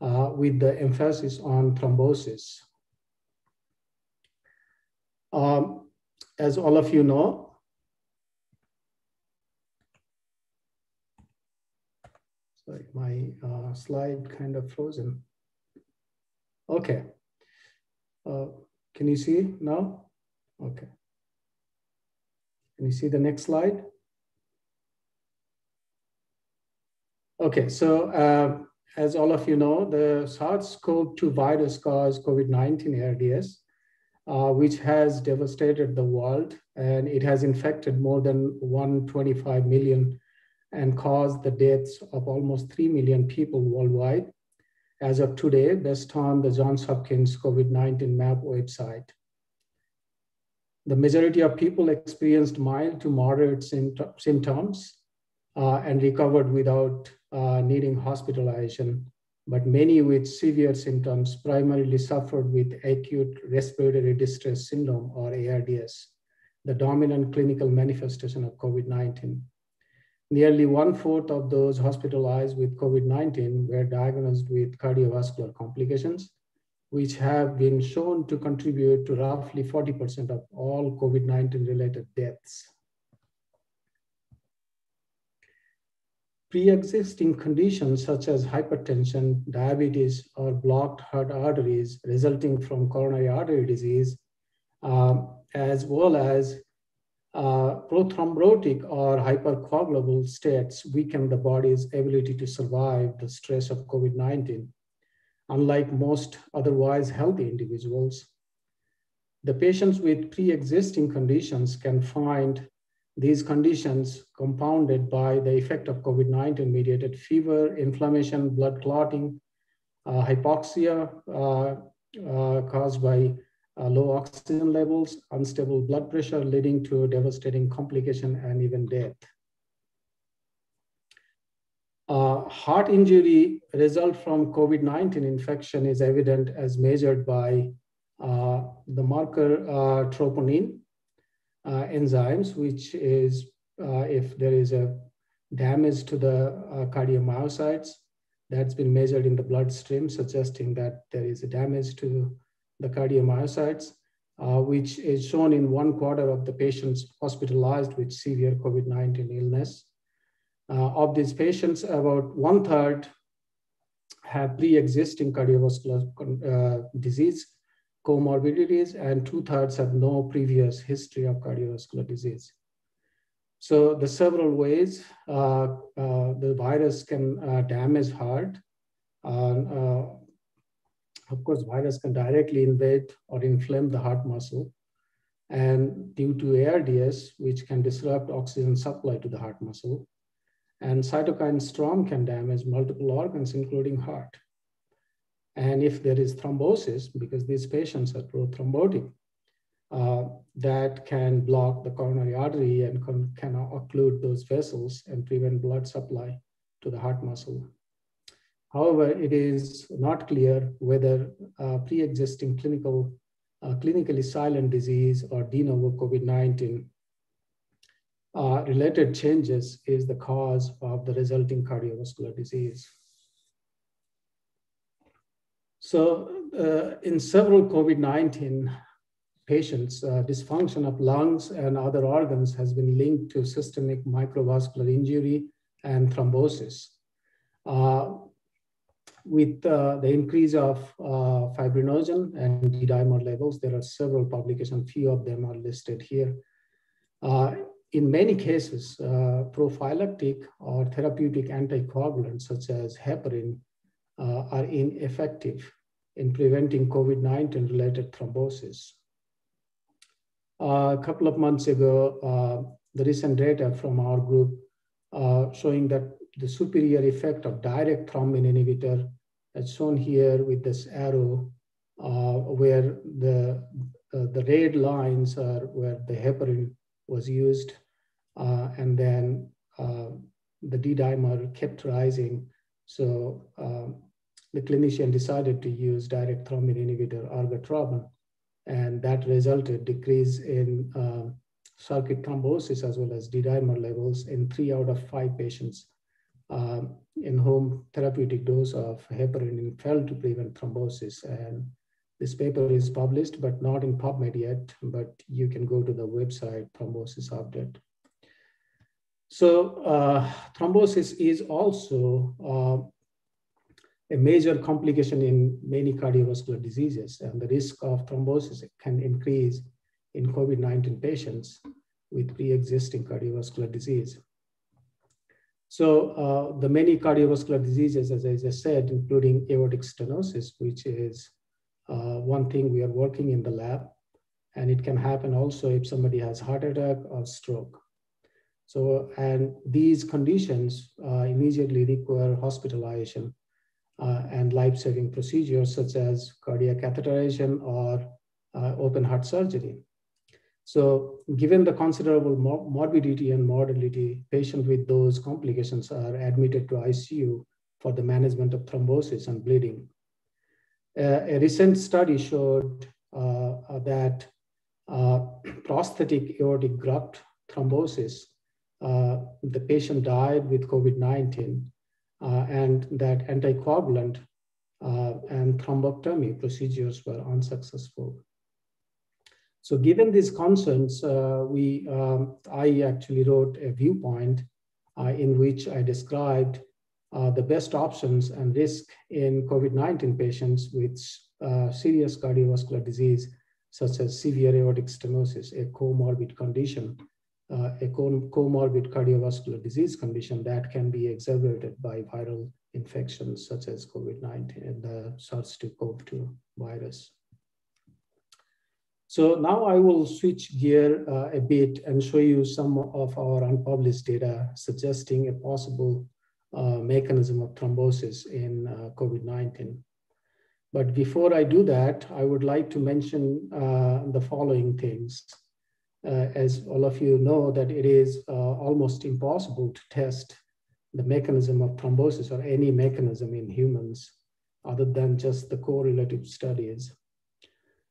uh, with the emphasis on thrombosis. Um, as all of you know, sorry, my uh, slide kind of frozen. Okay. Uh, can you see now? Okay. Can you see the next slide? Okay, so uh, as all of you know, the SARS-CoV-2 virus caused COVID-19 ARDS, uh, which has devastated the world, and it has infected more than 125 million and caused the deaths of almost 3 million people worldwide as of today, based on the Johns Hopkins COVID-19 map website. The majority of people experienced mild to moderate symptoms uh, and recovered without uh, needing hospitalization, but many with severe symptoms primarily suffered with acute respiratory distress syndrome or ARDS, the dominant clinical manifestation of COVID-19. Nearly one fourth of those hospitalized with COVID-19 were diagnosed with cardiovascular complications, which have been shown to contribute to roughly 40% of all COVID-19 related deaths. Pre-existing conditions such as hypertension, diabetes, or blocked heart arteries resulting from coronary artery disease, um, as well as uh, prothrombotic or hypercoagulable states weaken the body's ability to survive the stress of COVID-19. Unlike most otherwise healthy individuals, the patients with pre-existing conditions can find these conditions compounded by the effect of COVID-19 mediated fever, inflammation, blood clotting, uh, hypoxia uh, uh, caused by uh, low oxygen levels, unstable blood pressure leading to devastating complication and even death. Uh, heart injury result from COVID-19 infection is evident as measured by uh, the marker uh, troponin enzymes, which is uh, if there is a damage to the cardiomyocytes, that's been measured in the bloodstream, suggesting that there is a damage to the cardiomyocytes, uh, which is shown in one quarter of the patients hospitalized with severe COVID-19 illness. Uh, of these patients, about one third have pre-existing cardiovascular uh, disease, comorbidities, and two thirds have no previous history of cardiovascular disease. So the several ways uh, uh, the virus can uh, damage heart. Of course, virus can directly invade or inflame the heart muscle. And due to ARDS, which can disrupt oxygen supply to the heart muscle, and cytokine storm can damage multiple organs, including heart. And if there is thrombosis, because these patients are prothrombotic, uh, that can block the coronary artery and can, can occlude those vessels and prevent blood supply to the heart muscle. However, it is not clear whether uh, pre-existing clinical, uh, clinically silent disease or de novo COVID-19 uh, related changes is the cause of the resulting cardiovascular disease. So uh, in several COVID-19 patients, uh, dysfunction of lungs and other organs has been linked to systemic microvascular injury and thrombosis. Uh, with the increase of fibrinogen and D-dimer levels, there are several publications, few of them are listed here. In many cases, uh, prophylactic or therapeutic anticoagulants such as heparin uh, are ineffective in preventing COVID-19 related thrombosis. Uh, a couple of months ago, the recent data from our group showing that the superior effect of direct thrombin inhibitor as shown here with this arrow, uh, where the, uh, the red lines are where the heparin was used, uh, and then uh, the D-dimer kept rising. So um, the clinician decided to use direct thrombin inhibitor argatroban, and that resulted decrease in uh, circuit thrombosis as well as D-dimer levels in three out of five patients um, in whom therapeutic dose of heparin failed to prevent thrombosis. And this paper is published, but not in PubMed yet, but you can go to the website thrombosis update. So uh, thrombosis is also uh, a major complication in many cardiovascular diseases, and the risk of thrombosis can increase in COVID-19 patients with pre-existing cardiovascular disease. So uh, the many cardiovascular diseases, as I just said, including aortic stenosis, which is uh, one thing we are working in the lab, and it can happen also if somebody has heart attack or stroke. So, and these conditions uh, immediately require hospitalization uh, and life-saving procedures such as cardiac catheterization or uh, open heart surgery. So given the considerable morbidity and mortality, patients with those complications are admitted to ICU for the management of thrombosis and bleeding. Uh, a recent study showed uh, that uh, prosthetic aortic graft thrombosis uh, the patient died with COVID-19 uh, and that anticoagulant uh, and thrombectomy procedures were unsuccessful. So given these concerns, uh, we, um, I actually wrote a viewpoint uh, in which I described uh, the best options and risk in COVID-19 patients with serious cardiovascular disease, such as severe aortic stenosis, a comorbid condition uh, a comorbid cardiovascular disease condition that can be exacerbated by viral infections such as COVID-19 and the SARS-CoV-2 virus. So now I will switch gear uh, a bit and show you some of our unpublished data suggesting a possible uh, mechanism of thrombosis in uh, COVID-19. But before I do that, I would like to mention uh, the following things as all of you know, that it is uh, almost impossible to test the mechanism of thrombosis or any mechanism in humans other than just the correlative studies.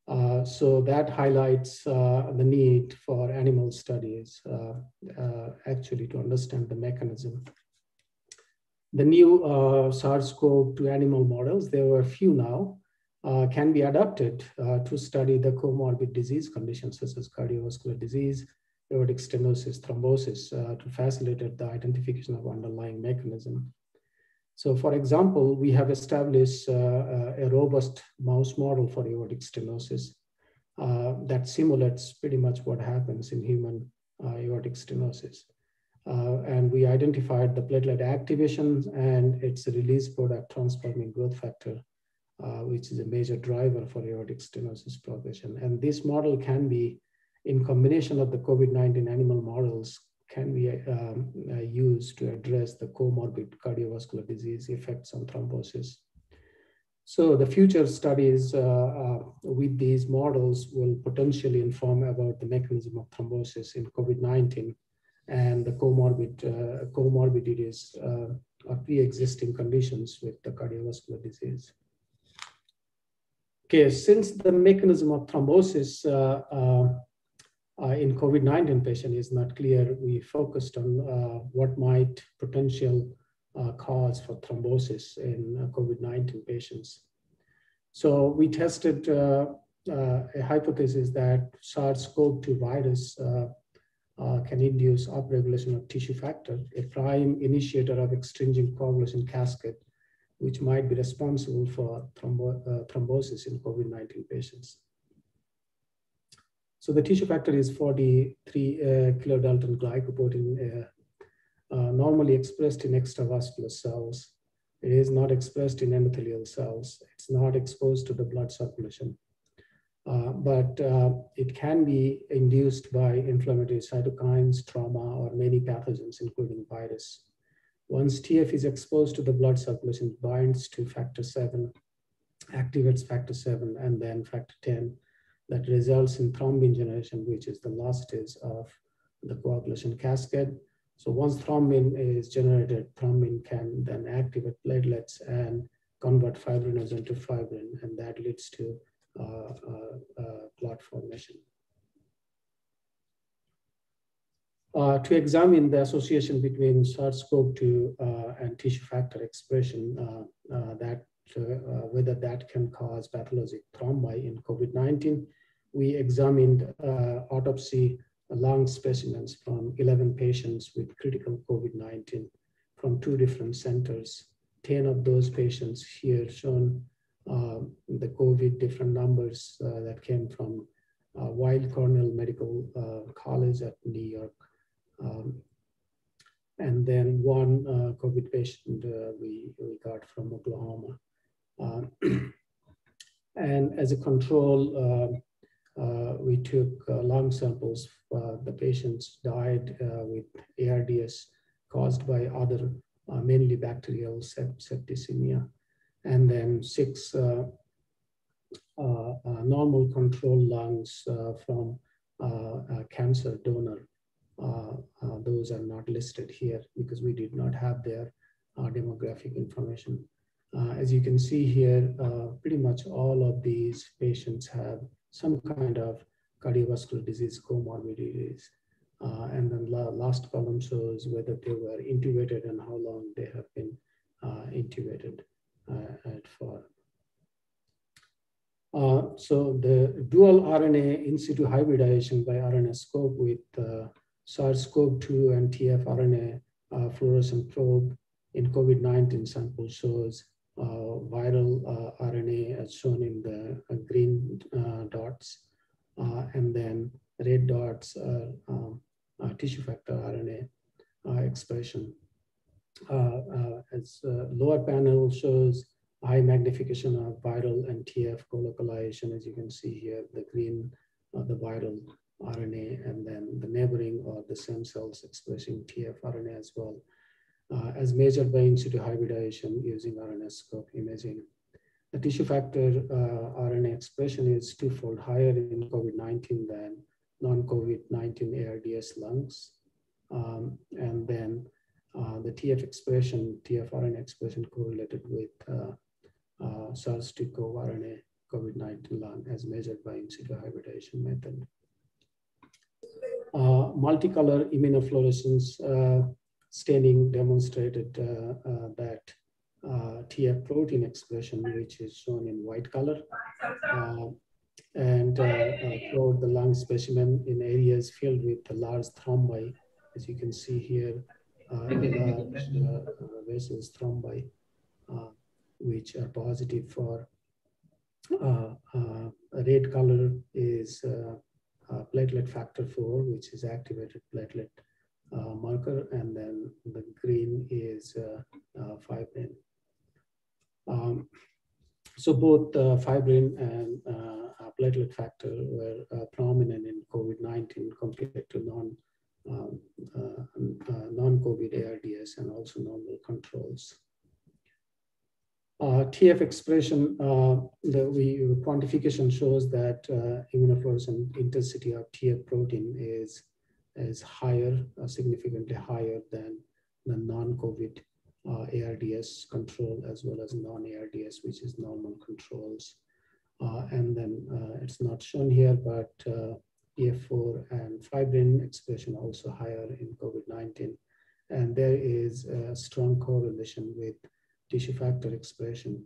Uh, so that highlights uh, the need for animal studies uh, uh actually to understand the mechanism. The new SARS-CoV-2 animal models, there were a few now, uh, can be adapted uh, to study the comorbid disease conditions such as cardiovascular disease, aortic stenosis, thrombosis uh, to facilitate the identification of underlying mechanism. So for example, we have established uh, uh, a robust mouse model for aortic stenosis uh, that simulates pretty much what happens in human aortic stenosis. and we identified the platelet activation and its release product transforming growth factor uh, which is a major driver for aortic stenosis progression. And this model can be, in combination of the COVID-19 animal models, can be um, uh, used to address the comorbid cardiovascular disease effects on thrombosis. So the future studies uh, uh with these models will potentially inform about the mechanism of thrombosis in COVID-19 and the comorbid uh, comorbidities uh, or pre-existing conditions with the cardiovascular disease. Okay, since the mechanism of thrombosis uh, uh, uh in COVID-19 patient is not clear, we focused on uh, what might potential uh, cause for thrombosis in COVID-19 patients. So we tested a hypothesis that SARS-CoV-2 virus uh, can induce upregulation of tissue factor, a prime initiator of extrinsic coagulation cascade which might be responsible for thrombo uh, thrombosis in COVID-19 patients. So the tissue factor is 43 uh, kilodalton glycoprotein, uh, uh, normally expressed in extravascular cells. It is not expressed in endothelial cells. It's not exposed to the blood circulation. Uh, but uh, it can be induced by inflammatory cytokines, trauma, or many pathogens, including virus. Once TF is exposed to the blood circulation, binds to factor seven, activates factor seven, and then factor 10 that results in thrombin generation, which is the last stage of the coagulation cascade. So once thrombin is generated, thrombin can then activate platelets and convert fibrinogen to fibrin, and that leads to uh, uh, uh, clot formation. Uh, to examine the association between SARS-CoV-2 uh, and tissue factor expression, uh, uh that uh, uh, whether that can cause pathologic thrombi in COVID-19, we examined autopsy lung specimens from 11 patients with critical COVID-19 from two different centers. 10 of those patients here shown the COVID different numbers that came from Weill Cornell Medical College at New York um, and then one uh, COVID patient uh, we, we got from Oklahoma. Uh, and as a control, uh, uh, we took uh, lung samples. the patients died with ARDS caused by other, mainly bacterial septicemia. And then six normal control lungs from a cancer donor uh, uh, those are not listed here because we did not have their uh, demographic information. as you can see here, pretty much all of these patients have some kind of cardiovascular disease comorbidities. Uh, and then the last column shows whether they were intubated and how long they have been uh, intubated uh, at for. so the dual RNA in situ hybridization by RNAscope with SARS-CoV-2 and TFRNA uh, fluorescent probe in COVID-19 sample shows uh, viral uh, RNA as shown in the uh, green uh, dots, uh, and then red dots are um, tissue factor RNA expression. as lower panel shows high magnification of viral and TF colocalization, as you can see here, the green, the viral RNA and then the neighboring or the same cells expressing TFRNA as well, uh, as measured by in situ hybridization using RNAscope imaging. The tissue factor uh, RNA expression is twofold higher in COVID-19 than non-COVID-19 ARDS lungs. Um, and then uh, the TF expression, TFRNA expression correlated with uh, uh, SARS-2 RNA COVID-19 lung as measured by in situ hybridization method. Uh, multicolor immunofluorescence uh, staining demonstrated uh, that TF protein expression, which is shown in white color, and plot the lung specimen in areas filled with large thrombi, as you can see here, large vessels thrombi, which are positive for uh, uh, red color is uh, uh, platelet factor 4, which is activated platelet uh, marker, and then the green is uh, fibrin. Um, so both fibrin and platelet factor were prominent in COVID-19 compared to non um, uh, uh, non-COVID ARDS and also normal controls. Uh, TF expression, uh, the we, quantification shows that uh, immunofluorescent intensity of TF protein is, is higher, significantly higher than the non-COVID ARDS control as well as non-ARDS, which is normal controls. And then it's not shown here, but EF4 and fibrin expression also higher in COVID-19. And there is a strong correlation with tissue factor expression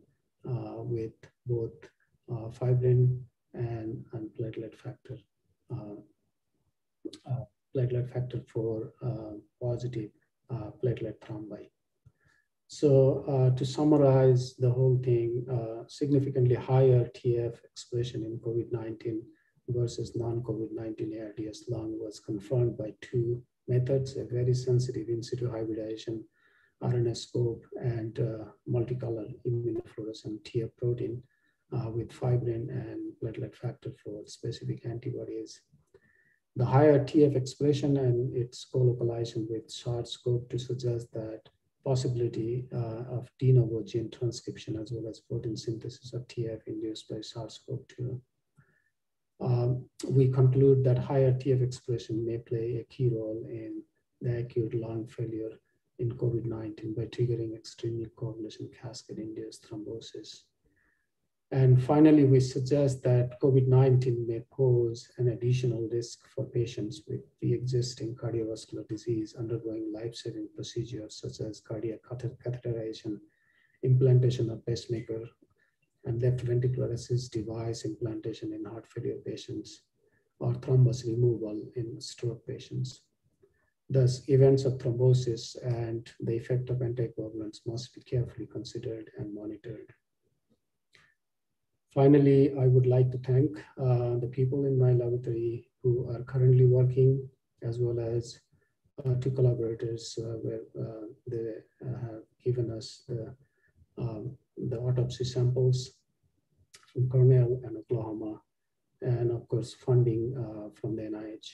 uh, with both uh, fibrin and, and platelet factor, uh, uh platelet factor for uh, positive uh, platelet thrombi. So to summarize the whole thing, significantly higher TF expression in COVID-19 versus non-COVID-19 ARDS lung was confirmed by two methods, a very sensitive in situ hybridization RNAscope and uh, multicolor immunofluorescent TF protein uh, with fibrin and platelet factor for specific antibodies. The higher TF expression and its co-localization with SARS-CoV to suggest that possibility uh, of de novo gene transcription as well as protein synthesis of TF induced by SARS-CoV-2. Um, we conclude that higher TF expression may play a key role in the acute lung failure in COVID-19 by triggering extrinsic coagulation cascade induced thrombosis. And finally, we suggest that COVID-19 may pose an additional risk for patients with pre-existing cardiovascular disease undergoing life-saving procedures such as cardiac catheterization, implantation of pacemaker, and left ventricular assist device implantation in heart failure patients, or thrombus removal in stroke patients. Thus, events of thrombosis and the effect of anticoagulants must be carefully considered and monitored. Finally, I would like to thank uh, the people in my laboratory who are currently working, as well as uh, two collaborators uh, where uh, they uh, have given us the, um, the autopsy samples from Cornell and Oklahoma, and of course, funding uh, from the NIH.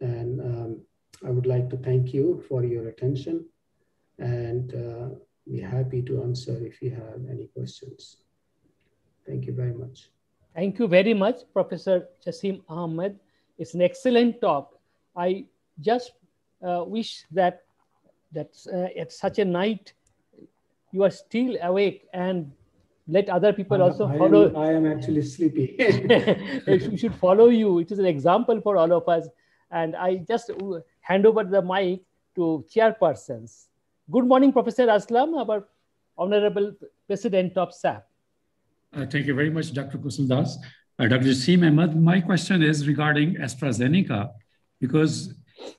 And um, I would like to thank you for your attention and be happy to answer if you have any questions. Thank you very much. Thank you very much, Professor Jasim Ahmed. It's an excellent talk. I just uh, wish that that uh, at such a night you are still awake and let other people also I follow. Am, I am actually sleepy. we should follow you. It is an example for all of us. And I just uh, hand over the mic to chairpersons. Good morning, Professor Aslam, our Honorable President of SAP. Uh, thank you very much, Dr. Kusaldas. Uh, Dr. Ahmed, my question is regarding AstraZeneca, because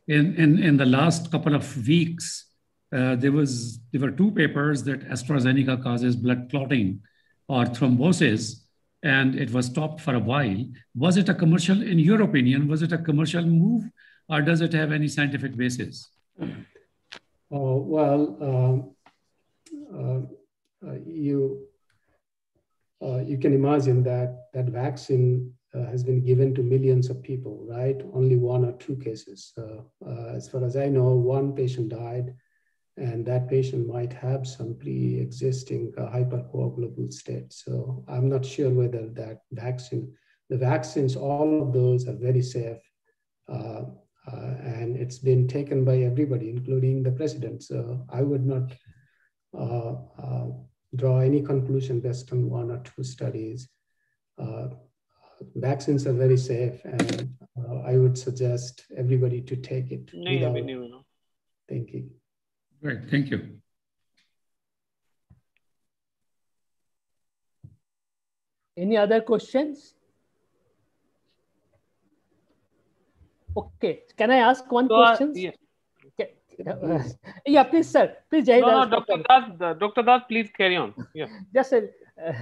in, in, in the last couple of weeks, uh, there was there were two papers that AstraZeneca causes blood clotting or thrombosis, and it was stopped for a while. Was it a commercial, in your opinion, was it a commercial move, or does it have any scientific basis? Oh, well, um, uh, you uh, you can imagine that that vaccine uh, has been given to millions of people, right? Only one or two cases. Uh, as far as I know, one patient died, and that patient might have some pre-existing uh, hypercoagulable state. So I'm not sure whether that vaccine, the vaccines, all of those are very safe. Uh, uh, and it's been taken by everybody, including the president. So I would not draw any conclusion based on one or two studies. Uh, vaccines are very safe, and uh, I would suggest everybody to take it. No, no, no. Thank you. Great, thank you. Any other questions? Okay, can I ask one so, question? Uh, yeah, please, sir. Please, Jai no, no, Dr. Das, Dr. Das, please carry on. Yeah. Just uh,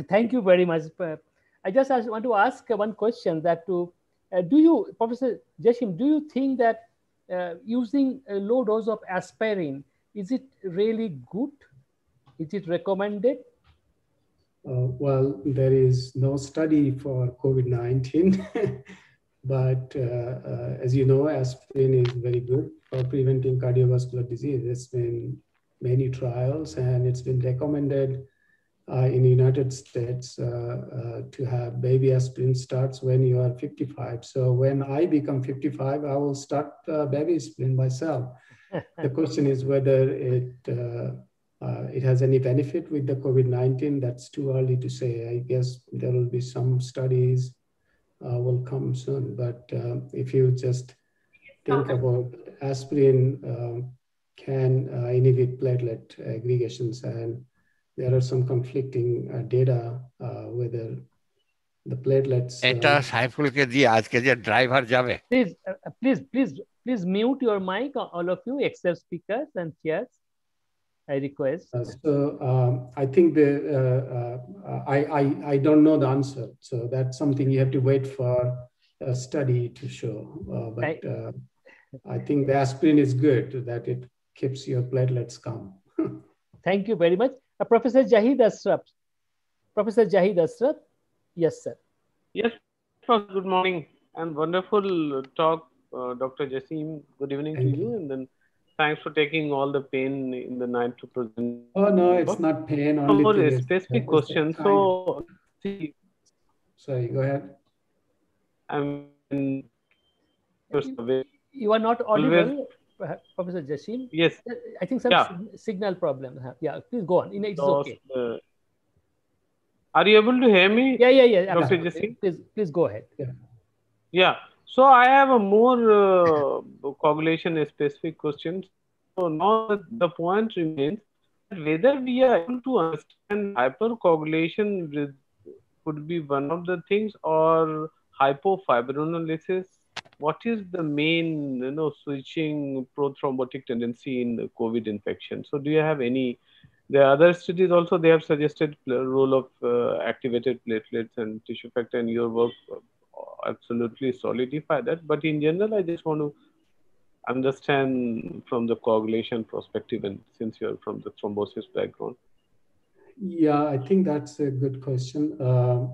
thank you very much. I just want to ask one question that to uh, do you, Professor Jasim, do you think that uh, using a low dose of aspirin is it really good? Is it recommended? Uh, well, there is no study for COVID 19. But uh, uh, as you know, aspirin is very good for preventing cardiovascular disease. It's been many trials and it's been recommended uh, in the United States uh, uh, to have baby aspirin starts when you are 55. So when I become 55, I will start uh, baby aspirin myself. the question is whether it it has any benefit with the COVID-19. That's too early to say. I guess there will be some studies uh, will come soon. But uh, if you just think about aspirin um, can uh, inhibit platelet aggregations, and there are some conflicting uh, data uh, whether the platelets. Eta Saifulke ji, aajke je driver jabe. Please, please, please, please mute your mic, all of you, except speakers and chairs. I request. Uh, so um, I think the uh, uh, I, I I don't know the answer. So that's something you have to wait for a study to show. Uh, but I, uh, I think the aspirin is good that it keeps your platelets calm. Thank you very much, uh, Professor Jahid Asraf. Professor Jahid Asraf. Yes, sir. Yes, Good morning and wonderful talk, Dr. Jasim. Good evening Thank to you, you and then thanks for taking all the pain in the night to present. Oh no, it's not pain. Only oh, a specific question. So, see. Sorry, go ahead. I'm. You are not audible, Professor Jasim. Yes. I think some yeah. signal problem. Yeah, please go on. It's okay. Uh, Are you able to hear me? Yeah, yeah, yeah. Dr. absolutely. Jassim? Please, please go ahead. Yeah. So I have a more uh, coagulation specific question. So now the- point remains whether we are able to understand hypercoagulation could be one of the things or hypofibrinolysis. What is the main, you know, switching prothrombotic tendency in the COVID infection? So do you have any? The other studies also. They have suggested role of uh, activated platelets and tissue factor, and your work absolutely solidify that. But in general, I just want to understand from the coagulation perspective, and since you're from the thrombosis background. Yeah, I think that's a good question. Uh,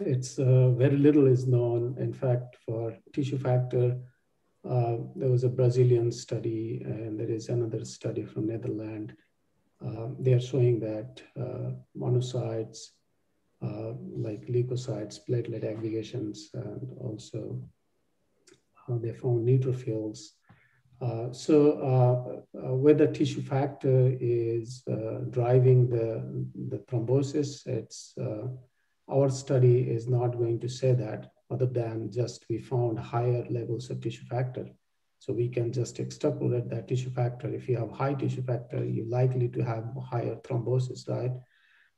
it's uh, very little is known. In fact, for tissue factor, uh, there was a Brazilian study, and there is another study from Netherlands. Uh, they are showing that uh, monocytes, uh, like leukocytes, platelet aggregations, and also they found neutrophils. Uh, so uh, uh, whether tissue factor is driving the, the thrombosis, it's our study is not going to say that other than just we found higher levels of tissue factor. So we can just extrapolate that tissue factor. If you have high tissue factor, you're likely to have higher thrombosis, right?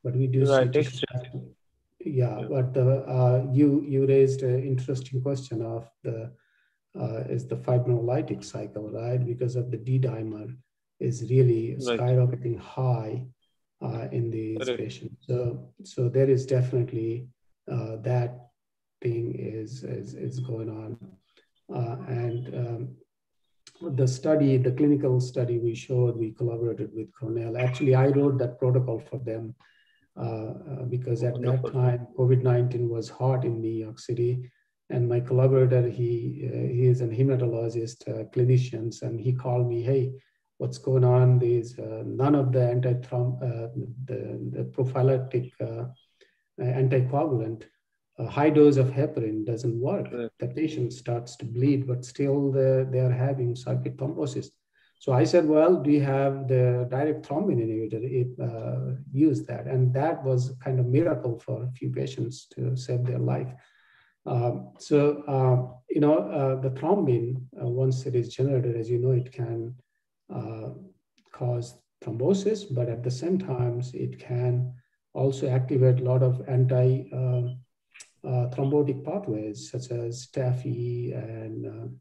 But we do Right, see extra. Yeah, Yeah. but uh, you you raised an interesting question of the uh, is the fibrinolytic cycle, right? Because of the D dimer is really Right. skyrocketing high uh, in these patients. So, so there is definitely uh, that thing is, is, is going on. Uh, and um, the study, the clinical study we showed, we collaborated with Cornell. Actually, I wrote that protocol for them uh, uh, because at that time, COVID-19 was hot in New York City. And my collaborator he uh, he is an hematologist uh, clinicians and he called me hey what's going on? These uh, none of the anti uh, the, the prophylactic uh, anticoagulant uh, high dose of heparin doesn't work. The patient starts to bleed but still the, they are having circuit thrombosis so i said well do you have the direct thrombin inhibitor? It, uh, use that. And that was kind of miracle for a few patients to save their life. Um, so, uh, you know, uh, the thrombin, uh, once it is generated, as you know, it can uh, cause thrombosis, but at the same time, it can also activate a lot of anti uh, thrombotic pathways, such as TAFI and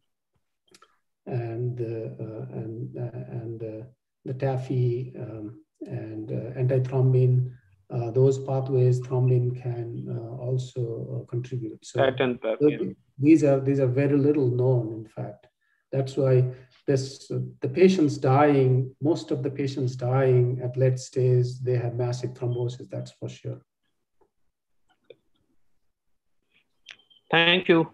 and uh, and and uh, the TAFI um, and uh, antithrombin. Uh, those pathways, thrombin can uh, also uh, contribute. So That and that. yeah. these are these are very little known. In fact, that's why this the patients dying. Most of the patients dying at late stage, they have massive thrombosis. That's for sure. Thank you.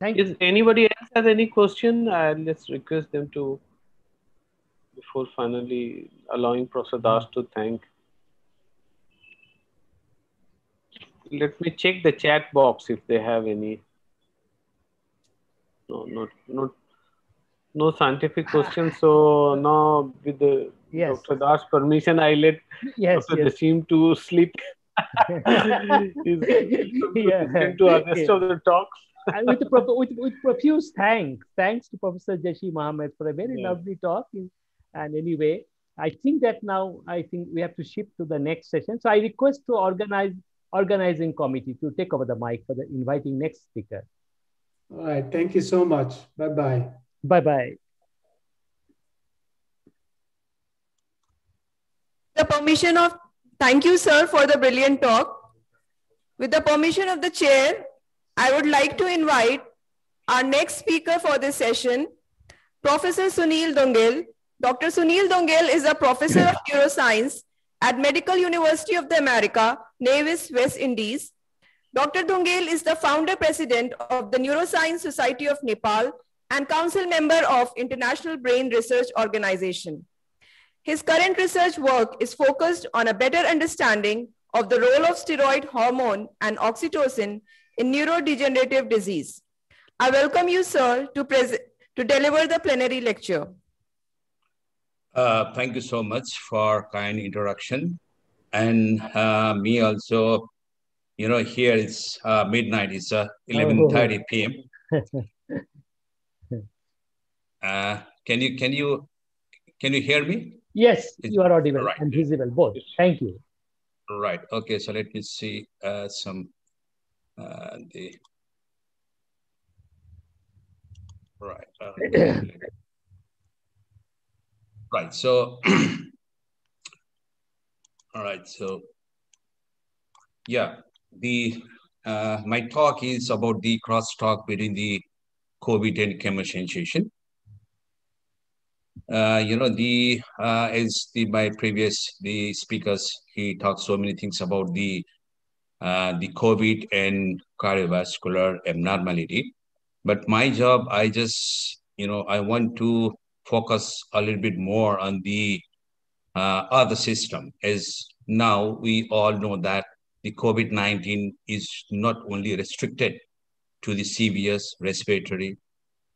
Thank you. Is anybody else has any question? I'll just request them to, before finally allowing Professor Das to thank. Let me check the chat box if they have any. No, not, not, no scientific questions. So now with the Yes. Dr. Das permission, I let Yes, Dr. yes. Jasim to sleep. He's Yeah. to our rest of the talks. And with, with, with profuse thanks, thanks to Professor Jashi Mohammed for a very Yeah. lovely talk. And anyway, I think that now I think we have to shift to the next session. So I request to organize organizing committee to take over the mic for the inviting next speaker. All right. Thank you so much. Bye bye. Bye bye. the permission of, thank you, sir, for the brilliant talk. With the permission of the chair, I would like to invite our next speaker for this session, Professor Sunil Dongel. Dr. Sunil Dongel is a professor of neuroscience at Medical University of the America, Nevis, West Indies. Dr. Dongel is the founder president of the Neuroscience Society of Nepal and council member of International Brain Research Organization. His current research work is focused on a better understanding of the role of steroid hormone and oxytocin in neurodegenerative disease. I welcome you, sir, to, pres- to deliver the plenary lecture. Uh, thank you so much for kind introduction. And uh, me also you know, here it's uh, midnight. It's uh, 11:30 p.m. uh, can you can you can you hear me? Yes, you are audible right. and visible both. Thank you. Right. Okay. So let me see uh, some uh, the right. Uh, right. So all right. So yeah, the uh, my talk is about the crosstalk between the COVID and chemosensation. Uh, you know, the uh, as the my previous the speakers, he talked so many things about the uh, the COVID and cardiovascular abnormality. But my job, I just you know, I want to focus a little bit more on the uh, other system. As now we all know that the COVID nineteen is not only restricted to the CVS respiratory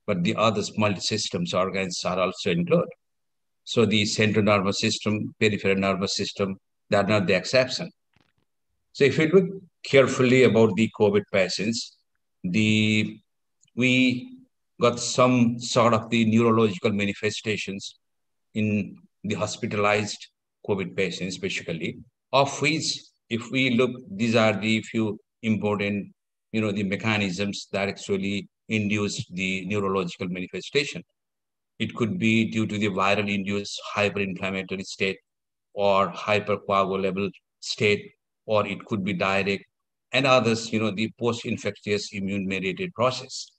but the other multi-systems organs are also included. So the central nervous system, peripheral nervous system, they're not the exception. So if you look carefully about the COVID patients, the we got some sort of the neurological manifestations in the hospitalized COVID patients, basically, of which, if we look, these are the few important, you know, the mechanisms that actually induce the neurological manifestation. It could be due to the viral induced hyperinflammatory state or hypercoagulable state, or it could be direct, and others, you know, the post-infectious immune mediated process.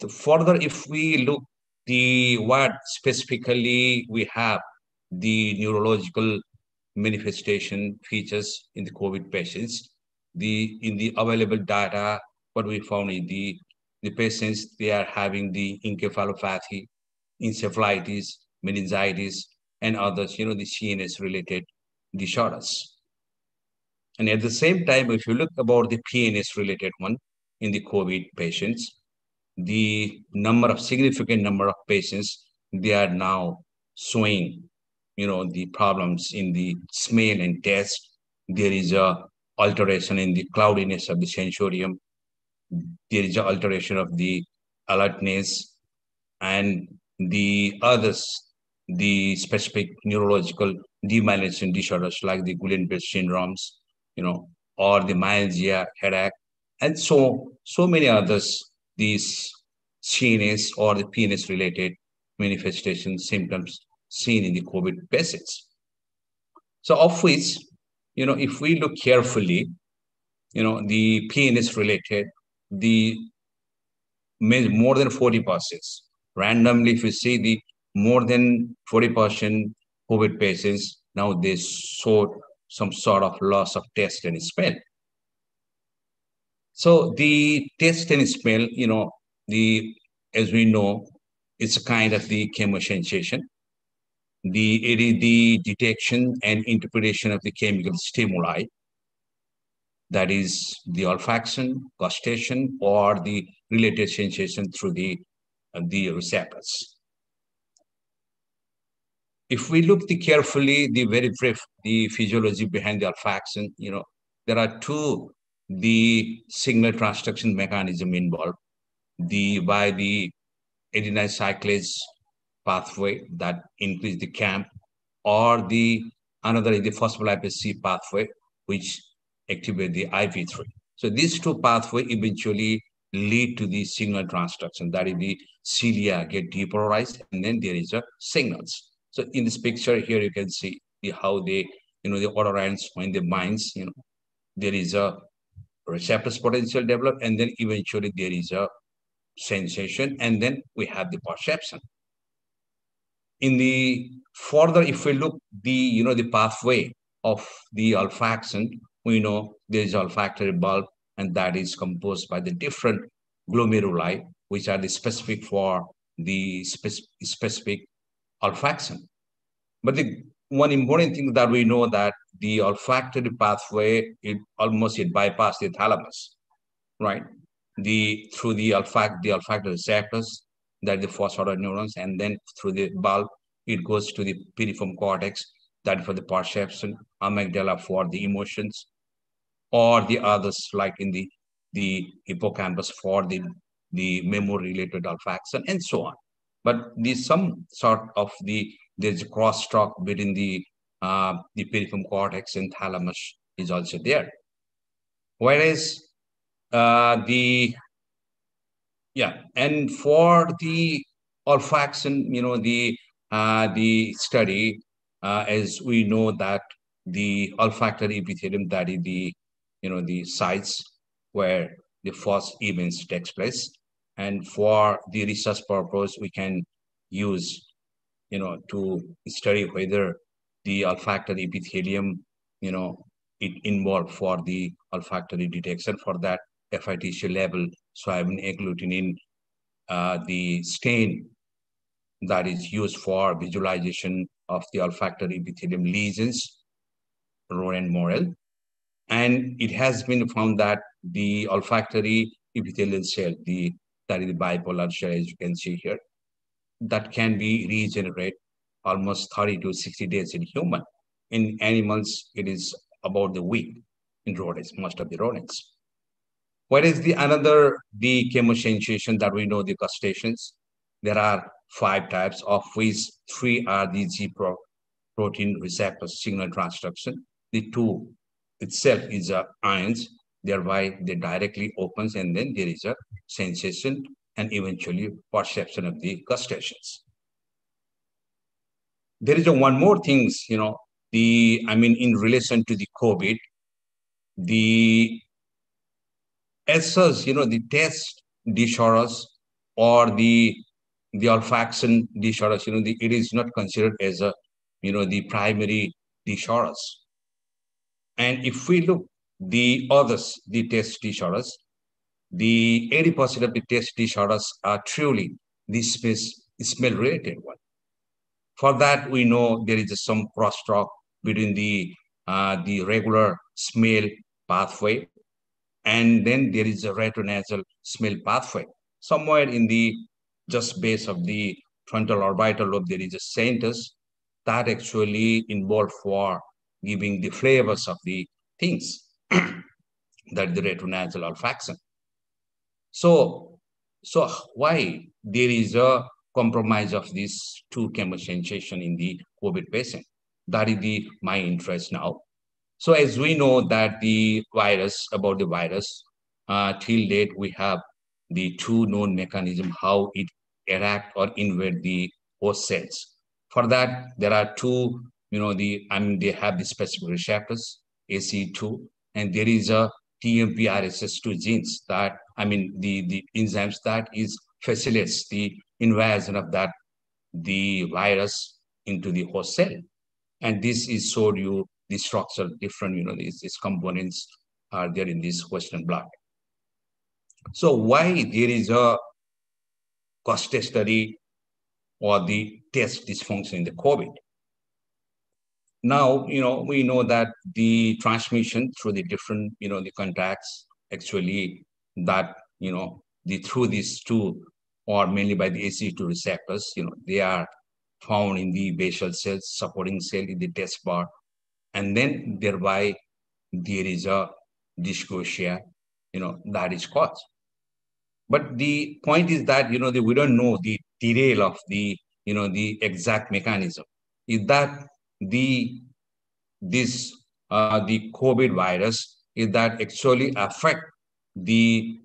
The further, if we look the what specifically we have the neurological manifestation features in the COVID patients, the in the available data what we found is the, the patients, they are having the encephalopathy, encephalitis, meningitis, and others, you know, the CNS related disorders. And at the same time, if you look about the PNS related one in the COVID patients, the number of significant number of patients, they are now showing, you know, the problems in the smell and taste. There is a alteration in the cloudiness of the sensorium there is an alteration of the alertness and the others, the specific neurological demyelination disorders like the Guillain-Barré syndromes, you know, or the myalgia, headache, and so so many others. These CNS or the PNS related manifestation symptoms seen in the COVID patients. So of which, you know, if we look carefully, you know, the PNS related the more than 40 passes. Randomly, if you see the more than 40% COVID patients, now they showed some sort of loss of taste and smell. So the taste and smell, you know, the as we know, it's a kind of the chemosensation. The, it is the detection and interpretation of the chemical stimuli that is the olfaction, gustation, or the related sensation through the, uh, the receptors. If we look the carefully, the very brief, the physiology behind the olfaction, you know, there are two, the signal transduction mechanism involved, the by the adenine cyclase pathway that increase the CAMP, or the another is the phospholipase C pathway, which activate the IP3. So these two pathway eventually lead to the signal transduction. That is the cilia get depolarized and then there is a signals. So in this picture here, you can see the, how they, you know, the odorants when they binds, you know, there is a receptors potential develop and then eventually there is a sensation and then we have the perception. In the further, if we look the, you know, the pathway of the olfaction, we know there is olfactory bulb, and that is composed by the different glomeruli, which are the specific for the spe specific olfaction. But the one important thing that we know that the olfactory pathway, it almost it bypass the thalamus, right? The through the olfact, the olfactory receptors, that the phosphorescent neurons, and then through the bulb, it goes to the piriform cortex, that for the perception amygdala for the emotions, or the others like in the, the hippocampus for the, the memory-related olfaction, and so on. But there's some sort of the, there's a crosstalk between the, uh, the piriform cortex and thalamus is also there. Whereas uh, the, yeah, and for the olfaction, you know, the, uh, the study, uh, as we know that the olfactory epithelium, that is the, you know, the sites where the first events takes place. And for the research purpose, we can use, you know, to study whether the olfactory epithelium, you know, it involved for the olfactory detection for that FITC level. So I've been agglutinin, uh, the stain that is used for visualization of the olfactory epithelium lesions, Rohren Morel. And it has been found that the olfactory epithelial cell, the that is the bipolar cell, as you can see here, that can be regenerate almost 30 to 60 days in human. In animals, it is about the week in rodents, most of the rodents. What is the another the chemosensation that we know the crustaceans? There are five types, of which three are the G pro protein receptor signal transduction. The two itself is a ions, thereby they directly opens and then there is a sensation and eventually perception of the crustaceans. There is a one more things, you know, the, I mean, in relation to the COVID, the as such, you know, the taste disorders or the the olfaction disorders, you know, the, it is not considered as a, you know, the primary disorders. And if we look the others, the taste disorders, the 80% of the taste disorders are truly the smell related one. For that, we know there is some crosstalk between the, uh, the regular smell pathway and then there is a retronasal smell pathway. Somewhere in the just base of the frontal orbital lobe, there is a centers that actually involved for giving the flavors of the things that the retronasal olfaction. So, so why there is a compromise of these two chemosensation in the COVID patient? That is the my interest now. So as we know that the virus, about the virus, uh, till date, we have the two known mechanism how it interact or invade the host cells. For that, there are two, you know, the I mean, they have the specific receptors, ACE2, and there is a TMPRSS2 genes that, I mean, the, the enzymes that is facilitates the invasion of that, the virus into the host cell. And this is showed you the structure different, you know, these, these components are there in this Western blot. So why there is a cost study or the test dysfunction in the COVID? Now, you know, we know that the transmission through the different, you know, the contacts actually that, you know, the through these two or mainly by the ACE2 receptors, you know, they are found in the basal cells, supporting cell in the test bar. And then thereby there is a dysgeusia, you know, that is caused. But the point is that, you know, the, we don't know the detail of the, you know, the exact mechanism. Is that the, this, uh, the COVID virus, is that actually affect the,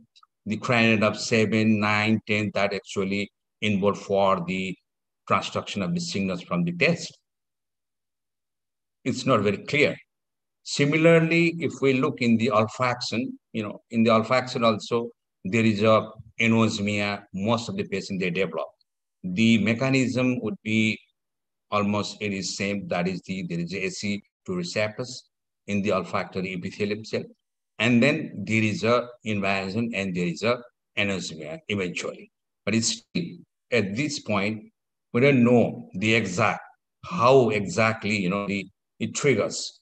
the cranioid of 7, 9, 10 that actually involved for the transduction of the signals from the test. It's not very clear. Similarly, if we look in the olfaction, you know, in the olfaction also, there is a anosmia, most of the patients they develop. The mechanism would be almost it is same. That is the there is AC2 receptors in the olfactory epithelium cell. And then there is a invasion and there is a anosmia eventually. But it's still at this point, we don't know the exact how exactly you know the it triggers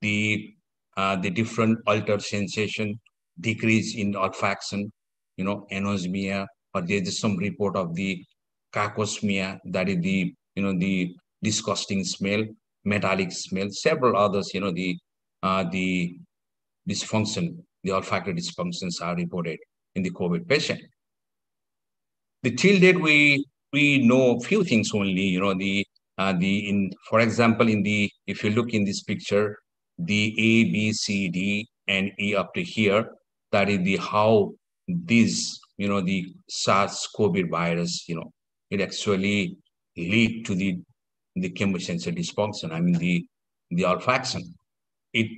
the uh, the different altered sensation, decrease in olfaction, you know, anosmia, or there's some report of the cacosmia, that is the, you know, the disgusting smell, metallic smell, several others, you know, the uh, the dysfunction, the olfactory dysfunctions are reported in the COVID patient. The till date, we we know few things only, you know, the uh, the in for example, in the if you look in this picture, the A, B, C, D, and E up to here, that is the how this, you know, the SARS-CoV virus, you know, it actually lead to the the chemosensory dysfunction. I mean the the olfaction. It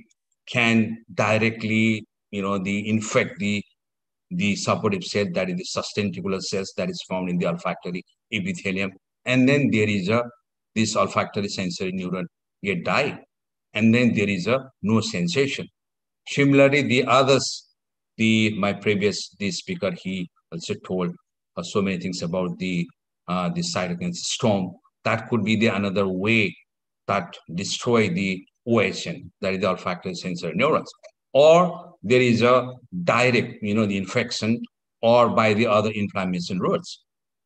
can directly, you know, the infect the the supportive cell that is the sustentacular cells that is found in the olfactory epithelium, and then there is a this olfactory sensory neuron get died, and then there is a no sensation. Similarly, the others, the my previous the speaker he also told uh, so many things about the uh, the cytokine storm that could be the another way that destroy the OSN, that is the olfactory sensory neurons. Or there is a direct, you know, the infection or by the other inflammation routes.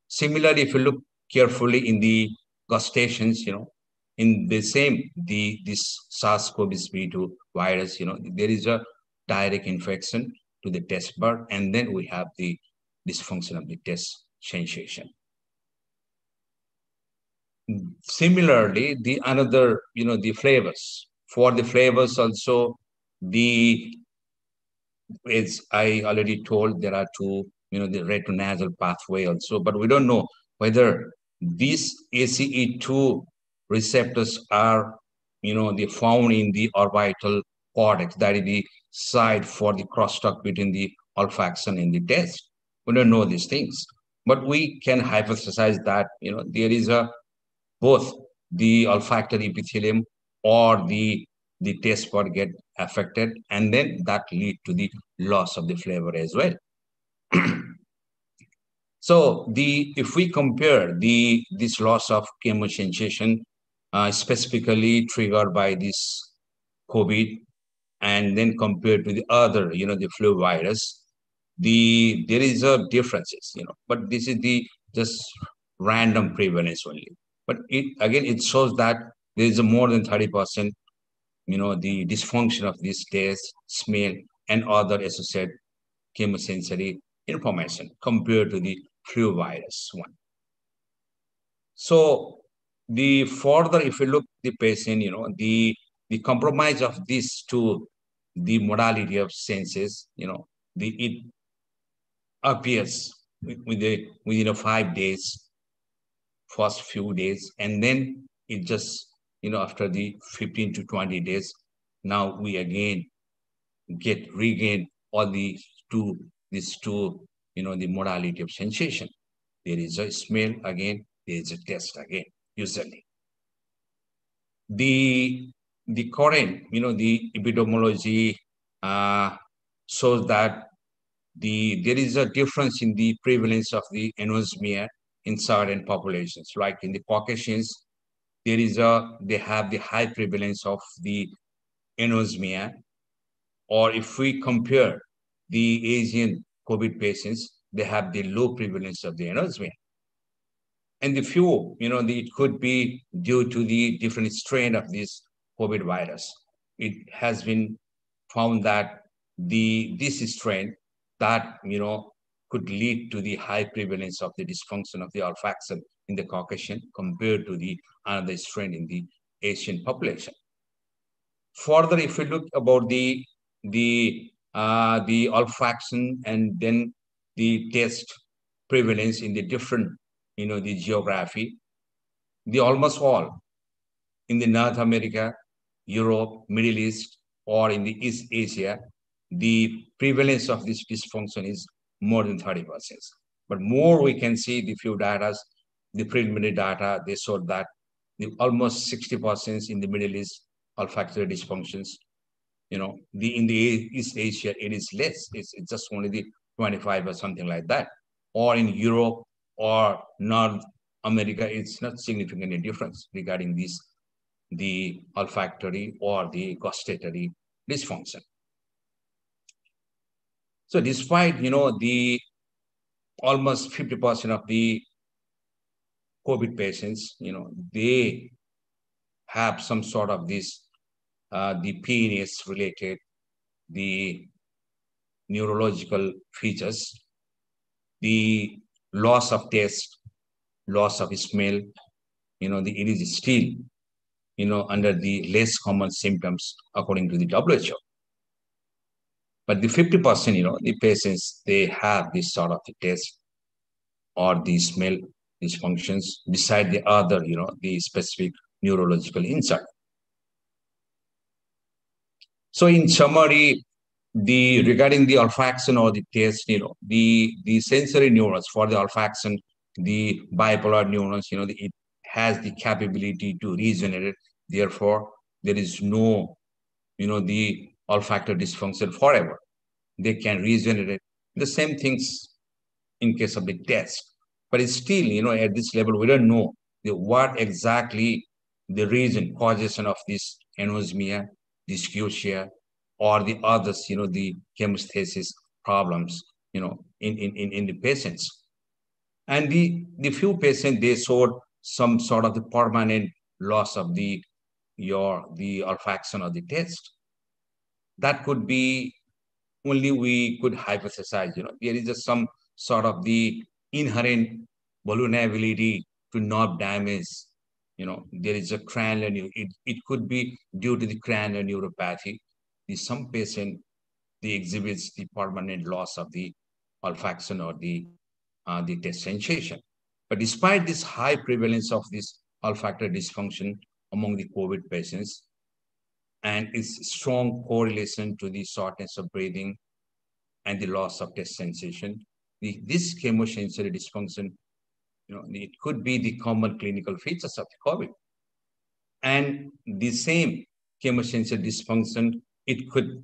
Similarly, if you look carefully in the gustations, you know, in the same, the this SARS-CoV-2 virus, you know, there is a direct infection to the test bud, and then we have the dysfunction of the test sensation similarly, the another, you know, the flavors. For the flavors also, the as I already told, there are two, you know, the retronasal pathway also, but we don't know whether these ACE2 receptors are, you know, they found in the orbital cortex, that is the side for the crosstalk between the olfaction and the taste. We don't know these things, but we can hypothesize that, you know, there is a both the olfactory epithelium or the the taste bud get affected and then that lead to the loss of the flavor as well. So the if we compare the this loss of chemosensation uh, specifically triggered by this covid and then compared to the other you know the flu virus the there is a differences you know but this is the just random prevalence only but it again, it shows that there is a more than 30%, you know, the dysfunction of this taste, smell, and other associated chemosensory information compared to the flu virus one. So the further, if you look the patient, you know, the the compromise of these two, the modality of senses, you know, the it appears within within a five days first few days. And then it just you know after the 15 to 20 days now we again get regain all these two these two you know the modality of sensation. There is a smell again there is a taste again usually. The the current you know the epidemiology uh, shows that the there is a difference in the prevalence of the anosmia in certain populations. Like in the Caucasians, there is a they have the high prevalence of the anosmia. Or if we compare the Asian COVID patients, they have the low prevalence of the anosmia. And the few, you know, the, it could be due to the different strain of this COVID virus. It has been found that the this strain that you know could lead to the high prevalence of the dysfunction of the olfaction in the Caucasian compared to the another strain in the Asian population. Further, if we look about the the uh, the olfaction and then the taste prevalence in the different, you know, the geography, the almost all in the North America, Europe, Middle East, or in the East Asia, the prevalence of this dysfunction is more than 30%. But more we can see the few data, the preliminary data, they showed that the almost 60% in the Middle East olfactory dysfunctions. You know, the in the East Asia, it is less. It's, it's just only the 25 or something like that. Or in Europe or North America, it's not significantly difference regarding this, the olfactory or the gustatory dysfunction. So despite, you know, the almost 50% of the COVID patients, you know, they have some sort of this, uh, the PNS related, the neurological features, the loss of taste, loss of smell, you know, the, it is still, you know, under the less common symptoms according to the WHO. But the 50%, you know, the patients, they have this sort of the taste or the smell dysfunctions beside the other, you know, the specific neurological insight. So in summary, the regarding the olfaction or the taste, you know, the the sensory neurons for the olfaction, the bipolar neurons, you know, the, it has the capability to regenerate. Therefore, there is no, you know, the olfactory dysfunction forever. They can regenerate. The same things in case of the taste. But it's still, you know, at this level, we don't know the, what exactly the reason, causation of this anosmia, dysgeusia, or the others, you know, the chemostasis problems, you know, in, in, in, the patients. And the, the few patients, they showed some sort of the permanent loss of the your the olfaction or the taste. That could be only we could hypothesize, you know, there is just some sort of the inherent vulnerability to nerve damage. You know, there is a cranial, it, it could be due to the cranial neuropathy. The some patient, the exhibits the permanent loss of the olfaction or the, uh, the taste sensation. But despite this high prevalence of this olfactory dysfunction among the COVID patients, and its strong correlation to the shortness of breathing and the loss of taste sensation, the, this chemosensory dysfunction, you know, it could be the common clinical features of the COVID. And the same chemosensory dysfunction, it could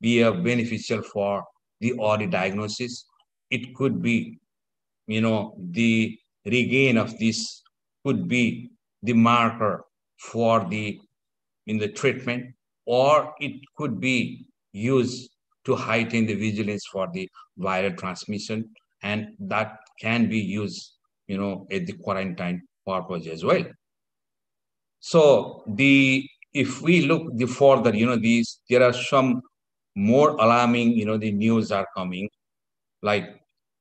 be a beneficial for the early diagnosis. It could be, you know, the regain of this could be the marker for the in the treatment, or it could be used to heighten the vigilance for the viral transmission, and that can be used, you know, at the quarantine purpose as well. So the if we look the further, you know, these there are some more alarming, you know, the news are coming, like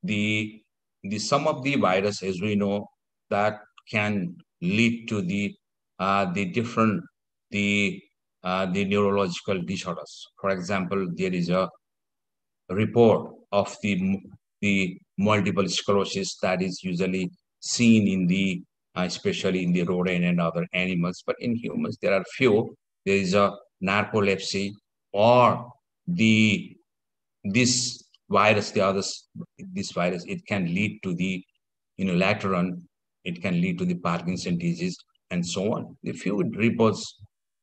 the the some of the virus, as we know, that can lead to the uh, the different the uh, the neurological disorders. For example, there is a report of the the multiple sclerosis that is usually seen in the uh, especially in the rodent and other animals, but in humans there are few. There is a narcolepsy or the this virus, the others, this virus, it can lead to the you know later on, it can lead to the Parkinson disease and so on. The few reports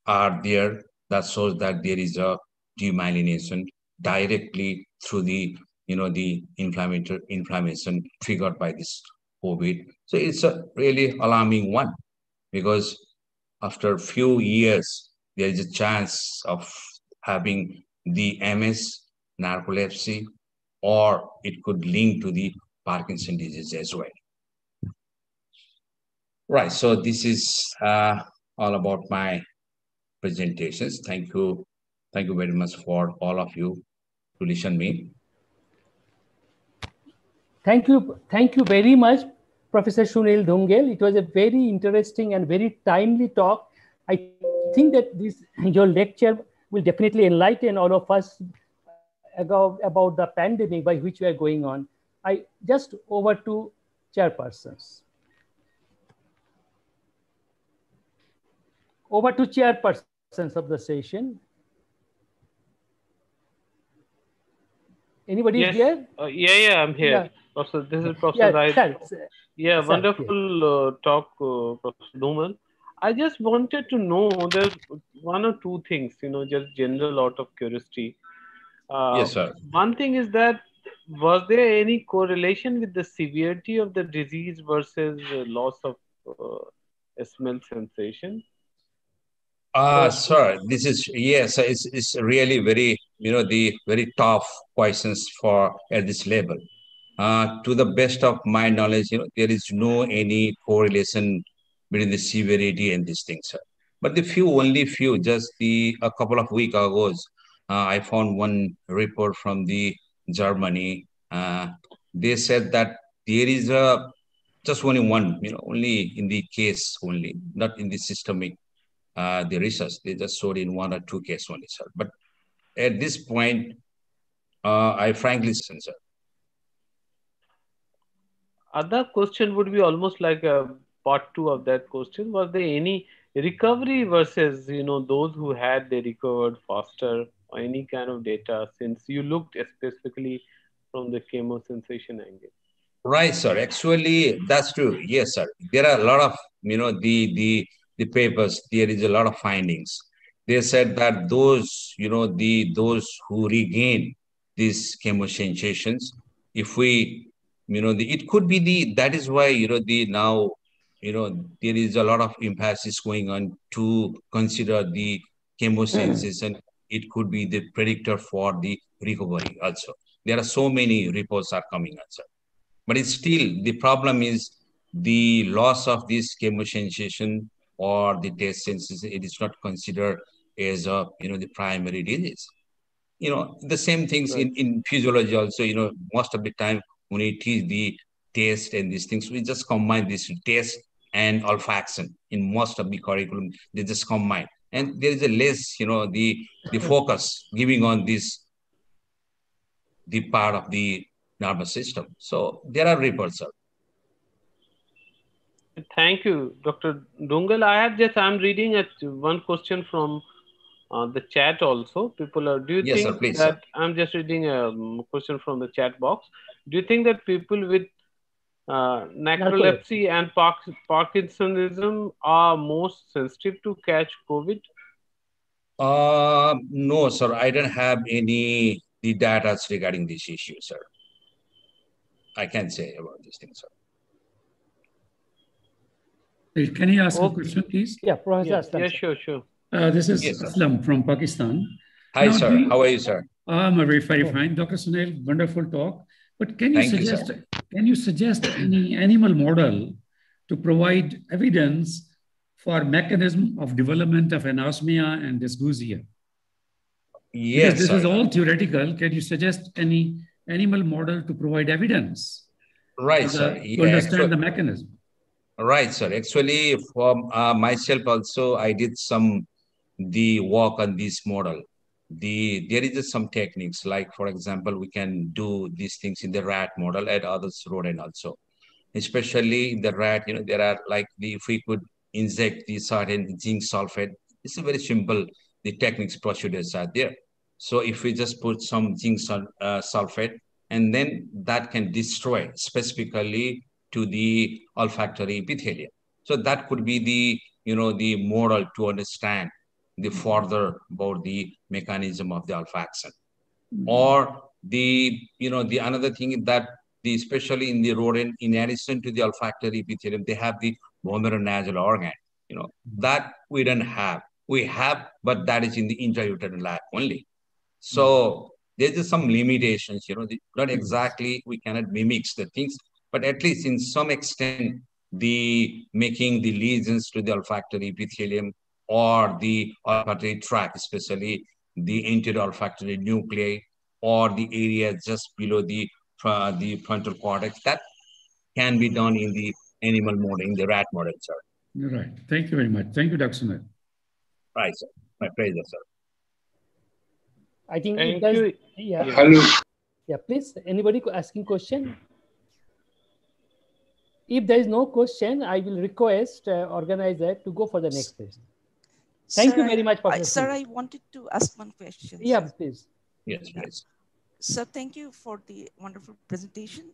are there that shows that there is a demyelination directly through the you know the inflammatory inflammation triggered by this COVID. So it's a really alarming one because after a few years there is a chance of having the MS, narcolepsy, or it could link to the Parkinson disease as well. Right, so this is uh, all about my presentations. Thank you. Thank you very much for all of you to listen me. Thank you. Thank you very much, Professor Sunil Dhungel. It was a very interesting and very timely talk. I think that this your lecture will definitely enlighten all of us about the pandemic by which we are going on. I just over to chairpersons. Over to chairpersons of the session. Anybody yes. here? Uh, yeah, yeah, I'm here. Yeah. Professor, this is Professor yeah, Rai. Yeah, sir, wonderful uh, talk, uh, Professor Dhumal. I just wanted to know there's one or two things, you know, just general out of curiosity. Uh, yes, sir. One thing is that was there any correlation with the severity of the disease versus loss of uh, smell sensation? Uh, sir, this is, yes, it's, it's really very, you know, the very tough questions for at this level. Uh, to the best of my knowledge, you know, there is no any correlation between the severity and these things, sir. But the few, only few, just the a couple of weeks ago, uh, I found one report from the Germany. Uh, they said that there is a just only one, you know, only in the case only, not in the systemic uh, the research. They just showed in one or two cases only, sir. But at this point, uh, I frankly sir. Other question would be almost like a part two of that question. Was there any recovery versus you know those who had they recovered faster or any kind of data since you looked specifically from the chemo sensation angle? Right, sir. Actually, that's true. Yes, sir. There are a lot of you know the the the papers, there is a lot of findings. They said that those, you know, the those who regain these chemo sensations, if we, you know, the, it could be the that is why you know the now, you know, there is a lot of emphasis going on to consider the chemo sensation. Mm. It could be the predictor for the recovery also. There are so many reports are coming also, but it's still the problem is the loss of this chemo sensation or the taste senses, it is not considered as a, you know, the primary disease. You know, the same things right. in, in physiology also, you know, most of the time when it is the taste and these things, we just combine this taste and olfaction in most of the curriculum, they just combine. And there is a less, you know, the, the focus giving on this, the part of the nervous system. So there are reports of Thank you, Dr. Dungal. I have just, I'm reading at one question from uh, the chat also. People are, do you yes, think sir, that, sir. I'm just reading a um, question from the chat box. Do you think that people with uh, narcolepsy and Parkinsonism are most sensitive to catch COVID? Uh, no, sir. I don't have any the data regarding this issue, sir. I can't say about this thing, sir. Can you ask okay. a question, please? Yeah, Professor yeah, yeah, sure, sure. Uh, this is yes, Aslam from Pakistan. Hi, now, sir. You, How are you, sir? I'm very, very fine. Dr. Sunil, wonderful talk. But can you Thank suggest you, can you suggest any animal model to provide evidence for mechanism of development of anosmia and dysgeusia? Yes. Because this sir. is all theoretical. Can you suggest any animal model to provide evidence? Right, to, sir. The, to understand the mechanism. Right, sir. Actually, for uh, myself also, I did some the work on this model. The there is some techniques like, for example, we can do these things in the rat model and others rodent also. Especially in the rat, you know, there are like the if we could inject the certain zinc sulfate, it's a very simple. The techniques procedures are there. So if we just put some zinc uh, sulfate, and then that can destroy specifically to the olfactory epithelium. So that could be the, you know, the model to understand the further about the mechanism of the olfaction. Mm-hmm. Or the, you know, the another thing is that the, especially in the rodent, in addition to the olfactory epithelium, they have the vomeronasal organ, you know, mm-hmm. that we don't have. We have, but that is in the intrauterine lab only. So mm-hmm. there's just some limitations, you know, the, not exactly, we cannot mimic the things, but at least in some extent, the making the lesions to the olfactory epithelium or the olfactory tract, especially the anterior olfactory nuclei or the area just below the, uh, the frontal cortex, that can be done in the animal model, in the rat model, sir. Right. Thank you very much. Thank you, Dr. Smith. Right, sir. My pleasure, sir. I think Thank you. Yeah. Hello. Yeah, please. Anybody asking question? If there is no question, I will request uh, organizer to go for the next question. Thank sir, you very much, Professor. sir, I wanted to ask one question. Yeah, please. Yes, please. So thank you for the wonderful presentation.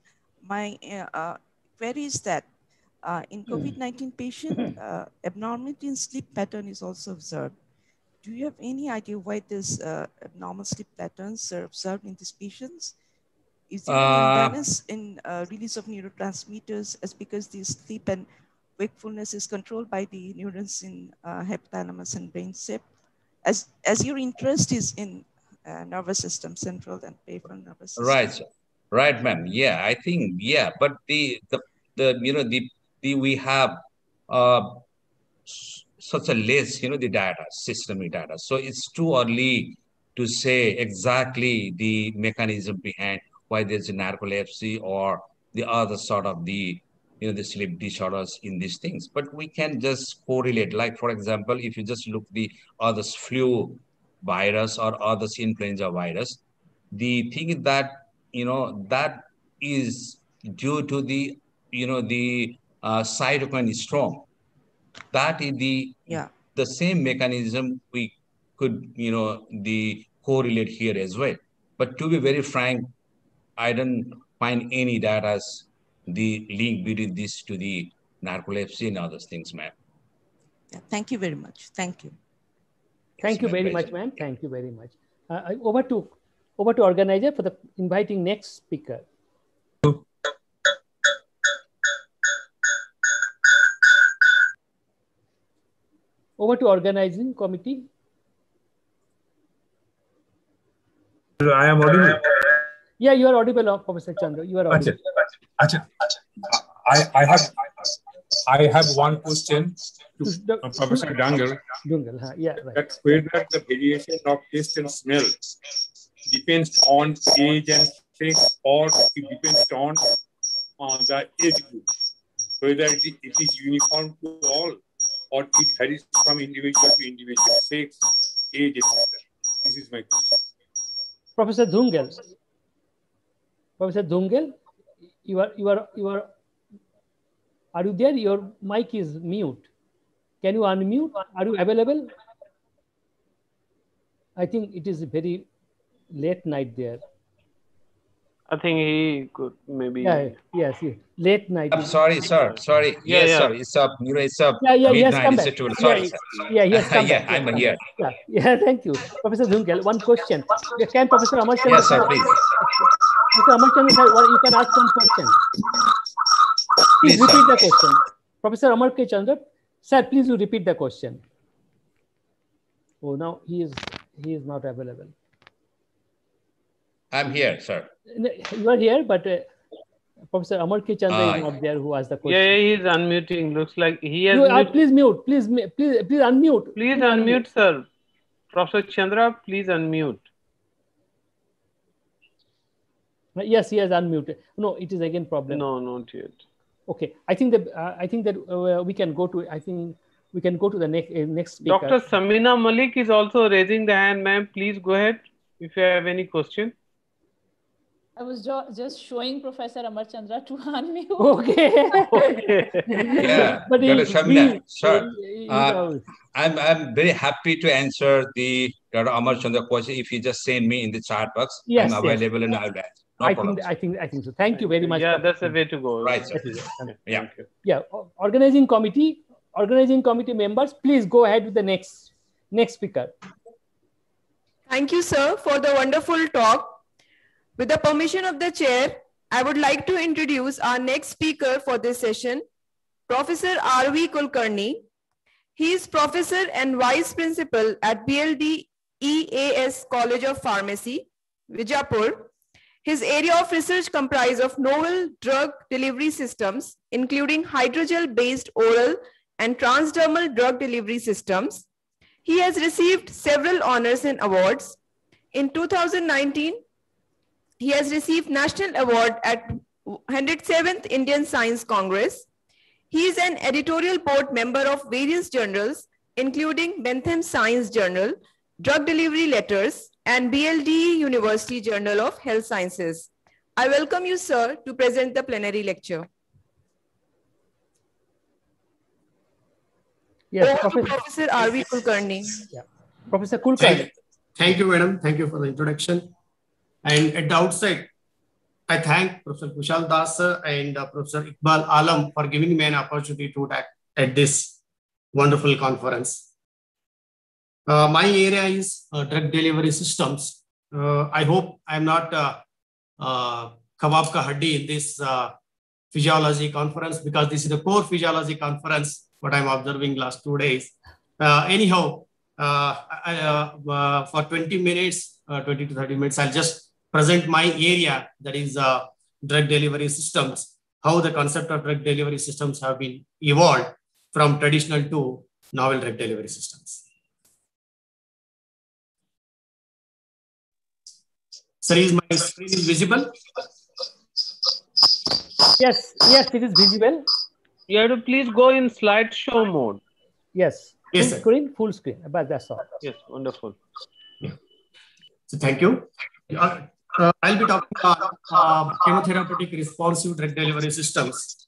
My uh, uh query is that uh, in COVID-19 patient, uh, abnormality in sleep pattern is also observed. Do you have any idea why this uh, abnormal sleep patterns are observed in these patients? Is there uh, imbalance in uh, release of neurotransmitters as because the sleep and wakefulness is controlled by the neurons in uh, hypothalamus and brain sep? As, as your interest is in uh, nervous system, central and peripheral nervous system. Right, sir. right, ma'am. Yeah, I think, yeah, but the, the, the you know, the, the we have uh, such a list, you know, the data, systemic data. So it's too early to say exactly the mechanism behind why there's a narcolepsy or the other sort of the you know the sleep disorders in these things. But we can just correlate. Like for example if you just look the others flu virus or other influenza virus the thing is that you know that is due to the you know the uh, cytokine storm. That is the Yeah. the same mechanism we could you know the correlate here as well. But to be very frank i don't find any data as the link between this to the narcolepsy and other things ma'am Yeah, thank you very much. Thank you. Thank you very pleasure. much, ma'am. Thank you very much. Uh, over to over to organizer for the inviting next speaker. Over to organizing committee. I am audible. Yeah, you are audible, Professor Chandra. You are audible. acha, acha. I, I have I have one question to the- Professor Dangle Dungal, huh? Yeah, right. that whether the variation of taste and smell depends on age and sex or it depends on uh, the age group. Whether it is, it is uniform to all or it varies from individual to individual, sex, age, etc. This is my question. Professor Dungal. Professor Dungal, you are you are you are are you there? Your mic is mute. Can you unmute? Are you available? I think it is a very late night there. I think he could maybe. Yeah, yes, yes. Late night. i'm sorry sir sorry Yeah, yes yeah. sir it's up you know it's up Yeah, yeah, yes, come back. a tool. Yeah, sorry yeah, yes, come yeah back. i'm come here. Yeah, yeah, thank you. Professor Dungal, one question. Can Professor Amar yes sir please Professor Amar Chandra, you can ask one question. Please Please, sir. repeat the question. Professor Amar K. Chandra, sir, please you repeat the question. Oh, now he is he is not available. i'm here sir You are here, but uh, Professor Amar K. Chandra Ah, is not there who asked the question. yeah, he's unmuting. Looks like he has. You, uh, mute- please mute. Please, mu- please, please unmute. Please unmute, sir. Professor Chandra, please unmute. Yes, he has unmuted. No, it is again problem. No, not yet. Okay, I think that uh, I think that uh, we can go to. I think we can go to the next uh, next speaker. Dr. Samina Malik is also raising the hand, ma'am. Please go ahead if you have any question. I was jo- just showing Professor Amar Chandra to unmute. Okay. Okay. yeah But Dr. Shamina, he- sir he- he uh. I'm I'm very happy to answer the Dr. Amar Chandra question. If you just send me in the chat box, Yes, I'm yes. available and I'll answer. No I problem. think I think I think so. Thank you very much. Yeah, that's the way to go. Right, sir. That is it. Yeah. Thank you. Yeah, organizing committee, organizing committee members, please go ahead with the next next speaker. Thank you, sir, for the wonderful talk. With the permission of the chair, I would like to introduce our next speaker for this session, Professor R.V. Kulkarni. He is professor and vice principal at BLD EAS College of Pharmacy, Vijapur. His area of research comprises of novel drug delivery systems, including hydrogel-based oral and transdermal drug delivery systems. He has received several honors and awards. In 2019, he has received National Award at 107th Indian Science Congress. He is an editorial board member of various journals, including Bentham Science Journal, Drug Delivery Letters, and BLD University Journal of Health Sciences. I welcome you, sir, to present the plenary lecture. Yes, Over Professor, Professor R.V. Kulkarni. Yeah. Professor Thank, Kulkarni. thank you, madam. Thank you for the introduction. And at the outset, I thank Professor Kushal Das and uh, Professor Iqbal Alam for giving me an opportunity to talk at this wonderful conference. Uh, my area is uh, drug delivery systems. Uh, I hope I'm not uh, uh, ka haddi in this uh, physiology conference because this is the core physiology conference, what I'm observing last two days. Uh, anyhow, uh, I, for 20 minutes, uh, 20 to 30 minutes, I'll just present my area that is drug delivery systems, how the concept of drug delivery systems have been evolved from traditional to novel drug delivery systems. Sir, is my screen is visible? Yes, yes, it is visible. You have to please go in slideshow mode. Yes. Yes, full sir. screen, full screen. But that's all. Yes, wonderful. So thank you. Uh, uh, I'll be talking about uh, chemotherapeutic responsive drug delivery systems.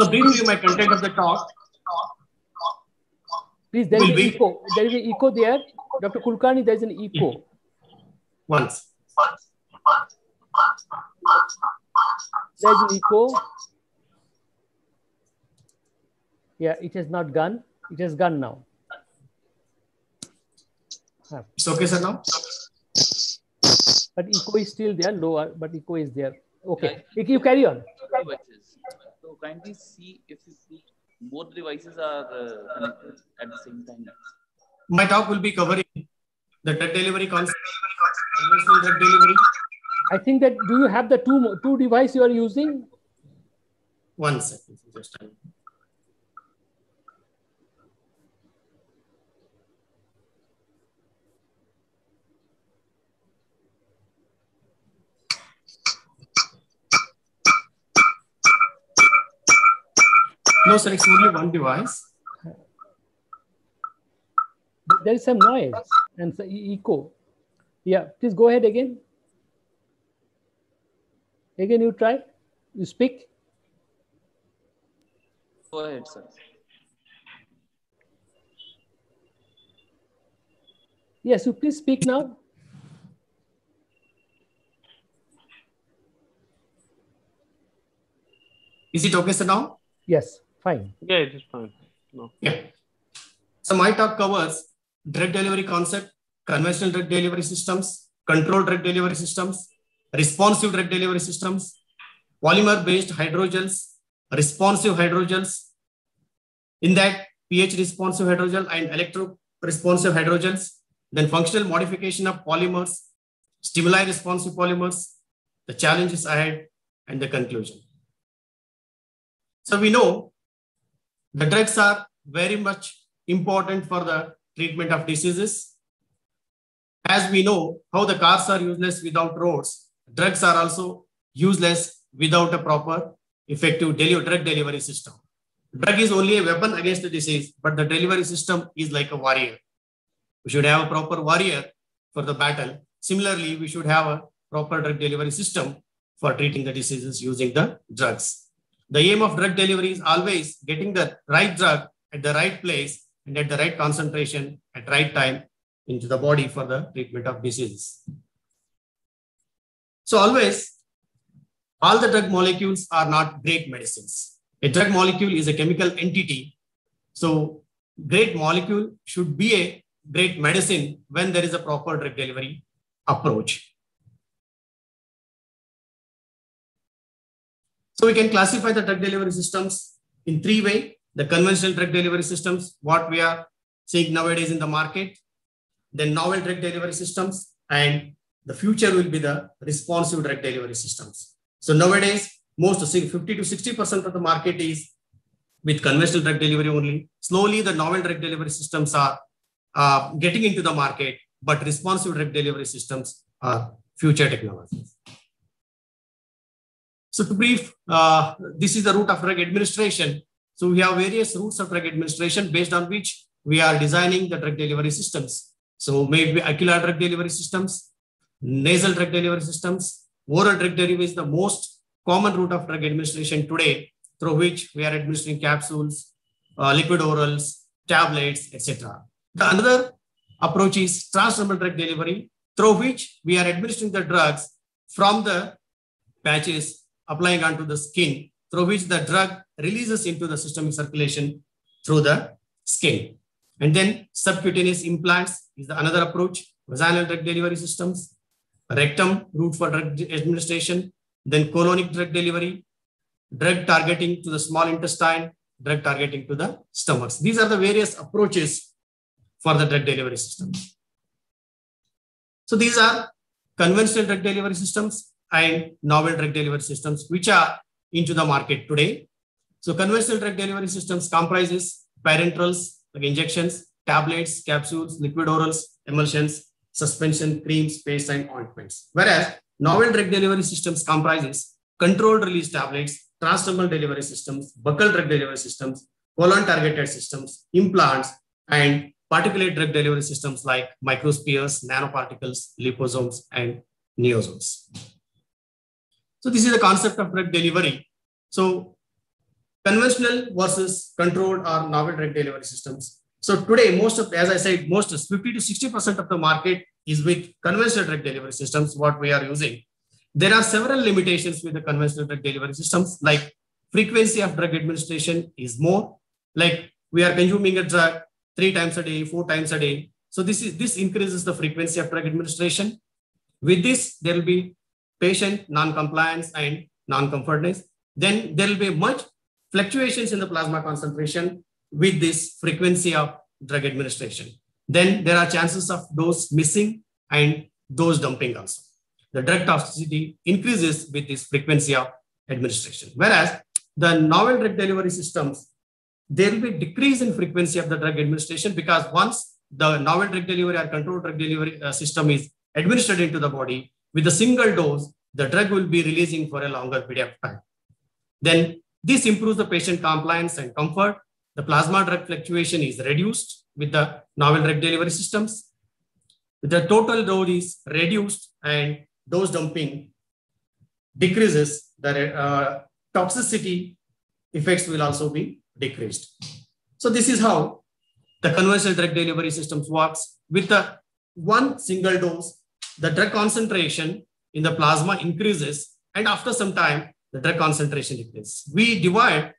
So briefly, my content of the talk Please, there is Will an be- echo. There is an echo there. Dr. Kulkarni, there is an echo. once. Once. There is an echo. Yeah, it has not gone. It has gone now. Huh. It's okay, sir, now? But echo is still there, lower, but echo is there. Okay, you carry on. devices. So kindly see if you see both devices are uh, connected at the same time. My talk will be covering the delivery concept, conventional delivery. I think that do you have the two two device you are using? One second, just a minute. No, sir, it's only one device. But There is some noise and so echo. Yeah, please go ahead again. Again, you try. You speak. Go ahead, sir. Yes, you please speak now. Is it okay, sir, now? Yes, fine. Yeah, it is fine. No. Yeah. So my talk covers drug delivery concept, conventional drug delivery systems, controlled drug delivery systems, responsive drug delivery systems, polymer-based hydrogels, responsive hydrogels. In that, pH responsive hydrogel and electro responsive hydrogels, then functional modification of polymers, stimuli responsive polymers, the challenges ahead, and the conclusion. So we know the drugs are very much important for the treatment of diseases. As we know how the cars are useless without roads, drugs are also useless without a proper effective deli- drug delivery system. Drug is only a weapon against the disease, but the delivery system is like a warrior. We should have a proper warrior for the battle. Similarly, we should have a proper drug delivery system for treating the diseases using the drugs. The aim of drug delivery is always getting the right drug at the right place and at the right concentration at right time into the body for the treatment of diseases. So always, all the drug molecules are not great medicines. A drug molecule is a chemical entity. So great molecule should be a great medicine when there is a proper drug delivery approach. So we can classify the drug delivery systems in three ways. The conventional drug delivery systems, what we are seeing nowadays in the market, then novel drug delivery systems, and the future will be the responsive drug delivery systems. So nowadays, most 50 to 60% of the market is with conventional drug delivery only. Slowly, the novel drug delivery systems are uh, getting into the market, but responsive drug delivery systems are future technologies. So to brief, uh, this is the route of drug administration. So we have various routes of drug administration based on which we are designing the drug delivery systems. So maybe ocular drug delivery systems, nasal drug delivery systems, oral drug delivery is the most common route of drug administration today, through which we are administering capsules, uh, liquid orals, tablets, etc. The another approach is transdermal drug delivery, through which we are administering the drugs from the patches applying onto the skin, through which the drug releases into the systemic circulation through the skin. And then subcutaneous implants is the another approach, vaginal drug delivery systems, rectum route for drug administration, then colonic drug delivery, drug targeting to the small intestine, drug targeting to the stomachs. These are the various approaches for the drug delivery systems. So these are conventional drug delivery systems and novel drug delivery systems, which are into the market today. So conventional drug delivery systems comprises parenterals, like injections, tablets, capsules, liquid orals, emulsions, suspension, creams, paste, and ointments. Whereas novel drug delivery systems comprises controlled release tablets, transdermal delivery systems, buccal drug delivery systems, colon targeted systems, implants, and particulate drug delivery systems like microspheres, nanoparticles, liposomes, and neosomes. So this is the concept of drug delivery. So conventional versus controlled or novel drug delivery systems. So today, most of, as I said, most 50 to 60% of the market is with conventional drug delivery systems, what we are using. There are several limitations with the conventional drug delivery systems, like frequency of drug administration is more, like we are consuming a drug three times a day, four times a day. So this is this increases the frequency of drug administration. With this, there will be patient non-compliance and non-comfortness. Then there will be much fluctuations in the plasma concentration with this frequency of drug administration. Then there are chances of dose missing and dose dumping also. The drug toxicity increases with this frequency of administration. Whereas the novel drug delivery systems, there will be decrease in frequency of the drug administration because once the novel drug delivery or controlled drug delivery uh, system is administered into the body with a single dose, the drug will be releasing for a longer period of time. Then this improves the patient compliance and comfort. The plasma drug fluctuation is reduced with the novel drug delivery systems. The total load is reduced and dose dumping decreases. The uh, toxicity effects will also be decreased. So this is how the conventional drug delivery systems works. With the one single dose, the drug concentration in the plasma increases and after some time, the drug concentration decreases. We divide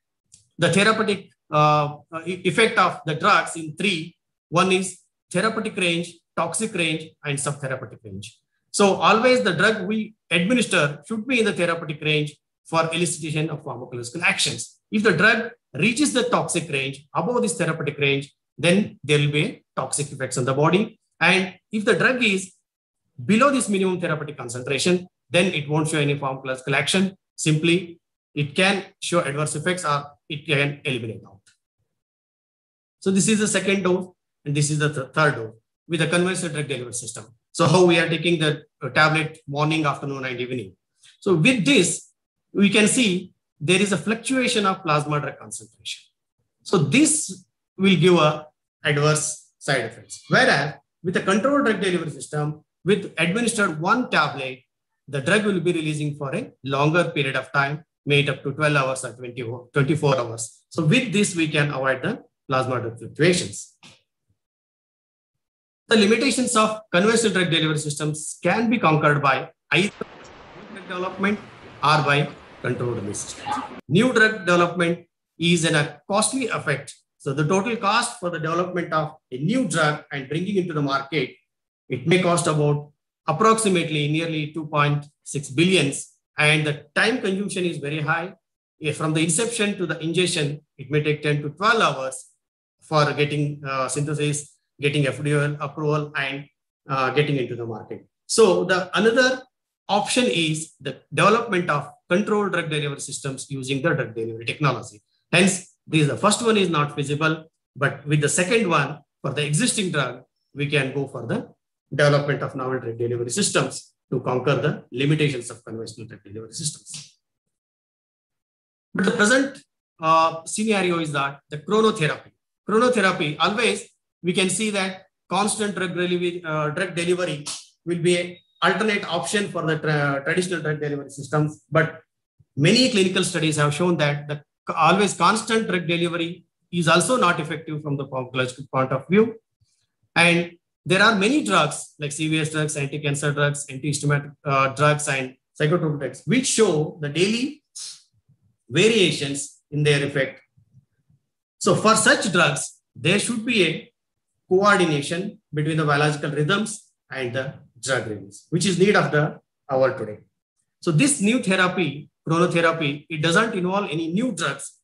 the therapeutic uh, effect of the drugs in three. One is therapeutic range, toxic range, and subtherapeutic range. So always the drug we administer should be in the therapeutic range for elicitation of pharmacological actions. If the drug reaches the toxic range, above this therapeutic range, then there will be toxic effects on the body. And if the drug is below this minimum therapeutic concentration, then it won't show any pharmacological action. Simply, it can show adverse effects or it can eliminate out. So this is the second dose, and this is the th third dose with the conventional drug delivery system. So how we are taking the uh, tablet morning, afternoon, and evening. So with this, we can see there is a fluctuation of plasma drug concentration. So this will give a adverse side effects. Whereas with a controlled drug delivery system, with administered one tablet, the drug will be releasing for a longer period of time, made up to 12 hours or 20, 24 hours. So with this, we can avoid the plasma drug fluctuations. The limitations of conventional drug delivery systems can be conquered by either drug development or by controlled systems. New drug development is in a costly effect. So the total cost for the development of a new drug and bringing into the market, it may cost about approximately nearly 2.6 billions. And the time consumption is very high. If from the inception to the ingestion, it may take 10 to 12 hours for getting uh, synthesis, getting FDA approval, and uh, getting into the market. So the another option is the development of controlled drug delivery systems using the drug delivery technology. Hence, this the first one is not feasible, but with the second one, for the existing drug, we can go for the development of novel drug delivery systems to conquer the limitations of conventional drug delivery systems. But the present uh, scenario is that the chronotherapy. Chronotherapy, always we can see that constant drug delivery, uh, drug delivery will be an alternate option for the tra traditional drug delivery systems. But many clinical studies have shown that the always constant drug delivery is also not effective from the pharmacological point of view. And there are many drugs like CVS drugs, anti-cancer drugs, antihistaminic uh, drugs, and psychotropic drugs, which show the daily variations in their effect. So for such drugs, there should be a coordination between the biological rhythms and the drug release, which is need of the hour today. So this new therapy, chronotherapy, it doesn't involve any new drugs.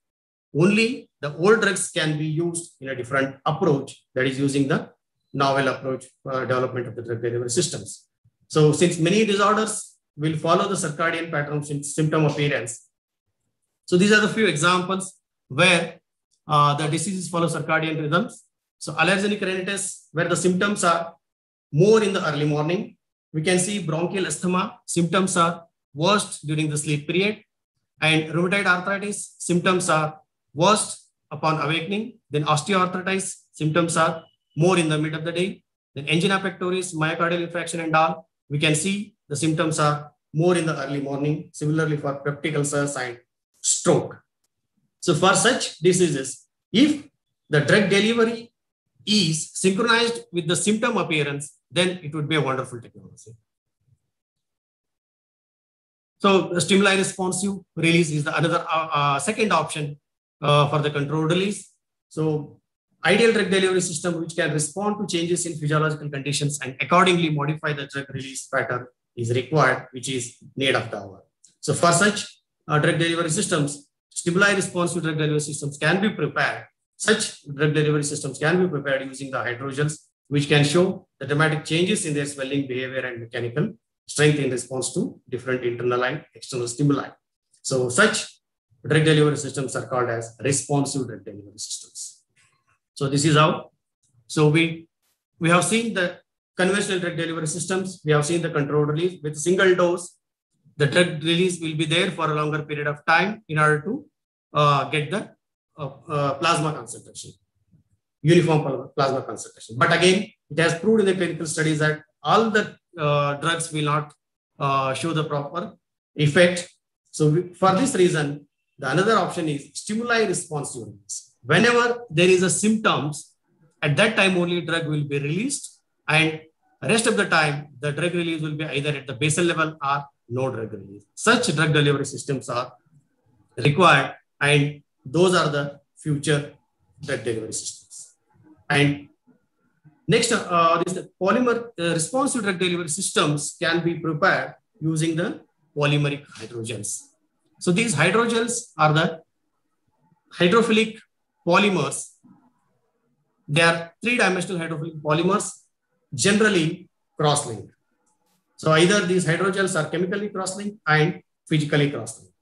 Only the old drugs can be used in a different approach that is using the novel approach for development of the drug delivery systems. So since many disorders will follow the circadian pattern symptom appearance. So these are the few examples where uh, the diseases follow circadian rhythms. So allergenic rhinitis, where the symptoms are more in the early morning. We can see bronchial asthma symptoms are worst during the sleep period. And rheumatoid arthritis symptoms are worst upon awakening. Then osteoarthritis symptoms are more in the mid of the day. Then angina pectoris, myocardial infarction and all, we can see the symptoms are more in the early morning. Similarly for peptic ulcers and stroke. So for such diseases, if the drug delivery is synchronized with the symptom appearance, then it would be a wonderful technology. So the stimuli responsive release is the another uh, uh, second option uh, for the controlled release. So ideal drug delivery system which can respond to changes in physiological conditions and accordingly modify the drug release pattern is required, which is need of the hour. So for such uh, drug delivery systems, stimuli responsive drug delivery systems can be prepared. Such drug delivery systems can be prepared using the hydrogels, which can show the dramatic changes in their swelling behavior and mechanical strength in response to different internal and external stimuli. So such drug delivery systems are called as responsive drug delivery systems. So this is how. So we we have seen the conventional drug delivery systems. We have seen the controlled release with single dose. The drug release will be there for a longer period of time in order to uh, get the uh, uh, plasma concentration, uniform plasma concentration. But again, it has proved in the clinical studies that all the uh, drugs will not uh, show the proper effect. So we, for this reason, the another option is stimuli response units. Whenever there is a symptoms, at that time only drug will be released and rest of the time, the drug release will be either at the basal level or no drug release. Such drug delivery systems are required and those are the future drug delivery systems. And next, uh, polymer uh, responsive drug delivery systems can be prepared using the polymeric hydrogels. So these hydrogels are the hydrophilic polymers. They are three-dimensional hydrophilic polymers generally cross-linked. So either these hydrogels are chemically cross-linked and physically cross-linked.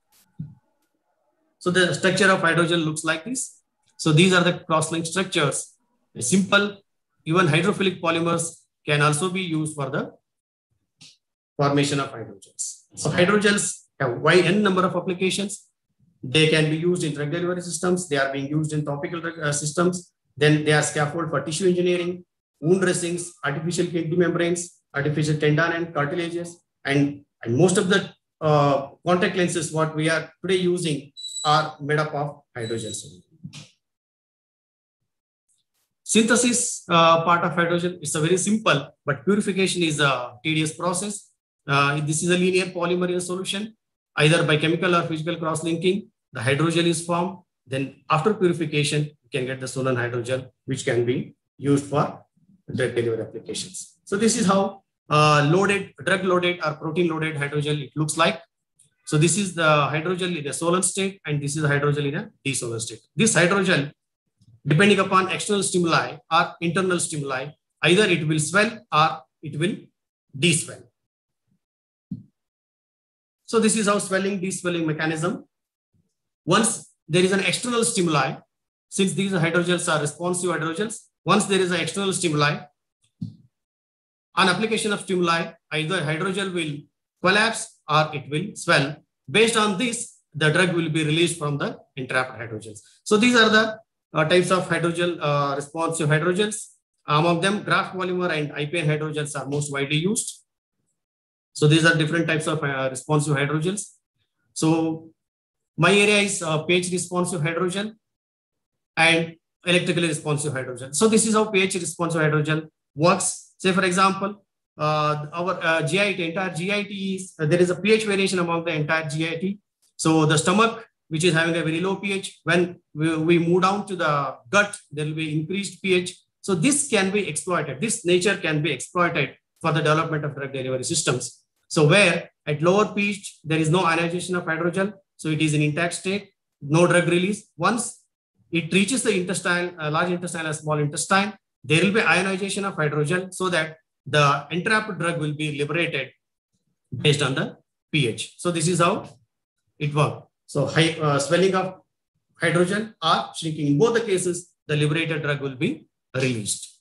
So the structure of hydrogel looks like this. So these are the cross-linked structures. A simple, even hydrophilic polymers can also be used for the formation of hydrogels. So hydrogels have wide n number of applications. They can be used in drug delivery systems. They are being used in topical uh, systems. Then they are scaffold for tissue engineering, wound dressings, artificial kidney membranes, artificial tendon and cartilages, and, and most of the uh, contact lenses what we are today using are made up of hydrogels. Synthesis uh, part of hydrogel is a very simple, but purification is a tedious process. Uh, this is a linear polymer in solution, either by chemical or physical cross-linking. The hydrogel is formed. Then after purification, you can get the swollen hydrogel, which can be used for drug delivery applications. So this is how uh, loaded, drug loaded or protein loaded hydrogel it looks like. So this is the hydrogel in a swollen state and this is the hydrogel in a deswollen state. This hydrogel, depending upon external stimuli or internal stimuli, either it will swell or it will deswell. So this is how swelling, deswelling mechanism. Once there is an external stimuli, since these hydrogels are responsive hydrogels, once there is an external stimuli, on application of stimuli, either hydrogel will collapse or it will swell. Based on this, the drug will be released from the entrapped hydrogels. So these are the uh, types of hydrogel uh, responsive hydrogels. Among them, graft polymer and IPN hydrogels are most widely used. So these are different types of uh, responsive hydrogels. So my area is uh, pH responsive hydrogel and electrically responsive hydrogel. So this is how pH responsive hydrogel works. Say for example, uh, our uh, GIT, entire GIT is, uh, there is a pH variation among the entire GIT. So the stomach, which is having a very low pH, when we, we move down to the gut, there will be increased pH. So this can be exploited. This nature can be exploited for the development of drug delivery systems. So where at lower pH, there is no ionization of hydrogel. So it is in intact state, no drug release. Once it reaches the intestine, uh, large intestine and small intestine, there will be ionization of hydrogel so that the entrapped drug will be liberated based on the pH. So this is how it works. So high, uh, swelling of hydrogel or shrinking. In both the cases, the liberated drug will be released.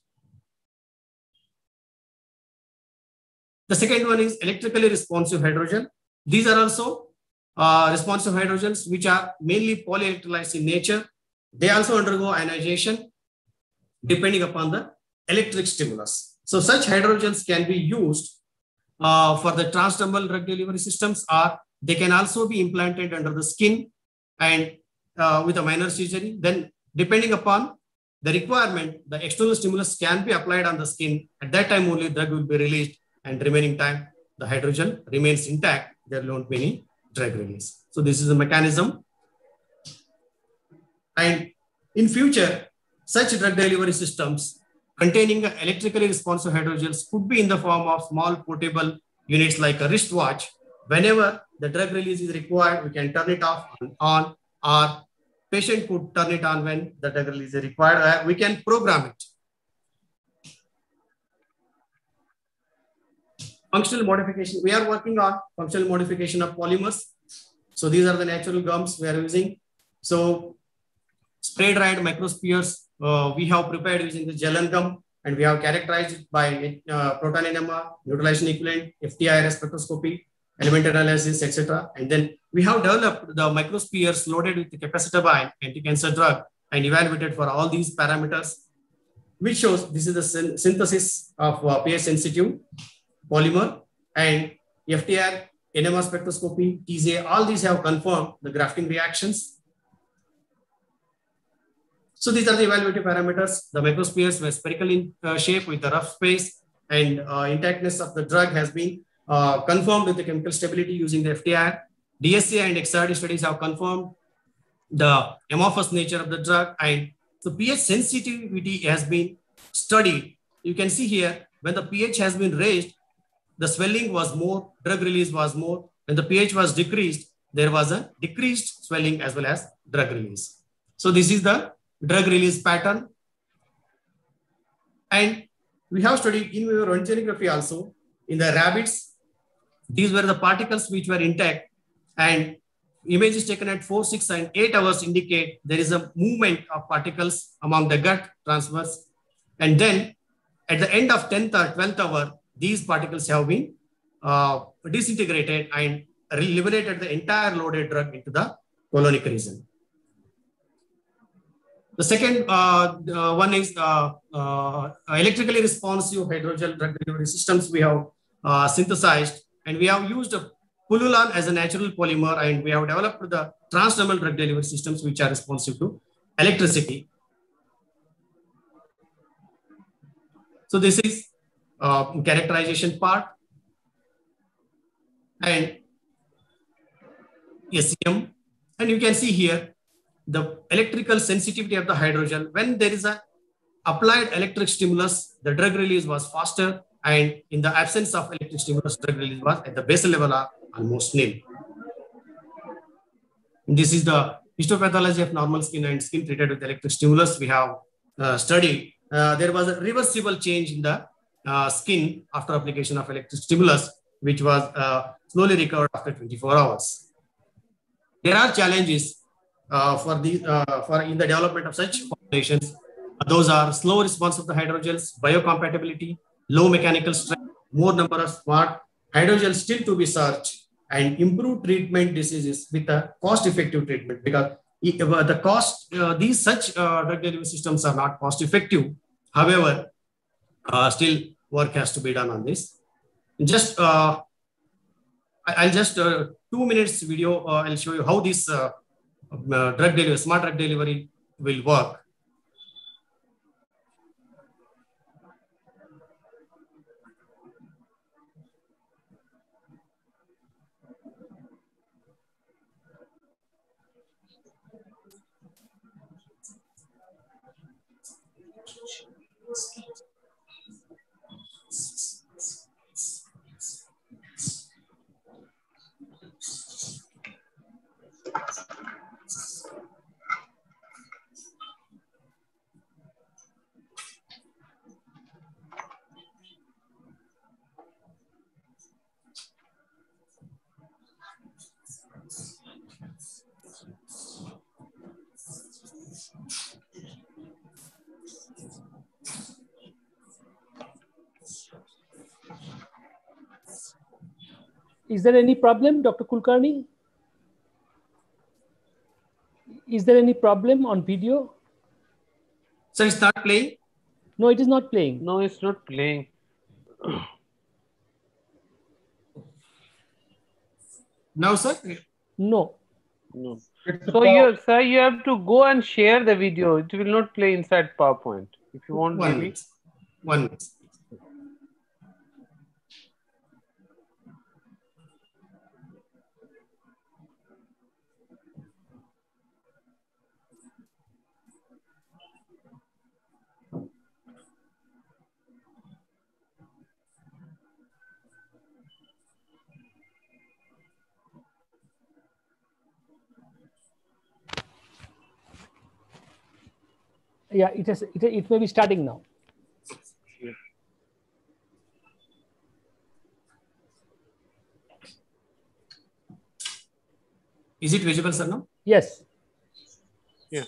The second one is electrically responsive hydrogel. These are also uh, responsive hydrogels, which are mainly polyelectrolytes in nature. They also undergo ionization depending upon the electric stimulus. So such hydrogels can be used uh, for the transdermal drug delivery systems or they can also be implanted under the skin and uh, with a minor surgery. Then depending upon the requirement, the external stimulus can be applied on the skin. At that time only drug will be released and remaining time, the hydrogel remains intact. There won't be any drug release. So this is the mechanism. And in future, such drug delivery systems containing electrically responsive hydrogels could be in the form of small portable units like a wristwatch. Whenever the drug release is required, we can turn it off and on, or patient could turn it on when the drug release is required. Uh, we can program it. Functional modification. We are working on functional modification of polymers. So these are the natural gums we are using. So spray dried microspheres uh, we have prepared using the gel and gum and we have characterized it by uh, proton NMR, neutralization equivalent, FTIR spectroscopy, element analysis, etc. And then we have developed the microspheres loaded with the capecitabine anti-cancer drug and evaluated for all these parameters, which shows this is the syn synthesis of uh, sensitive polymer and FTIR, NMR spectroscopy, TZA, all these have confirmed the grafting reactions so these are the evaluative parameters. The microspheres were spherical in uh, shape with the rough space and uh, intactness of the drug has been uh, confirmed with the chemical stability using the FTIR. DSA and XRD studies have confirmed the amorphous nature of the drug and the pH sensitivity has been studied. You can see here when the pH has been raised, the swelling was more, drug release was more. When the pH was decreased, there was a decreased swelling as well as drug release. So this is the drug release pattern. And we have studied in vivo röntgenography also in the rabbits. These were the particles which were intact and images taken at 4, 6 and 8 hours indicate there is a movement of particles among the gut transverse. And then at the end of 10th or 12th hour, these particles have been uh, disintegrated and liberated the entire loaded drug into the colonic region. The second uh, uh, one is uh, electrically responsive hydrogel drug delivery systems we have synthesized and we have used Pullulan as a natural polymer and we have developed the transdermal drug delivery systems which are responsive to electricity. So this is uh, characterization part and SEM. And you can see here the electrical sensitivity of the hydrogel, when there is a applied electric stimulus, the drug release was faster. And in the absence of electric stimulus, drug release was at the basal level are almost nil. This is the histopathology of normal skin and skin treated with electric stimulus. We have uh, studied. Uh, there was a reversible change in the skin after application of electric stimulus, which was uh, slowly recovered after 24 hours. There are challenges uh, for the uh, for in the development of such formulations. Those are slow response of the hydrogels, biocompatibility, low mechanical strength, more number of smart hydrogels still to be searched, and improve treatment diseases with a cost-effective treatment because uh, the cost uh, these such uh, drug delivery systems are not cost effective. However, uh, Uh, still work has to be done on this. Just uh, I'll just uh, two minutes video. I'll show you how this uh, drug delivery, smart drug delivery will work. Is there any problem, Dr. Kulkarni? Is there any problem on video? So it's not playing? No, it is not playing. No, it's not playing. Now, sir? No. No. So you, sir, you have to go and share the video. It will not play inside PowerPoint. If you want One really. minute. One minute. Yeah, it is. It, it may be starting now. Is it visible, sir, now? Yes. Yeah.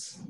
months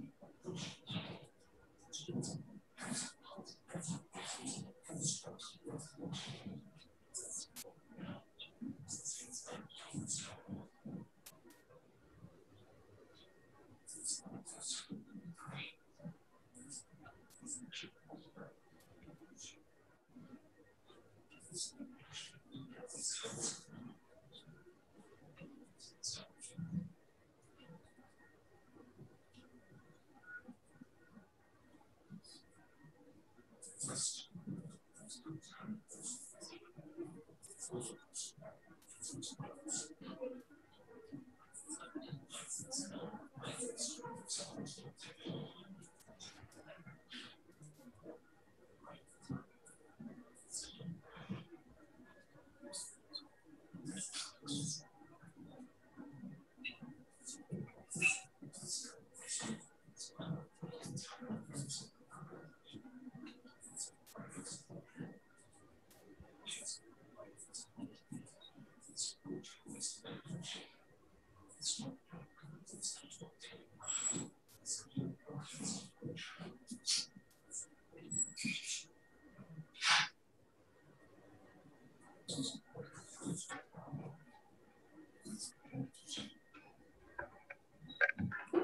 songs.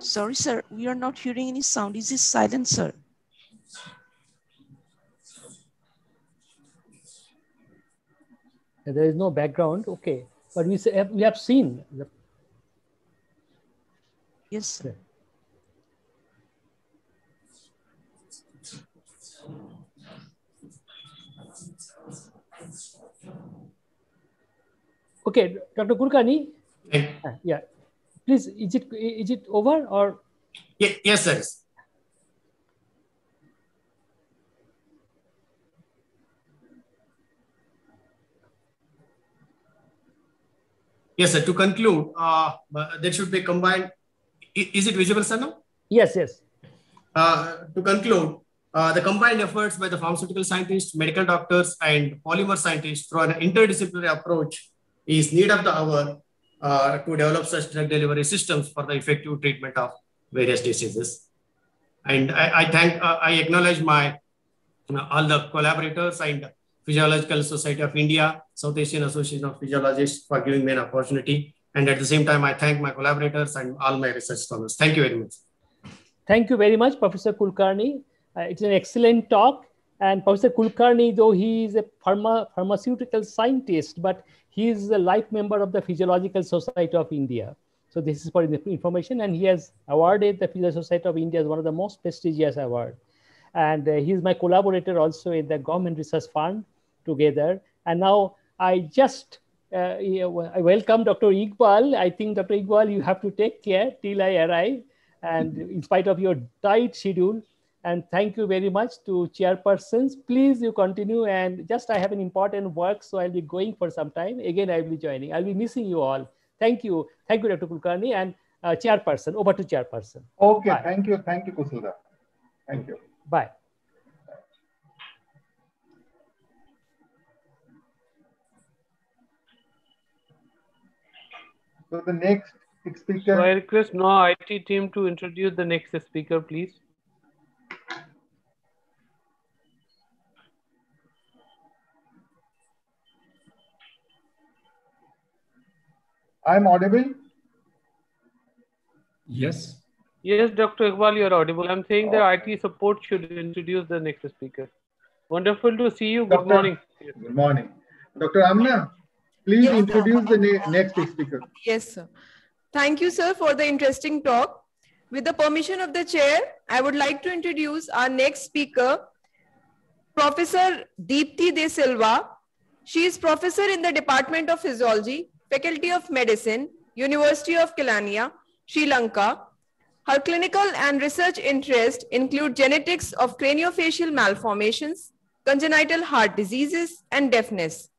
Sorry, sir, we are not hearing any sound. Is this silent, sir? There is no background. Okay, but we say, we have seen. The, Yes, sir. okay, Dr. Kulkarni. Uh, yeah, please. Is it is it over or? Ye- yes, sir. Yes, sir. To conclude, uh, there should be combined. Is it visible, sir? Now? Yes, yes. Uh, to conclude, uh, the combined efforts by the pharmaceutical scientists, medical doctors, and polymer scientists through an interdisciplinary approach is need of the hour uh, to develop such drug delivery systems for the effective treatment of various diseases. And I, I thank, uh, I acknowledge my all the collaborators and Physiological Society of India, South Asian Association of Physiologists for giving me an opportunity. And at the same time, I thank my collaborators and all my research scholars. Thank you very much. Thank you very much, Professor Kulkarni. Uh, it's an excellent talk. And Professor Kulkarni, though he is a pharma, pharmaceutical scientist, but he is a life member of the Physiological Society of India. So this is for information. And he has awarded the Physiological Society of India as one of the most prestigious award. And uh, he is my collaborator also in the Government Research Fund together. And now I just uh, I welcome Dr. Iqbal. I think Dr. Iqbal, you have to take care till I arrive. And in spite of your tight schedule, And thank you very much to chairpersons. Please you continue and just I have an important work, so I'll be going for some time. Again, I'll be joining. I'll be missing you all. Thank you. Thank you, Dr. Kulkarni and uh, chairperson. Over to chairperson. Okay, Bye. thank you. Thank you, Kusulda. Thank you. Bye. So the next speaker. So I request now IT team to introduce the next speaker, please. I'm audible. Yes. Yes, Dr. Iqbal, you're audible. I'm saying the oh. IT support should introduce the next speaker. Wonderful to see you. Good Doctor- morning. Good morning. Dr. Amna, please Yes, sir. introduce the ne- next speaker. Yes, sir. Thank you, sir, for the interesting talk. With the permission of the chair, I would like to introduce our next speaker, Professor Deepthi De Silva. She is professor in the Department of Physiology, Faculty of Medicine, University of Kelaniya, Sri Lanka. Her clinical and research interests include genetics of craniofacial malformations, congenital heart diseases, and deafness.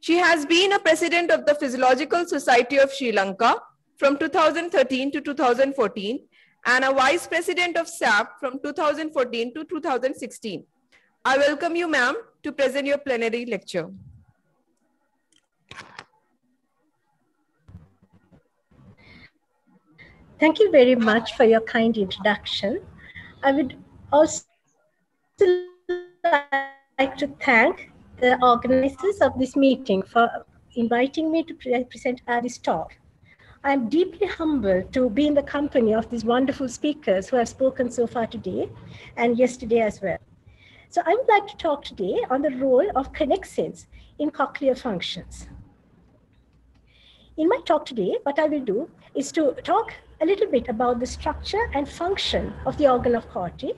She has been a president of the Physiological Society of Sri Lanka from 2013 to 2014 and a vice president of SAP from 2014 to 2016. I welcome you, ma'am, to present your plenary lecture. Thank you very much for your kind introduction. I would also like to thank the organizers of this meeting for inviting me to pre- present uh, this talk. I'm deeply humbled to be in the company of these wonderful speakers who have spoken so far today and yesterday as well. So I would like to talk today on the role of connexins in cochlear functions. In my talk today, what I will do is to talk a little bit about the structure and function of the organ of Corti,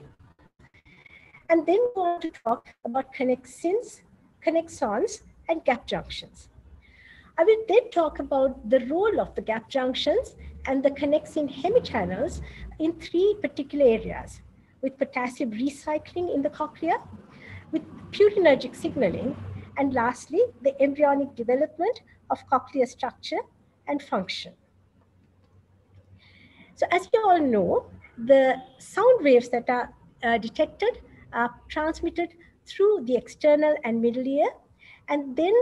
and then go on to talk about connexins, connexons, and gap junctions. I will then talk about the role of the gap junctions and the connexin hemichannels in three particular areas, with potassium recycling in the cochlea, with purinergic signaling, and lastly, the embryonic development of cochlear structure and function. So as you all know, the sound waves that are uh, detected are transmitted through the external and middle ear and then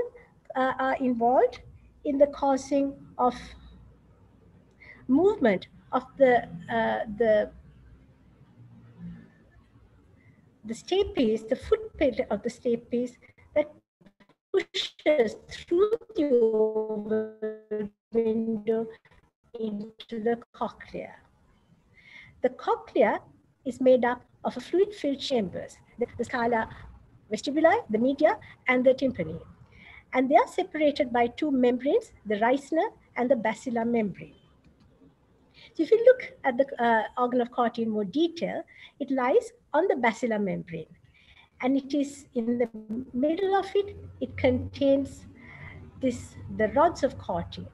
uh, are involved in the causing of movement of the, uh, the, the stapes, the foot footprint of the stapes that pushes through the window into the cochlea. The cochlea is made up of a fluid-filled chambers, the, scala vestibuli, the media, and the tympani. And they are separated by two membranes, the Reissner and the basilar membrane. So if you look at the uh, organ of Corti in more detail, it lies on the basilar membrane. And it is in the middle of it, it contains this, the rods of Corti.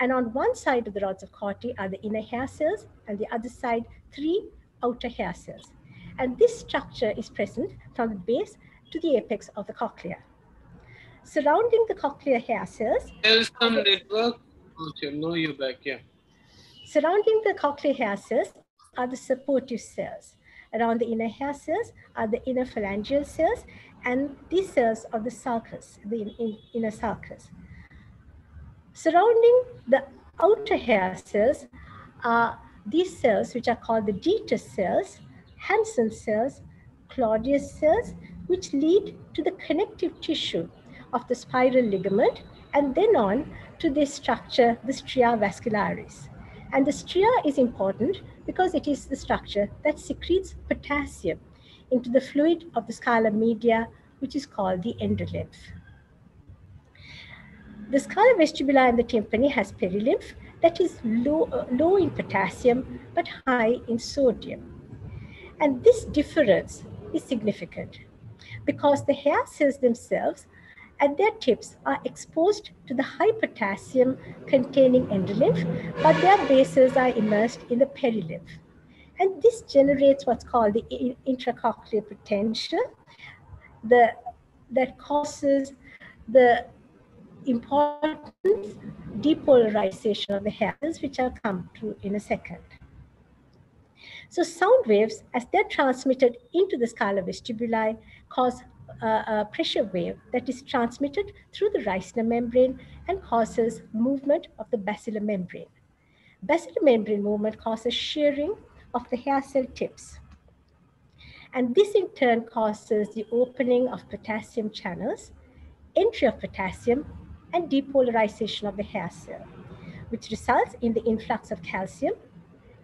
And on one side of the rods of Corti are the inner hair cells, and the other side, three outer hair cells. And this structure is present from the base to the apex of the cochlea. Surrounding the cochlear hair cells, There's some network. Okay, no, you're back. Yeah. surrounding the cochlear hair cells are the supportive cells. Around the inner hair cells are the inner phalangeal cells, and these cells are the sulcus, the in- in- inner sulcus. Surrounding the outer hair cells are these cells, which are called the Deiter cells, Hensen cells, Claudius cells, which lead to the connective tissue of the spiral ligament and then on to this structure, the stria vascularis. And the stria is important because it is the structure that secretes potassium into the fluid of the scala media, which is called the endolymph. The scala vestibuli and the tympani has perilymph that is low, uh, low in potassium but high in sodium. And this difference is significant because the hair cells themselves at their tips are exposed to the high potassium containing endolymph, but their bases are immersed in the perilymph. And this generates what's called the intracochlear potential the, that causes the important depolarization of the hairs, which I'll come to in a second. So sound waves, as they're transmitted into the scala vestibuli, cause a, a pressure wave that is transmitted through the Reissner membrane and causes movement of the basilar membrane. Basilar membrane movement causes shearing of the hair cell tips. And this in turn causes the opening of potassium channels, entry of potassium, and depolarization of the hair cell, which results in the influx of calcium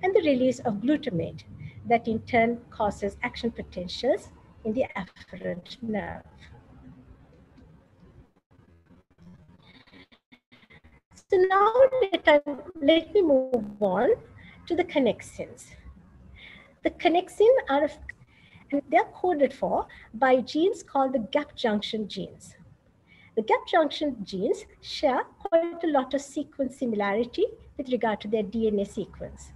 and the release of glutamate that in turn causes action potentials in the afferent nerve. So now let, let me move on to the connexins. The connexin are and they're coded for by genes called the gap junction genes. The gap junction genes share quite a lot of sequence similarity with regard to their DNA sequence.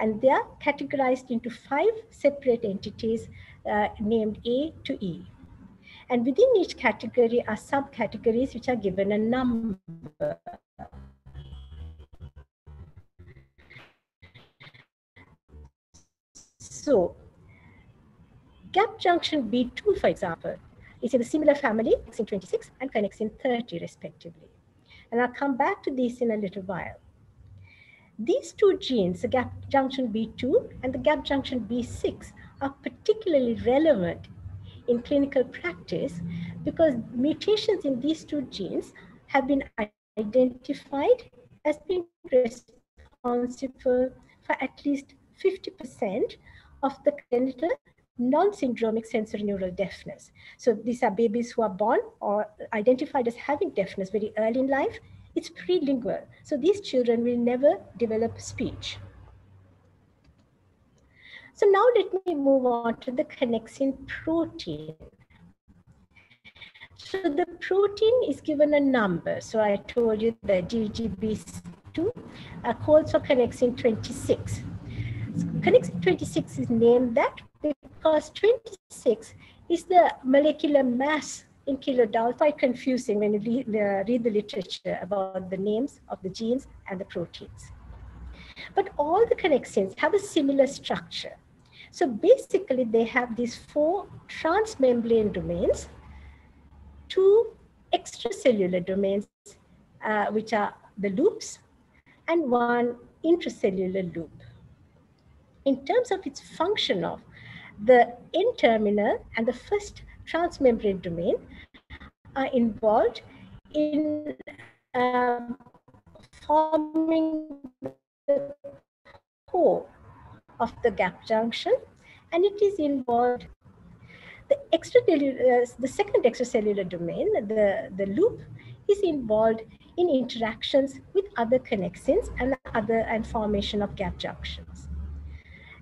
And they are categorized into five separate entities uh, named A to E. And within each category are subcategories which are given a number. So gap junction B2, for example, is in a similar family, connexin 26 and connexin 30 respectively. And I'll come back to these in a little while. These two genes, the gap junction B2 and the gap junction B6, are particularly relevant in clinical practice because mutations in these two genes have been identified as being responsible for at least 50% of the genital non-syndromic sensorineural deafness. So these are babies who are born or identified as having deafness very early in life. It's prelingual. So these children will never develop speech. So now let me move on to the connexin protein. So the protein is given a number. So I told you the GJB2 uh, calls for connexin 26. So connexin 26 is named that because 26 is the molecular mass in kilodalton. Quite confusing when you read, the literature about the names of the genes and the proteins. But all the connexins have a similar structure. So basically, they have these four transmembrane domains, two extracellular domains, uh, which are the loops, and one intracellular loop. In terms of its function of the N-terminal and the first transmembrane domain are involved in um, forming the core of the gap junction and it is involved the the second extracellular domain, the, the loop, is involved in interactions with other connexins and other and formation of gap junctions.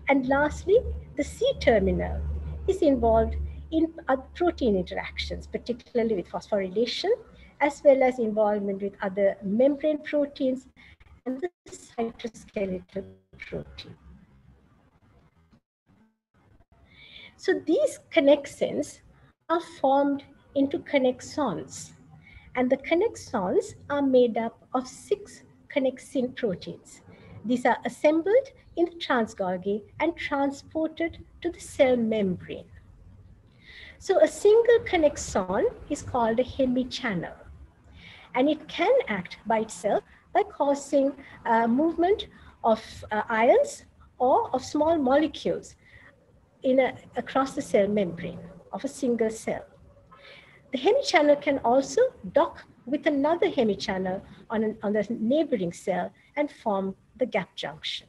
And lastly, the C-terminal is involved in protein interactions, particularly with phosphorylation, as well as involvement with other membrane proteins and the cytoskeletal protein. So these connexins are formed into connexons, and the connexons are made up of six connexin proteins. These are assembled in the trans-Golgi and transported to the cell membrane. So a single connexon is called a hemichannel, and it can act by itself by causing uh, movement of uh, ions or of small molecules in a, across the cell membrane of a single cell. The hemichannel can also dock with another hemichannel on, an, on the neighboring cell and form the gap junction.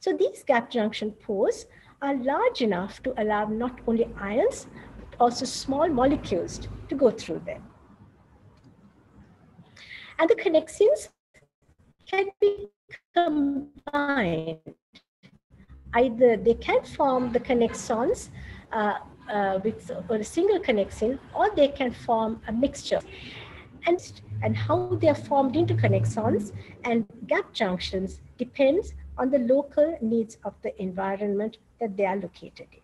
So these gap junction pores are large enough to allow not only ions, but also small molecules to go through them. And the connexins can be combined. Either they can form the connexons uh, uh, with a single connexin, or they can form a mixture. And, and how they are formed into connexons and gap junctions depends on the local needs of the environment that they are located in.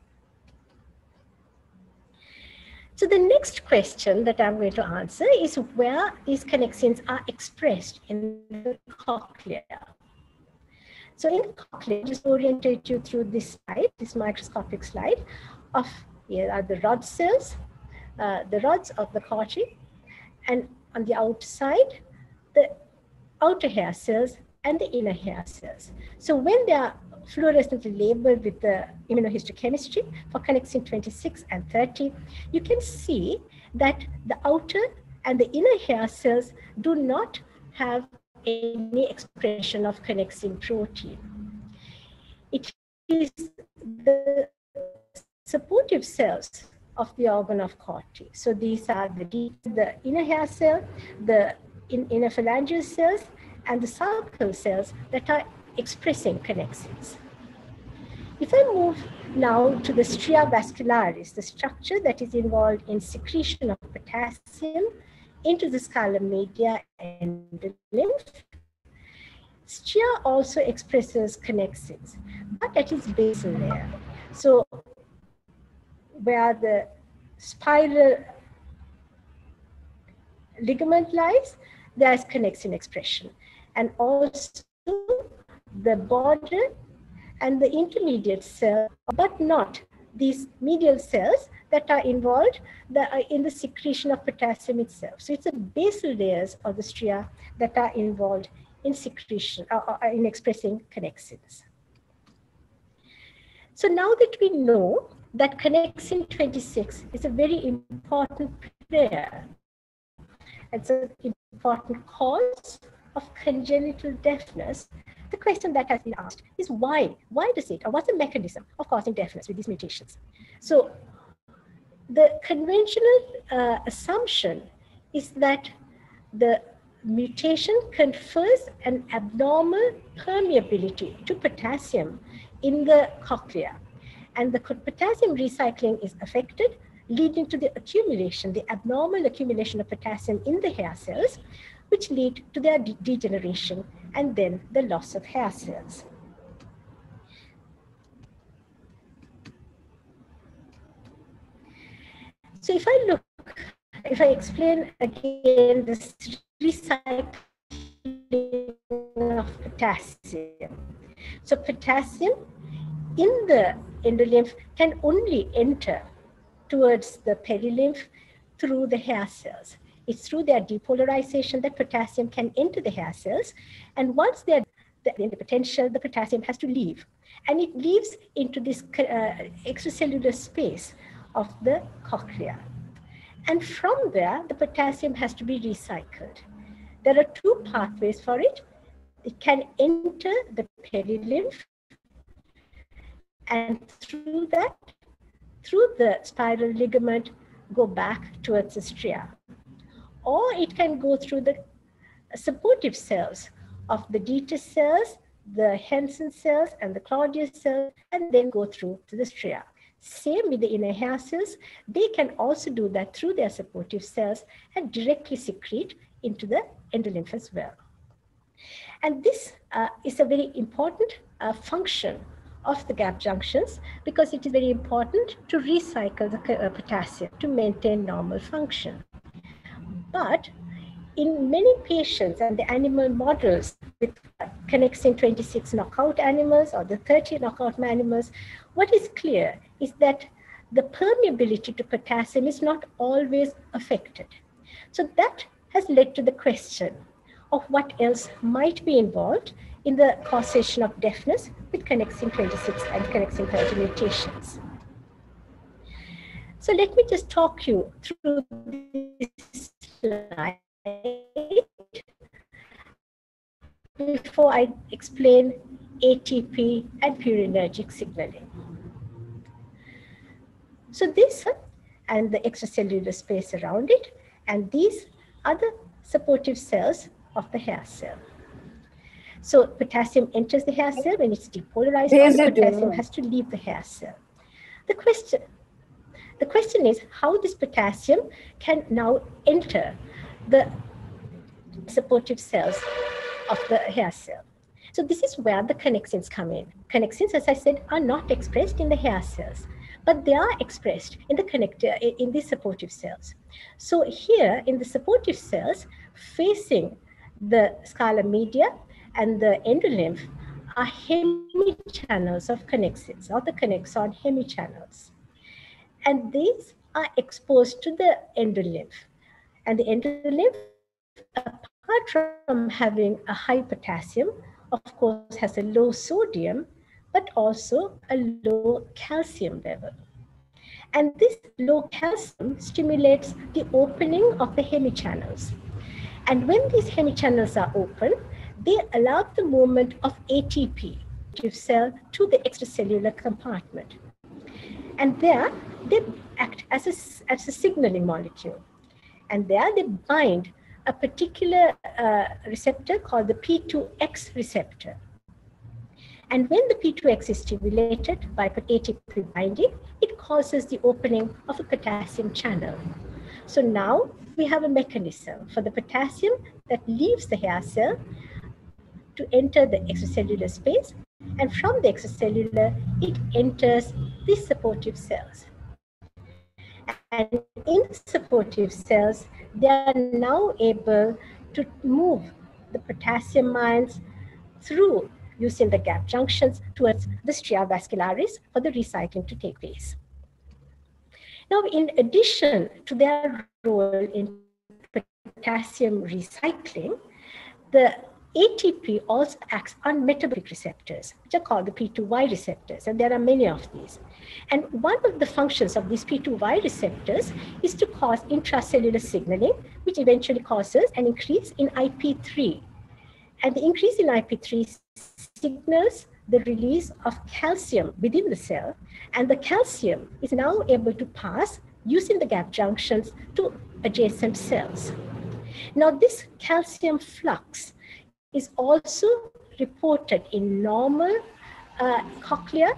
So the next question that I'm going to answer is where these connections are expressed in the cochlea. So in the cochlea, just orientate you through this slide, this microscopic slide of here are the rod cells, uh, the rods of the cochlea, and on the outside, the outer hair cells and the inner hair cells. So when they are fluorescently labeled with the immunohistochemistry for connexin 26 and 30, you can see that the outer and the inner hair cells do not have any expression of connexin protein. It is the supportive cells of the organ of Corti. So these are the, the inner hair cell, the in, inner phalangeal cells, and the sulcal cells that are expressing connexins. If I move now to the stria vascularis, the structure that is involved in secretion of potassium into the scala media and the lymph, stria also expresses connexins, but at its basal layer. So where the spiral ligament lies, there's connexin expression. And also the border and the intermediate cell, but not these medial cells that are involved that are in the secretion of potassium itself. So it's the basal layers of the stria that are involved in secretion, uh, uh, in expressing connexins. So now that we know that connexin 26 is a very important player, it's an important cause of congenital deafness, the question that has been asked is why? Why does it, or what's the mechanism of causing deafness with these mutations? So the conventional uh, assumption is that the mutation confers an abnormal permeability to potassium in the cochlea. And the potassium recycling is affected, leading to the accumulation, the abnormal accumulation of potassium in the hair cells, which lead to their de degeneration and then the loss of hair cells. So if I look, if I explain again this recycling of potassium. So potassium in the endolymph can only enter towards the perilymph through the hair cells. It's through their depolarization that potassium can enter the hair cells. And once they're in the potential, the potassium has to leave. And it leaves into this uh, extracellular space of the cochlea. And from there, the potassium has to be recycled. There are two pathways for it. It can enter the perilymph, and through that, through the spiral ligament, go back towards the stria or it can go through the supportive cells of the Deiter cells, the Hensen cells, and the Claudius cells, and then go through to the stria. Same with the inner hair cells, they can also do that through their supportive cells and directly secrete into the endolymph as well. And this uh, is a very important uh, function of the gap junctions because it is very important to recycle the uh, potassium to maintain normal function. But in many patients and the animal models with connexin 26 knockout animals or the 30 knockout animals, what is clear is that the permeability to potassium is not always affected. So that has led to the question of what else might be involved in the causation of deafness with connexin 26 and connexin 30 mutations. So let me just talk you through this slide before I explain ATP and purinergic signaling. So this and the extracellular space around it, and these are the supportive cells of the hair cell. So potassium enters the hair cell when it's depolarized, the potassium has to leave the hair cell. The question, the question is how this potassium can now enter the supportive cells of the hair cell. So this is where the connexins come in. Connexins, as I said, are not expressed in the hair cells, but they are expressed in the connector, in the supportive cells. So here in the supportive cells, facing the scala media and the endolymph are hemichannels of connexins, or the connexon hemichannels. And these are exposed to the endolymph. And the endolymph, apart from having a high potassium, of course has a low sodium, but also a low calcium level. And this low calcium stimulates the opening of the hemichannels. And when these hemichannels are open, they allow the movement of ATP, cell, to the extracellular compartment. And there, they act as a, as a signaling molecule. And there they bind a particular uh, receptor called the P2X receptor. And when the P2X is stimulated by ATP binding, it causes the opening of a potassium channel. So now we have a mechanism for the potassium that leaves the hair cell to enter the extracellular space. And from the extracellular, it enters the supportive cells. And in supportive cells, they are now able to move the potassium ions through using the gap junctions towards the stria vascularis for the recycling to take place. Now, in addition to their role in potassium recycling, the ATP also acts on metabolic receptors, which are called the P2Y receptors, and there are many of these. And one of the functions of these P2Y receptors is to cause intracellular signaling, which eventually causes an increase in IP3. And the increase in IP3 signals the release of calcium within the cell, and the calcium is now able to pass using the gap junctions to adjacent cells. Now, this calcium flux is also reported in normal uh, cochlea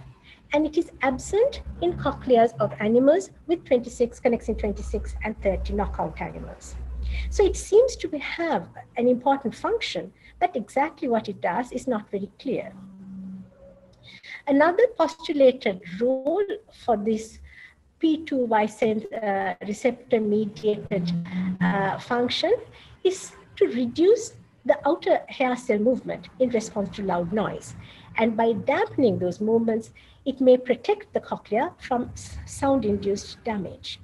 and it is absent in cochleas of animals with 26 connexin 26 and 30 knockout animals. So it seems to have an important function, but exactly what it does is not very clear. Another postulated role for this P2Y uh, receptor mediated uh, function is to reduce the outer hair cell movement in response to loud noise. And by dampening those movements, it may protect the cochlea from sound-induced damage.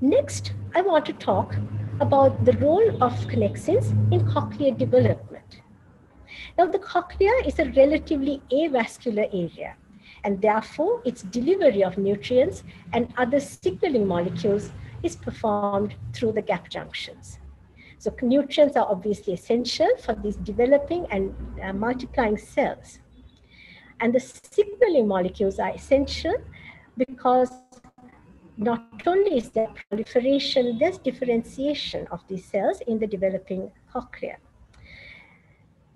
Next, I want to talk about the role of connexins in cochlear development. Now, the cochlea is a relatively avascular area, and therefore its delivery of nutrients and other signaling molecules is performed through the gap junctions. So nutrients are obviously essential for these developing and uh, multiplying cells. And the signaling molecules are essential because not only is there proliferation, there's differentiation of these cells in the developing cochlea.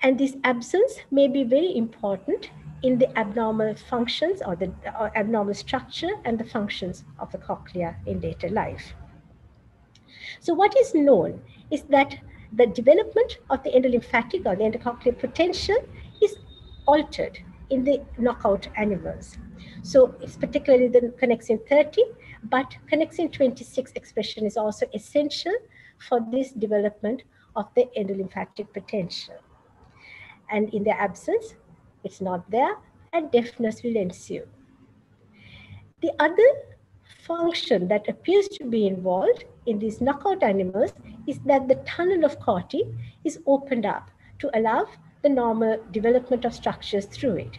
And this absence may be very important in the abnormal functions or the or abnormal structure and the functions of the cochlea in later life. So what is known is that the development of the endolymphatic or the endocochlear potential is altered in the knockout animals. So it's particularly the connexin 30, but connexin 26 expression is also essential for this development of the endolymphatic potential. And in their absence, it's not there, and deafness will ensue. The other function that appears to be involved in these knockout animals is that the tunnel of Corti is opened up to allow the normal development of structures through it.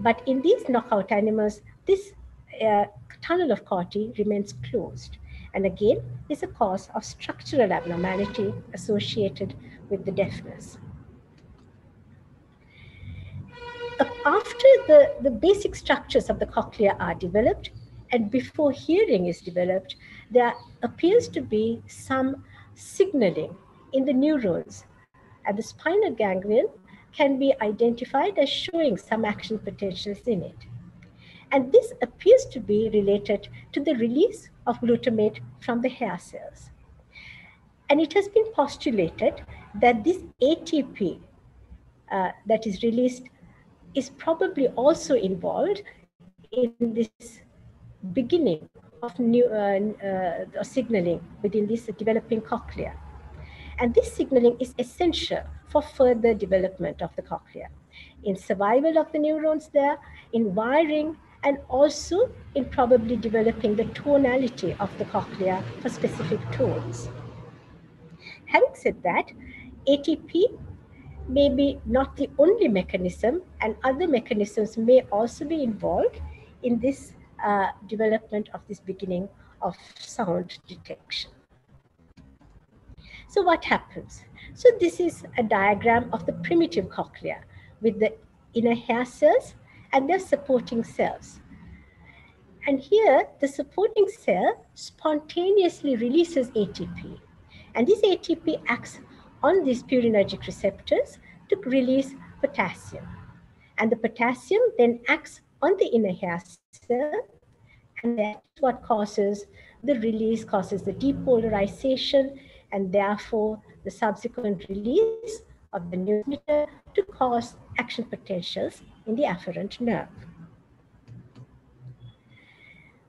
But in these knockout animals, this uh, tunnel of Corti remains closed and again is a cause of structural abnormality associated with the deafness. After the, the basic structures of the cochlea are developed, and before hearing is developed, there appears to be some signaling in the neurons. at the spiral ganglion can be identified as showing some action potentials in it. And this appears to be related to the release of glutamate from the hair cells. And it has been postulated that this ATP uh, that is released is probably also involved in this beginning of new uh, uh, signaling within this developing cochlea. And this signaling is essential for further development of the cochlea, in survival of the neurons there, in wiring, and also in probably developing the tonality of the cochlea for specific tones. Having said that, ATP may be not the only mechanism, and other mechanisms may also be involved in this uh, development of this beginning of sound detection. So what happens? So this is a diagram of the primitive cochlea with the inner hair cells and their supporting cells. And here, the supporting cell spontaneously releases ATP. And this ATP acts on these purinergic receptors to release potassium. And the potassium then acts on the inner hair cell, and that's what causes the release, causes the depolarization, and therefore the subsequent release of the neurotransmitter to cause action potentials in the afferent nerve.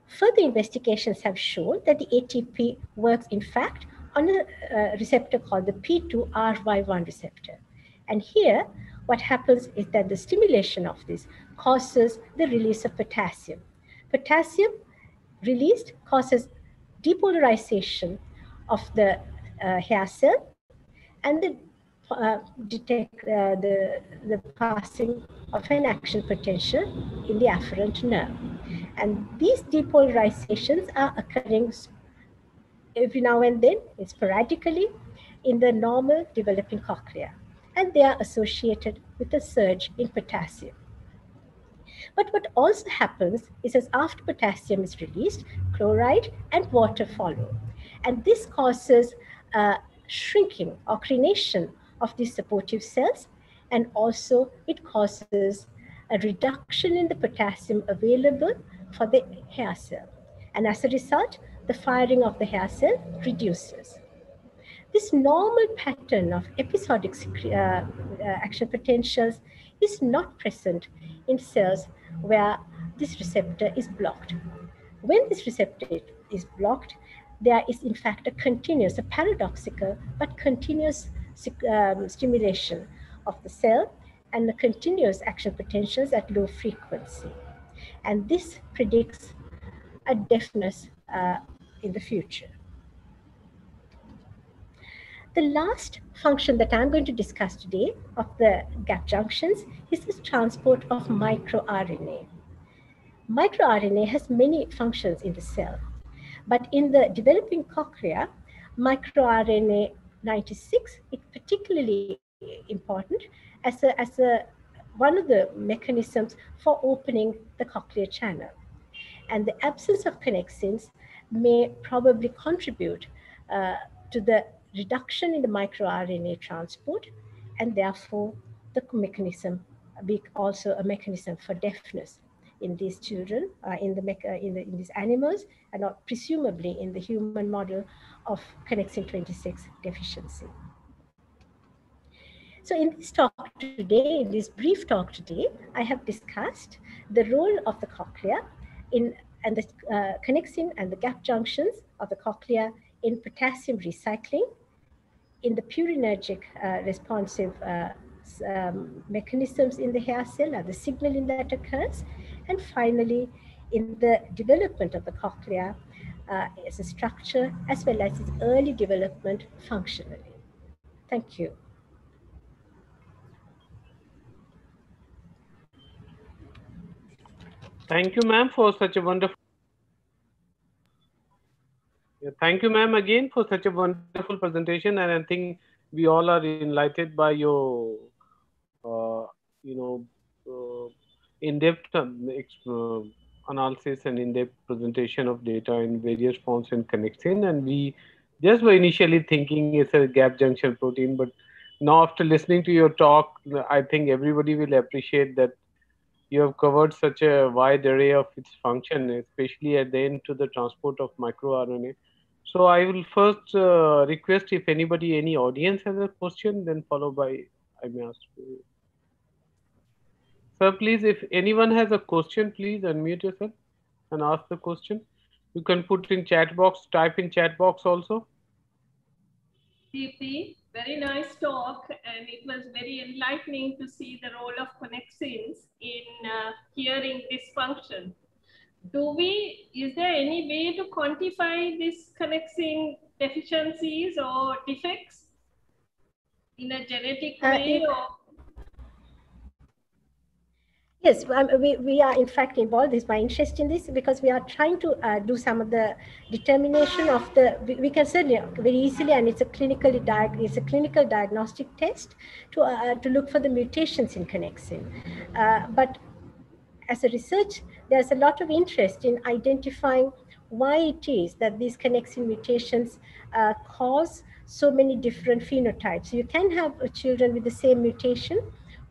Further investigations have shown that the ATP works, in fact, on a uh, receptor called the P2RY1 receptor. And here, what happens is that the stimulation of this causes the release of potassium. Potassium released causes depolarization of the uh, hair cell and the uh, detect uh, the, the passing of an action potential in the afferent nerve. And these depolarizations are occurring every now and then, sporadically, in the normal developing cochlea. And they are associated with a surge in potassium. But what also happens is as after potassium is released, chloride and water follow. And this causes uh, shrinking or crenation of these supportive cells. And also it causes a reduction in the potassium available for the hair cell. And as a result, the firing of the hair cell reduces. This normal pattern of episodic uh, uh, action potentials is not present in cells where this receptor is blocked. When this receptor is blocked, there is in fact a continuous, a paradoxical, but continuous um, stimulation of the cell and the continuous action potentials at low frequency. And this predicts a deafness uh, in the future. The last function that I'm going to discuss today of the gap junctions is the transport of microRNA. MicroRNA has many functions in the cell, but in the developing cochlea, microRNA 96 is particularly important as a, as a one of the mechanisms for opening the cochlear channel. And the absence of connexins may probably contribute uh, to the reduction in the microRNA transport and therefore the mechanism be also a mechanism for deafness in these children, uh, in, the uh, in, the, in these animals, and not presumably in the human model of connexin 26 deficiency. So in this talk today, in this brief talk today, I have discussed the role of the cochlea in and the uh, connexin and the gap junctions of the cochlea in potassium recycling, in the purinergic uh, responsive uh, um, mechanisms in the hair cell, the signaling that occurs, and finally, in the development of the cochlea uh, as a structure, as well as its early development functionally. Thank you. Thank you, ma'am, for such a wonderful. Yeah, thank you, ma'am, again for such a wonderful presentation, and I think we all are enlightened by your, uh, you know, in-depth um, uh, analysis and in-depth presentation of data in various forms and connexin. And we just were initially thinking it's a gap junction protein, but now after listening to your talk, I think everybody will appreciate that you have covered such a wide array of its function, especially at the end to the transport of microRNA. So I will first uh, request if anybody, any audience has a question, then followed by I may ask. Sir, please, if anyone has a question, please unmute yourself and ask the question. You can put in chat box, type in chat box also. Deepthi, very nice talk, and it was very enlightening to see the role of connexins in uh, hearing dysfunction. Do we, is there any way to quantify this connexin deficiencies or defects in a genetic Uh, way in- or Yes, we, we are in fact involved. This is my interest in this because we are trying to uh, do some of the determination of the. We, we can certainly very easily, and it's a clinically diag- it's a clinical diagnostic test to uh, to look for the mutations in connexin. Uh, but as a research, there's a lot of interest in identifying why it is that these connexin mutations uh, cause so many different phenotypes. You can have uh, children with the same mutation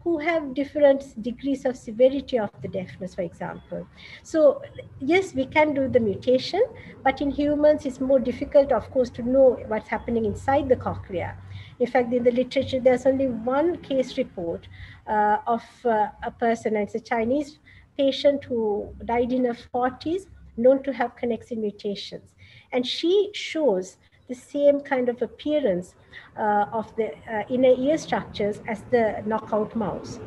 who have different degrees of severity of the deafness, for example. So yes, we can do the mutation, but in humans, it's more difficult, of course, to know what's happening inside the cochlea. In fact, in the literature, there's only one case report uh, of uh, a person, and it's a Chinese patient who died in her 40s, known to have connexin mutations. And she shows the same kind of appearance uh, of the uh, inner ear structures as the knockout mouse.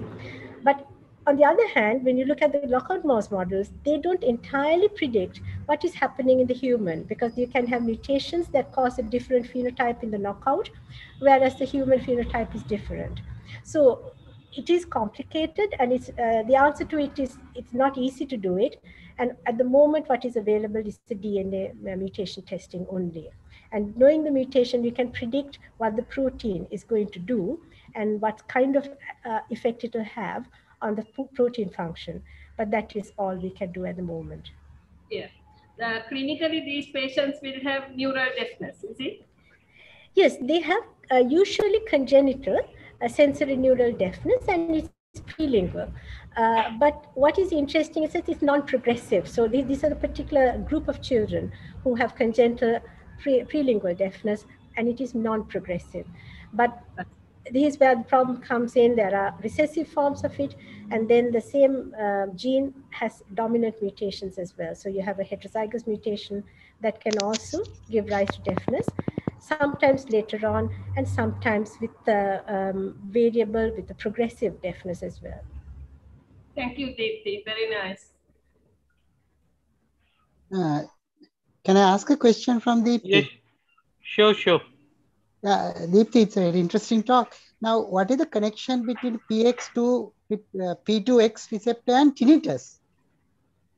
But on the other hand, when you look at the knockout mouse models, they don't entirely predict what is happening in the human because you can have mutations that cause a different phenotype in the knockout, whereas the human phenotype is different. So it is complicated and it's uh, the answer to it is it's not easy to do it and at the moment what is available is the dna mutation testing only and knowing the mutation we can predict what the protein is going to do and what kind of uh, effect it will have on the protein function but that is all we can do at the moment yeah. Uh, clinically, these patients will have neural deafness, is it? Yes, they have uh, usually congenital uh, sensory neural deafness and it's prelingual. Uh, but what is interesting is that it's non-progressive. So these, these are the particular group of children who have congenital pre- prelingual deafness and it is non-progressive. But this is where the problem comes in. There are recessive forms of it, and then the same uh, gene has dominant mutations as well. So you have a heterozygous mutation that can also give rise to deafness, sometimes later on, and sometimes with the um, variable with the progressive deafness as well. Thank you, Deepthi. Very nice. Uh, can I ask a question from Deepthi? Yes, sure, sure. Yeah, Deepthi, it's a very interesting talk. Now, what is the connection between PX2, uh, P2X receptor and tinnitus?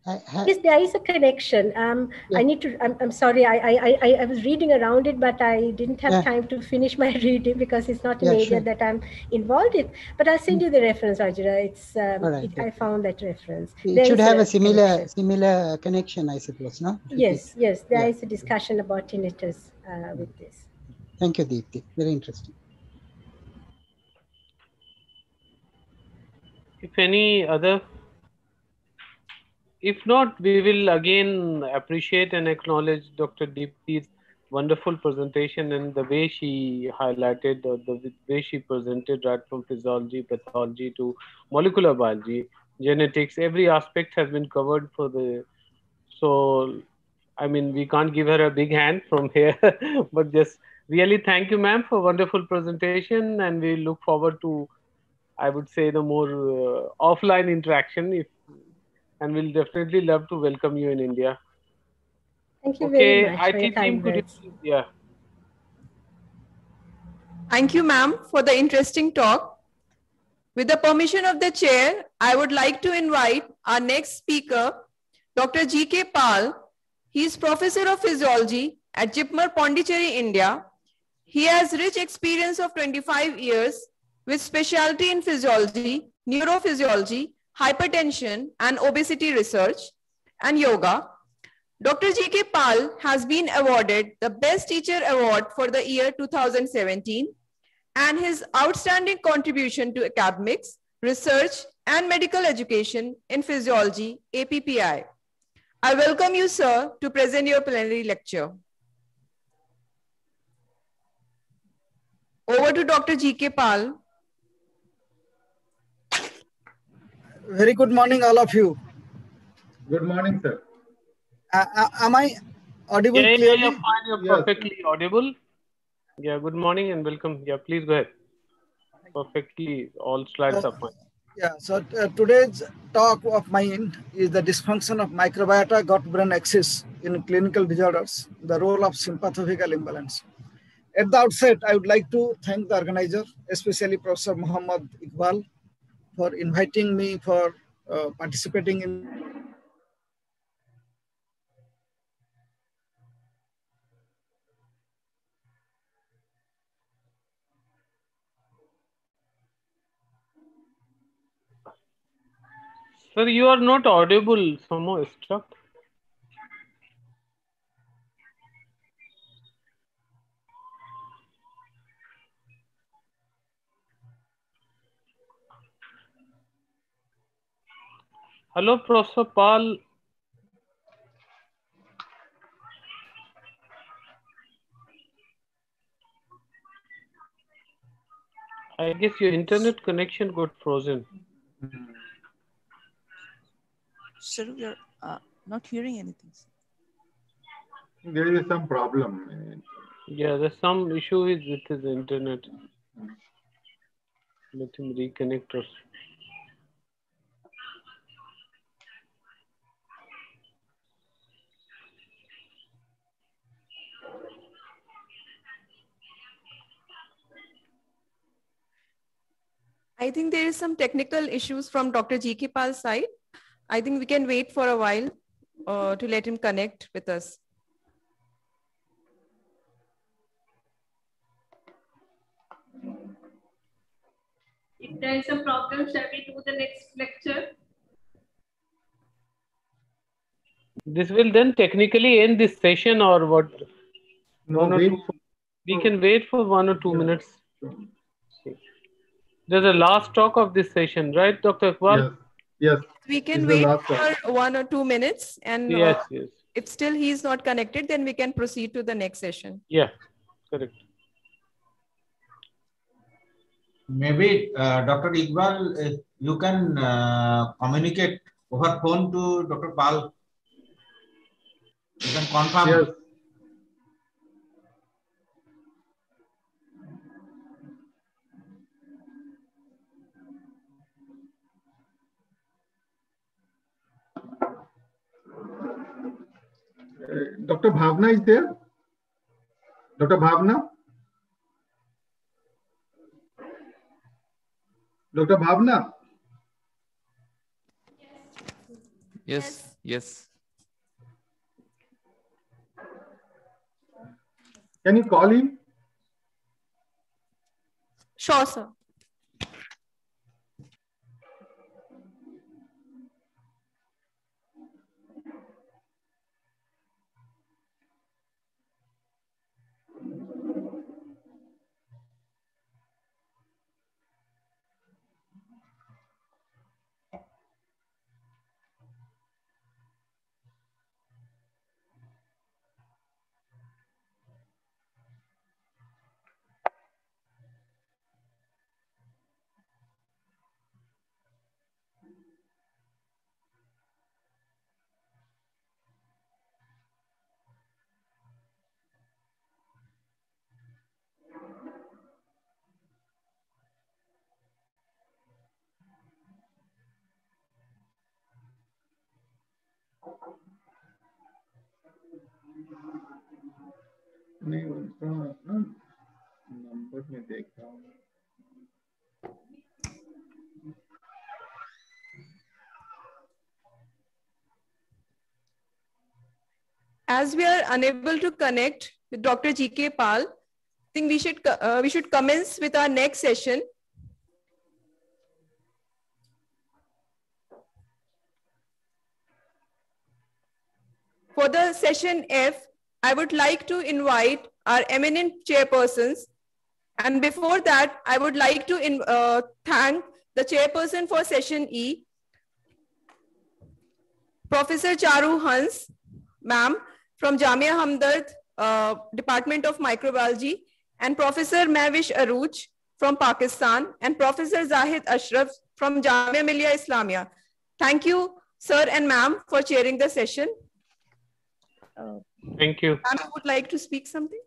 I ha- Yes, there is a connection. Um, I need to. I'm, I'm sorry. I, I I I was reading around it, but I didn't have Yeah. time to finish my reading because it's not an Yeah, area sure. that I'm involved in. But I'll send you the reference, Rajira. It's um, All right, it, I found that reference. It There should have a similar connection. similar connection, I suppose, no? Yes, yes, there is Yeah. a discussion about tinnitus uh, with this. Thank you, Deepthi. Very interesting. If any other, if not, we will again appreciate and acknowledge Dr. Deepti's wonderful presentation and the way she highlighted the way she presented right from physiology, pathology to molecular biology, genetics, every aspect has been covered for the, so I mean, we can't give her a big hand from here, but just really thank you, ma'am, for wonderful presentation, and we look forward to, I would say, the more uh, offline interaction. If and we'll definitely love to welcome you in India. Thank you Okay, very much for your IT team, kind could you, yeah. Thank you, ma'am, for the interesting talk. With the permission of the chair, I would like to invite our next speaker, Dr. G.K. Pal. He is professor of physiology at Jipmer, Pondicherry, India. He has rich experience of 25 years with specialty in physiology, neurophysiology, hypertension, and obesity research, and yoga. Dr. G.K. Pal has been awarded the Best Teacher Award for the year 2017 and his outstanding contribution to academics, research, and medical education in physiology, APPI. I welcome you, sir, to present your plenary lecture. Over to Dr. G.K. Pal. Very good morning, all of you. Good morning, sir. Uh, uh, am I audible Yeah, yeah, clearly? you're fine. You're Yes. perfectly audible. Yeah, good morning and welcome. Yeah, please go ahead. Perfectly, all slides are fine. Yeah, so uh, today's talk of mine is the dysfunction of microbiota gut-brain axis in clinical disorders, the role of sympathophysical imbalance. At the outset, I would like to thank the organizer, especially Professor Muhammad Iqbal, for inviting me for uh, participating in Sir, you are not audible. Somehow stuck. Hello, Professor Pal. I guess your internet connection got frozen. Sir, we are uh, not hearing anything. There is some problem. Yeah, there's some issue with, with his internet. Let him reconnect us. I think there is some technical issues from Dr. G.K. Pal's side. I think we can wait for a while uh, to let him connect with us. If there is a problem, shall we do the next lecture? This will then technically end this session or what? No, One or wait two- we can wait for one or two minutes. There's a last talk of this session, right, Dr. Iqbal? Yes. We can wait last one. for one or two minutes and uh, Yes, yes. if still he is not connected, then we can proceed to the next session. Yeah, correct. Maybe uh, Dr. Iqbal, uh, you can uh, communicate over phone to Dr. Pal. You can confirm. Yes. Dr. Bhavna is there? Dr. Bhavna? Dr. Bhavna? Yes, yes. Can you call him? Sure, sir. नहीं उनका ना number में देख रहा हूँ As we are unable to connect with Dr. G.K. Pal, I think we should, uh, we should commence with our next session. For the session F, I would like to invite our eminent chairpersons. And before that, I would like to in, uh, thank the chairperson for session E, Professor Charu Hans, ma'am, from Jamia Hamdard, uh, Department of Microbiology, and Professor Mavish Aruj from Pakistan, and Professor Zahid Ashraf from Jamia Millia Islamia. Thank you, sir and ma'am, for chairing the session. Uh, Thank you. Ma'am would like to speak something?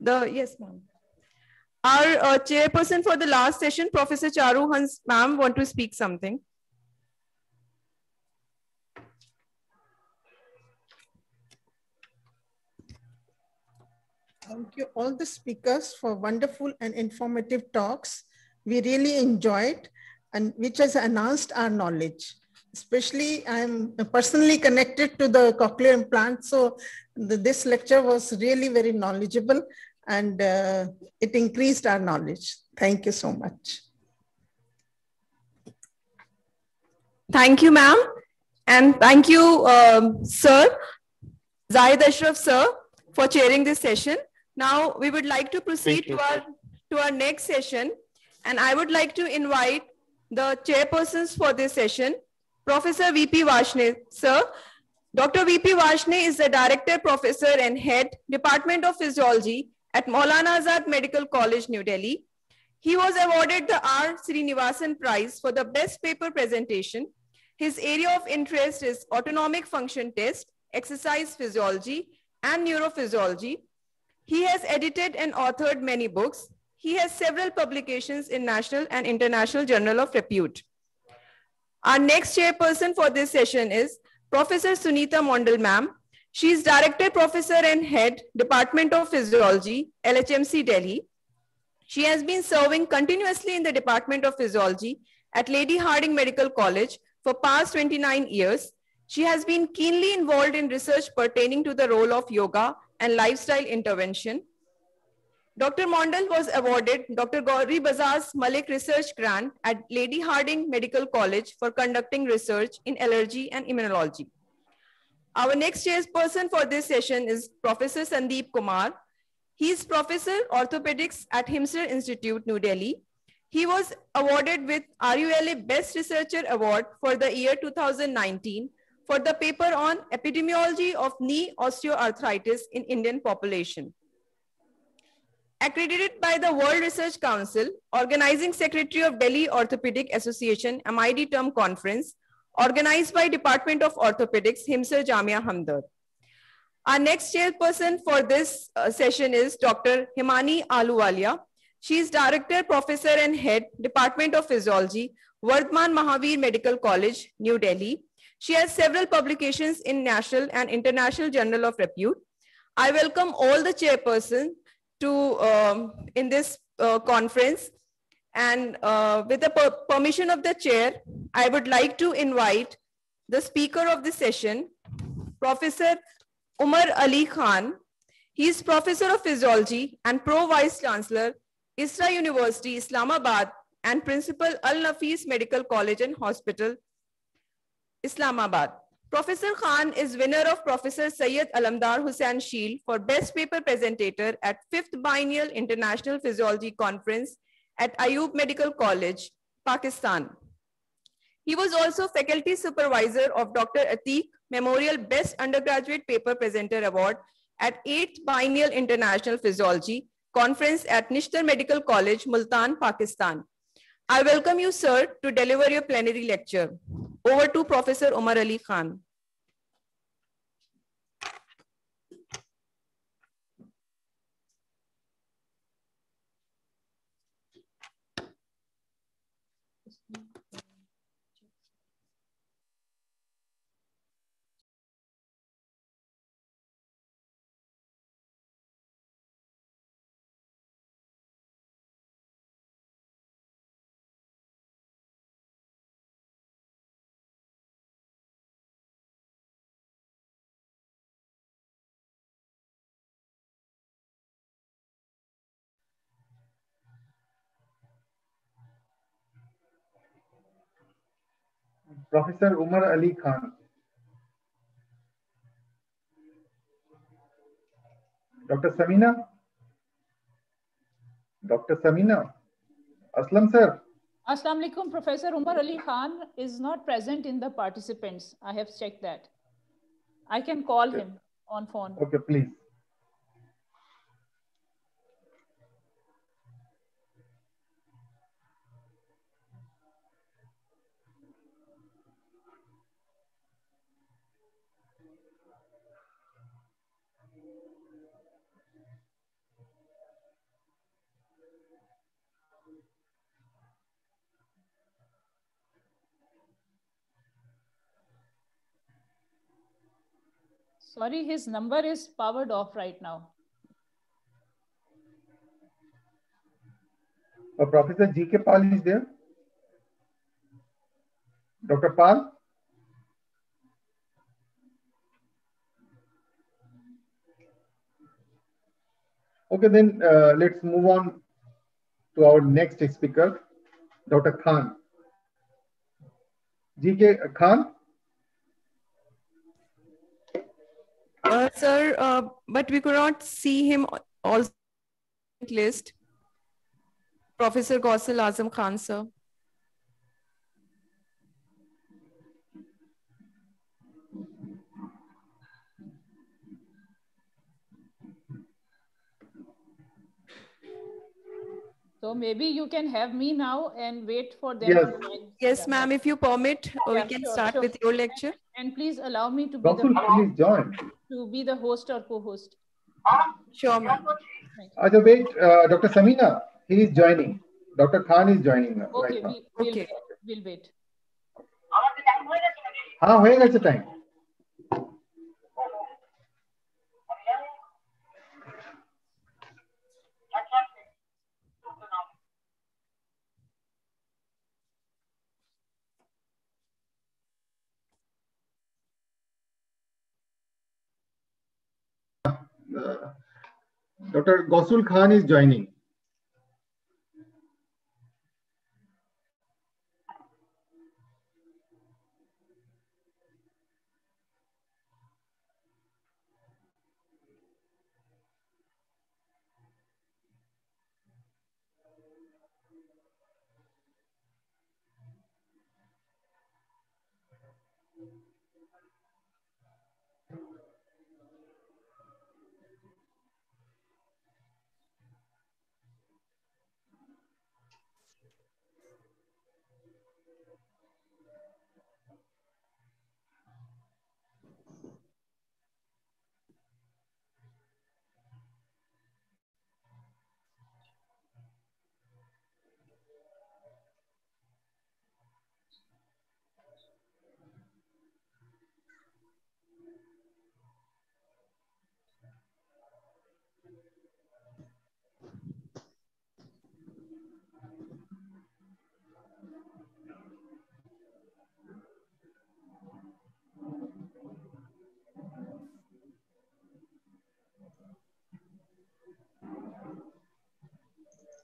The yes, ma'am. Our uh, chairperson for the last session, Professor Charu Hans, ma'am, want to speak something. Thank you all the speakers for wonderful and informative talks. We really enjoyed and which has enhanced our knowledge. Especially I'm personally connected to the cochlear implant. So the, this lecture was really very knowledgeable and uh, it increased our knowledge. Thank you so much. Thank you, ma'am. And thank you, um, sir, Zahid Ashraf, sir, for chairing this session. Now we would like to proceed to our, to our next session. And I would like to invite the chairpersons for this session, Professor V.P. Varshney. Sir, Dr. V.P. Varshney is the Director, Professor and Head, Department of Physiology at Maulana Azad Medical College, New Delhi. He was awarded the R. Srinivasan Prize for the best paper presentation. His area of interest is autonomic function test, exercise physiology, and neurophysiology. He has edited and authored many books. He has several publications in national and international journal of repute. Our next chairperson for this session is Professor Sunita Mondal ma'am. She is Director, Professor and Head, Department of Physiology, LHMC Delhi. She has been serving continuously in the Department of Physiology at Lady Hardinge Medical College for past 29 years. She has been keenly involved in research pertaining to the role of yoga and lifestyle intervention. Dr. Mondal was awarded Dr. Gauri Bazaz Malik Research Grant at Lady Hardinge Medical College for conducting research in allergy and immunology. Our next chairperson for this session is Professor Sandeep Kumar. He is Professor Orthopedics at Himsar Institute, New Delhi. He was awarded with RULA Best Researcher Award for the year 2019 for the paper on epidemiology of knee osteoarthritis in Indian population. Accredited by the World Research Council, organizing secretary of Delhi Orthopedic Association MID term conference, organized by Department of Orthopedics, Himsar Jamia Hamdard. Our next chairperson for this uh, session is Dr. Himani Ahluwalia. She is Director, Professor and Head, Department of Physiology, Vardhman Mahavir Medical College, New Delhi. She has several publications in national and international journal of repute. I welcome all the chairpersons to um, in this uh, conference. And uh, with the per permission of the chair, I would like to invite the speaker of the session, Professor Umar Ali Khan. He is Professor of Physiology and Pro Vice Chancellor, ISRA University, Islamabad, and Principal Al Nafees Medical College and Hospital, Islamabad. Professor Khan is winner of Professor Syed Alamdar Hussain Shield for Best Paper Presentator at 5th Biennial International Physiology Conference at Ayub Medical College, Pakistan. He was also faculty supervisor of Dr. Atiq Memorial Best Undergraduate Paper Presenter Award at 8th Biennial International Physiology Conference at Nishtar Medical College, Multan, Pakistan. I welcome you, sir, to deliver your plenary lecture. Over to Professor Omar Ali Khan. Professor Umar Ali Khan. Dr. Samina. Dr. Samina. Aslam sir. Assalamu alaikum. Professor Umar Ali Khan is not present in the participants. I have checked that. I can call him on phone. Okay, please. Sorry, his number is powered off right now. Uh, Professor G.K. Pal is there? Dr. Pal? Okay, then uh, let's move on to our next speaker, Dr. Khan. G.K. Khan? Uh, sir, uh, but we could not see him also list. Professor Gausul Azam Khan, sir. So maybe you can have me now and wait for them. Yes, yes ma'am. If you permit, uh, yeah, we can sure, start sure. with your lecture. And, and, please allow me to be Dr. the please join. to be the host or co-host. Sure, ma'am. Ajay, uh, wait, uh, Dr. Samina, he is joining. Dr. Khan is joining now. Okay, right we, will okay. We'll wait. हाँ होएगा इस time Uh, Dr. Gausul Khan is joining.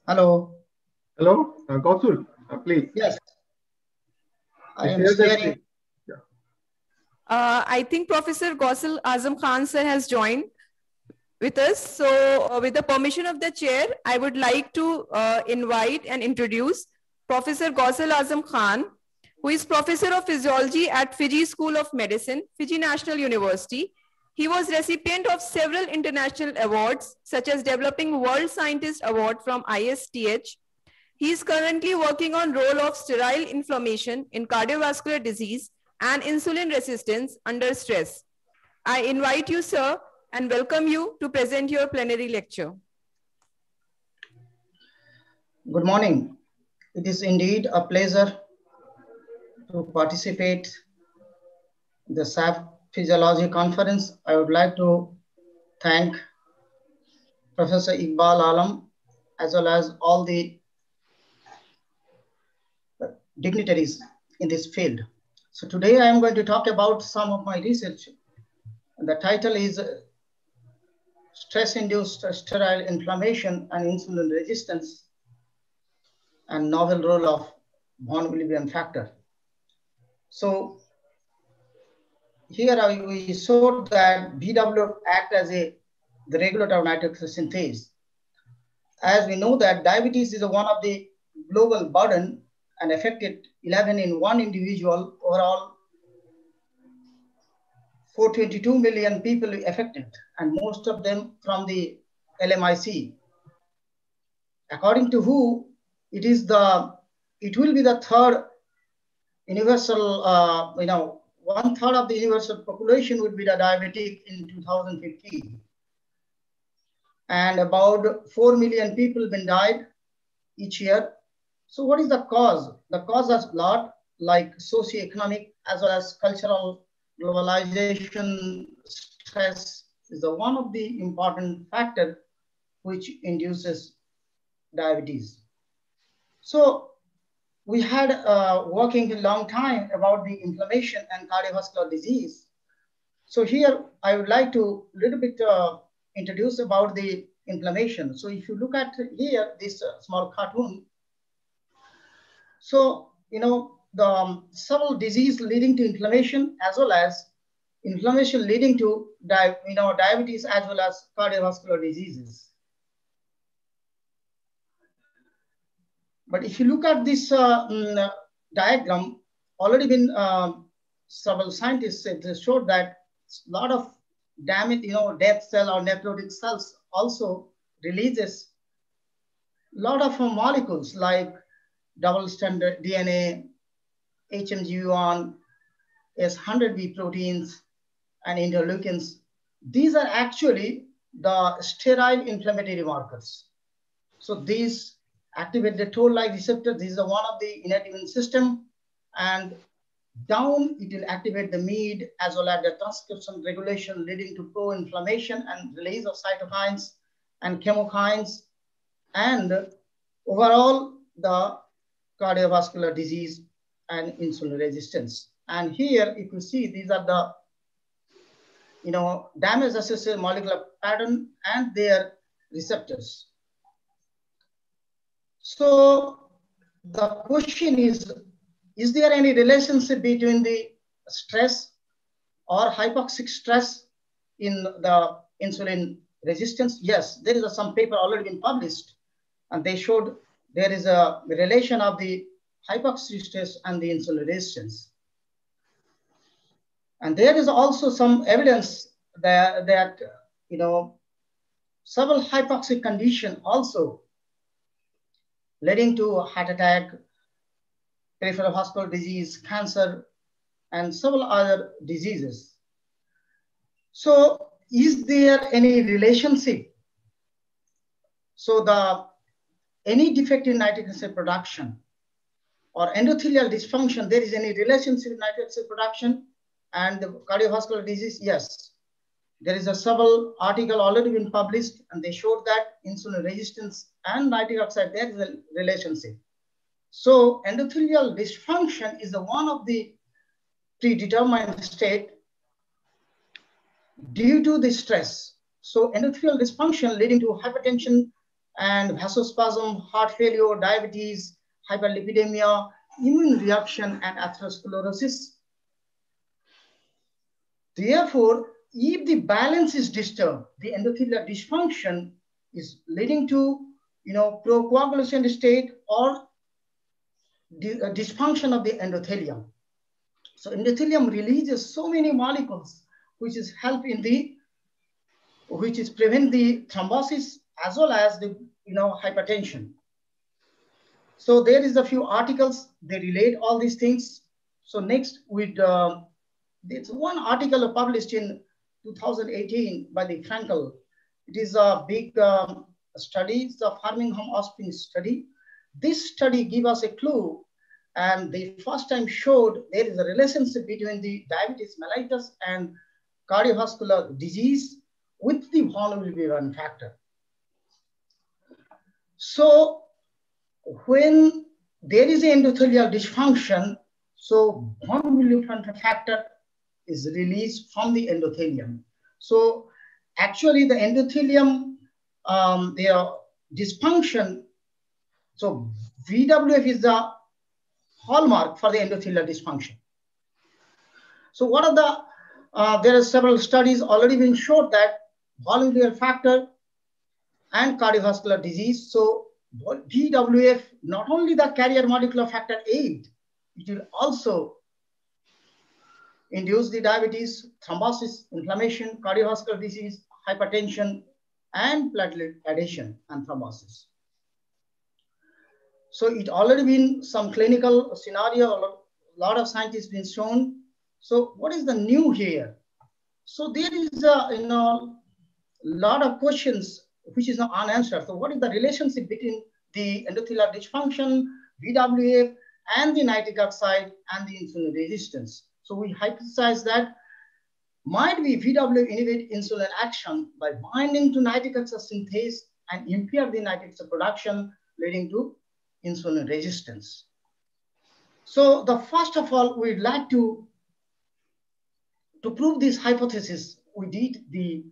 Hello. Hello, uh, Gausul, uh, please. Yes. I am Share sharing. screen. Uh, I think Professor Gausul Azam Khan sir has joined with us. So uh, with the permission of the chair, I would like to uh, invite and introduce Professor Gausul Azam Khan, who is Professor of Physiology at Fiji School of Medicine, Fiji National University. He was recipient of several international awards, such as Developing World Scientist Award from ISTH. He is currently working on role of sterile inflammation in cardiovascular disease and insulin resistance under stress. I invite you, sir, and welcome you to present your plenary lecture. Good morning. It is indeed a pleasure to participate the SAP Physiology Conference. I would like to thank Professor Iqbal Alam as well as all the dignitaries in this field. So today I am going to talk about some of my research. The title is uh, Stress-Induced Sterile Inflammation and Insulin Resistance and Novel Role of von Willebrand Factor. So here we showed that BW act as a the regulator of nitric synthase. As we know that diabetes is one of the global burden and affected 11 in one individual overall 422 million people affected and most of them from the LMIC. According to WHO, it is the it will be the third universal uh, you know one third of the universal population would be diabetic in 2015. and about 4 million people been died each year. So what is the cause? The cause is a lot like socioeconomic as well as cultural globalization stress is the one of the important factor which induces diabetes. So we had uh, working a long time about the inflammation and cardiovascular disease. So here I would like to a little bit uh, introduce about the inflammation. So if you look at here, this uh, small cartoon, so, you know, the um, several disease leading to inflammation as well as inflammation leading to you know, diabetes as well as cardiovascular diseases. But if you look at this uh, mm, diagram, already been uh, several scientists showed that a lot of damage, you know, dead cell or necrotic cells also releases a lot of uh, molecules like double stranded DNA, HMG1, S100B proteins, and interleukins. These are actually the sterile inflammatory markers. So these activate the toll-like receptor. This is one of the innate immune system. And down, it will activate the MEAD as well as the transcription regulation leading to pro-inflammation and release of cytokines and chemokines. And overall, the cardiovascular disease and insulin resistance. And here, if you see, these are the you know, damage associated molecular pattern and their receptors. So the question is, is there any relationship between the stress or hypoxic stress in the insulin resistance? Yes, there is a, some paper already been published and they showed there is a relation of the hypoxic stress and the insulin resistance. And there is also some evidence that, that you know, several hypoxic condition also leading to heart attack, peripheral vascular disease, cancer, and several other diseases. So is there any relationship? So the any defect in nitric acid production or endothelial dysfunction, there is any relationship with nitric acid production and the cardiovascular disease? Yes. There is a several article already been published and they showed that insulin resistance and nitric oxide, there is a relationship. So endothelial dysfunction is the one of the predetermined state due to the stress. So endothelial dysfunction leading to hypertension and vasospasm, heart failure, diabetes, hyperlipidemia, immune reaction, and atherosclerosis. Therefore, if the balance is disturbed, the endothelial dysfunction is leading to, you know, procoagulation state or the uh, dysfunction of the endothelium. So endothelium releases so many molecules, which is help in the, which is prevent the thrombosis as well as the, you know, hypertension. So there is a few articles, they relate all these things. So next, with uh, there's one article published in 2018 by the Frankel. It is a big um, study, it's a Framingham-Ospin study. This study give us a clue and the first time showed there is a relationship between the diabetes mellitus and cardiovascular disease with the vulnerability factor. So when there is endothelial dysfunction, so vulnerability factor is released from the endothelium. So actually the endothelium, um, their dysfunction, so VWF is the hallmark for the endothelial dysfunction. So what are the, uh, there are several studies already been showed that voluntary factor and cardiovascular disease. So VWF, not only the carrier molecular factor 8, it will also induce the diabetes, thrombosis, inflammation, cardiovascular disease, hypertension, and platelet adhesion and thrombosis. So it already been some clinical scenario, a lot of scientists been shown. So what is the new here? So there is a you know, lot of questions which is not unanswered. So what is the relationship between the endothelial dysfunction, VWF, and the nitric oxide and the insulin resistance. So we hypothesize that might be VW inhibit insulin action by binding to nitric oxide synthase and impair the nitric oxide production, leading to insulin resistance. So the first of all, we'd like to, to prove this hypothesis, we did the,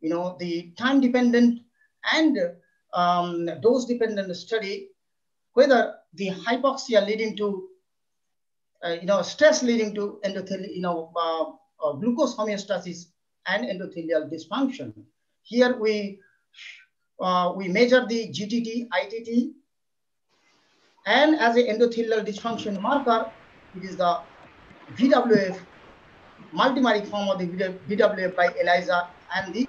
you know, the time-dependent and um, dose-dependent study, whether the hypoxia leading to, uh, you know, stress leading to endothelial, you know, uh, uh, glucose homeostasis and endothelial dysfunction. Here we, uh, we measure the GTT, ITT, and as an endothelial dysfunction marker, it is the VWF, multimeric form of the VWF by ELISA and the,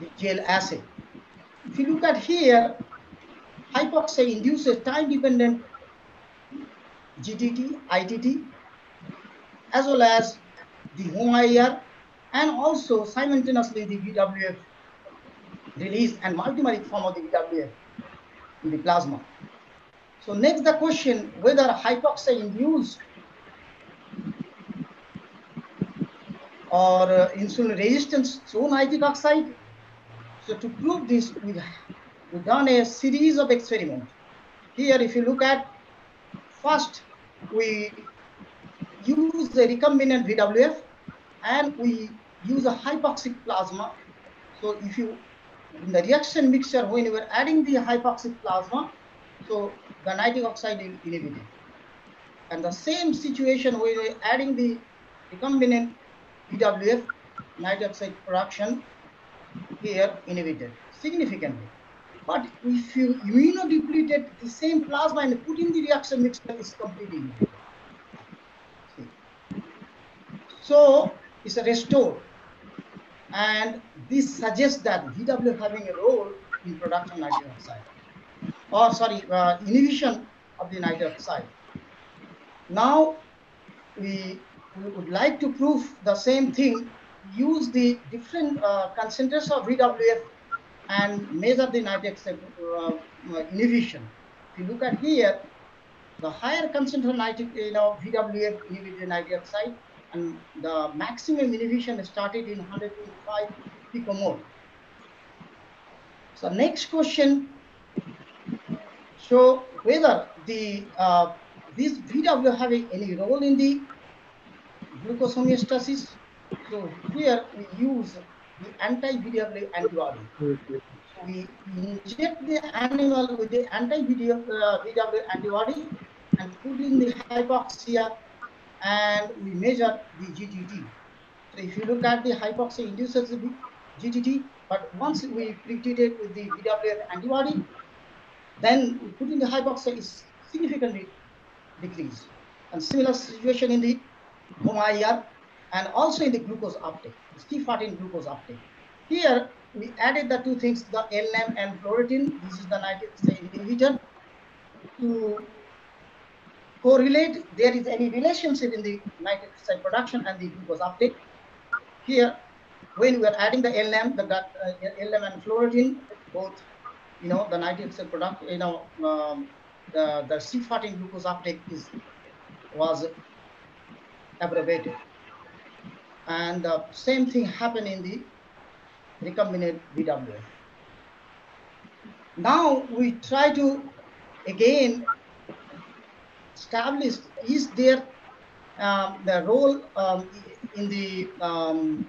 the gel assay. If you look at here, hypoxia induces time-dependent GTT, ITT, as well as the HOMA and also simultaneously the VWF release and multimeric form of the VWF in the plasma. So next the question whether hypoxia induced or uh, insulin resistance through nitric oxide. So to prove this, we, we've done a series of experiments. Here, if you look at first, we use the recombinant VWF and we use a hypoxic plasma. So if you, in the reaction mixture, when you were adding the hypoxic plasma, so the nitric oxide is inhibited. And the same situation when we're adding the recombinant VWF, nitric oxide production here inhibited significantly. But if you immunodepleted the same plasma and put in the reaction mixture, it's completely. So it's a restore. And this suggests that VW having a role in production of nitric oxide, or sorry, uh, inhibition of the nitric oxide. Now we, we would like to prove the same thing, use the different uh, of VWF and measure the nitric oxide uh, inhibition. If you look at here, the higher concentration nitric, you know, VWF inhibited nitric oxide, and the maximum inhibition started in 125 picomole. So next question, so whether the uh, this VW having any role in the glucose homeostasis. So here we use the anti-VW antibody. So we inject the animal with the anti-VW uh, antibody and put in the hypoxia and we measure the GTT. So if you look at the hypoxia induces the GTT, but once we treat it with the VWF antibody, then we put in the hypoxia is significantly decreased. And similar situation in the HOMA and also in the glucose uptake, C14 glucose uptake. Here we added the two things, the LNAM and fluoretin. This is the nitric inhibitor to correlate there is any relationship in the nitric production and the glucose uptake. Here, when we are adding the LM, the uh, LM and fluoretin, both, you know, the nitric product, you know, um, the, the C14 glucose uptake is was abbreviated. And the same thing happened in the recombinant VWF. Now we try to again establish is there um, the role um, in the um,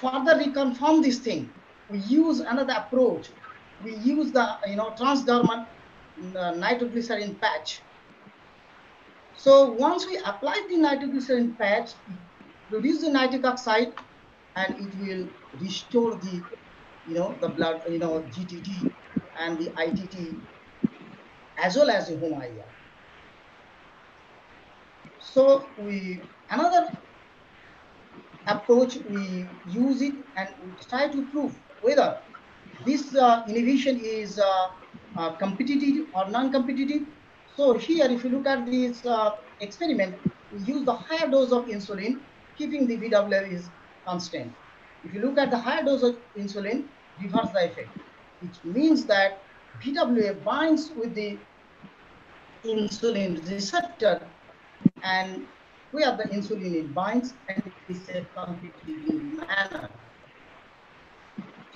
further reconfirm this thing? We use another approach. We use the you know transdermal uh, nitroglycerin patch so once we apply the nitroglycerin patch produce the nitric oxide and it will restore the you know the blood you know gtt and the itt as well as the HOMA So we another approach we use it and we try to prove whether this uh, inhibition is uh, uh, competitive or non-competitive. So here, if you look at this uh, experiment, we use the higher dose of insulin, keeping the VW is constant. If you look at the higher dose of insulin, reverse the effect. which means that BWA binds with the insulin receptor and where the insulin it binds and it is a completely manner.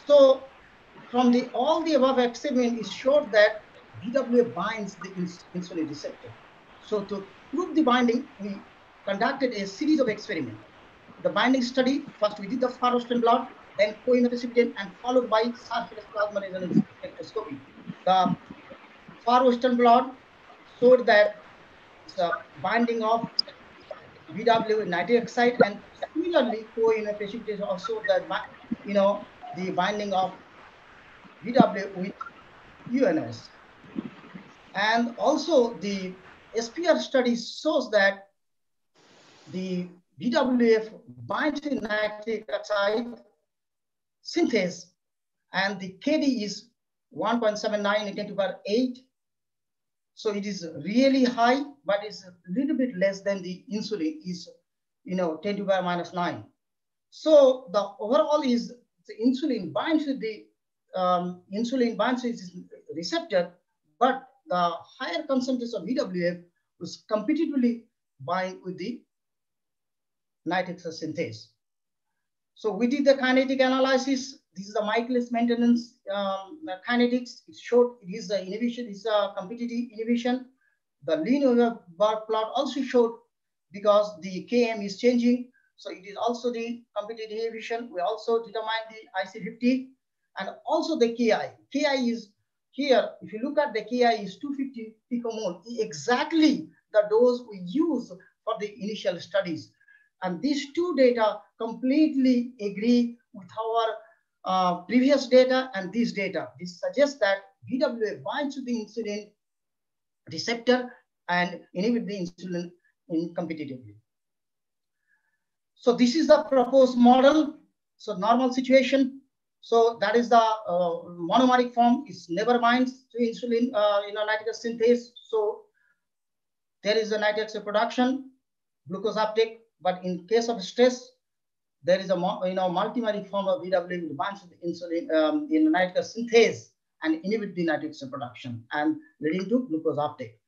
So from the all the above experiment is showed that BWA binds the ins insulin receptor. So to prove the binding, we conducted a series of experiments. The binding study, first we did the far western blot, then co-precipitin, and followed by surface plasma resonance spectroscopy. The far western blot showed that the binding of BW with nitric oxide and similarly co-precipitin also that you know the binding of BW with UNS. And also the SPR study shows that the BWF binds to nitric oxide synthase and the KD is 1.79 in 10 to the power 8. So it is really high, but it's a little bit less than the insulin is, you know, 10 to the power minus 9. So the overall is the insulin binds to the um, insulin binds to its receptor, but the higher concentration of VWF was competitively bind with the nitric synthase. So we did the kinetic analysis. This is the Michaelis maintenance um, kinetics. It showed it is the inhibition, it's a competitive inhibition. The linear bar plot also showed because the Km is changing. So it is also the competitive inhibition. We also determine the IC50 and also the Ki. Ki is here, if you look at the Ki is 250 picomole, exactly the dose we use for the initial studies. And these two data completely agree with our uh, previous data and this data. This suggests that BWA binds to the insulin receptor and inhibit the insulin in competitively. So this is the proposed model. So normal situation. So that is the uh, monomeric form. is never binds to insulin, uh, you know, nitric synthase. So there is a nitric acid production, glucose uptake, but in case of stress, there is a you know multimeric form of VW binds to insulin um, in nitric acid synthase and inhibit the nitric acid production and leading to glucose uptake.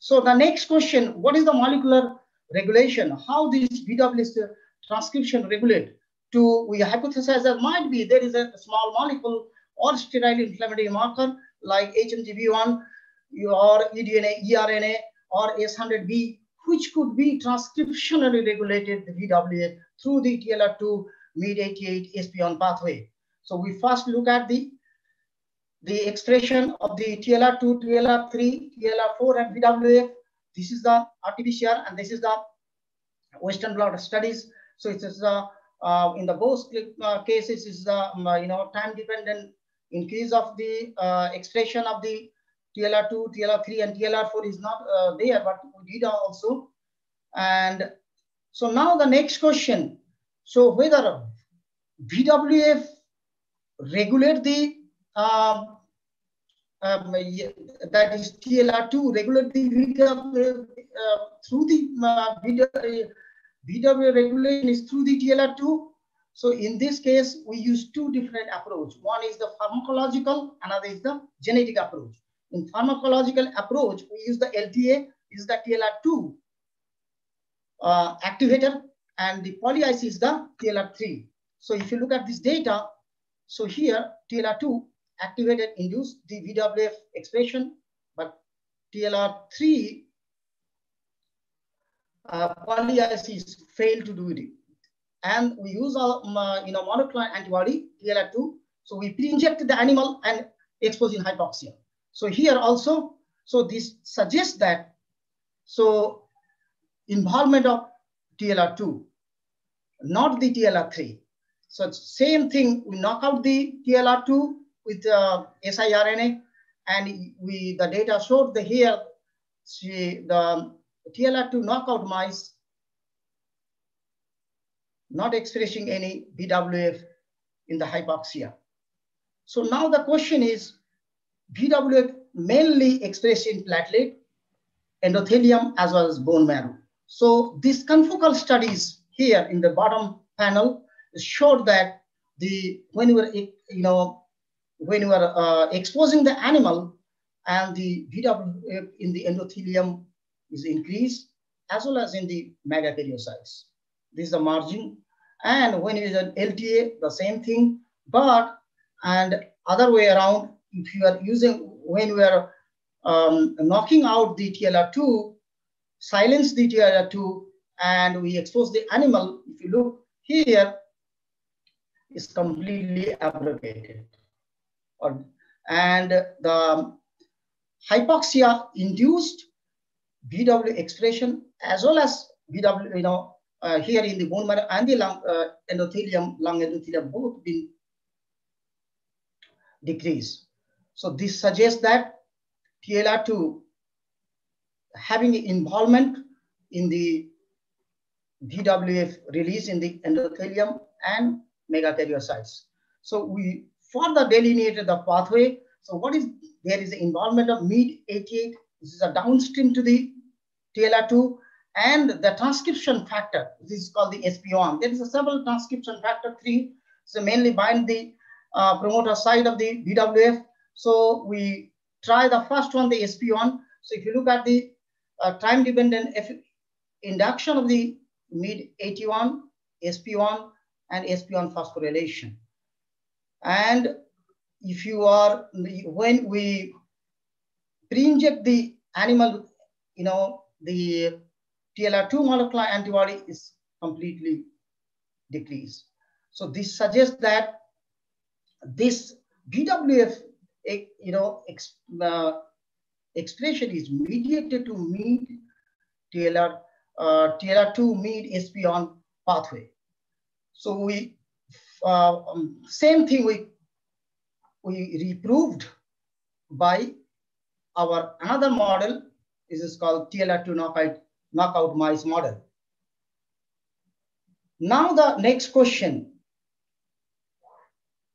So the next question, what is the molecular regulation? How this VW transcription regulate? To we hypothesize that might be there is a small molecule or sterile inflammatory marker like HMGB1 or eDNA, eRNA or S100B which could be transcriptionally regulated the VWA through the TLR2 MYD88 SP1 pathway. So we first look at the, the expression of the TLR2, TLR3, TLR4 and VWA. This is the RT-PCR and this is the Western blot studies. So it's uh, uh, in the both uh, cases is the um, you know time dependent increase of the uh, expression of the TLR2, TLR3, and TLR4 is not uh, there, but we did also. And so now the next question. So whether VWF regulate the um, um, that is TLR2 regulate the VWF uh, through the uh, VW, VW regulation is through the TLR2. So in this case, we use two different approach. One is the pharmacological, another is the genetic approach. In pharmacological approach, we use the LTA, is the TLR2 uh, activator, and the poly-IC is the TLR3. So if you look at this data, so here TLR2 activated induced the VWF expression, but TLR3 uh, poly-ICs fail to do it. And we use our uh, you know, monoclonal antibody, TLR2. So we pre-inject the animal and expose in hypoxia. So here also, so this suggests that, so involvement of TLR2, not the TLR3. So same thing, we knock out the TLR2 with uh, siRNA and we the data showed the here, see the TLR2 knockout mice not expressing any BWF in the hypoxia. So now the question is, BWF mainly expressed in platelet, endothelium, as well as bone marrow. So these confocal studies here in the bottom panel showed that the when you were you know when you are uh, exposing the animal and the VWF in the endothelium is increased as well as in the megakaryocytes. This is the margin. And when you use an LTA, the same thing, but and other way around, if you are using, when we are um, knocking out the TLR2, silence the TLR2, and we expose the animal, if you look here, is completely abrogated. Or, and the hypoxia induced BW expression as well as BW, you know, uh, here in the bone marrow and the lung uh, endothelium, lung endothelium both been decreased. So this suggests that TLR2 having involvement in the VWF release in the endothelium and megakaryocytes. So we further delineated the pathway. So what is, there is the involvement of MEAT88. This is a downstream to the TLR2 and the transcription factor. This is called the SP1. There is a several transcription factor three. So mainly bind the uh, promoter side of the VWF. So we try the first one, the SP1. So if you look at the uh, time dependent induction of the mid-81, SP1, and SP1 phosphorylation. And if you are, when we pre-inject the animal, you know, the TLR2 molecular antibody is completely decreased. So this suggests that this BWF, you know, ex, uh, expression is mediated to meet TLR, uh, TLR2 meet SP1 pathway. So we, uh, um, same thing we, we reproved by our another model. This is called TLR2 knockout, knockout mice model. Now the next question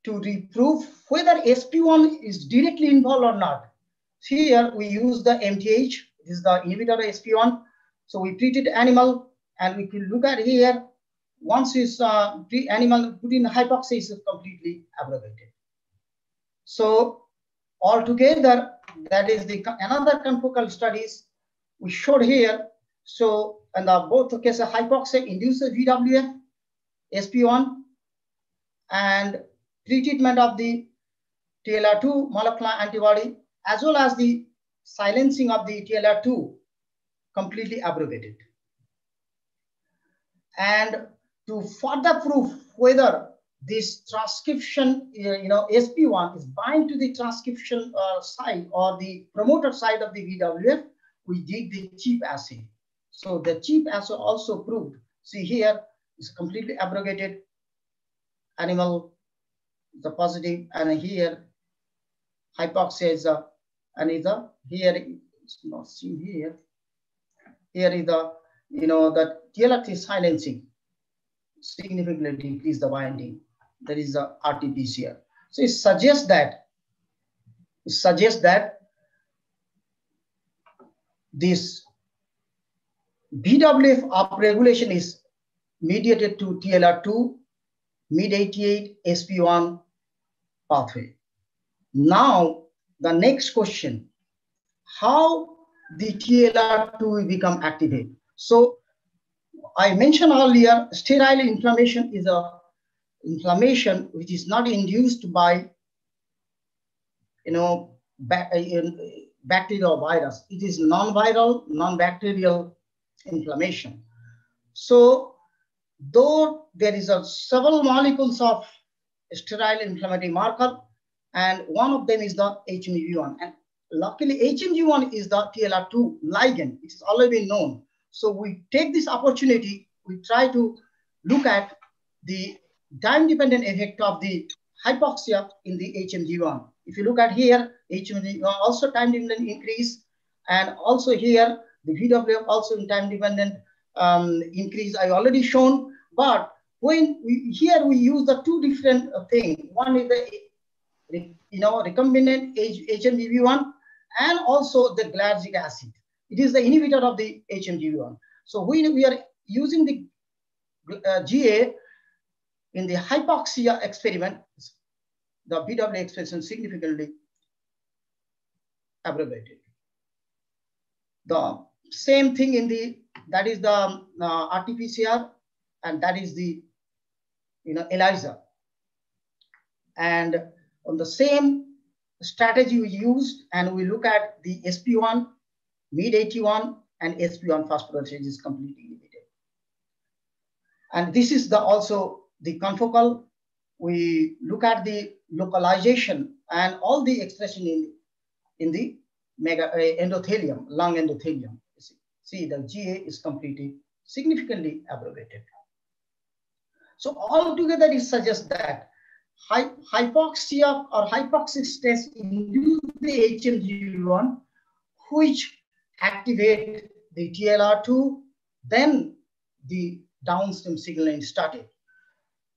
to reprove whether SP1 is directly involved or not. Here we use the MTH, this is the inhibitor of SP1. So we treated animal and we can look at here, once this uh, animal put in hypoxia is completely abrogated. So altogether, that is the another confocal studies we showed here. So in the both cases, hypoxia induces VWF, SP1, and pre-treatment of the TLR2 molecular antibody as well as the silencing of the TLR2 completely abrogated. And to further prove whether this transcription, you know, SP1 is bind to the transcription uh, side or the promoter side of the VWF, we did the cheap assay. So the cheap assay also proved, see here, is completely abrogated. Animal the positive and here hypoxia is a and is a here it's not seen here. Here is the you know the TLR3 silencing significantly decrease the binding there is a RT-PCR so it suggests that it suggests that this BWF upregulation is mediated to TLR2 MEAT88 SP1 pathway. Now, the next question, how the TLR2 will become activated? So I mentioned earlier, sterile inflammation is a inflammation which is not induced by, you know, uh, bacteria or virus. It is non-viral, non-bacterial inflammation. So though there is a several molecules of sterile inflammatory marker, and one of them is the HMG1. And luckily, HMG1 is the TLR2 ligand. It's already been known. So we take this opportunity, we try to look at the time-dependent effect of the hypoxia in the HMG1. If you look at here, HMG1 also time-dependent increase, and also here, the VWF also in time-dependent um, increase I already shown, but when we, here we use the two different uh, things. One is the you know recombinant HMGB1 and also the glutaric acid. It is the inhibitor of the HMGB1. So we, we are using the uh, GA in the hypoxia experiment. the BW expression significantly abbreviated. The same thing in the, that is the uh, RT-PCR and that is the, you know, ELISA. And on the same strategy we used and we look at the SP1, mid-81 and SP1 phosphorylated is completely inhibited. And this is the also the confocal. We look at the localization and all the expression in, in the mega uh, endothelium, lung endothelium. See, see, the GA is completely significantly abrogated. So altogether it suggests that hypoxia or hypoxic stress induce the HMG1, which activate the TLR2, then the downstream signaling started.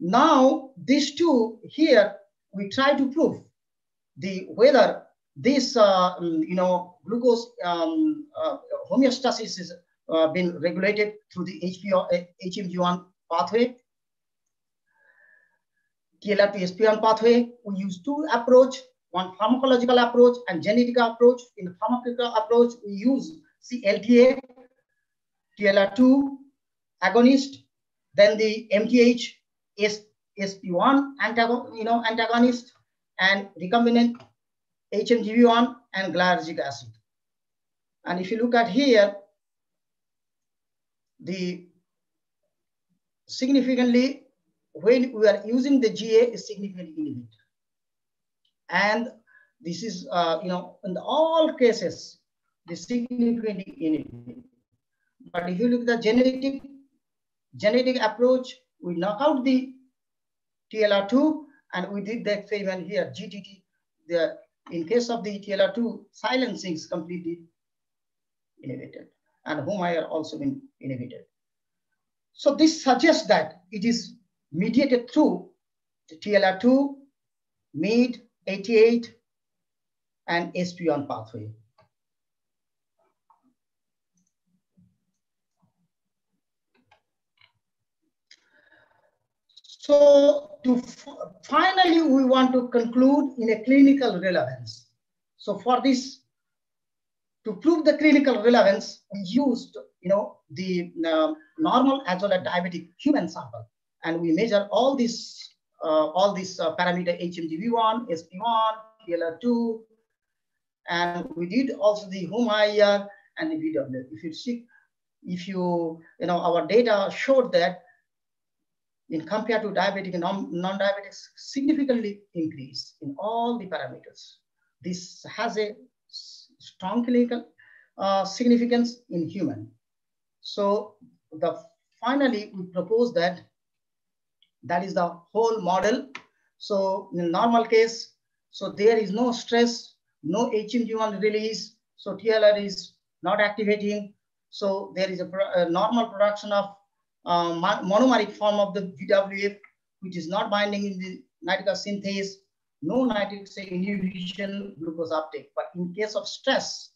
Now, these two here, we try to prove the whether this, uh, you know, glucose um, uh, homeostasis is uh, been regulated through the HPO, HMG1 pathway. TLR to SP1 pathway, we use two approach, one pharmacological approach and genetic approach. In the pharmacological approach, we use CLTA, TLR2 agonist, then the MTH SP1 antagon, you know, antagonist and recombinant HMGB1 and glutaric acid. And if you look at here, the significantly when we are using the GA is significantly inhibited. And this is, uh, you know, in all cases, the significantly inhibited. But if you look at the genetic genetic approach, we knock out the TLR2 and we did the experiment here, GTT. The, in case of the TLR2, silencing is completely inhibited and Homeyer also been inhibited. So this suggests that it is mediated through the TLR2, MID, 88, and SP1 pathway. So to finally, we want to conclude in a clinical relevance. So for this, to prove the clinical relevance, we used, you know, the uh, normal as well as diabetic human sample, and we measure all these, uh, all these uh, parameter HMGB1, SP1, PLR2, and we did also the home IR and the VW. If you see, if you, you know, our data showed that in compared to diabetic and non-diabetics significantly increase in all the parameters. This has a strong clinical uh, significance in human. So the finally we propose that that is the whole model. So in normal case, so there is no stress, no HMG1 release. So TLR is not activating. So there is a, a normal production of uh, monomeric form of the VWF, which is not binding in the nitric synthase, no nitric inhibition, glucose uptake. But in case of stress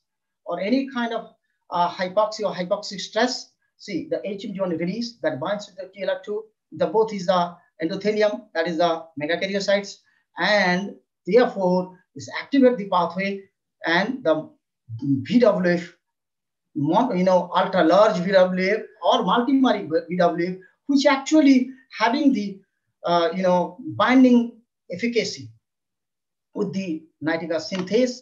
or any kind of uh, hypoxia or hypoxic stress, see the HMG1 release that binds to the TLR2, the both is the endothelium, that is the megakaryocytes, and therefore is activate the pathway and the VWF you know, ultra large VWF or multimeric VWF, which actually having the, uh, you know, binding efficacy with the nitric acid synthase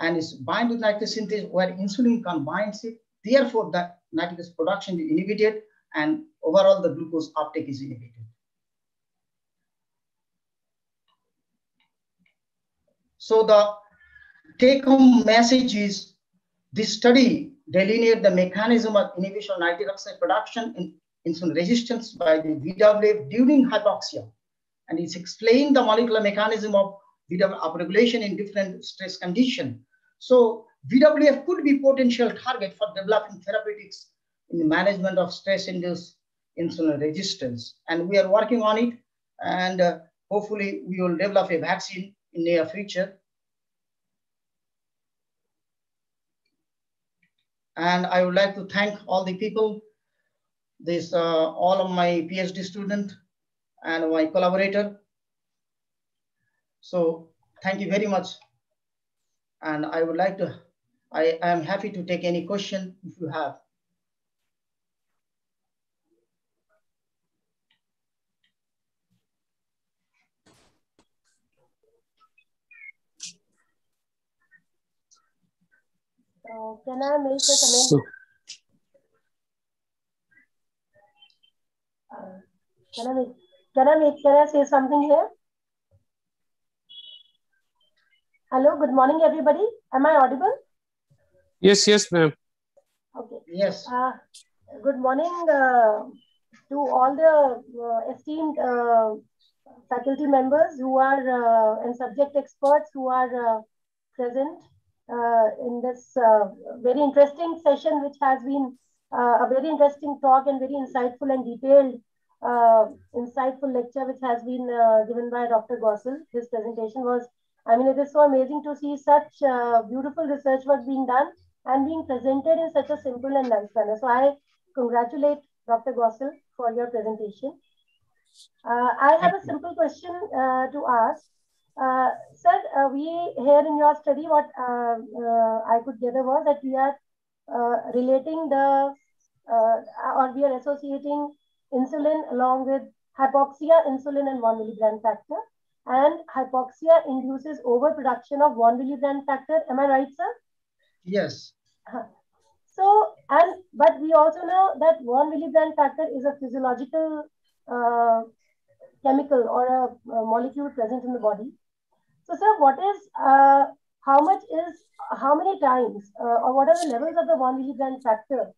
and is bind with nitric synthase where insulin combines it. Therefore, the nitric acid production is inhibited and overall the glucose uptake is inhibited. So the take home message is this study delineated the mechanism of inhibition of nitric oxide production in insulin resistance by the VWF during hypoxia. And it's explained the molecular mechanism of VWF upregulation in different stress conditions. So VWF could be potential target for developing therapeutics in the management of stress-induced insulin resistance. And we are working on it. And uh, hopefully we will develop a vaccine in near future And I would like to thank all the people, this uh, all of my PhD student and my collaborator. So thank you very much. And I would like to, I am happy to take any question if you have. Uh, can I make a comment? Uh, can I make, can I make, can I say something here? Hello, good morning, everybody. Am I audible? Yes, yes, ma'am. Okay. Yes. Uh, good morning uh, to all the uh, esteemed uh, faculty members who are uh, and subject experts who are uh, present in this uh, very interesting session, which has been uh, a very interesting talk and very insightful and detailed, uh, insightful lecture, which has been uh, given by Dr. Gossel. His presentation was, I mean, it is so amazing to see such uh, beautiful research work being done and being presented in such a simple and nice manner. So I congratulate Dr. Gossel for your presentation. Uh, I have a simple question uh, to ask. Uh, sir, uh, we here in your study, what uh, uh, I could gather was that we are uh, relating the uh, or we are associating insulin along with hypoxia, insulin, and von Willebrand factor. And hypoxia induces overproduction of von Willebrand factor. Am I right, sir? Yes. Uh-huh. So, and but we also know that von Willebrand factor is a physiological uh, chemical or a, a molecule present in the body. So, sir, what is, uh, how much is, how many times, uh, or what are the levels of the von Willebrand factor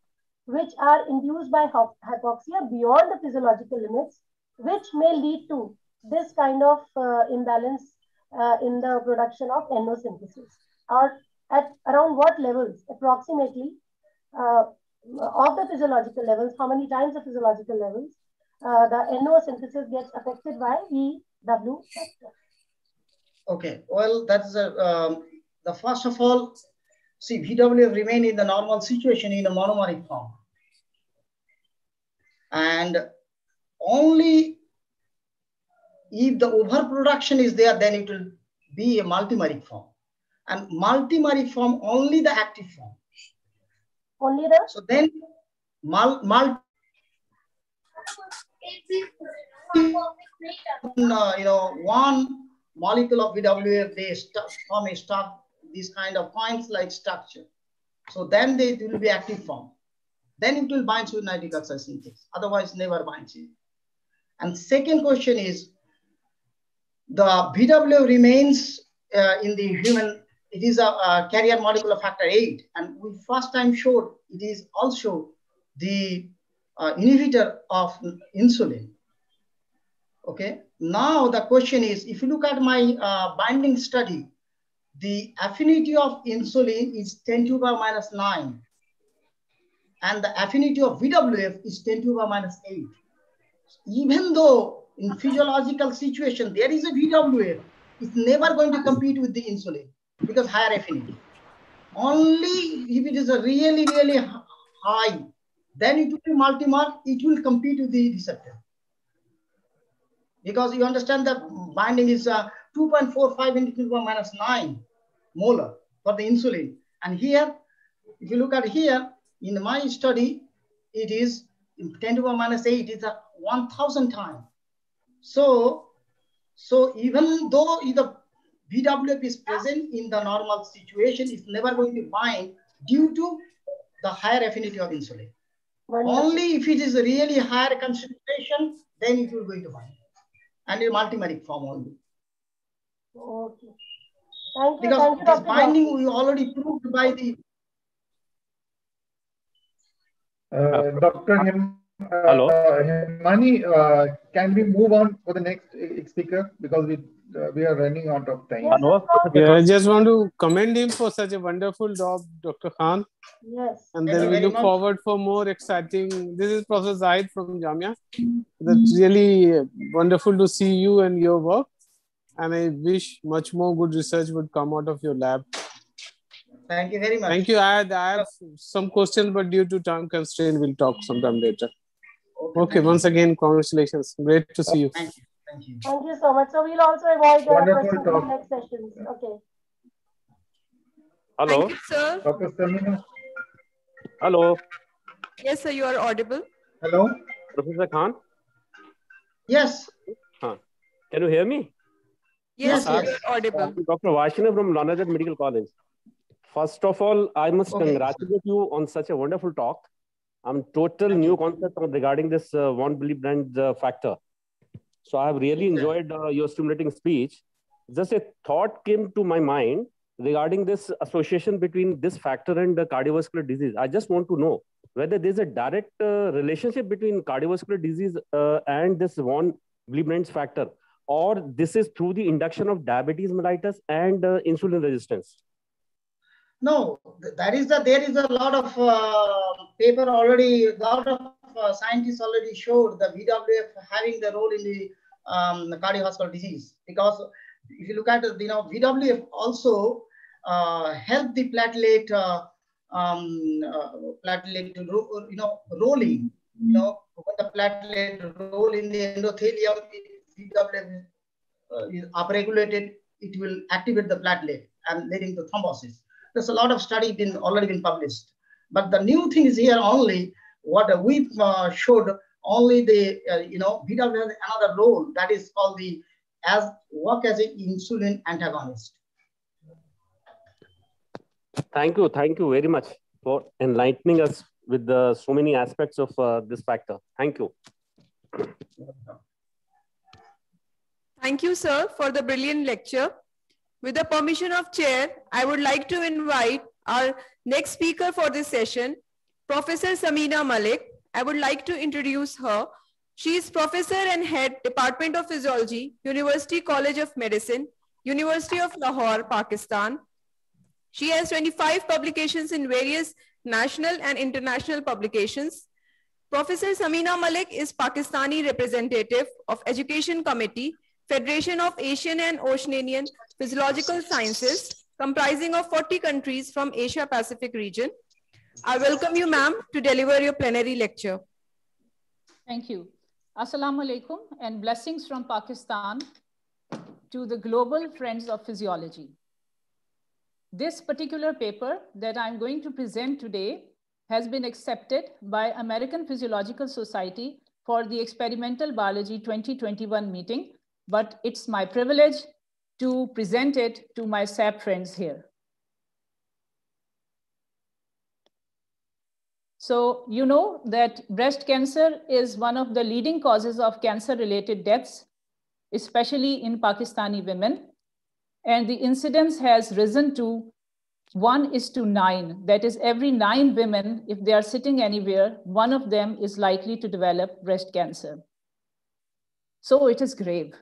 which are induced by hypoxia beyond the physiological limits, which may lead to this kind of uh, imbalance uh, in the production of NO synthesis? Or at around what levels, approximately, uh, of the physiological levels, how many times the physiological levels, uh, the NO synthesis gets affected by VW factor? Okay, well, that's a, um, the first of all, see, VWF remain in the normal situation in a monomeric form. And only if the overproduction is there, then it will be a multimeric form. And multimeric form, only the active form. Only the? So then, mul, mul uh, you know, one molecule of VWF, they form a stuff, these kind of points like structure. So then they will be active form. Then it will bind to nitric oxide synthase. Otherwise, never binds it. And second question is, the VW remains uh, in the human, it is a, a, carrier molecule of factor 8. And we first time showed it is also the uh, inhibitor of insulin. Okay. Now the question is, if you look at my uh, binding study, the affinity of insulin is 10 to the power minus 9. And the affinity of VWF is 10 to the power minus 8. Even though in physiological situation, there is a VWF, it's never going to compete with the insulin because higher affinity. Only if it is a really, really high, then it will be multimer, it will compete with the receptor because you understand that binding is uh, 2.45 into 10 minus 9 molar for the insulin. And here, if you look at here, in my study, it is 10 to the minus 8, it's a 1000 time. So, so even though the VWF is present in the normal situation, it's never going to bind due to the higher affinity of insulin. Only if it is a really higher concentration, then it will going to bind and in multimeric form only. Okay. Thank you. Because Thank you, this Dr. binding we already proved by the Uh, Dr. Him, uh, Hello. Himani, uh, can we move on for the next uh, speaker because we uh, Uh, we are running out of time. Yeah, I just want to commend him for such a wonderful job, Dr. Khan. Yes. And then we look much. forward for more exciting. This is Professor Zaid from Jamia. Mm-hmm. That's really uh, wonderful to see you and your work. And I wish much more good research would come out of your lab. Thank you very much. Thank you. I had, I have some questions, but due to time constraint, we'll talk sometime later. Okay, once again, congratulations. Great to see you. Thank you. Thank you. Thank you so much. So we'll also avoid the Wonderful questions in the next sessions. Okay. Hello. Thank you, sir. Dr. Samina. Hello. Yes, sir, you are audible. Hello. Professor Khan. Yes. Huh. Can you hear me? Yes, Uh, you are audible. Dr. Vashina from Lonazet Medical College. First of all, I must Okay. congratulate you on such a wonderful talk. I'm total new concept regarding this uh, von brand uh, factor. So I have really enjoyed uh, your stimulating speech. Just a thought came to my mind regarding this association between this factor and the cardiovascular disease. I just want to know whether there's a direct uh, relationship between cardiovascular disease uh, and this von Willebrand's factor, or this is through the induction of diabetes mellitus and uh, insulin resistance. No, th- that is the there is a lot of uh, paper already. Lot of uh, scientists already showed the VWF having the role in the um, cardiovascular disease because if you look at you know VWF also uh, help the platelet uh, um, uh, platelet you know rolling. You know when the platelet roll in the endothelium, VWF uh, is upregulated. It will activate the platelet and leading to thrombosis there's a lot of study been already been published. But the new thing is here only what we uh, showed only the uh, you know VW has another role that is called the as work as an insulin antagonist. Thank you. Thank you very much for enlightening us with the so many aspects of uh, this factor. Thank you. Thank you, sir, for the brilliant lecture. With the permission of chair, I would like to invite our next speaker for this session, Professor Samina Malik. I would like to introduce her. She is professor and head Department of Physiology, University College of Medicine, University of Lahore, Pakistan. She has 25 publications in various national and international publications. Professor Samina Malik is Pakistani representative of Education Committee, Federation of Asian and Oceanian Physiological Sciences, comprising of 40 countries from Asia Pacific region. I welcome you, ma'am, to deliver your plenary lecture. Thank you. Assalamu alaikum and blessings from Pakistan to the global friends of physiology. This particular paper that I'm going to present today has been accepted by American Physiological Society for the Experimental Biology 2021 meeting, but it's my privilege to present it to my SAP friends here. So you know that breast cancer is one of the leading causes of cancer-related deaths, especially in Pakistani women. And the incidence has risen to one is to nine. That is every nine women, if they are sitting anywhere, one of them is likely to develop breast cancer. So it is grave.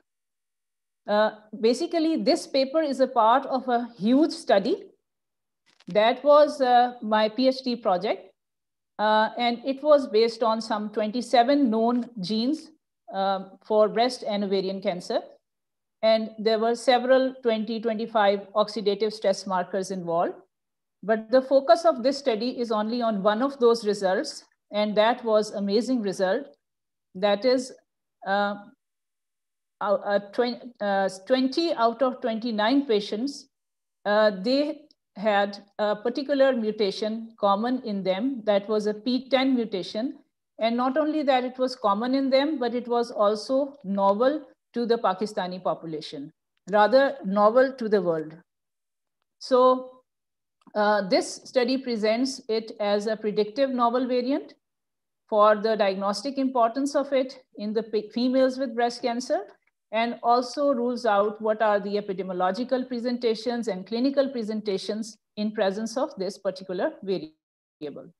Uh, basically, this paper is a part of a huge study. That was uh, my PhD project. Uh, and it was based on some 27 known genes uh, for breast and ovarian cancer. And there were several 20, 25 oxidative stress markers involved. But the focus of this study is only on one of those results, and that was amazing result. That is uh, uh, 20, uh, 20 out of 29 patients, uh, they had a particular mutation common in them that was a PTEN mutation. And not only that it was common in them, but it was also novel to the Pakistani population, rather novel to the world. So uh, this study presents it as a predictive novel variant for the diagnostic importance of it in the females with breast cancer and also rules out what are the epidemiological presentations and clinical presentations in presence of this particular variable.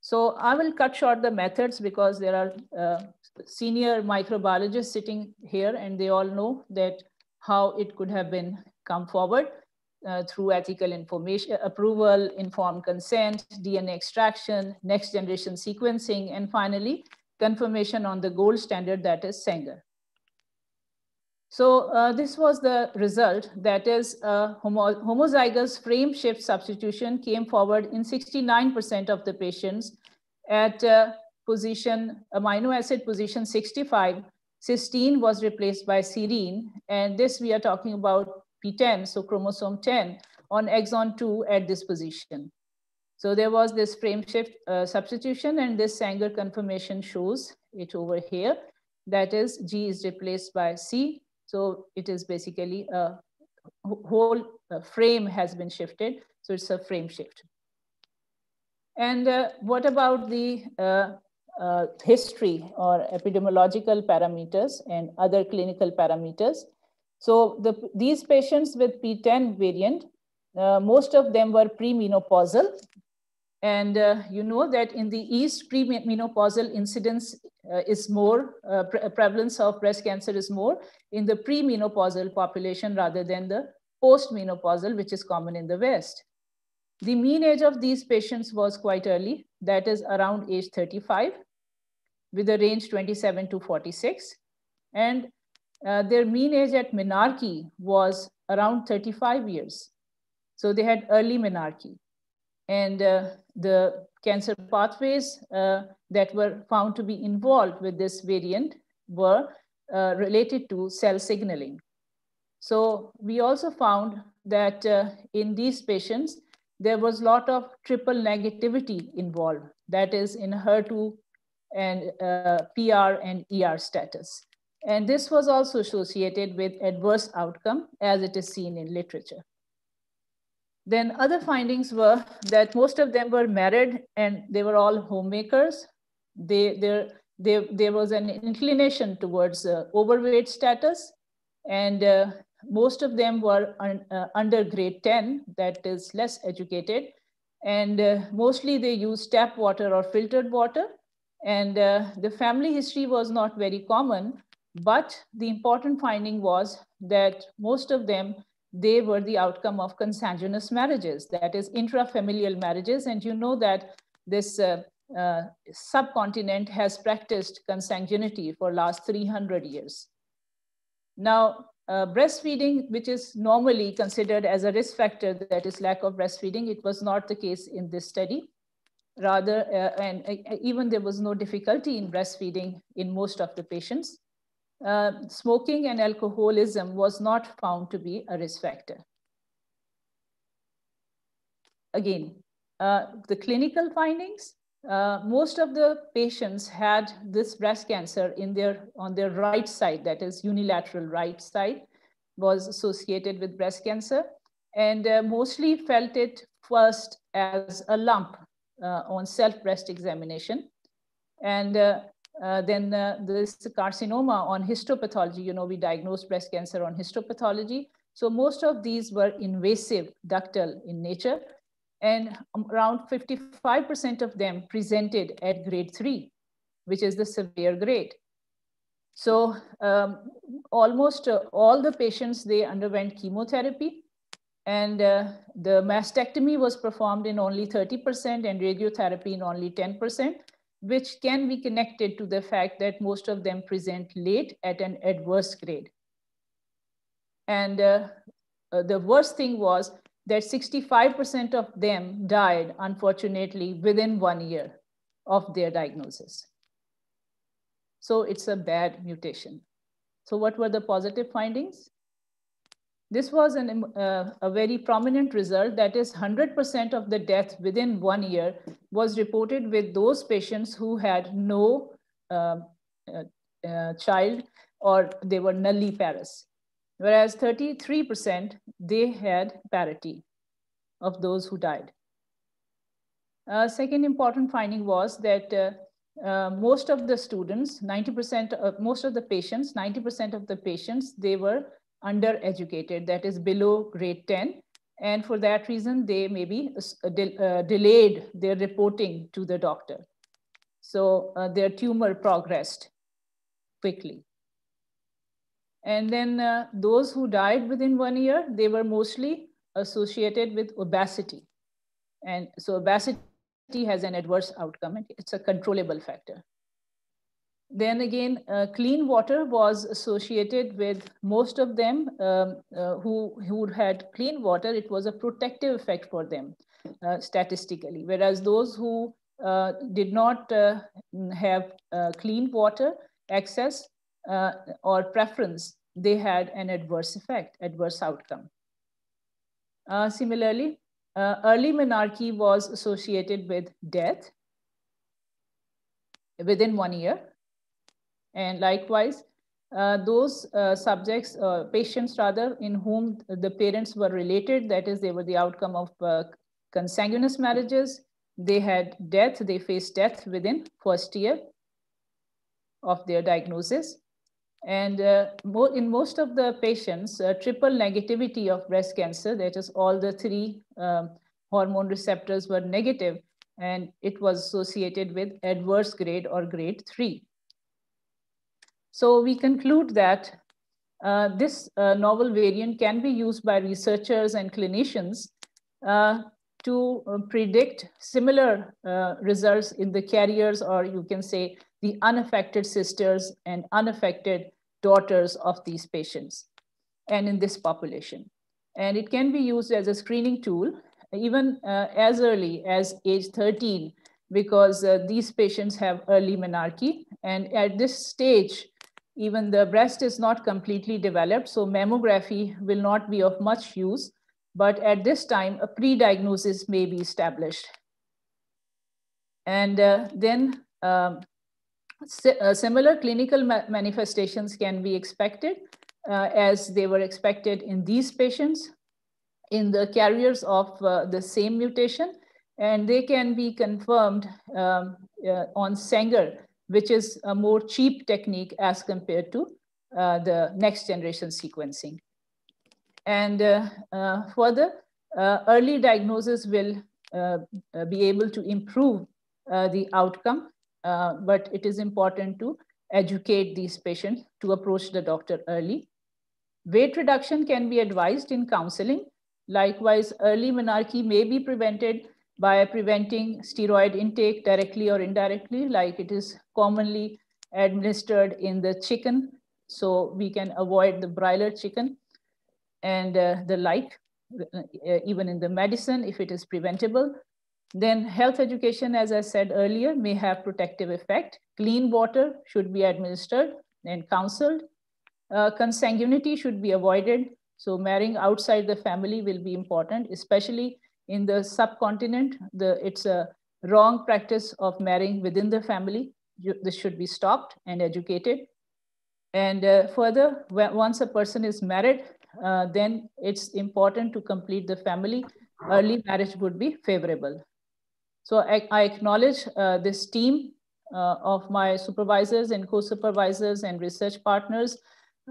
So I will cut short the methods because there are uh, senior microbiologists sitting here and they all know that how it could have been come forward uh, through ethical information, approval, informed consent, DNA extraction, next generation sequencing, and finally, confirmation on the gold standard that is Sanger. So uh, this was the result that is uh, homo homozygous frame shift substitution came forward in 69% of the patients at uh, position amino acid position 65 cysteine was replaced by serine. And this we are talking about PTEN, so chromosome 10 on exon 2 at this position. So there was this frame shift uh, substitution and this Sanger confirmation shows it over here. That is G is replaced by C. So it is basically a whole frame has been shifted. So it's a frame shift. And uh, what about the uh, uh, history or epidemiological parameters and other clinical parameters? So the, these patients with PTEN variant, uh, most of them were premenopausal. And uh, you know that in the East, premenopausal incidence uh, is more, pre prevalence of breast cancer is more in the premenopausal population rather than the postmenopausal, which is common in the West. The mean age of these patients was quite early, that is around age 35, with a range 27 to 46. And uh, their mean age at menarche was around 35 years. So they had early menarche. And uh, the cancer pathways uh, that were found to be involved with this variant were uh, related to cell signaling. So we also found that uh, in these patients, there was a lot of triple negativity involved, that is in HER2 and uh, PR and ER status. And this was also associated with adverse outcome as it is seen in literature. Then other findings were that most of them were married and they were all homemakers. They, there, there, there was an inclination towards uh, overweight status and uh, most of them were un, uh, under grade 10, that is less educated. And uh, mostly they used tap water or filtered water. And uh, the family history was not very common, but the important finding was that most of them, they were the outcome of consanguineous marriages, that is intrafamilial marriages. And you know that this uh, uh, subcontinent has practiced consanguinity for last 300 years. Now, uh, breastfeeding, which is normally considered as a risk factor, that is lack of breastfeeding, it was not the case in this study. Rather, uh, and uh, even there was no difficulty in breastfeeding in most of the patients. Uh, smoking and alcoholism was not found to be a risk factor. Again, uh, the clinical findings, uh, most of the patients had this breast cancer in their on their right side, that is unilateral right side, was associated with breast cancer, and uh, mostly felt it first as a lump uh, on self breast examination, and uh, uh, then this carcinoma on histopathology. You know, we diagnosed breast cancer on histopathology. So most of these were invasive, ductal in nature, and around 55% of them presented at grade three, which is the severe grade. So um, almost uh, all the patients, they underwent chemotherapy and uh, the mastectomy was performed in only 30% and radiotherapy in only 10%, which can be connected to the fact that most of them present late at an adverse grade. And uh, uh the worst thing was that 65% of them died, unfortunately, within one year of their diagnosis. So it's a bad mutation. So what were the positive findings? This was an, uh, a very prominent result that is 100% of the death within one year was reported with those patients who had no uh, uh, uh child or they were nulliparous whereas 33% they had parity of those who died. Uh, second important finding was that uh, uh, most of the students, 90%, of, most of the patients, 90% of the patients, they were undereducated, that is below grade 10. And for that reason, they maybe uh, de uh, delayed their reporting to the doctor. So uh, their tumor progressed quickly. And then uh, those who died within one year, they were mostly associated with obesity. And so obesity has an adverse outcome. and It's a controllable factor. Then again, uh, clean water was associated with most of them um, uh, who, who had clean water. It was a protective effect for them uh, statistically, whereas those who uh, did not uh, have uh, clean water access, or preference, they had an adverse effect, adverse outcome. Similarly, early menarche was associated with death within one year. And likewise, uh, those uh, subjects, uh, patients rather, in whom the parents were related, that is, they were the outcome of uh, consanguineous marriages, they had death, they faced death within first year of their diagnosis. And uh, in most of the patients, uh, triple negativity of breast cancer, that is all the three um, hormone receptors were negative, and it was associated with adverse grade or grade three. So we conclude that uh, this uh, novel variant can be used by researchers and clinicians uh, to uh, predict similar uh, results in the carriers, or you can say the unaffected sisters and unaffected daughters of these patients and in this population. And it can be used as a screening tool, even uh, as early as age 13, because these patients have early menarche. And at this stage, even the breast is not completely developed, so mammography will not be of much use. But at this time, a pre-diagnosis may be established. And uh, then um, uh, similar clinical ma manifestations can be expected uh, as they were expected in these patients in the carriers of uh, the same mutation and they can be confirmed um, uh, on Sanger, which is a more cheap technique as compared to uh, the next generation sequencing. And uh, further, early diagnosis will be able to improve the outcome uh, but it is important to educate these patients to approach the doctor early. Weight reduction can be advised in counseling. Likewise, early menarche may be prevented by preventing steroid intake directly or indirectly, like it is commonly administered in the chicken. So we can avoid the broiler chicken and uh, the like, uh, even in the medicine, if it is preventable. Then health education, as I said earlier, may have protective effect. Clean water should be administered and counseled. Uh, consanguinity should be avoided. So marrying outside the family will be important, especially in the subcontinent. The, it's a wrong practice of marrying within the family. This should be stopped and educated. And uh, further, once a person is married, uh, then it's important to complete the family. Early marriage would be favorable. So I, I acknowledge uh, this team uh, of my supervisors and co-supervisors and research partners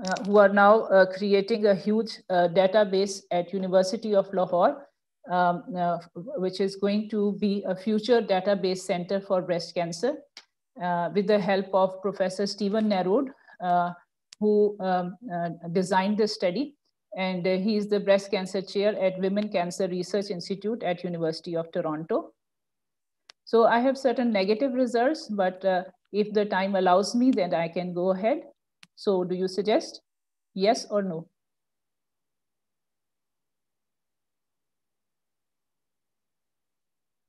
uh, who are now uh, creating a huge database at University of Lahore, um, uh, which is going to be a future database center for breast cancer with the help of Professor Steven Narod, who um, designed the study. And he is the breast cancer chair at Women Cancer Research Institute at University of Toronto. So I have certain negative results, but uh, if the time allows me, then I can go ahead. So do you suggest yes or no?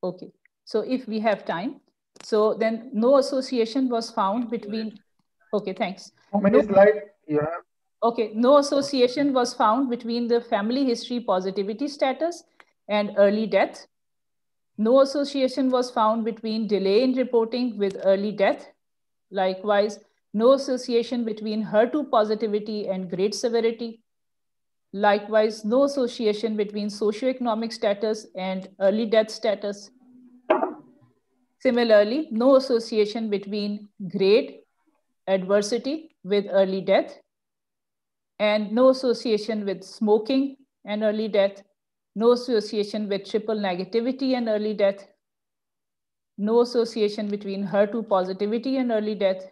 Okay, so if we have time, so then no association was found between, okay, thanks. How many no, slides you have? Okay, no association was found between the family history positivity status and early death. No association was found between delay in reporting with early death. Likewise, no association between HER2 positivity and grade severity. Likewise, no association between socioeconomic status and early death status. Similarly, no association between grade adversity with early death and no association with smoking and early death no association with triple negativity and early death, no association between HER2 positivity and early death,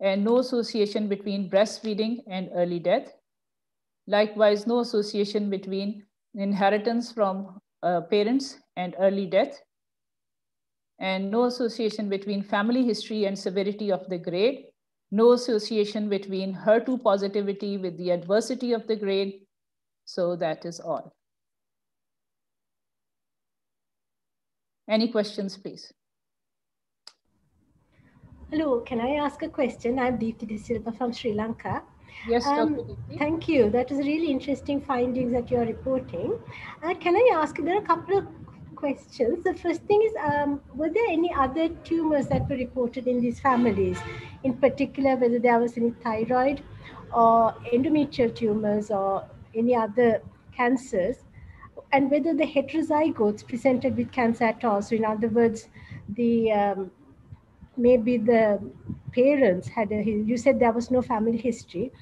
and no association between breastfeeding and early death. Likewise, no association between inheritance from uh, parents and early death, and no association between family history and severity of the grade, no association between HER2 positivity with the adversity of the grade. So that is all. Any questions, please? Hello, can I ask a question? I'm Deepthi De Silva from Sri Lanka. Yes, Um, thank you. That is really interesting findings that you're reporting. Uh, can I ask, there are a couple of questions. The first thing is, um, were there any other tumors that were reported in these families? In particular, whether there was any thyroid or endometrial tumors or any other cancers? And whether the heterozygotes presented with cancer at all. So in other words, the um, maybe the parents had a you said there was no family history.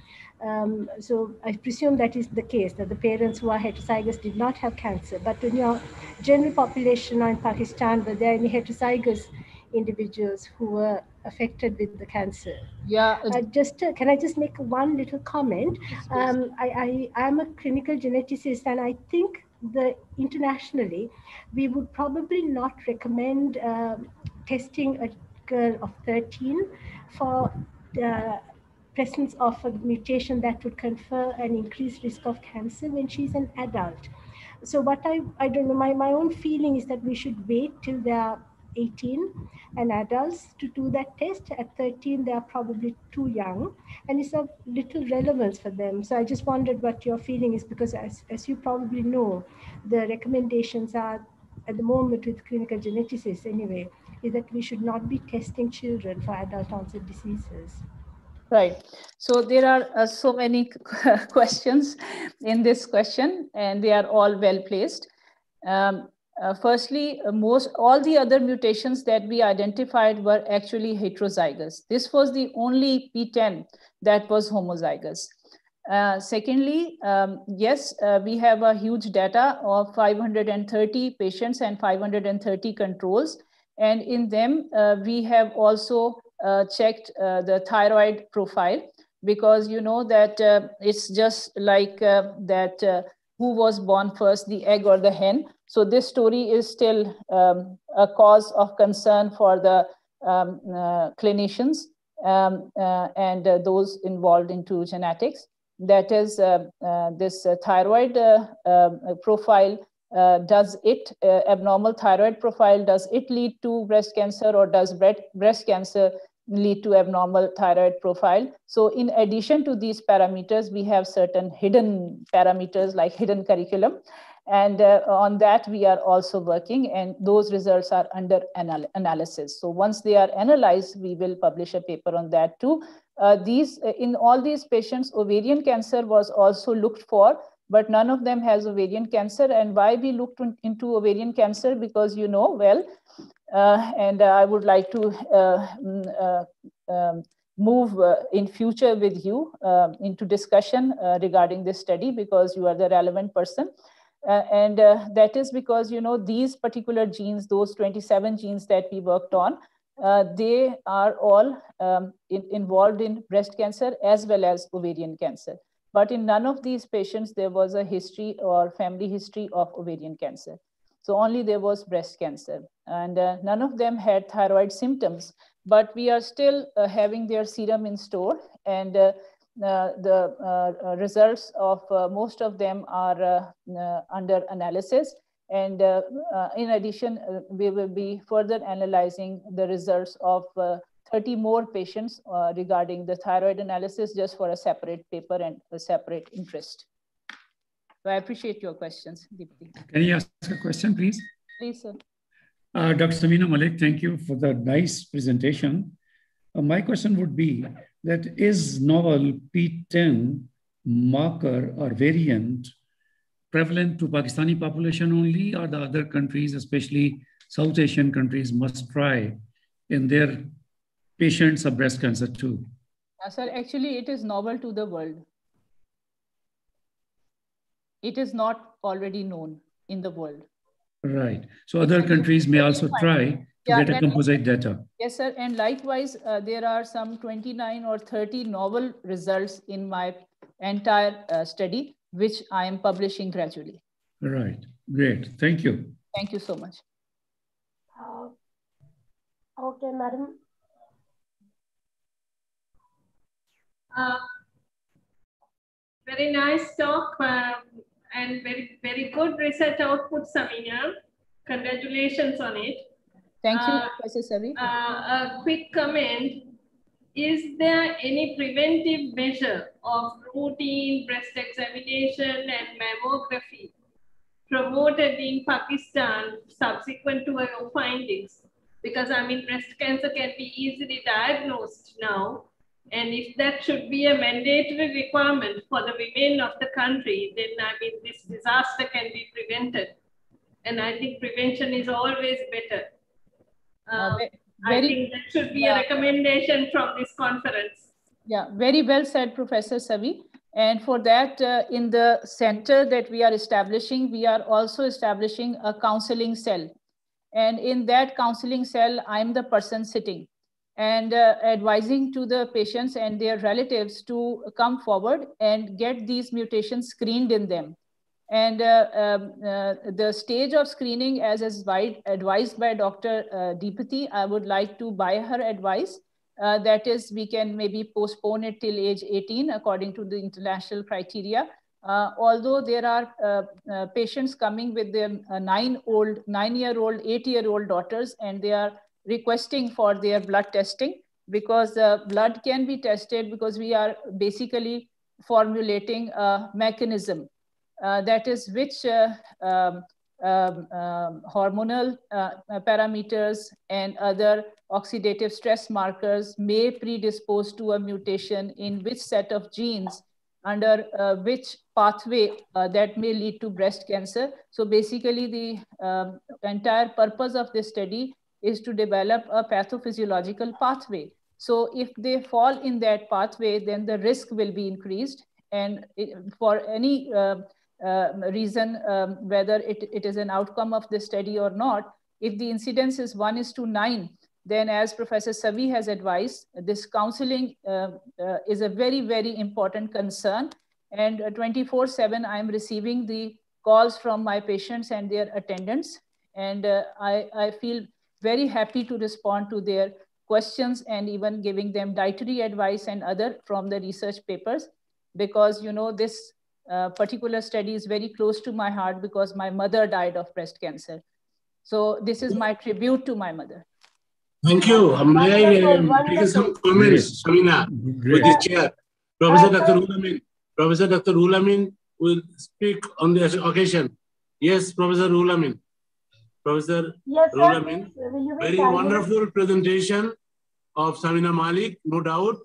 Um, so i presume that is the case that the parents who are heterozygous did not have cancer. But in your general population in pakistan were there any heterozygous individuals who were affected with the cancer? Yeah uh, just uh, can i just make one little comment? Um, I, I i'm a clinical geneticist and i think the internationally we would probably not recommend um testing a girl of 13 for the presence of a mutation that would confer an increased risk of cancer when she's an adult. So what I, I don't know, my, my own feeling is that we should wait till they're 18 and adults to do that test. At 13, they are probably too young and it's of little relevance for them. So I just wondered what your feeling is because as, as you probably know, the recommendations are at the moment with clinical geneticists anyway, is that we should not be testing children for adult onset diseases. Right. So there are uh, so many questions in this question, and they are all well placed. Um, uh, firstly, uh, most all the other mutations that we identified were actually heterozygous. This was the only PTEN that was homozygous. Uh, secondly, um, yes, uh, we have a huge data of 530 patients and 530 controls. And in them, uh, we have also uh, checked uh, the thyroid profile because you know that it's just like that who was born first, the egg or the hen. So this story is still um, a cause of concern for the um, clinicians um, and those involved into genetics. That is this thyroid um, profile uh, does it uh, abnormal thyroid profile does it lead to breast cancer or does breast cancer lead to abnormal thyroid profile? So in addition to these parameters we have certain hidden parameters like hidden curriculum and uh, on that we are also working and those results are under anal analysis so once they are analyzed we will publish a paper on that too uh, these in all these patients ovarian cancer was also looked for but none of them has ovarian cancer. And why we looked into ovarian cancer? Because you know well, uh, and uh, I would like to uh, mm, um, move uh, in future with you uh, into discussion uh, regarding this study because you are the relevant person. And that is because, you know, these particular genes, those 27 genes that we worked on, they are all um, in, involved in breast cancer as well as ovarian cancer. But in none of these patients, there was a history or family history of ovarian cancer. So only there was breast cancer. And uh, none of them had thyroid symptoms. But we are still uh, having their serum in store. And uh, uh the uh, results of uh, most of them are under analysis. And in addition, we will be further analyzing the results of 30 more patients uh, regarding the thyroid analysis just for a separate paper and a separate interest. So I appreciate your questions, Deepthi. Can you ask a question, please? Please, sir. Uh, Dr. Samina Malik, thank you for the nice presentation. Uh, my question would be that is novel PTEN marker or variant prevalent to Pakistani population only or the other countries, especially South Asian countries must try in their patients of breast cancer too? Uh, sir, actually, it is novel to the world. It is not already known in the world. Right. So other countries may also try yeah, get a composite data. Yes, sir. And likewise, uh, there are some 29 or 30 novel results in my entire uh, study, which I am publishing gradually. Right. Great. Thank you. Thank you so much. Uh, okay, madam. Uh, very nice talk um, and very, very good research output, Samina. Congratulations on it. Thank you, Uh, Professor Savi. Uh, a quick comment. Is there any preventive measure of routine breast examination and mammography promoted in Pakistan subsequent to your findings? Because I mean, breast cancer can be easily diagnosed now. And if that should be a mandatory requirement for the women of the country, then I mean, this disaster can be prevented. And I think prevention is always better. Uh, I think that should be yeah. a recommendation from this conference. Yeah, very well said, Professor Savi. And for that, uh, in the center that we are establishing, we are also establishing a counseling cell. And in that counseling cell, I'm the person sitting and uh, advising to the patients and their relatives to come forward and get these mutations screened in them. And uh, um, uh, the stage of screening, as is advised by Dr. Uh, Deepati, I would like to buy her advice. Uh, that is, we can maybe postpone it till age 18 according to the international criteria. Uh, although there are uh, patients coming with their nine-old, nine-year-old, eight-year-old daughters, and they are requesting for their blood testing because blood can be tested because we are basically formulating a mechanism that is which uh, um, um, um, hormonal uh, parameters and other oxidative stress markers may predispose to a mutation in which set of genes under uh, which pathway uh, that may lead to breast cancer. So basically the um, entire purpose of this study is to develop a pathophysiological pathway. So if they fall in that pathway, then the risk will be increased. And it, for any uh, uh, reason, um, whether it, it is an outcome of the study or not, if the incidence is one is to nine, then as Professor Savi has advised, this counseling uh, uh, is a very, very important concern. And 24-7, I'm receiving the calls from my patients and their attendants. And uh, I, I feel very happy to respond to their questions and even giving them dietary advice and other from the research papers because you know this uh, particular study is very close to my heart because my mother died of breast cancer so this is my tribute to my mother Thank you. May I um, take some comments, Samina, with the chair? Professor Dr. Ulamin. Professor Dr. Ulamin will speak on the occasion. Yes, Professor Ulamin. Professor Yes, sir. Rulamin, please, will you be very wonderful presentation of Samina Malik, no doubt.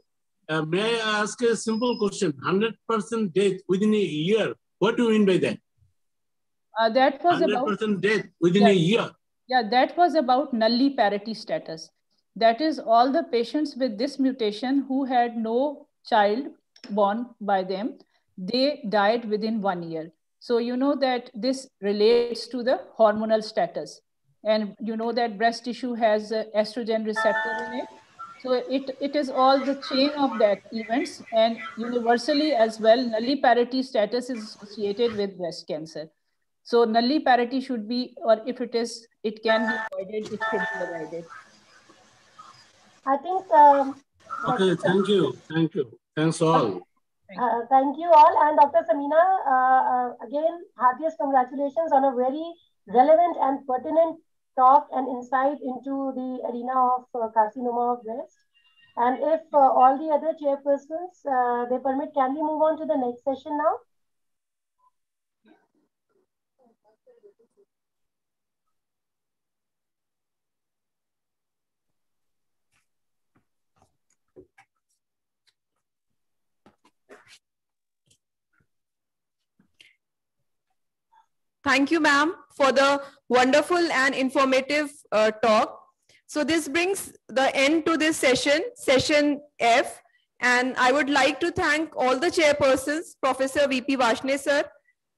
Uh, may I ask a simple question? 100% death within a year. What do you mean by that? uh, that was about 100% death within a year. Yeah, that was about nulli parity status. That is all the patients with this mutation who had no child born by them, they died within one year. So you know that this relates to the hormonal status. And you know that breast tissue has estrogen receptor in it. So it, it is all the chain of that events and universally as well, nulli parity status is associated with breast cancer. So nulli parity should be, or if it is, it can be avoided, it should be avoided. I think, um, Okay, thank you. Thank you. Thanks all. uh, thank you all. And Dr. Samina, uh, uh, again, heartiest congratulations on a very relevant and pertinent talk and insight into the arena of uh, carcinoma of breast. And if uh, all the other chairpersons, uh, they permit, can we move on to the next session now? Thank you, ma'am, for the wonderful and informative uh, talk. So this brings the end to this session, session F. And I would like to thank all the chairpersons, Professor VP Varshney sir,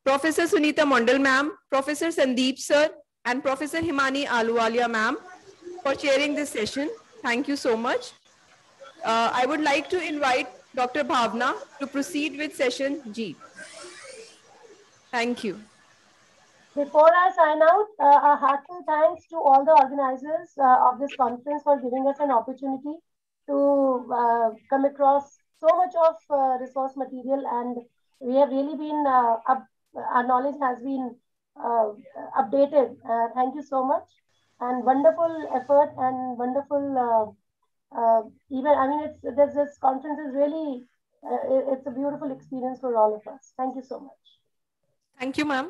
Professor Sunita Mondal ma'am, Professor Sandeep sir, and Professor Himani Ahluwalia ma'am for chairing this session. Thank you so much. Uh, I would like to invite Dr. Bhavna to proceed with session G. Thank you. Before I sign out, uh, a heartfelt thanks to all the organizers uh, of this conference for giving us an opportunity to uh, come across so much of uh, resource material and we have really been, uh, up, our knowledge has been uh, updated. Thank you so much. and wonderful effort and wonderful even I mean it's this, this conference is really it's a beautiful experience for all of us. Thank you so much. Thank you, ma'am.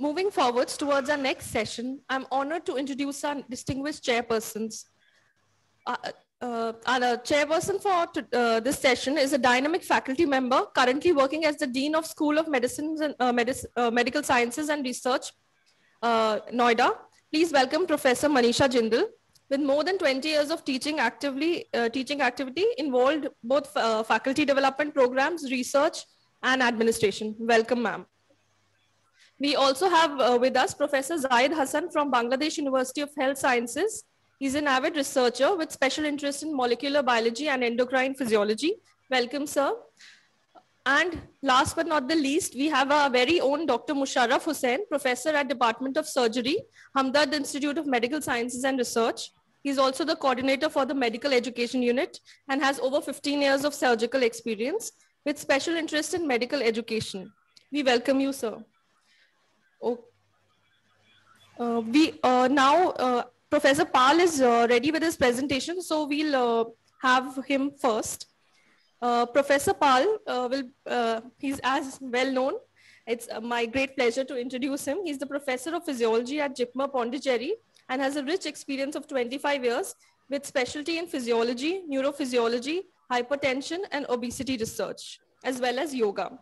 Moving forwards towards our next session, I'm honored to introduce our distinguished chairpersons. Uh, uh, our chairperson for uh, this session is a dynamic faculty member currently working as the Dean of School of Medicines and uh, uh, Medical Sciences and Research, uh, Noida. Please welcome Professor Manisha Jindal. With more than 20 years of teaching actively, teaching activity involved both faculty development programs, research, and administration. Welcome, ma'am. We also have uh, with us Professor Zaid Hassan from Bangladesh University of Health Sciences. He's an avid researcher with special interest in molecular biology and endocrine physiology. Welcome, sir. And last but not the least, we have our very own Dr. Musharraf Hussain, professor at Department of Surgery, Hamdard Institute of Medical Sciences and Research. He's also the coordinator for the Medical Education Unit and has over 15 years of surgical experience with special interest in medical education. We welcome you, sir. Oh, uh, we uh, now uh, Professor Pal is uh, ready with his presentation, so we'll uh, have him first. Uh, Professor Pal will he's as well known. It's my great pleasure to introduce him. He's the professor of physiology at JIPMER Pondicherry and has a rich experience of 25 years with specialty in physiology, neurophysiology, hypertension, and obesity research, as well as yoga.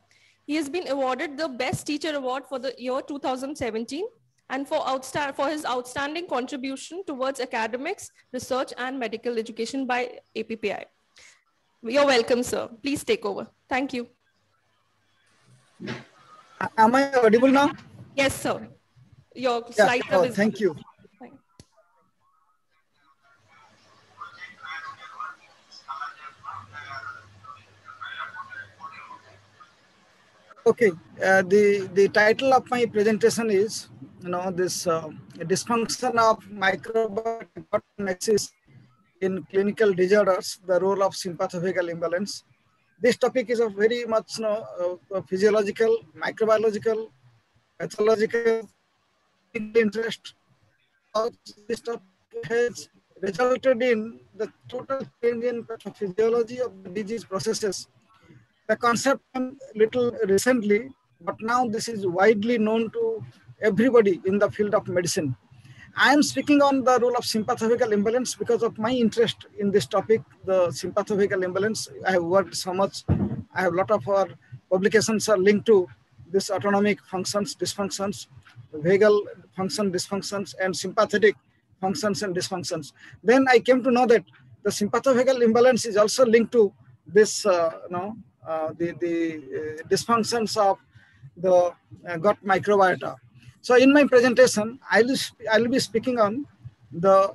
He has been awarded the Best Teacher Award for the year 2017 and for, for his outstanding contribution towards academics, research, and medical education by APPI. You're welcome, sir. Please take over. Thank you. Am I audible now? Yes, sir. Your yeah. slides oh. Thank you. Okay, uh, the, the title of my presentation is, you know, this uh, dysfunction of microbiome in clinical disorders, the role of sympathovagal imbalance. This topic is a very much you know, uh, physiological, microbiological, pathological interest. This topic has resulted in the total change in pathophysiology of the disease processes the concept little recently, but now this is widely known to everybody in the field of medicine. I am speaking on the role of sympathovagal imbalance because of my interest in this topic, the sympathovagal imbalance. I have worked so much. I have a lot of our publications are linked to this autonomic functions, dysfunctions, vagal function dysfunctions, and sympathetic functions and dysfunctions. Then I came to know that the sympathovagal imbalance is also linked to this, uh, you know, the, the uh, dysfunctions of the uh, gut microbiota. So in my presentation, I'll, I'll be speaking on the,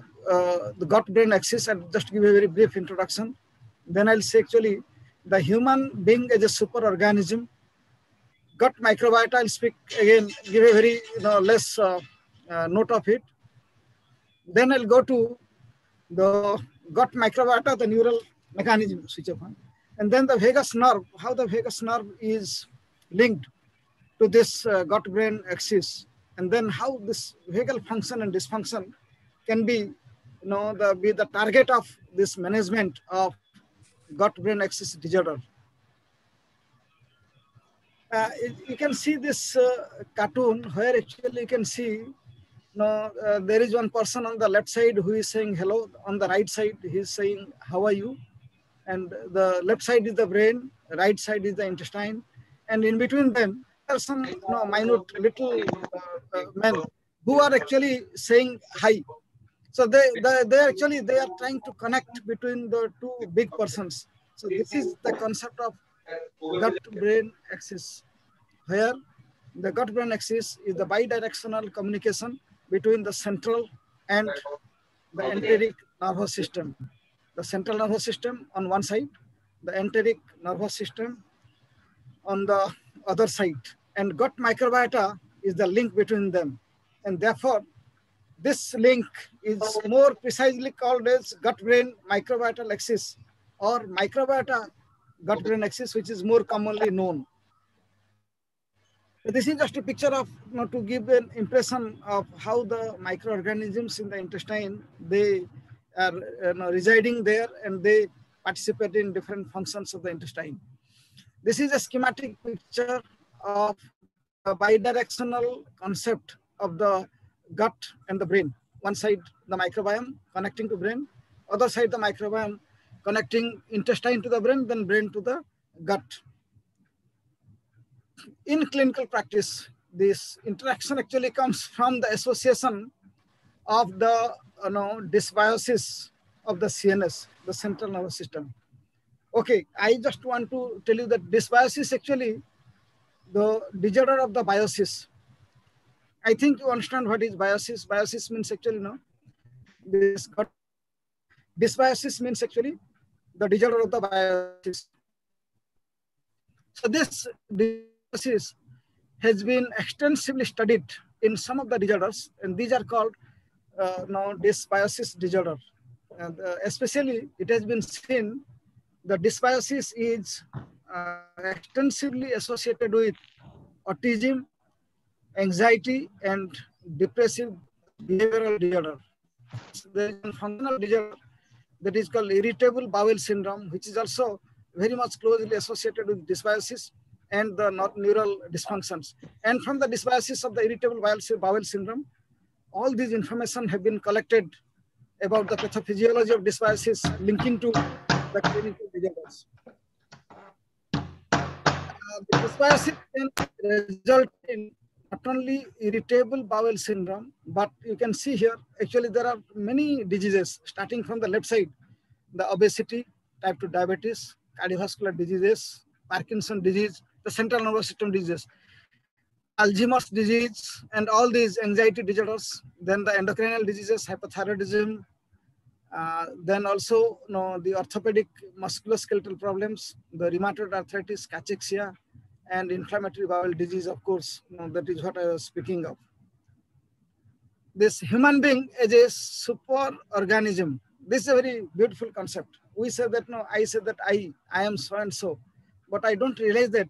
the gut-brain axis and just give a very brief introduction. Then I'll say actually the human being as a superorganism, gut microbiota, I'll speak again, give a very you know, less uh, uh, note of it. Then I'll go to the gut microbiota, the neural mechanism, switch on. And then the vagus nerve, how the vagus nerve is linked to this uh, gut-brain axis. And then how this vagal function and dysfunction can be, you know, the, be the target of this management of gut-brain axis disorder. Uh, you can see this uh, cartoon where actually you can see know, uh, there is one person on the left side who is saying hello. On the right side, he is saying, how are you? And the left side is the brain, right side is the intestine, and in between them are some you know, minute little uh, uh, men who are actually saying hi. So they, they, they actually, they are trying to connect between the two big persons. So this is the concept of gut-brain axis, where the gut-brain axis is the bidirectional communication between the central and the enteric nervous system the central nervous system on one side, the enteric nervous system on the other side. And gut microbiota is the link between them. And therefore, this link is more precisely called as gut-brain microbiota axis or microbiota gut-brain axis, which is more commonly known. This is just a picture of you know, to give an impression of how the microorganisms in the intestine they are you know, residing there and they participate in different functions of the intestine. This is a schematic picture of a bidirectional concept of the gut and the brain. One side the microbiome connecting to brain, other side the microbiome connecting intestine to the brain, then brain to the gut. In clinical practice, this interaction actually comes from the association of the you know, dysbiosis of the CNS, the central nervous system. Okay, I just want to tell you that dysbiosis actually the disorder of the biosis. I think you understand what is biosis. Biosis means actually, know, this dysbiosis means actually the disorder of the biosis. So this dysbiosis has been extensively studied in some of the disorders, and these are called now dysbiosis disorder. And uh, especially, it has been seen the dysbiosis is uh, extensively associated with autism, anxiety, and depressive behavioral disorder. So there is a functional disorder that is called irritable bowel syndrome, which is also very much closely associated with dysbiosis and the neural dysfunctions. And from the dysbiosis of the irritable bowel syndrome, all these information have been collected about the pathophysiology of dysbiosis linking to the clinical disorders. Uh, the dysbiosis can result in not only irritable bowel syndrome, but you can see here, actually there are many diseases starting from the left side, the obesity, type 2 diabetes, cardiovascular diseases, Parkinson disease, the central nervous system diseases, Alzheimer's disease, and all these anxiety disorders, then the endocrinal diseases, hypothyroidism, uh, then also you know, the orthopedic musculoskeletal problems, the rheumatoid arthritis, cachexia, and inflammatory bowel disease, of course, you know, that is what I was speaking of. This human being is a super organism. This is a very beautiful concept. We say that, no, I say that I, I am so and so, but I don't realize that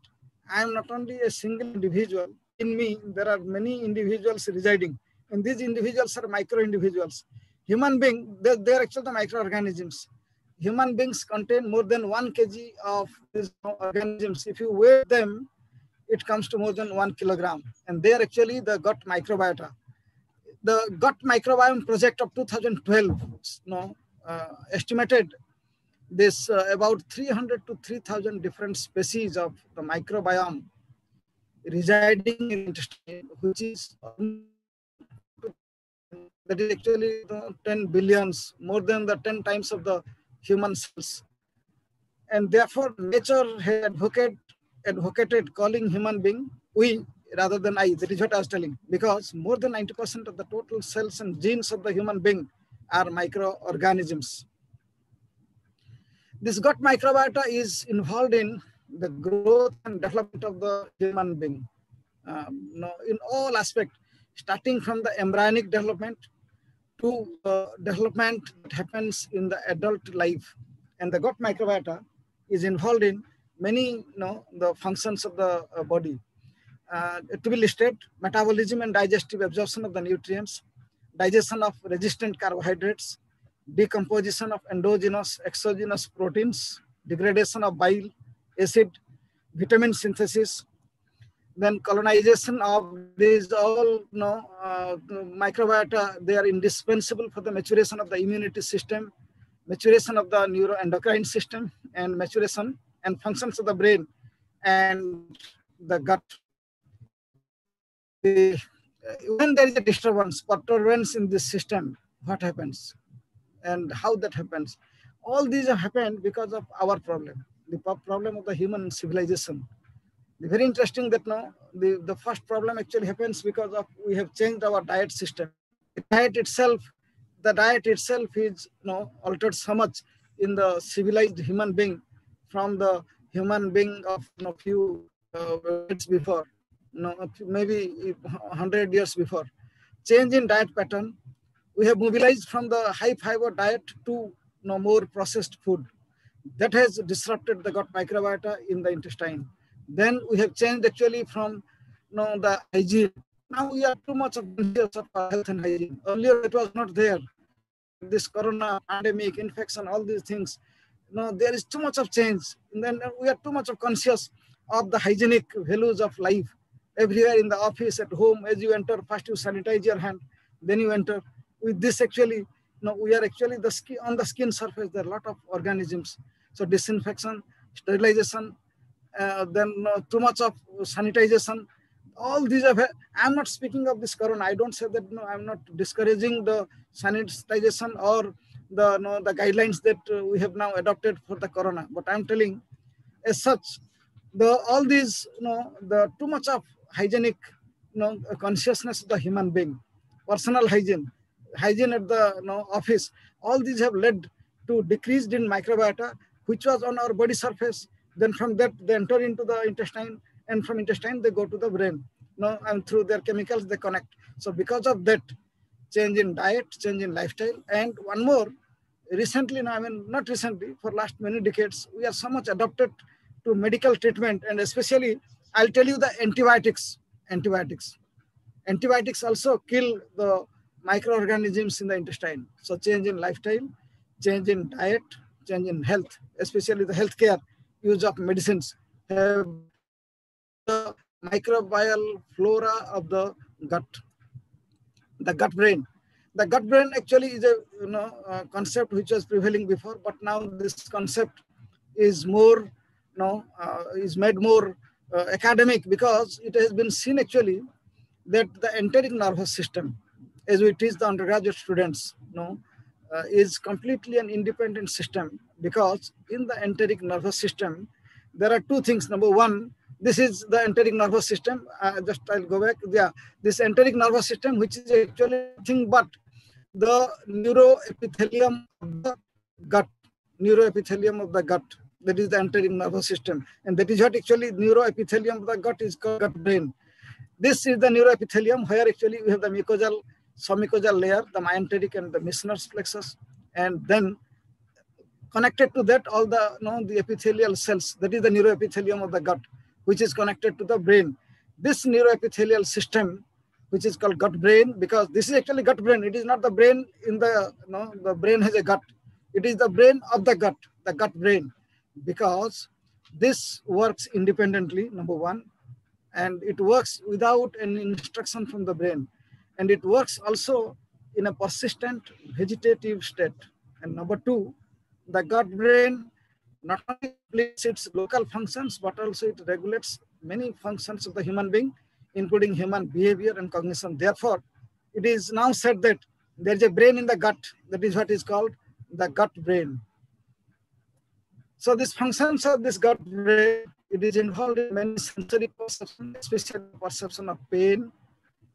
I am not only a single individual. In me, there are many individuals residing, and these individuals are micro individuals human being, they're, they're actually the microorganisms. Human beings contain more than one kg of these organisms. If you weigh them, it comes to more than one kilogram. And they're actually the gut microbiota. The gut microbiome project of 2012 you know, uh, estimated this uh, about 300 to 3000 different species of the microbiome residing in intestine, which is that is actually 10 billions, more than the 10 times of the human cells. And therefore, nature has advocate, advocated calling human being we rather than I. That is what I was telling. Because more than 90% of the total cells and genes of the human being are microorganisms. This gut microbiota is involved in the growth and development of the human being. Um, know, in all aspects, starting from the embryonic development to uh, development that happens in the adult life. And the gut microbiota is involved in many you know, the functions of the uh, body. Uh, to be listed, metabolism and digestive absorption of the nutrients, digestion of resistant carbohydrates, decomposition of endogenous, exogenous proteins, degradation of bile, acid, vitamin synthesis, then colonization of these all you know, uh, microbiota, they are indispensable for the maturation of the immunity system, maturation of the neuroendocrine system, and maturation and functions of the brain and the gut. The, when there is a disturbance, perturbance in this system, what happens and how that happens? All these have happened because of our problem, the problem of the human civilization very interesting that now the, the first problem actually happens because of we have changed our diet system. The diet itself, the diet itself is you know, altered so much in the civilized human being from the human being of you know, few uh, years before, you know, maybe 100 years before. Change in diet pattern. We have mobilized from the high fiber diet to you know, more processed food. That has disrupted the gut microbiota in the intestine then we have changed actually from you know, the hygiene. Now we are too much of health and hygiene. Earlier it was not there. This corona pandemic, infection, all these things. You know, there is too much of change. And then we are too much of conscious of the hygienic values of life. Everywhere in the office, at home, as you enter, first you sanitize your hand, then you enter. With this actually, know, we are actually the skin on the skin surface, there are a lot of organisms. So disinfection, sterilization, uh, then uh, too much of sanitization, all these I'm not speaking of this corona. I don't say that, no, I'm not discouraging the sanitization or the, no, the guidelines that uh, we have now adopted for the corona. But I'm telling as such, the all these, you know, the too much of hygienic, you know, consciousness of the human being, personal hygiene, hygiene at the you know, office, all these have led to decreased in microbiota, which was on our body surface. Then from that, they enter into the intestine, and from intestine, they go to the brain. No, and through their chemicals, they connect. So because of that, change in diet, change in lifestyle, and one more, recently, now, I mean, not recently, for last many decades, we are so much adopted to medical treatment, and especially, I'll tell you the antibiotics, antibiotics. Antibiotics also kill the microorganisms in the intestine. So change in lifestyle, change in diet, change in health, especially the healthcare use of medicines have the microbial flora of the gut, the gut brain. The gut brain actually is a you know a concept which was prevailing before, but now this concept is more you know uh, is made more uh, academic because it has been seen actually that the enteric nervous system, as we teach the undergraduate students, you know, uh, is completely an independent system because in the enteric nervous system there are two things. Number one, this is the enteric nervous system. Uh, just I'll go back. Yeah, this enteric nervous system, which is actually nothing but the neuroepithelium of the gut, neuroepithelium of the gut. That is the enteric nervous system, and that is what actually neuroepithelium of the gut is called gut brain. This is the neuroepithelium where actually we have the mucosal, submucosal layer, the myenteric and the Meissner's plexus, and then connected to that all the you know, the epithelial cells. That is the neuroepithelium of the gut which is connected to the brain. This neuroepithelial system, which is called gut brain, because this is actually gut brain. It is not the brain in the, you know, the brain has a gut. It is the brain of the gut, the gut brain, because this works independently, number one, and it works without any instruction from the brain. And it works also in a persistent vegetative state. And number two, the gut brain not only completes its local functions, but also it regulates many functions of the human being, including human behavior and cognition. Therefore, it is now said that there is a brain in the gut. That is what is called the gut brain. So these functions of this gut brain, it is involved in many sensory perception, especially perception of pain.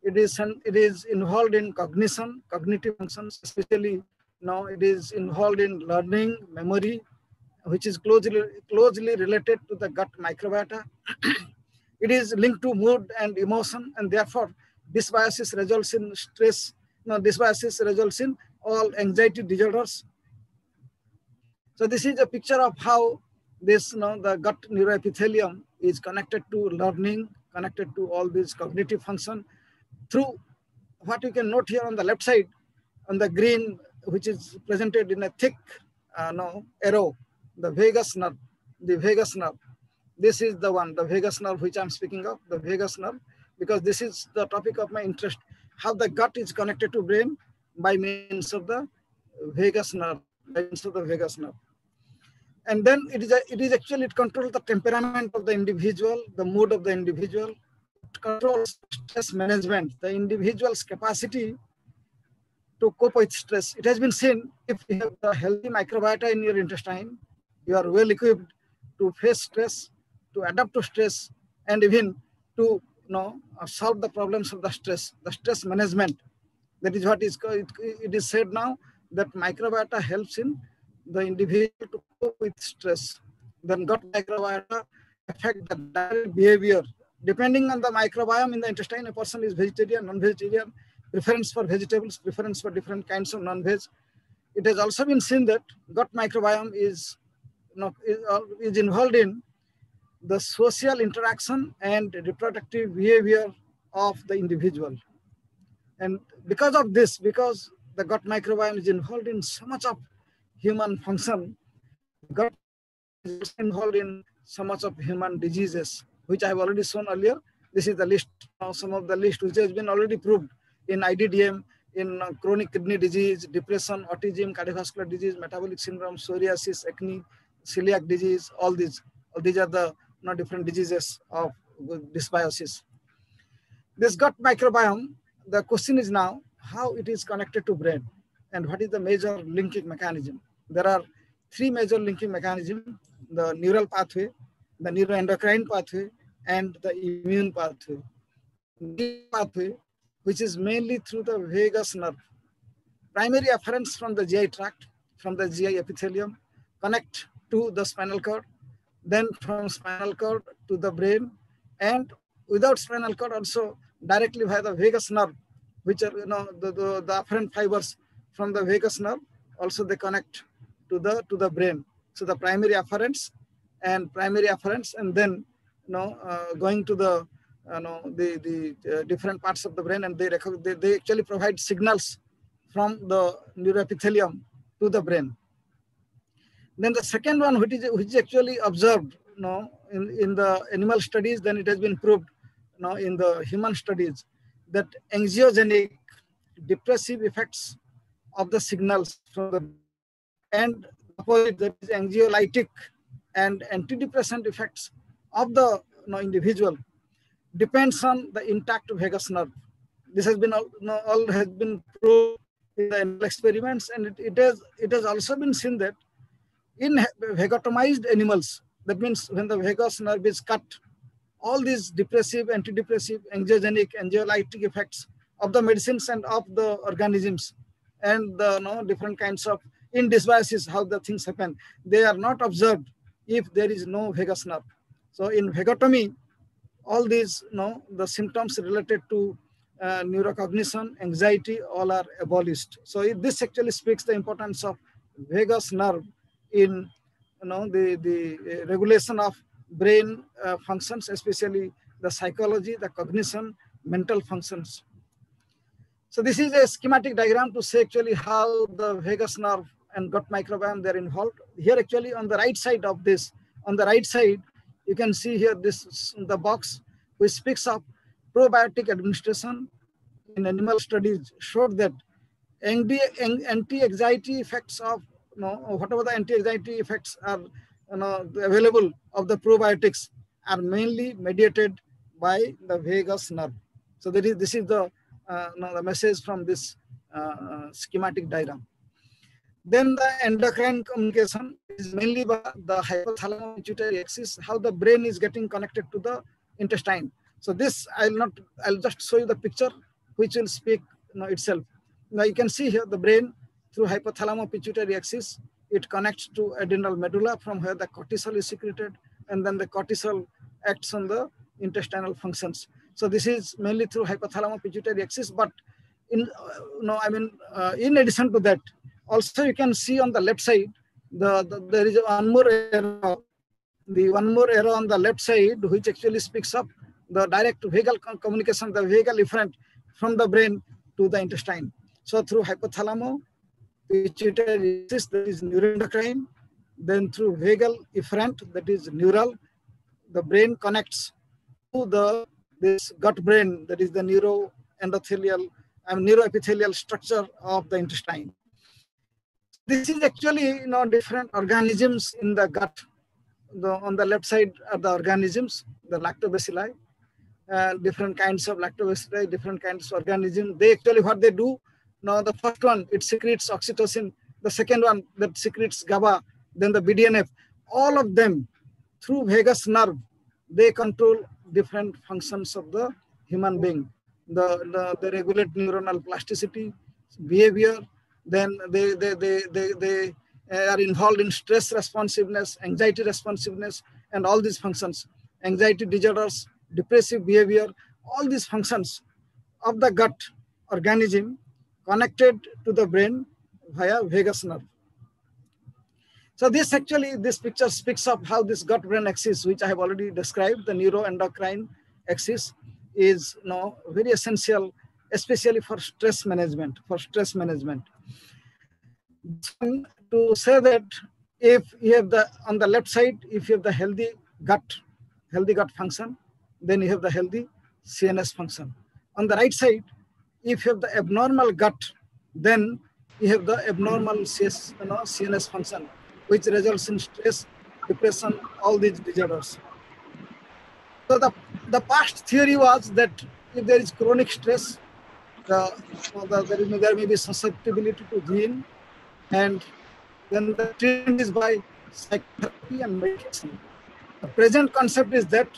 It is, it is involved in cognition, cognitive functions, especially now it is involved in learning, memory, which is closely, closely related to the gut microbiota. it is linked to mood and emotion, and therefore dysbiosis results in stress. No, dysbiosis results in all anxiety disorders. So this is a picture of how this, you the gut neuroepithelium is connected to learning, connected to all these cognitive function through what you can note here on the left side, on the green, which is presented in a thick uh, no, arrow the vagus nerve, the vagus nerve. This is the one, the vagus nerve, which I'm speaking of, the vagus nerve, because this is the topic of my interest, how the gut is connected to brain by means of the vagus nerve, by means of the vagus nerve. And then it is, a, it is actually, it controls the temperament of the individual, the mood of the individual, controls stress management, the individual's capacity to cope with stress. It has been seen if you have a healthy microbiota in your intestine, you are well equipped to face stress, to adapt to stress, and even to you know, solve the problems of the stress, the stress management. That is what is it, is said now that microbiota helps in the individual to cope with stress. Then gut microbiota affect the diet behavior. Depending on the microbiome in the intestine, a person is vegetarian, non-vegetarian, preference for vegetables, preference for different kinds of non-veg. It has also been seen that gut microbiome is know, is, uh, is involved in the social interaction and reproductive behavior of the individual. And because of this, because the gut microbiome is involved in so much of human function, gut is involved in so much of human diseases, which I have already shown earlier. This is the list, uh, some of the list which has been already proved in IDDM, in uh, chronic kidney disease, depression, autism, cardiovascular disease, metabolic syndrome, psoriasis, acne, celiac disease, all these. All these are the you know, different diseases of dysbiosis. This gut microbiome, the question is now how it is connected to brain and what is the major linking mechanism. There are three major linking mechanisms, the neural pathway, the neuroendocrine pathway, and the immune pathway. The pathway, which is mainly through the vagus nerve. Primary afferents from the GI tract, from the GI epithelium, connect to the spinal cord, then from spinal cord to the brain, and without spinal cord also directly via the vagus nerve, which are you know the, the, the afferent fibers from the vagus nerve, also they connect to the to the brain. So the primary afferents and primary afferents, and then you know uh, going to the you know the the uh, different parts of the brain, and they, they they actually provide signals from the neuroepithelium to the brain. Then the second one, which is which is actually observed, you know, in in the animal studies, then it has been proved, you know, in the human studies, that anxiogenic depressive effects of the signals from the and opposite that is anxiolytic and antidepressant effects of the you know, individual depends on the intact vagus nerve. This has been all, you know, all has been proved in the experiments, and it, it has it has also been seen that in vagotomized animals, that means when the vagus nerve is cut, all these depressive, antidepressive, anxiogenic, anxiolytic effects of the medicines and of the organisms and the you know, different kinds of in dysbiosis, how the things happen, they are not observed if there is no vagus nerve. So in vagotomy, all these, you know, the symptoms related to uh, neurocognition, anxiety, all are abolished. So it, this actually speaks the importance of vagus nerve in, you know, the, the regulation of brain uh, functions, especially the psychology, the cognition, mental functions. So this is a schematic diagram to say actually how the vagus nerve and gut microbiome they're involved. Here actually on the right side of this, on the right side, you can see here this the box which speaks of probiotic administration in animal studies showed that anti-anxiety effects of you know, whatever the anti-anxiety effects are you know, available of the probiotics are mainly mediated by the vagus nerve. So that is, this is the, uh, you know, the message from this uh, uh schematic diagram. Then the endocrine communication is mainly by the hypothalamus pituitary axis, how the brain is getting connected to the intestine. So this I'll not, I'll just show you the picture which will speak you know, itself. Now you can see here the brain through hypothalamus pituitary axis, it connects to adrenal medulla from where the cortisol is secreted and then the cortisol acts on the intestinal functions. So this is mainly through hypothalamus pituitary axis, but in, uh, no, I mean, uh, in addition to that, also, you can see on the left side, the, the there is one more arrow, the one more arrow on the left side, which actually speaks up the direct vagal communication, the vagal efferent from the brain to the intestine. So through hypothalamus, pituitary axis, that is neuroendocrine, then through vagal efferent, that is neural, the brain connects to the this gut brain, that is the neuroendothelial and neuroepithelial structure of the intestine this is actually you know different organisms in the gut. The, on the left side are the organisms, the lactobacilli, uh, different kinds of lactobacilli, different kinds of organisms. They actually what they do. Now the first one it secretes oxytocin. The second one that secretes GABA. Then the BDNF. All of them through vagus nerve, they control different functions of the human being. The, the, the regulate neuronal plasticity, behavior, then they, they, they, they, they uh, are involved in stress responsiveness, anxiety responsiveness, and all these functions, anxiety disorders, depressive behavior, all these functions of the gut organism connected to the brain via vagus nerve. So this actually, this picture speaks of how this gut-brain axis, which I have already described, the neuroendocrine axis, is you know, very essential, especially for stress management, for stress management. To say that if you have the, on the left side, if you have the healthy gut, healthy gut function, then you have the healthy CNS function. On the right side, if you have the abnormal gut, then you have the abnormal CS, you know, CNS function, which results in stress, depression, all these disorders. So the, the past theory was that if there is chronic stress, uh, the, the, there, is, there may be susceptibility to gene, and then the treatment is by psychotherapy and medication. The present concept is that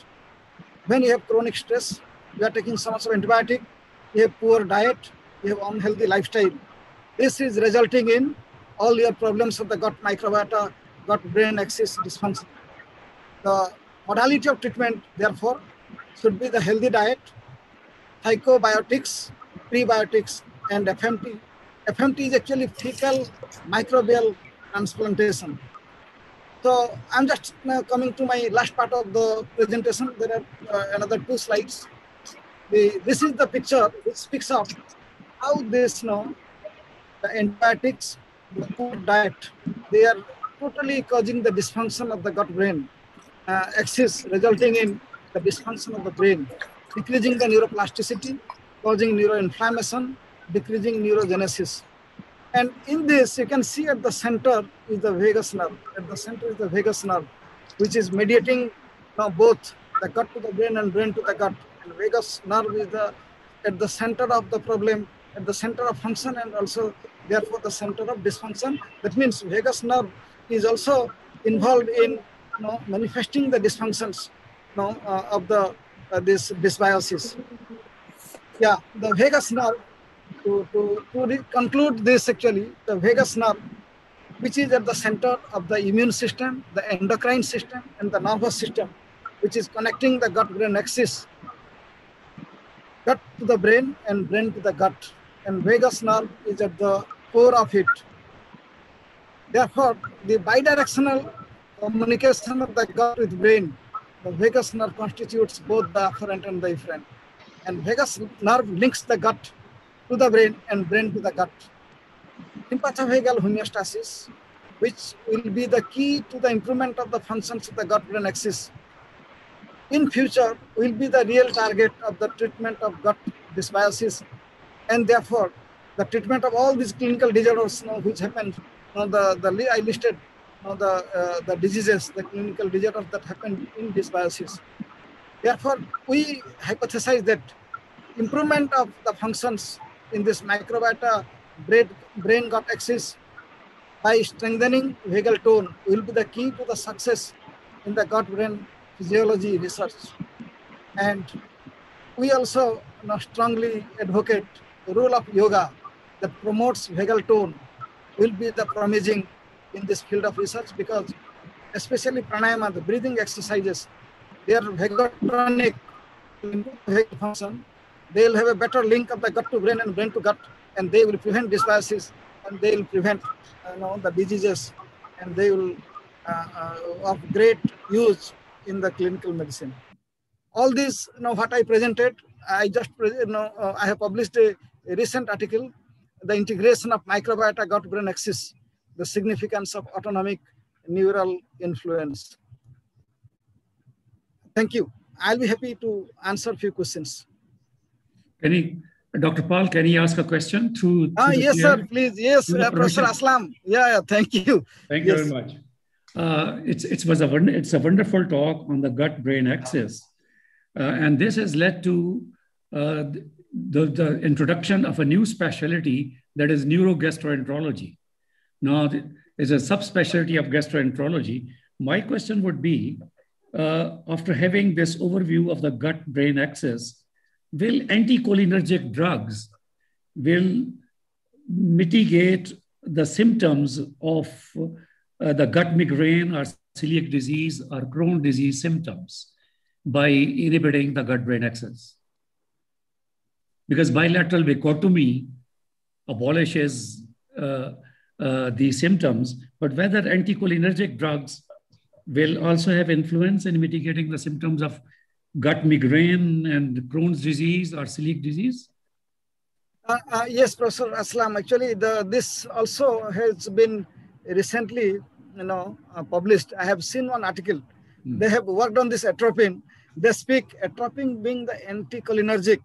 when you have chronic stress, you are taking so much of antibiotic, you have poor diet, you have unhealthy lifestyle. This is resulting in all your problems of the gut microbiota, gut-brain axis dysfunction. The modality of treatment, therefore, should be the healthy diet, psychobiotics, prebiotics, and FMT. FMT is actually fecal microbial transplantation. So I'm just uh, coming to my last part of the presentation. There are uh, another two slides. The, this is the picture which speaks of how this, know, the antibiotics, the food diet, they are totally causing the dysfunction of the gut-brain uh, axis, resulting in the dysfunction of the brain, decreasing the neuroplasticity, causing neuroinflammation, decreasing neurogenesis. And in this, you can see at the center is the vagus nerve. At the center is the vagus nerve, which is mediating now both the gut to the brain and brain to the gut. And vagus nerve is the at the center of the problem, at the center of function, and also therefore the center of dysfunction. That means vagus nerve is also involved in you know, manifesting the dysfunctions you know, uh, of the uh, this dysbiosis. Yeah, the vagus nerve to, to, to conclude this actually, the vagus nerve, which is at the center of the immune system, the endocrine system, and the nervous system, which is connecting the gut-brain axis, gut to the brain and brain to the gut. And vagus nerve is at the core of it. Therefore, the bidirectional communication of the gut with brain, the vagus nerve constitutes both the afferent and the efferent. And vagus nerve links the gut to the brain and brain to the gut. Sympathovagal homeostasis, which will be the key to the improvement of the functions of the gut-brain axis. In future, will be the real target of the treatment of gut dysbiosis, and therefore, the treatment of all these clinical disorders you know, which happen. You know, the, the I listed you know, the uh, the diseases, the clinical disorders that happen in dysbiosis. Therefore, we hypothesize that improvement of the functions in this microbiota brain, brain gut axis by strengthening vagal tone will be the key to the success in the gut brain physiology research. And we also you know, strongly advocate the role of yoga that promotes vagal tone will be the promising in this field of research because especially pranayama, the breathing exercises, they are vagotonic to function they'll have a better link of the gut to brain and brain to gut, and they will prevent dysbiosis and they will prevent you know, the diseases, and they will uh, uh, of great use in the clinical medicine. All this, you know, what I presented, I just, you know, uh, I have published a, a recent article, the integration of microbiota gut-brain axis, the significance of autonomic neural influence. Thank you. I'll be happy to answer a few questions. Can he, Dr. Pal, can he ask a question through? ah, yes, sir, please. Yes, uh, Professor Aslam. Yeah, yeah, thank you. Thank yes. you very much. Uh, it's, it was a, it's a wonderful talk on the gut-brain axis. Uh, and this has led to uh, the, the introduction of a new specialty that is neurogastroenterology. Now, it's a subspecialty of gastroenterology. My question would be, uh, after having this overview of the gut-brain axis, will anticholinergic drugs will mitigate the symptoms of uh, the gut migraine or celiac disease or Crohn disease symptoms by inhibiting the gut-brain axis. Because bilateral vagotomy abolishes uh, uh, the symptoms, but whether anticholinergic drugs will also have influence in mitigating the symptoms of gut migraine and Crohn's disease or celiac disease? Uh, uh, yes, Professor Aslam. Actually, the, this also has been recently, you know, uh, published. I have seen one article. Mm. They have worked on this atropine. They speak atropine being the anticholinergic.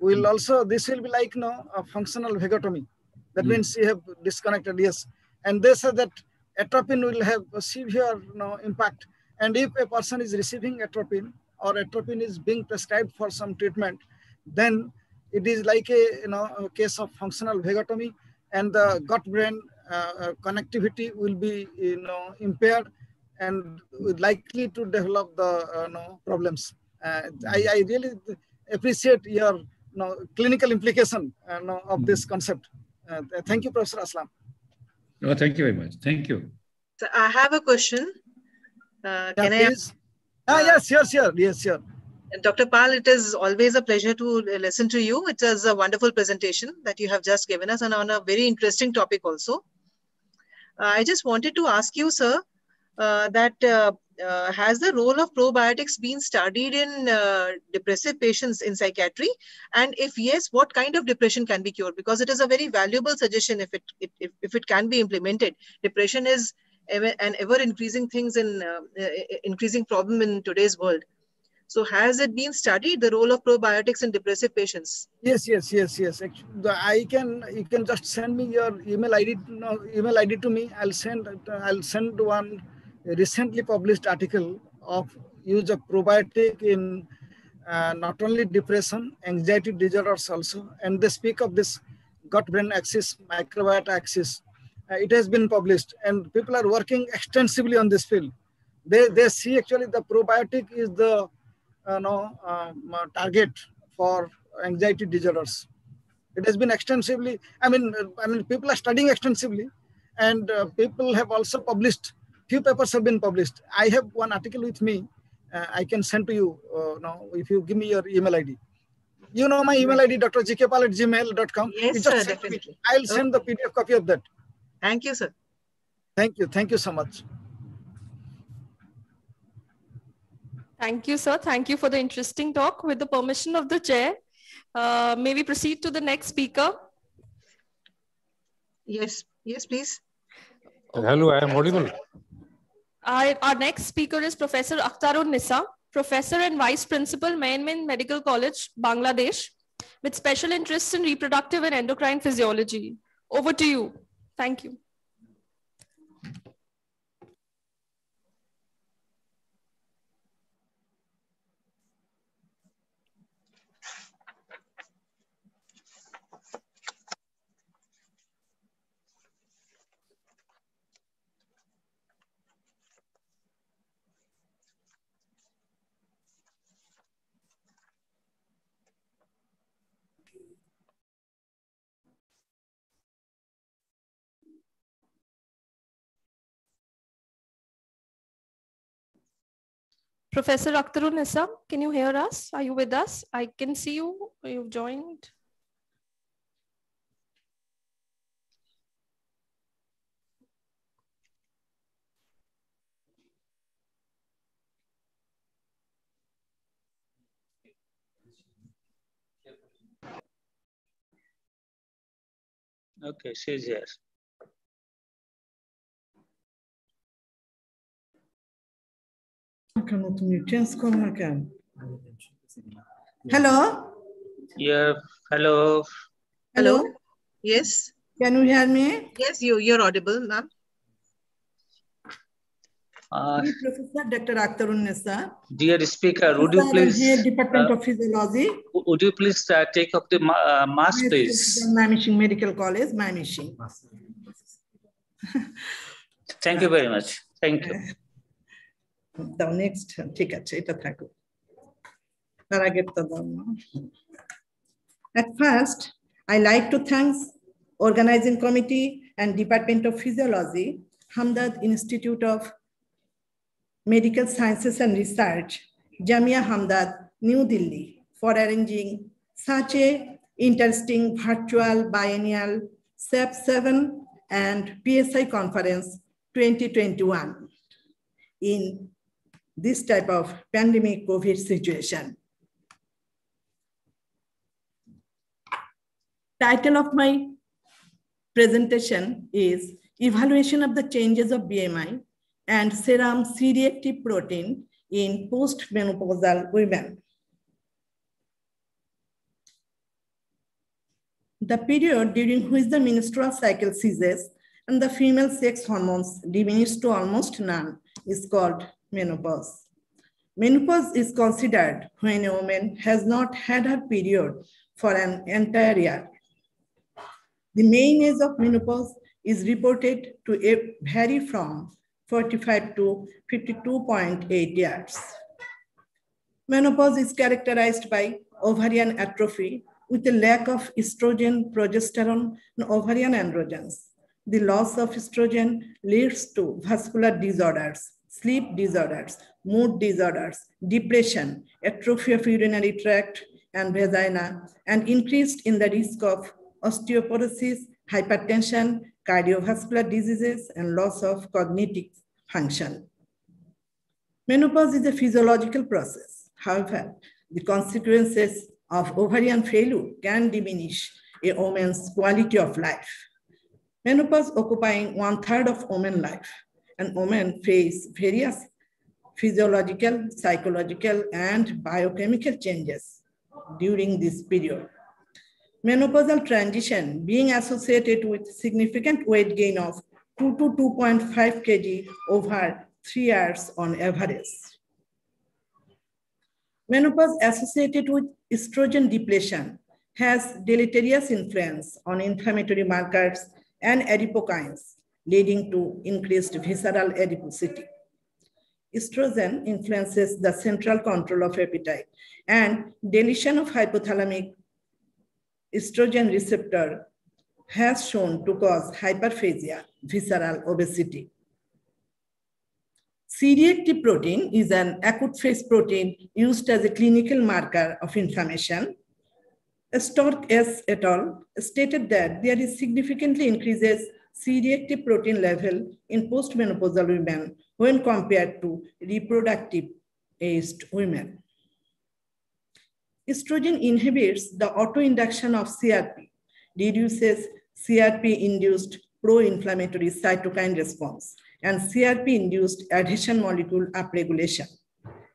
Will mm. also this will be like you know a functional vagotomy. That mm. means you have disconnected. Yes, and they said that atropine will have a severe you know, impact. And if a person is receiving atropine or atropine is being prescribed for some treatment, then it is like a you know a case of functional vagotomy and the gut brain uh, uh, connectivity will be you know impaired and likely to develop the uh, you know, problems. Uh, I, I really appreciate your you know, clinical implication uh, you know, of this concept. Uh, thank you professor aslam. Oh, thank you very much. Thank you. So i have a question. Can yeah, i ah, yes sure sure yes sure Dr. Pal, it is always a pleasure to listen to you. It is a wonderful presentation that you have just given us and on a very interesting topic also. Uh, I just wanted to ask you, sir, uh, that uh, uh has the role of probiotics been studied in uh, depressive patients in psychiatry? And if yes, what kind of depression can be cured? Because it is a very valuable suggestion if it, if, if it can be implemented. Depression is an ever increasing things in uh, increasing problem in today's world. So has it been studied the role of probiotics in depressive patients? Yes, yes, yes, yes. Actually, I can you can just send me your email ID no, email ID to me. I'll send I'll send one recently published article of use of probiotic in uh, not only depression, anxiety disorders also, and they speak of this gut-brain axis, microbiota axis. Uh, it has been published, and people are working extensively on this field. They they see actually the probiotic is the you know, um, uh, target for anxiety disorders. It has been extensively, I mean, I mean, people are studying extensively and uh, people have also published, few papers have been published. I have one article with me. Uh, I can send to you uh, now if you give me your email ID. You know my email ID, drjkpal at gmail.com. Yes, sir, definitely. I'll send the PDF copy of that. Thank you, sir. Thank you. Thank you so much. Thank you, sir. Thank you for the interesting talk. With the permission of the chair, uh, may we proceed to the next speaker? Yes, yes, please. Hello, I am audible. Our, our next speaker is Professor Akhtarun Nisa, Professor and Vice Principal, Main Medical College, Bangladesh, with special interests in reproductive and endocrine physiology. Over to you. Thank you. Professor Akhtarun Nisa, can you hear us? Are you with us? I can see you. You've joined. Okay, she's here. Welcome to Nutrients Welcome. Hello? Yeah, hello. Hello? Yes. Can you hear me? Yes, you, you're audible, ma'am. Ah. Uh, Professor Dr. Akhtar Nessa. Dear speaker, would you please... Department uh, of Physiology. Would you please uh, take up the uh, mask, please? Mymensingh Medical College, Mymensingh. Thank you very much. Thank you. Uh, the next, ঠিক আছে এটা থাকুক At first, I like to thank organizing committee and Department of Physiology, Hamdard Institute of Medical Sciences and Research, Jamia Hamdard, New Delhi, for arranging such a interesting virtual biennial SAAP and PSI conference 2021 in this type of pandemic COVID situation. Title of my presentation is Evaluation of the Changes of BMI and Serum C-reactive protein in postmenopausal women. The period during which the menstrual cycle ceases and the female sex hormones diminish to almost none is called menopause. Menopause is considered when a woman has not had her period for an entire year the main age of menopause is reported to vary from 45 to 52.8 years. Menopause is characterized by ovarian atrophy with a lack of estrogen, progesterone, and ovarian androgens. The loss of estrogen leads to vascular disorders, sleep disorders, mood disorders, depression, atrophy of urinary tract and vagina, and increased in the risk of osteoporosis, hypertension, cardiovascular diseases, and loss of cognitive function. Menopause is a physiological process. However, the consequences of ovarian failure can diminish a woman's quality of life. Menopause occupying one third of women's life, and women face various physiological, psychological, and biochemical changes during this period menopausal transition being associated with significant weight gain of 2 to 2.5 kg over three years on average. Menopause associated with estrogen depletion has deleterious influence on inflammatory markers and adipokines, leading to increased visceral adiposity. Estrogen influences the central control of appetite and deletion of hypothalamic estrogen receptor has shown to cause hyperphagia, visceral obesity. C-reactive protein is an acute phase protein used as a clinical marker of inflammation. Stork S. et al. stated that there is significantly increases C-reactive protein level in postmenopausal women when compared to reproductive aged women estrogen inhibits the autoinduction of CRP, reduces CRP-induced pro-inflammatory cytokine response, and CRP-induced adhesion molecule upregulation.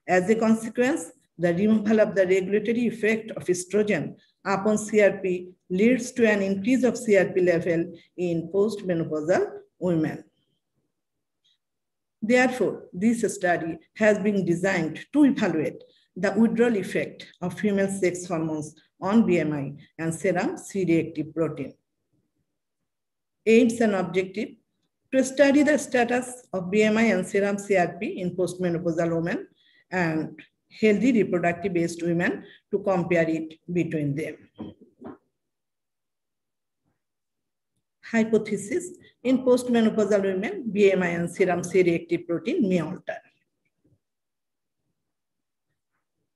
As a consequence, the removal of the regulatory effect of estrogen upon CRP leads to an increase of CRP level in postmenopausal women. Therefore, this study has been designed to evaluate the withdrawal effect of female sex hormones on BMI and serum C-reactive protein. Aims and objective to study the status of BMI and serum CRP in postmenopausal women and healthy reproductive aged women to compare it between them. Hypothesis, in postmenopausal women, BMI and serum C-reactive protein may alter.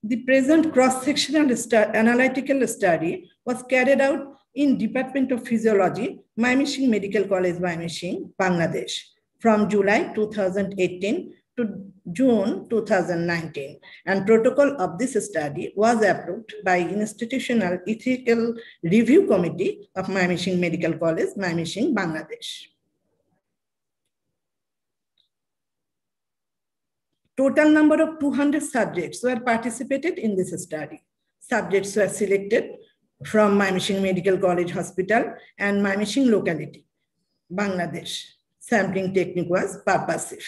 The present cross-sectional analytical study was carried out in Department of Physiology, Mymensingh Medical College, Mymensingh, Bangladesh, from July 2018 to June 2019. And protocol of this study was approved by Institutional Ethical Review Committee of Mymensingh Medical College, Mymensingh, Bangladesh. Total number of 200 subjects were participated in this study. Subjects were selected from Mymensingh Medical College Hospital and Mymensingh locality, Bangladesh. Sampling technique was purposive.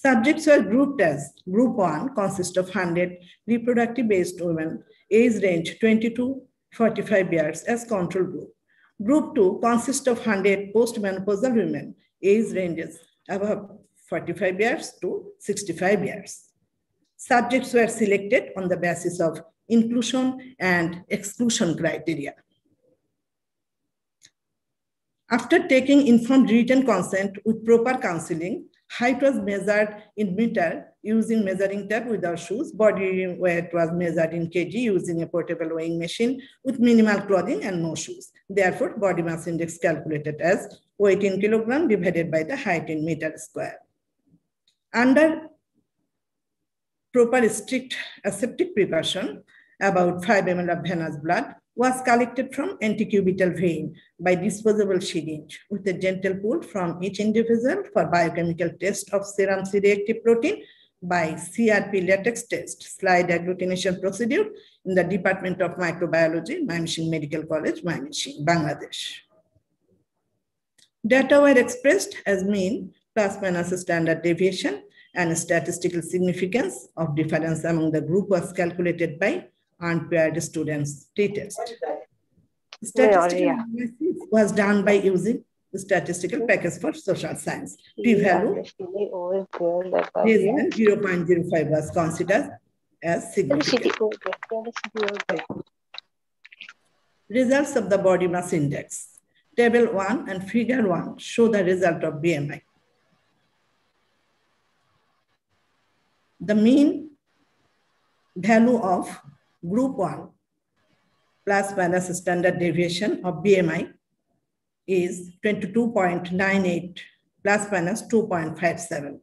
Subjects were grouped as group one consists of 100 reproductive based women, age range 22 45 years as control group. Group two consists of 100 postmenopausal women, age ranges above 45 years to 65 years. Subjects were selected on the basis of inclusion and exclusion criteria. After taking informed written consent with proper counseling, height was measured in meter using measuring tape without shoes. Body weight was measured in kg using a portable weighing machine with minimal clothing and no shoes. Therefore, body mass index calculated as weight in kilogram divided by the height in meter square. Under proper strict aseptic precaution, about 5 ml of venous blood was collected from antecubital vein by disposable syringe with a gentle pull from each individual for biochemical test of serum C-reactive protein by CRP latex test, slide agglutination procedure in the Department of Microbiology, Mymensingh Medical College, Mymensingh, Bangladesh. Data were expressed as mean plus minus standard deviation and statistical significance of difference among the group was calculated by unpaired students t-test. Statistical analysis was done by using the statistical package for social science. P-value less 0.05 was considered as significant. Results of the body mass index. Table 1 and figure 1 show the result of BMI. The mean value of group 1 plus minus standard deviation of BMI is 22.98 plus minus 2.57.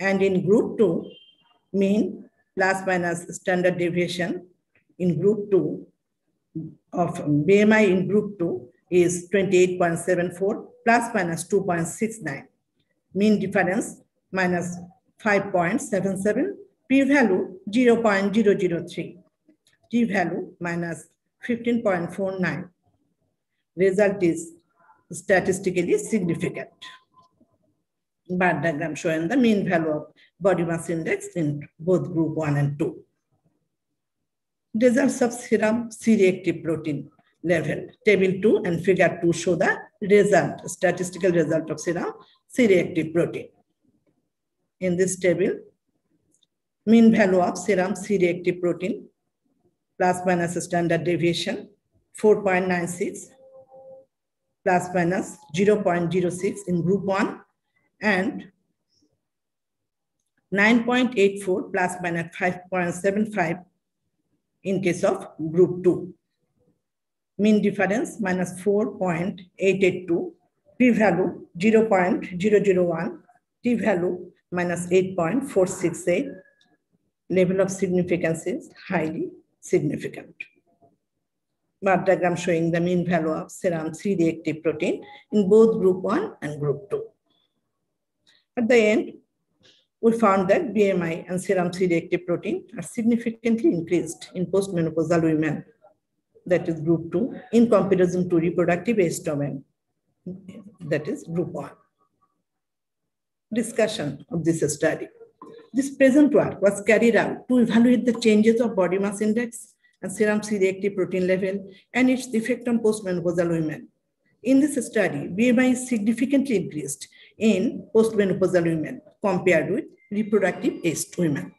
And in group 2, mean plus minus standard deviation in group 2 of BMI in group 2 is 28.74 plus minus 2.69. Mean difference minus 5.77, p-value 0.003, t-value minus 15.49. Result is statistically significant. Bar diagram showing the mean value of body mass index in both group 1 and 2. Results of serum C-reactive protein level. Table 2 and figure 2 show the result, statistical result of serum C-reactive protein. In this table, mean value of serum C-reactive protein plus minus standard deviation 4.96 plus minus 0.06 in group 1 and 9.84 plus minus 5.75 in case of group 2. Mean difference minus 4.882, p-value 0.001, t-value minus 8.468. Level of significance is highly significant. Bar diagram showing the mean value of serum C-reactive protein in both group 1 and group 2. At the end, we found that BMI and serum C-reactive protein are significantly increased in postmenopausal women, that is group 2, in comparison to reproductive age that is group 1. Discussion of this study. This present work was carried out to evaluate the changes of body mass index and serum C-reactive protein level and its effect on postmenopausal women. In this study, BMI is significantly increased in postmenopausal women compared with reproductive aged women.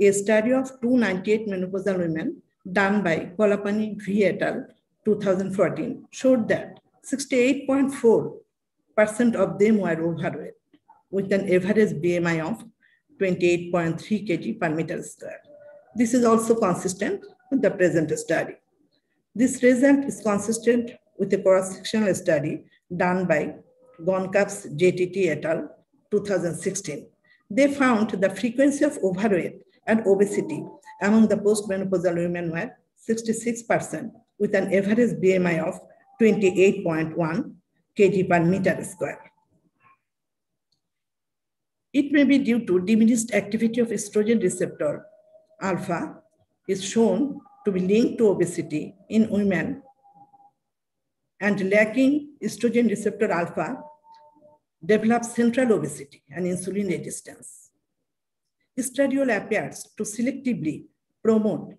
A study of 298 menopausal women done by Kolapani V. et al. 2014 showed that 68.4% of them were overweight with an average BMI of 28.3 kg per meter square. This is also consistent with the present study. This result is consistent with a cross-sectional study done by Gonkaps JTT et al. 2016. They found the frequency of overweight and obesity among the postmenopausal women were 66% with an average BMI of 28.1 kg per meter square. It may be due to diminished activity of estrogen receptor alpha is shown to be linked to obesity in women and lacking estrogen receptor alpha develops central obesity and insulin resistance. Estradiol appears to selectively promote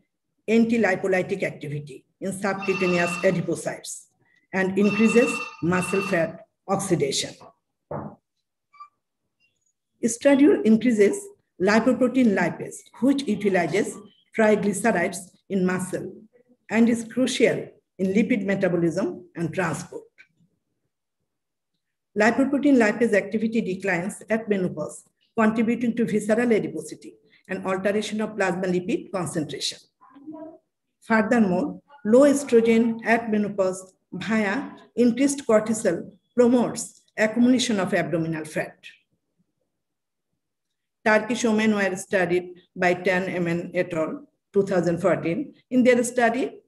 anti-lipolytic activity in subcutaneous adipocytes and increases muscle fat oxidation. Estradiol increases lipoprotein lipase, which utilizes triglycerides in muscle and is crucial in lipid metabolism and transport. Lipoprotein lipase activity declines at menopause, contributing to visceral adiposity and alteration of plasma lipid concentration. Furthermore, low estrogen at menopause via increased cortisol promotes accumulation of abdominal fat. Turkish women were studied by Tan Emen et al. 2014. In their study,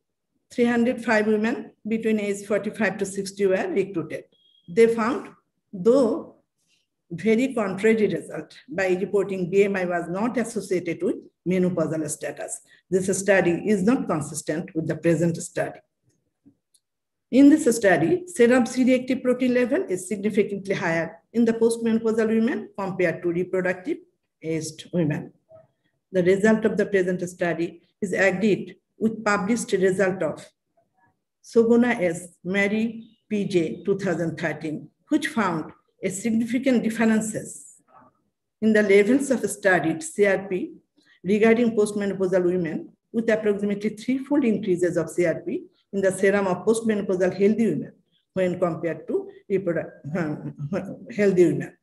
305 women between age 45 to 60 were recruited. They found, though very contrary result by reporting BMI was not associated with menopausal status. This study is not consistent with the present study. In this study, serum C-reactive protein level is significantly higher in the postmenopausal women compared to reproductive aged women. The result of the present study is agreed with published result of Sogona S. Mary PJ 2013, which found a significant differences in the levels of studied CRP regarding postmenopausal women with approximately threefold increases of CRP in the serum of postmenopausal healthy women when compared to um, healthy women.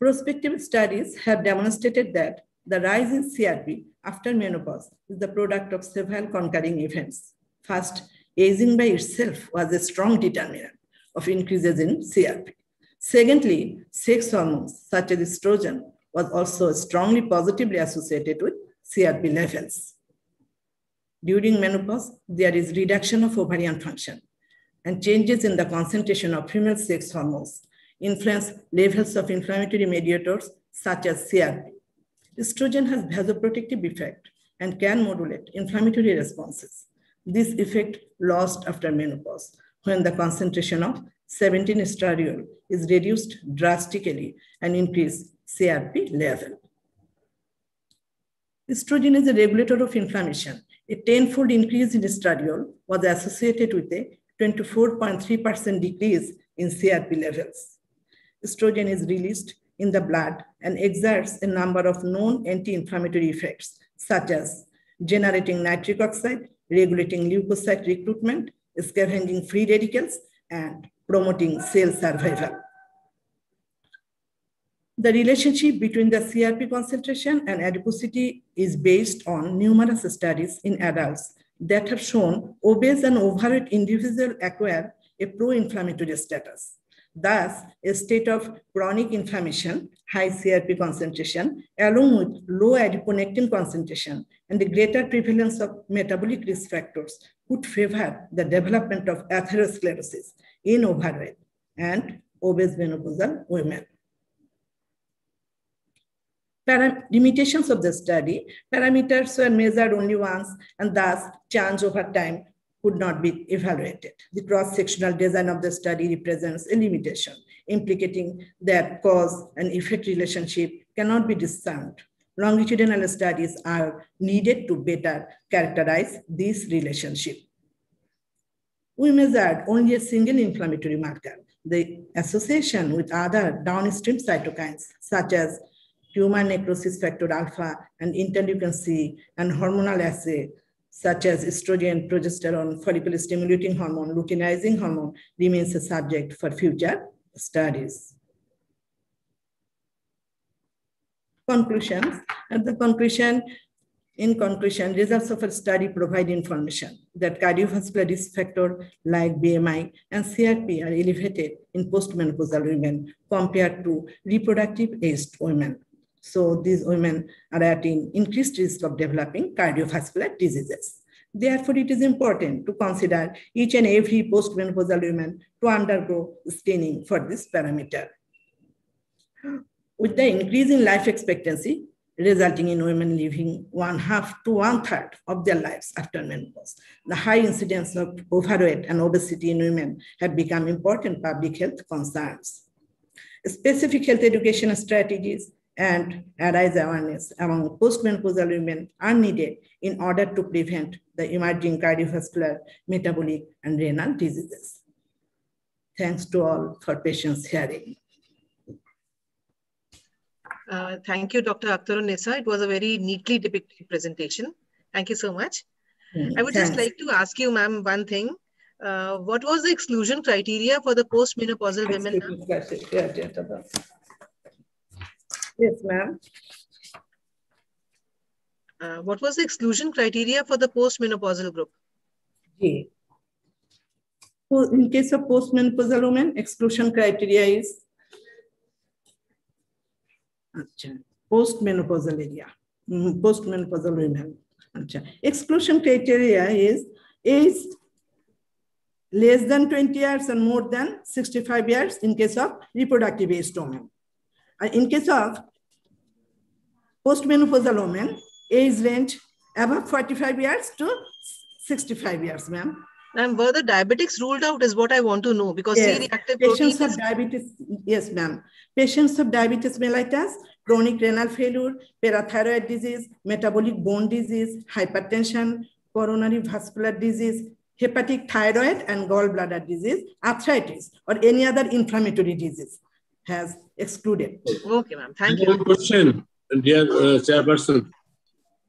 Prospective studies have demonstrated that the rise in CRP after menopause is the product of several concurring events. First, aging by itself was a strong determinant of increases in CRP. Secondly, sex hormones such as estrogen was also strongly positively associated with CRP levels. During menopause, there is reduction of ovarian function and changes in the concentration of female sex hormones influence levels of inflammatory mediators such as CRP. Estrogen has vasoprotective effect and can modulate inflammatory responses. This effect lost after menopause when the concentration of 17 estradiol is reduced drastically and increase CRP level. Estrogen is a regulator of inflammation. A tenfold increase in estradiol was associated with a 24.3% decrease in CRP levels estrogen is released in the blood and exerts a number of known anti-inflammatory effects, such as generating nitric oxide, regulating leukocyte recruitment, scavenging free radicals, and promoting cell survival. The relationship between the CRP concentration and adiposity is based on numerous studies in adults that have shown obese and overweight individuals acquire a pro-inflammatory status. Thus, a state of chronic inflammation, high CRP concentration, along with low adiponectin concentration and the greater prevalence of metabolic risk factors would favor the development of atherosclerosis in overweight and obese menopausal women. Limitations of the study, parameters were measured only once and thus change over time could not be evaluated. The cross-sectional design of the study represents a limitation, implicating that cause and effect relationship cannot be discerned. Longitudinal studies are needed to better characterize this relationship. We measured only a single inflammatory marker, the association with other downstream cytokines, such as tumor necrosis factor alpha and interleukin C and hormonal assay such as estrogen, progesterone, follicle stimulating hormone, luteinizing hormone remains a subject for future studies. Conclusions. At the conclusion, in conclusion, results of a study provide information that cardiovascular risk factors like BMI and CRP are elevated in postmenopausal women compared to reproductive aged women. So these women are at an increased risk of developing cardiovascular diseases. Therefore, it is important to consider each and every postmenopausal woman to undergo screening for this parameter. With the increase in life expectancy, resulting in women living one half to one third of their lives after menopause. The high incidence of overweight and obesity in women have become important public health concerns. Specific health education strategies and arise awareness among postmenopausal women are needed in order to prevent the emerging cardiovascular, metabolic, and renal diseases. Thanks to all for patience hearing. Uh, thank you, Dr. Akhtarunnisa. It was a very neatly depicted presentation. Thank you so much. Mm, I would thanks. just like to ask you, ma'am, one thing. Uh, what was the exclusion criteria for the postmenopausal women? Yes, ma'am. Uh, what was the exclusion criteria for the postmenopausal group? Yeah. In case of postmenopausal women, exclusion criteria is postmenopausal area, mm, postmenopausal women. Exclusion criteria is age less than 20 years and more than 65 years in case of reproductive age women. In case of postmenopausal women, age range above 45 years to 65 years, ma'am. And were the diabetics ruled out is what I want to know because yes. C-reactive patients protein of diabetes, yes, ma'am. Patients of diabetes mellitus, chronic renal failure, parathyroid disease, metabolic bone disease, hypertension, coronary vascular disease, hepatic thyroid and gallbladder disease, arthritis, or any other inflammatory disease has excluded. Okay, ma'am. Thank One you. question, dear uh, chairperson.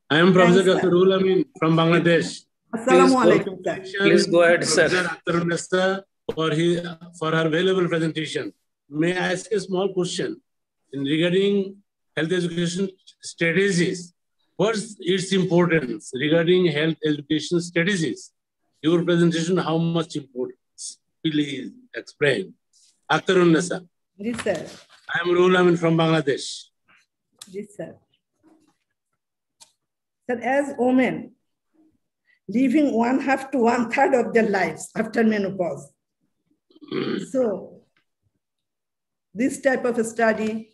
I am Professor Thanks, Dr. sir. Rul Amin from Bangladesh. Assalamu alaikum. Please go ahead, sir. Professor Akhtar Nessa for his for her valuable presentation. May I ask a small question in regarding health education strategies? What's its importance regarding health education strategies? Your presentation, how much importance? Please explain. Akhtar Nessa. Yes, sir. I am Rul Amin from Bangladesh. Yes, sir. Sir, as women, living one half to one third of their lives after menopause. so, this type of a study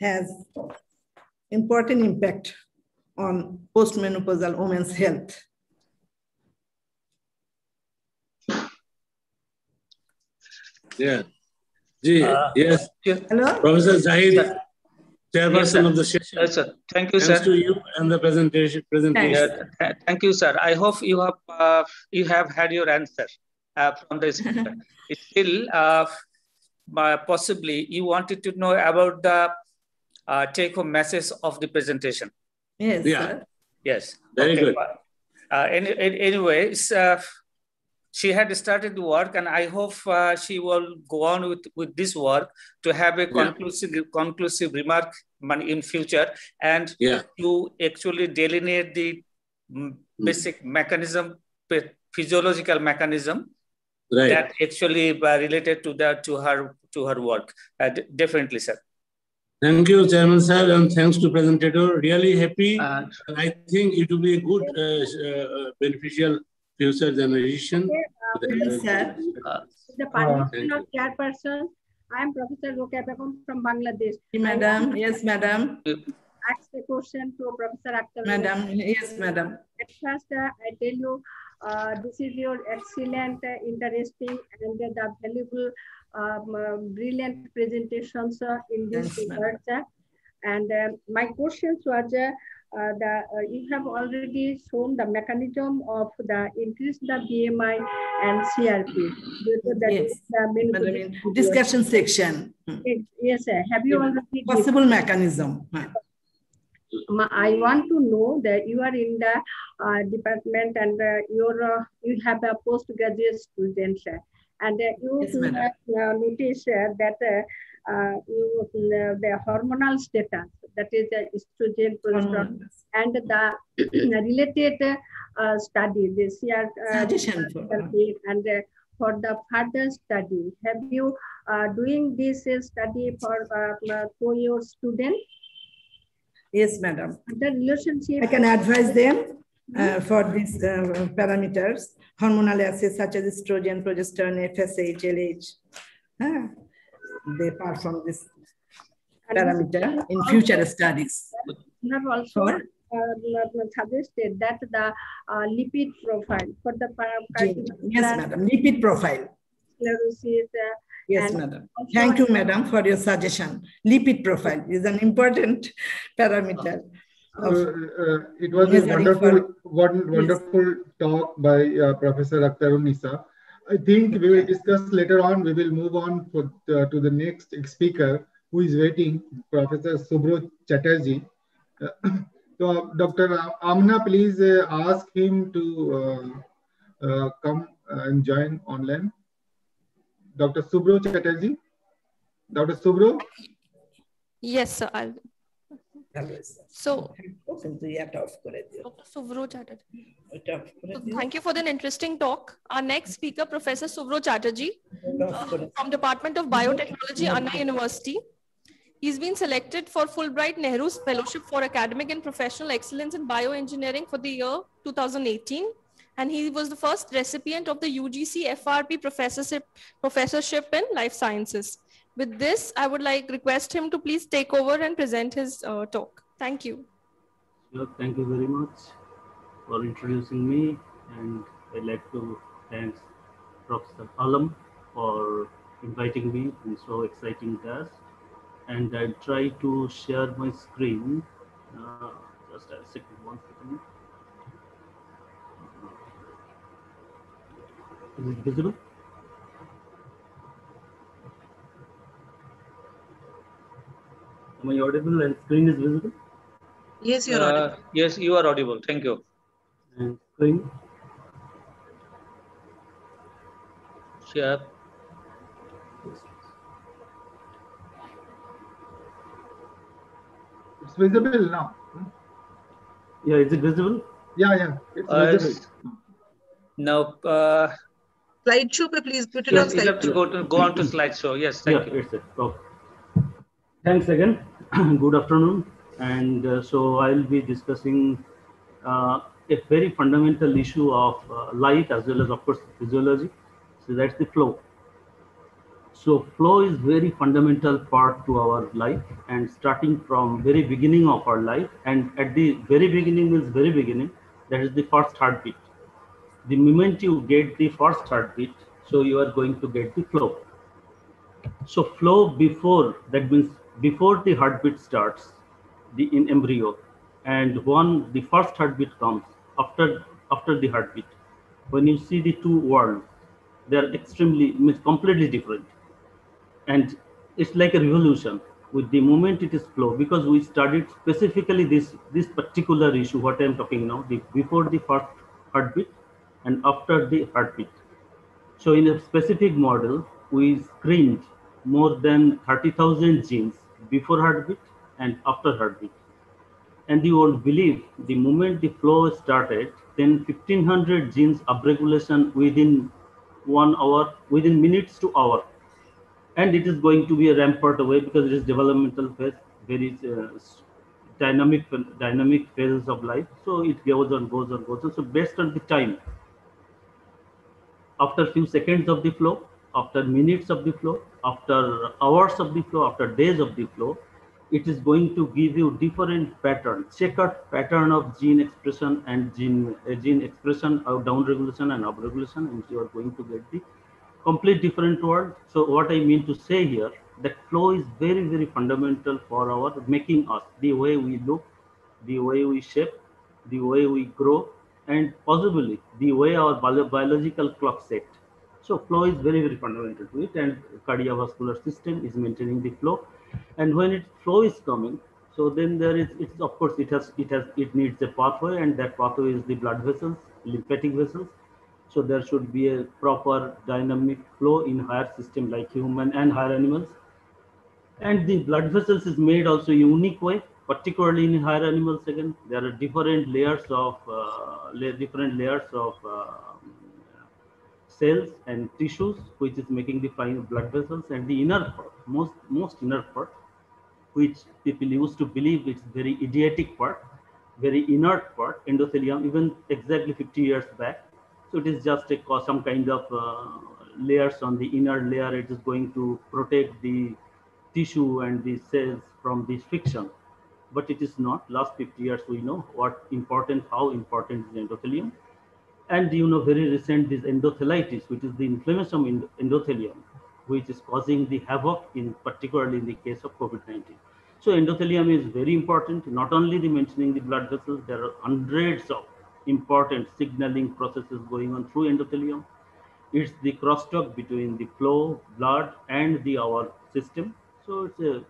has important impact on postmenopausal women's health. Yeah. Gee, Uh, yes. Hello? Professor Zahid, chairperson sir. of the session. Yes, sir. Thank you, Thanks sir. to you and the presentation. presentation. Yeah, th- thank you, sir. I hope you have uh, you have had your answer uh, from the speaker. Still, uh, uh, possibly you wanted to know about the uh, take-home message of the presentation. Yes, Yeah. sir. Yes. Very good. Uh, any, any, anyways, uh, she had started the work, and I hope uh, she will go on with, with this work to have a conclusive conclusive remark in future and Yeah. to actually delineate the mm, basic mechanism, physiological mechanism Right. that actually uh, related to that to her to her work. Uh, d- definitely, sir. Thank you, Chairman sir, and thanks to presentator. Really happy. and I think it will be a good, uh, uh, beneficial future generation. to the Yes, sir. The permission of chairperson, I am Professor Rokia Begum from Bangladesh. Madam, yes, madam. Ask a question to Professor Akhtar. Madam, yes, madam. At first, uh, I tell you, uh, this is your excellent, uh, interesting, and the valuable, um, uh, brilliant presentations uh, in this Thanks, madam. research. uh, And uh, my questions was, uh, the, uh, you have already shown the mechanism of the increase the BMI and CRP. due to the- Yes, the main Madam, in discussion section. Hmm. Yes, sir. Have you already? Possible mechanism. I want to know that you are in the uh, department and uh, you're, uh, you have a postgraduate student, sir. and uh, you Yes, have, uh, notice uh, that you, uh, the hormonal status, that is the estrogen, progesterone, and the related uh, study, the CR, uh, Suggestion for- and uh, for the further study, have you uh, doing this uh, study for uh, for your student? Yes, madam. The relationship. I can advise them uh, for these uh, parameters, hormonal assays such as estrogen, progesterone, FSH, LH. Ah, they from this parameter in future studies. You have also uh, suggested that the uh, lipid profile for the Gene. Yes, madam. Lipid profile. sclerosis. Uh, Yes, madam. Thank you, madam, for your suggestion. Lipid profile is an important parameter. Uh, of uh, it was a wonderful, for- one wonderful talk by uh, Professor Akhtar Nisa. I think we will discuss later on. We will move on for the, to the next speaker who is waiting, Professor Suvro Chatterjee. Uh, so, Dr. Amna, please uh, ask him to uh, uh, come and join online. Dr. Suvro Chatterjee. Dr. Suvro. Yes, sir. I'll... So, thank you for an interesting talk. Our next speaker, Professor Suvro Chatterjee uh, from Department of Biotechnology, Anna University. He's been selected for Fulbright Nehru's Fellowship for Academic and Professional Excellence in Bioengineering for the year 2018. And he was the first recipient of the UGC FRP professorship, professorship in Life Sciences. With this, I would like request him to please take over and present his uh, talk. Thank you. Sure, thank you very much for introducing me and I'd like to thank Professor Alam for inviting me in so exciting task and I'll try to share my screen. Uh, just a second, one second. Is it visible? Am I audible and screen is visible? Yes, you're Uh, audible. Yes, you are audible. Thank you. And screen? Share. It's visible now. Yeah, is it visible? Yeah, yeah, it's Uh, visible. Now, uh, Slideshow, pe please put it Yes, you have to slideshow. go to go on to slideshow. Yes, thank yeah, you. it's it. Okay. Thanks again. Good afternoon. And uh, so I'll be discussing uh, a very fundamental issue of uh, light as well as, of course, physiology. So that's the flow. So flow is very fundamental part to our life and starting from very beginning of our life and at the very beginning means very beginning, that is the first heartbeat. The moment you get the first heartbeat, so you are going to get the flow. So flow before, that means before the heartbeat starts, the in embryo, and one the first heartbeat comes after after the heartbeat. When you see the two worlds, they are extremely completely different, and it's like a revolution. With the moment it is flow, because we studied specifically this this particular issue, what I'm talking now, the before the first heartbeat and after the heartbeat. So in a specific model, we screened more than 30,000 genes before heartbeat and after heartbeat. And you won't believe the moment the flow started, then 1500 genes upregulation within one hour, within minutes to hour. And it is going to be a rampart away because it is developmental phase, very uh, dynamic, dynamic phases of life. So it goes on, goes on, goes on. So based on the time, after few seconds of the flow, after minutes of the flow, after hours of the flow, after days of the flow, it is going to give you different pattern, checkered pattern of gene expression and gene uh, gene expression of down regulation and up regulation, and you are going to get the complete different world. So what I mean to say here, that flow is very very fundamental for our making us the way we look, the way we shape, the way we grow, and possibly the way our bio- biological clock set. So flow is very, very fundamental to it, and cardiovascular system is maintaining the flow. And when it flow is coming, so then there is it's of course it has it has it needs a pathway, and that pathway is the blood vessels, lymphatic vessels. So there should be a proper dynamic flow in higher system like human and higher animals. And the blood vessels is made also unique way, particularly in higher animals. Again, there are different layers of uh, different layers of uh, cells and tissues, which is making the fine blood vessels, and the inner part, most most inner part, which people used to believe it's very idiotic part, very inert part, endothelium, even exactly 50 years back. So it is just a some kind of uh, layers on the inner layer. It is going to protect the tissue and the cells from this friction. But it is not. Last 50 years, we know what important, how important is endothelium. And you know, very recent this endothelitis, which is the inflammation in endothelium, which is causing the havoc in particularly in the case of COVID-19. So endothelium is very important, not only the maintaining the blood vessels, there are hundreds of important signaling processes going on through endothelium. It's the crosstalk between the flow, blood, and the our system. So it's a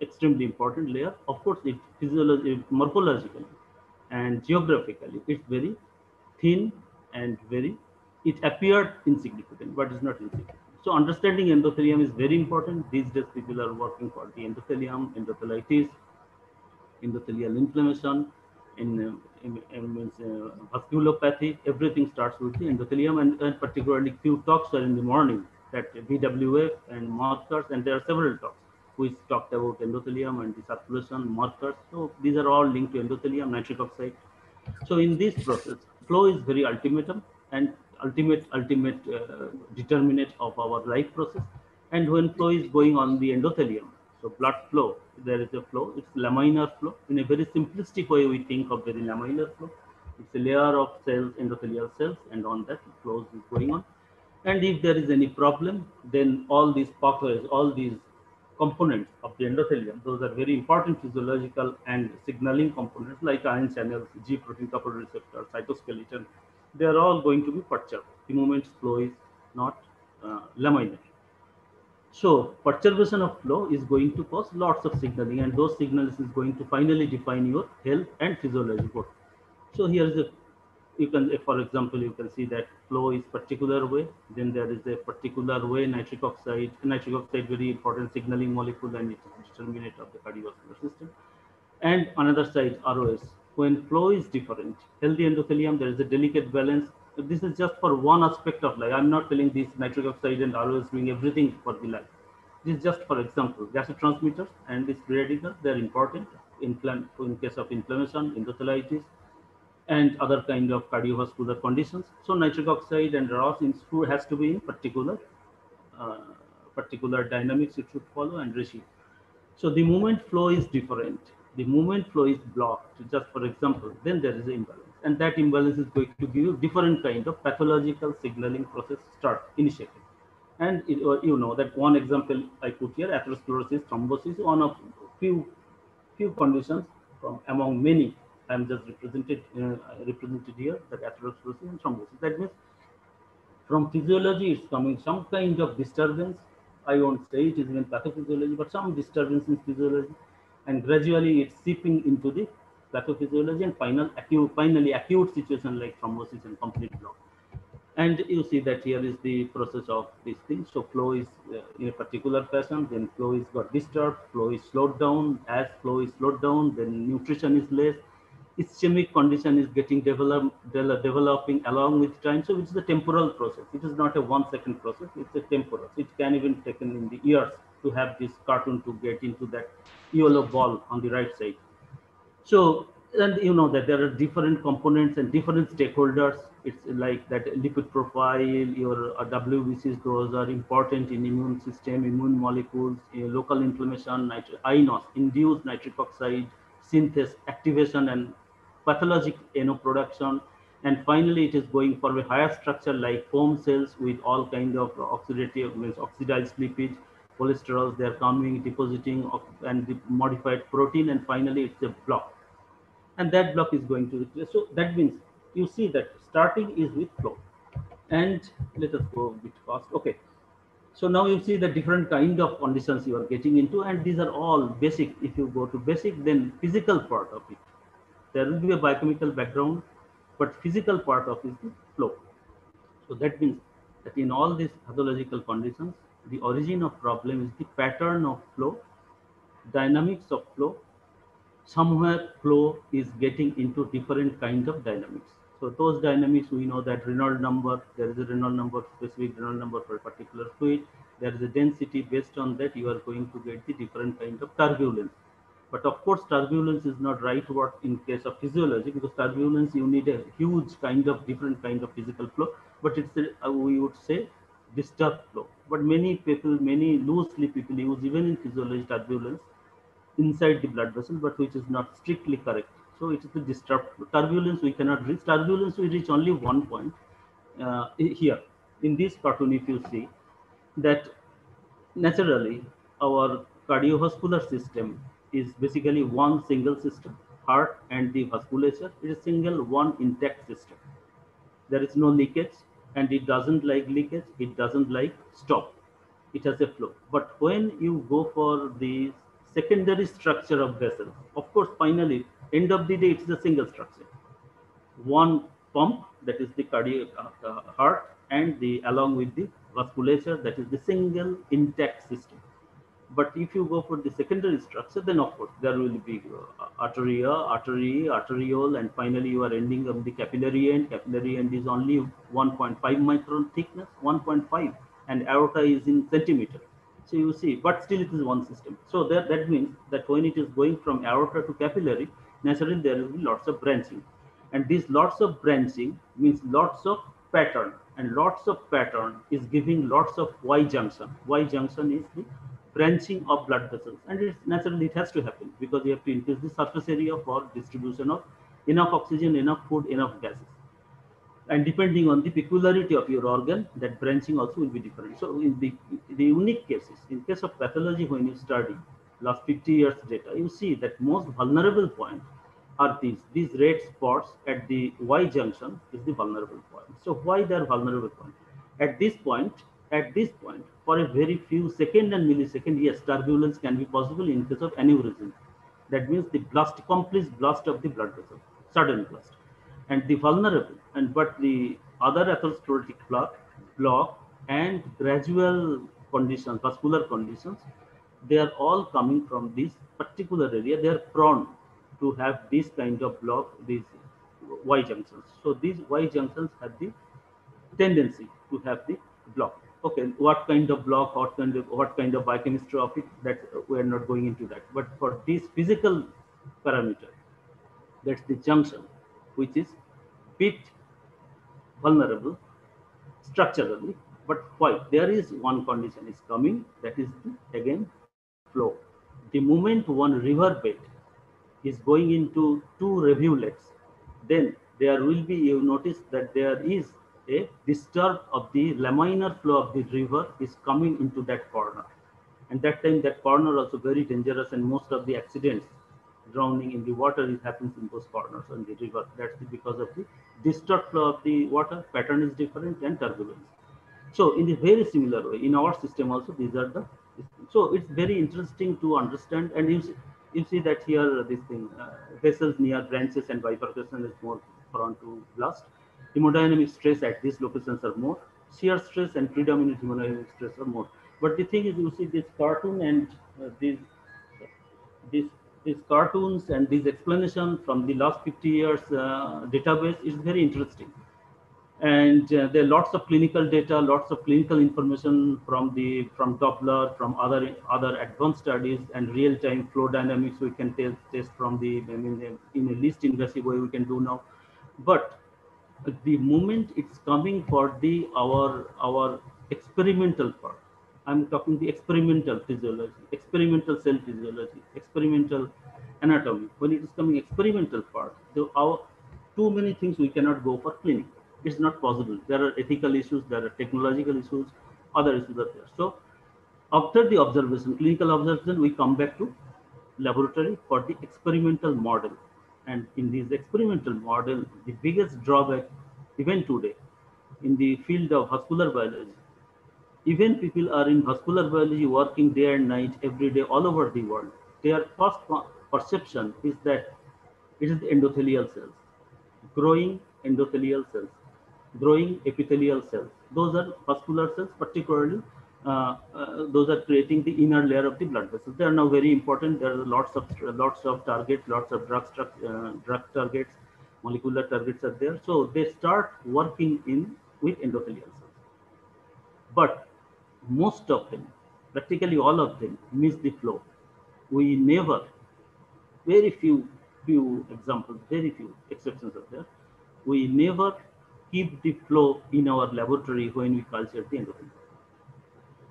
extremely important layer. Of course, it physiologically, morphologically, and geographically, it's very thin and very. It appeared insignificant, but it's not insignificant. So understanding endothelium is very important. These days, people are working for the endothelium, endothelitis, endothelial inflammation, in, in, in uh, vasculopathy, everything starts with the endothelium and, and, particularly few talks are in the morning that VWF and markers and there are several talks which talked about endothelium and the circulation markers. So these are all linked to endothelium, nitric oxide. So in this process, flow is very ultimatum and ultimate ultimate uh, determinant of our life process. And when flow is going on the endothelium, so blood flow, there is a flow. It's laminar flow. In a very simplistic way, we think of very laminar flow. It's a layer of cells, endothelial cells, and on that flow is going on. And if there is any problem, then all these pathways, all these components of the endothelium, those are very important physiological and signaling components like ion channels, G protein coupled receptor, cytoskeleton, they are all going to be perturbed. The moment flow is not uh, laminar. So perturbation of flow is going to cause lots of signaling and those signals is going to finally define your health and physiology. So here is a, you can, for example, you can see that flow is particular way, then there is a particular way nitric oxide, nitric oxide very important signaling molecule and it is determinant of the cardiovascular system. And another side ROS, when flow is different, healthy endothelium, there is a delicate balance this is just for one aspect of life. I'm not telling this nitric oxide and always doing everything for the life. This is just for example, transmitters and this free they're important in, in case of inflammation, endothelitis, and other kind of cardiovascular conditions. So nitric oxide and ROS in food has to be in particular, uh, particular dynamics it should follow and ratio. So the movement flow is different. The movement flow is blocked, just for example, then there is an imbalance and that imbalance is going to give you different kind of pathological signaling process start initiated. And it, uh, you know that one example I put here, atherosclerosis, thrombosis, one of few few conditions from among many. I'm just represented uh, represented here that atherosclerosis and thrombosis. That means from physiology, it's coming some kind of disturbance. I won't say it is even pathophysiology, but some disturbance in physiology, and gradually it's seeping into the pathophysiology and final acute, finally acute situation like thrombosis and complete block. And you see that here is the process of this thing. So flow is uh, in a particular fashion, then flow is got disturbed, flow is slowed down. As flow is slowed down, then nutrition is less. Ischemic condition is getting develop, developing along with time. So it's a temporal process. It is not a one second process. It's a temporal. It can even taken in the years to have this cartoon to get into that yellow ball on the right side. So, and you know that there are different components and different stakeholders. It's like that lipid profile, your WBCs, those are important in immune system, immune molecules, uh, local inflammation, nitric, INOS, induced nitric oxide, synthesis, activation, and pathologic NO production. And finally, it is going for a higher structure like foam cells with all kind of oxidative, means oxidized lipids, cholesterols, they're coming, depositing, and the modified protein, and finally it's a block. And that block is going to. So that means you see that starting is with flow. And let us go a bit fast. Okay. So now you see the different kind of conditions you are getting into, and these are all basic. If you go to basic, then physical part of it. There will be a biochemical background, but physical part of is the flow. So that means that in all these pathological conditions, the origin of problem is the pattern of flow, dynamics of flow. Somewhere flow is getting into different kind of dynamics. So those dynamics, we know that Reynolds number, there is a Reynolds number, specific Reynolds number for a particular fluid. There is a density based on that you are going to get the different kind of turbulence. But of course, turbulence is not right word in case of physiology because turbulence you need a huge kind of different kind of physical flow. But it's a, uh, we would say disturbed flow. But many people, many loosely people use even in physiology turbulence inside the blood vessel, but which is not strictly correct. So it is the disturbed turbulence we cannot reach. Turbulence we reach only one point uh, here. In this cartoon, if you see that naturally our cardiovascular system is basically one single system, heart and the vasculature It is single one intact system. There is no leakage, and it doesn't like leakage, it doesn't like stop. It has a flow. But when you go for the secondary structure of vessel, of course, finally, end of the day, it's a single structure. One pump, that is the cardiac uh, uh, heart, and the along with the vasculature, that is the single intact system. But if you go for the secondary structure, then of course there will be uh, arteria, artery, arteriole, and finally you are ending up the capillary end. Capillary end is only 1.5 micron thickness, 1.5, and aorta is in centimeter. So you see, but still it is one system. So that, that means that when it is going from aorta to capillary, naturally there will be lots of branching. And these lots of branching means lots of pattern and lots of pattern is giving lots of Y junction. Y junction is the branching of blood vessels and it's naturally it has to happen because you have to increase the surface area for distribution of enough oxygen, enough food, enough gases and depending on the peculiarity of your organ, that branching also will be different. So in the, the unique cases, in case of pathology, when you study last 50 years data, you see that most vulnerable point are these. These red spots at the Y junction is the vulnerable point. So why they are vulnerable point? At this point, at this point, for a very few second and millisecond, yes, turbulence can be possible in case of aneurysm. That means the blast, complete blast of the blood vessel, sudden blast and the vulnerable and but the other atherosclerotic block, block and gradual conditions, vascular conditions, they are all coming from this particular area. They are prone to have this kind of block, these Y junctions. So these Y junctions have the tendency to have the block. Okay, what kind of block, what kind of what kind of biochemistry of it, that we are not going into that. But for this physical parameter, that's the junction, which is bit vulnerable structurally. But why? There is one condition is coming, that is the, again flow. The moment one river bed is going into two rivulets, then there will be, you notice that there is a disturb of the laminar flow of the river is coming into that corner. And that time that corner also very dangerous and most of the accidents drowning in the water it happens in those corners on the river. That's because of the distorted flow of the water, pattern is different and turbulence. So in the very similar way, in our system also, these are the, so it's very interesting to understand and you see, you see that here this thing, uh, vessels near branches and bifurcation is more prone to blast. Hemodynamic stress at these locations are more. Shear stress and predominant hemodynamic stress are more. But the thing is, you see this cartoon and uh, these, this these cartoons and these explanation from the last 50 years uh, database is very interesting. And uh, there are lots of clinical data, lots of clinical information from the from Doppler, from other other advanced studies and real-time flow dynamics we can test, test from the I mean, in a least invasive way we can do now. But the moment it's coming for the our our experimental part, I'm talking the experimental physiology, experimental cell physiology, experimental anatomy. When it is coming experimental part, there are too many things we cannot go for clinic. It's not possible. There are ethical issues, there are technological issues, other issues are there. So after the observation, clinical observation, we come back to laboratory for the experimental model. And in this experimental model, the biggest drawback even today in the field of vascular biology even people are in vascular biology working day and night every day all over the world. Their first perception is that it is the endothelial cells, growing endothelial cells, growing epithelial cells. Those are vascular cells, particularly those are creating the inner layer of the blood vessels. They are now very important. There are lots of lots of targets, lots of drug uh, drug targets, molecular targets are there. So they start working in with endothelial cells. But most of them, practically all of them, miss the flow. We never, very few, few examples, very few exceptions are there. We never keep the flow in our laboratory when we culture the endothelium.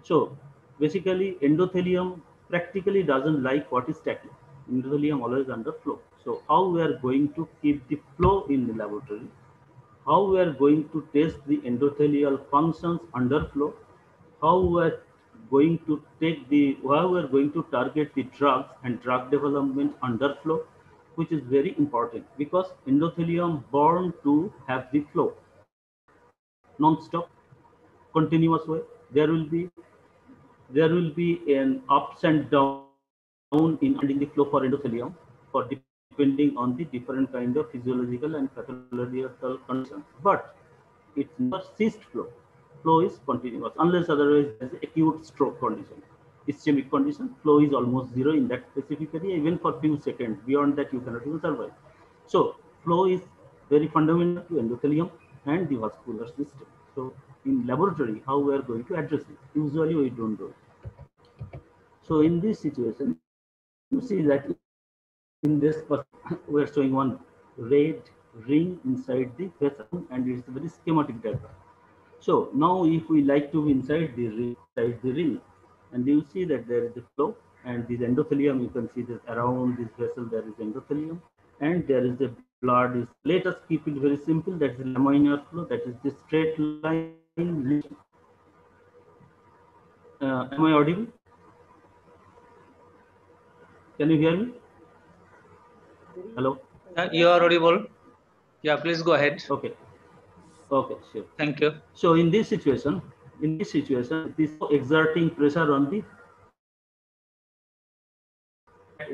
So basically endothelium practically doesn't like what is static. Endothelium always under flow. So how we are going to keep the flow in the laboratory, how we are going to test the endothelial functions under flow, how we're going to take the, how we're going to target the drugs and drug development underflow, which is very important because endothelium born to have the flow non-stop, continuous way. There will be, there will be an ups and down in the flow for endothelium for depending on the different kind of physiological and pathological conditions. But it's not ceased flow flow is continuous unless otherwise there's acute stroke condition. ischemic condition, flow is almost zero in that specific area, even for few seconds. Beyond that, you cannot even survive. So flow is very fundamental to endothelium and the vascular system. So in laboratory, how we are going to address it? Usually we don't do it. So in this situation, you see that in this, we are showing one red ring inside the vessel and it's a very schematic diagram. So now if we like to inside the ring, inside the ring, and you see that there is a flow and this endothelium, you can see that around this vessel there is endothelium and there is a blood is let us keep it very simple that is laminar flow that is the straight line uh, am i audible? Can you hear me? Hello? Uh, you are audible. Yeah please go ahead. Okay. Okay sure. Thank you. So in this situation in this situation this exerting pressure on the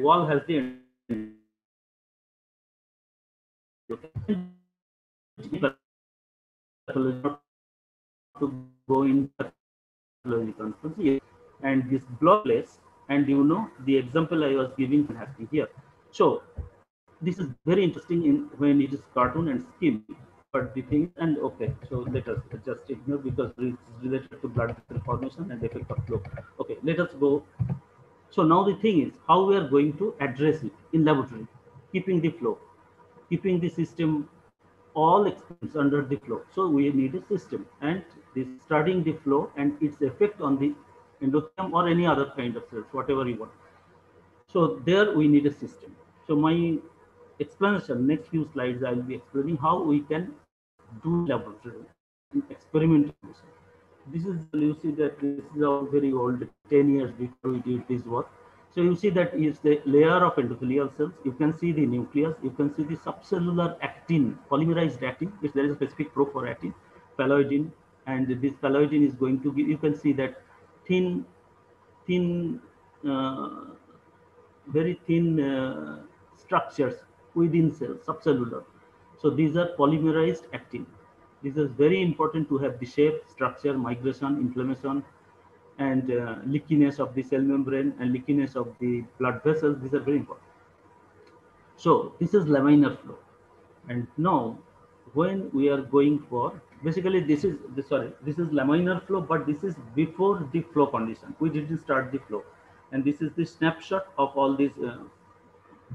wall has the to go in and this blockless and you know the example I was giving happening here. So this is very interesting in when it is cartoon and skim but the thing and okay so let us just ignore because it is related to blood formation and effect of flow okay let us go so now the thing is how we are going to address it in laboratory keeping the flow keeping the system all experiments under the flow. So we need a system and studying the flow and its effect on the endothelium or any other kind of cells, whatever you want. So there we need a system. So my explanation, next few slides, I will be explaining how we can do laboratory experimentation. This is, you see that this is all very old, 10 years before we did this work. So you see that is the layer of endothelial cells. You can see the nucleus. You can see the subcellular actin, polymerized actin. If there is a specific pro for actin, phalloidin, and this phalloidin is going to give. You can see that thin, thin, uh, very thin uh, structures within cells, subcellular. So these are polymerized actin. This is very important to have the shape, structure, migration, inflammation, and uh, leakiness of the cell membrane and leakiness of the blood vessels. These are very important. So this is laminar flow. And now when we are going for, basically this is, this, sorry, this is laminar flow, but this is before the flow condition. We didn't start the flow. And this is the snapshot of all these uh,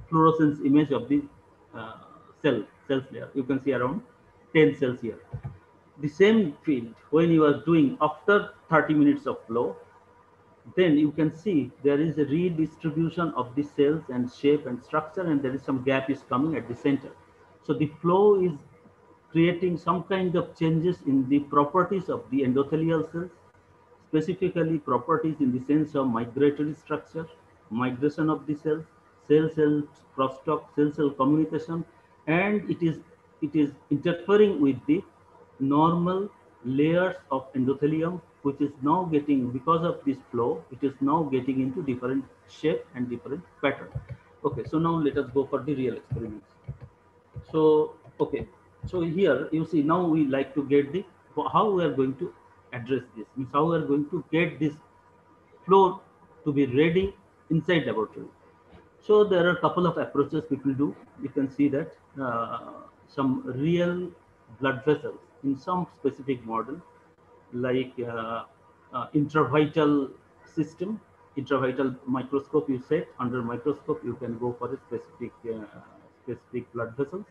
fluorescence image of the uh, cell, cells layer. You can see around 10 cells here the same field when you are doing after 30 minutes of flow then you can see there is a redistribution of the cells and shape and structure and there is some gap is coming at the center so the flow is creating some kind of changes in the properties of the endothelial cells specifically properties in the sense of migratory structure migration of the cells cell cell crosstalk cell cell communication and it is it is interfering with the normal layers of endothelium which is now getting because of this flow it is now getting into different shape and different pattern. Okay so now let us go for the real experiments. So okay so here you see now we like to get the how we are going to address this means how we are going to get this flow to be ready inside laboratory. So there are a couple of approaches people do. You can see that uh, some real blood vessels in some specific model like uh, uh, intravital system, intravital microscope you set. Under microscope, you can go for a specific, uh, specific blood vessels.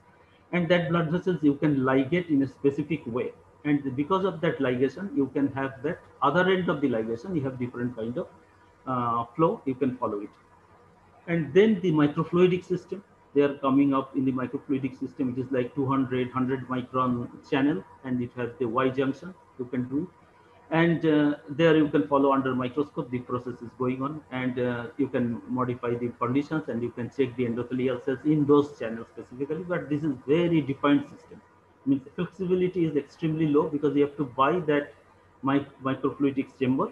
And that blood vessels you can ligate in a specific way. And because of that ligation, you can have that other end of the ligation, you have different kind of uh, flow, you can follow it. And then the microfluidic system, they are coming up in the microfluidic system. It is like 200, 100 micron channel, and it has the Y junction. You can do. And uh, there you can follow under microscope, the process is going on, and uh, you can modify the conditions and you can check the endothelial cells in those channels specifically. But this is very defined system. I means flexibility is extremely low because you have to buy that mic microfluidic chamber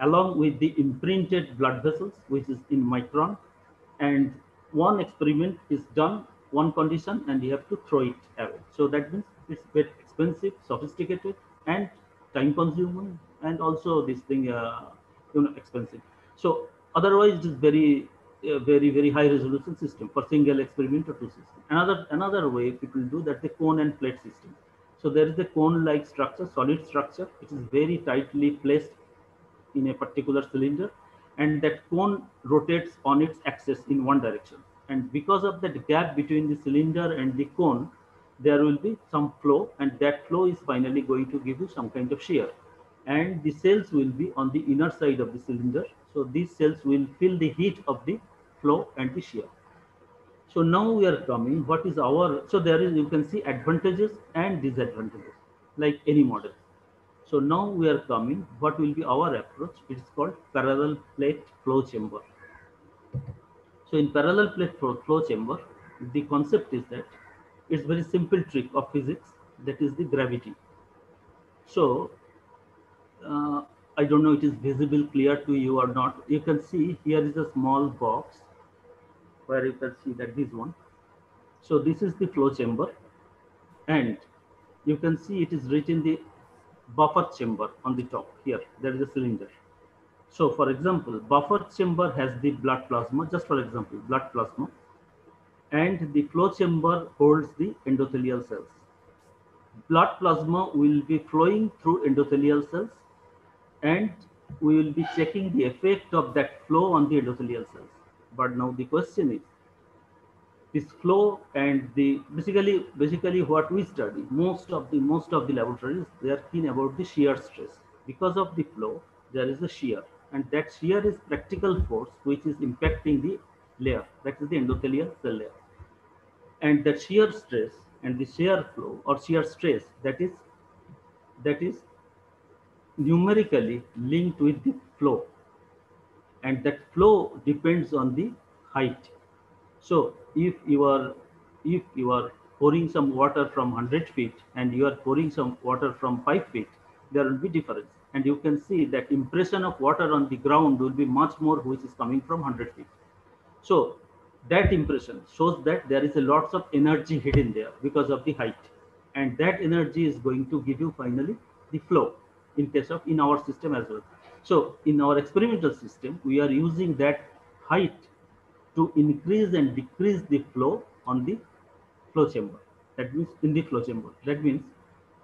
along with the imprinted blood vessels, which is in micron, and one experiment is done, one condition, and you have to throw it away. So that means it's very expensive, sophisticated, and time consuming, and also this thing, uh, you know, expensive. So otherwise it is very, uh, very, very high resolution system for single experiment or two system. Another, another way people do that the cone and plate system. So there is a cone-like structure, solid structure. It is very tightly placed in a particular cylinder and that cone rotates on its axis in one direction. And because of that gap between the cylinder and the cone, there will be some flow and that flow is finally going to give you some kind of shear. And the cells will be on the inner side of the cylinder. So these cells will feel the heat of the flow and the shear. So now we are coming, what is our, so there is, you can see advantages and disadvantages like any model. So now we are coming, what will be our approach? It is called parallel plate flow chamber. So in parallel plate flow, flow chamber, the concept is that it's very simple trick of physics, that is the gravity. So uh, I don't know it is visible clear to you or not. You can see here is a small box where you can see that this one. So this is the flow chamber and you can see it is written the buffer chamber on the top here there is a cylinder so for example buffer chamber has the blood plasma just for example blood plasma and the flow chamber holds the endothelial cells. Blood plasma will be flowing through endothelial cells and we will be checking the effect of that flow on the endothelial cells. But now the question is this flow and the basically basically what we study most of the most of the laboratories they are keen about the shear stress. Because of the flow there is a shear and that shear is practical force which is impacting the layer that is the endothelial cell layer and the shear stress and the shear flow or shear stress that is that is numerically linked with the flow and that flow depends on the height so if you are if you are pouring some water from 100 feet and you are pouring some water from 5 feet, there will be difference. And you can see that impression of water on the ground will be much more which is coming from 100 feet. So that impression shows that there is a lots of energy hidden there because of the height. And that energy is going to give you finally the flow in case of in our system as well. So in our experimental system, we are using that height to increase and decrease the flow on the flow chamber. That means in the flow chamber. That means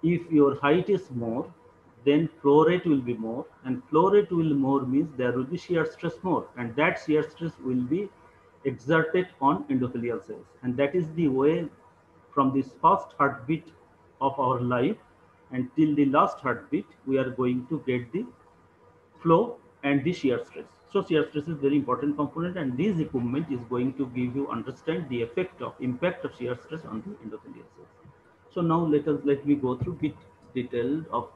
if your height is more, then flow rate will be more and flow rate will more means there will be shear stress more and that shear stress will be exerted on endothelial cells. And that is the way from this first heartbeat of our life until the last heartbeat, we are going to get the flow and the shear stress. So shear stress is very important component and this equipment is going to give you understand the effect of impact of shear stress on the endothelial cells. So now let us let me go through bit detailed of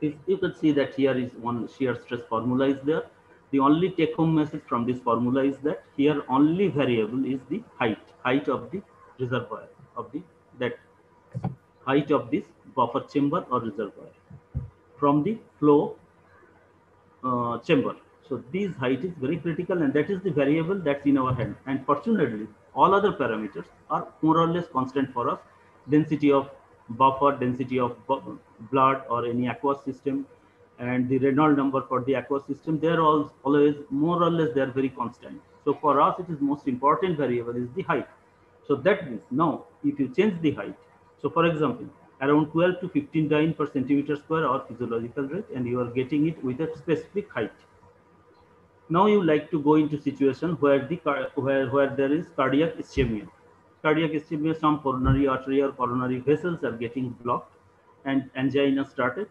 this. You can see that here is one shear stress formula is there. The only take home message from this formula is that here only variable is the height, height of the reservoir of the that height of this buffer chamber or reservoir from the flow uh, chamber so this height is very critical and that is the variable that's in our hand. And fortunately, all other parameters are more or less constant for us. Density of buffer, density of blood or any aqueous system and the Reynolds number for the aqueous system, they're all always more or less they're very constant. So for us, it is most important variable is the height. So that means now if you change the height, so for example, around 12 to 15 dyne per centimeter square or physiological rate and you are getting it with a specific height now you like to go into situation where the where where there is cardiac ischemia. Cardiac ischemia, some coronary artery or coronary vessels are getting blocked, and angina started,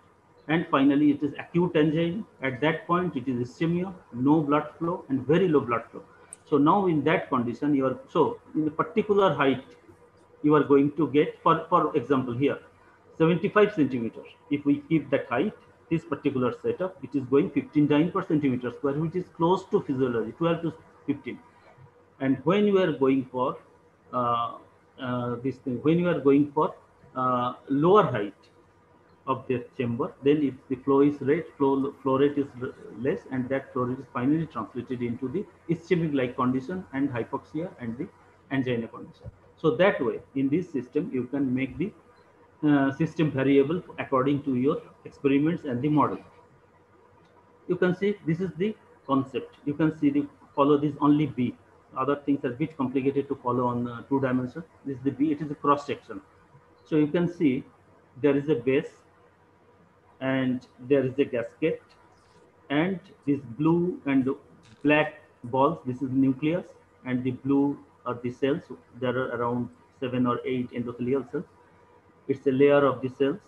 and finally it is acute angina. At that point, it is ischemia, no blood flow, and very low blood flow. So now in that condition, you are so in a particular height, you are going to get for for example here, 75 centimeters. If we keep that height, this particular setup, it is going 15 dyne per centimeter square, which is close to physiology, 12 to 15. And when you are going for uh, uh, this thing, when you are going for uh, lower height of their chamber, then if the flow is rate, flow, flow rate is less, and that flow rate is finally translated into the ischemic-like condition and hypoxia and the angina condition. So that way, in this system, you can make the uh, system variable according to your experiments and the model. You can see this is the concept. You can see the follow this only B. Other things are bit complicated to follow on uh, two dimensions. This is the B, it is a cross section. So you can see there is a base and there is a gasket and this blue and black balls, this is nucleus and the blue are the cells. There are around seven or eight endothelial cells. It's a layer of the cells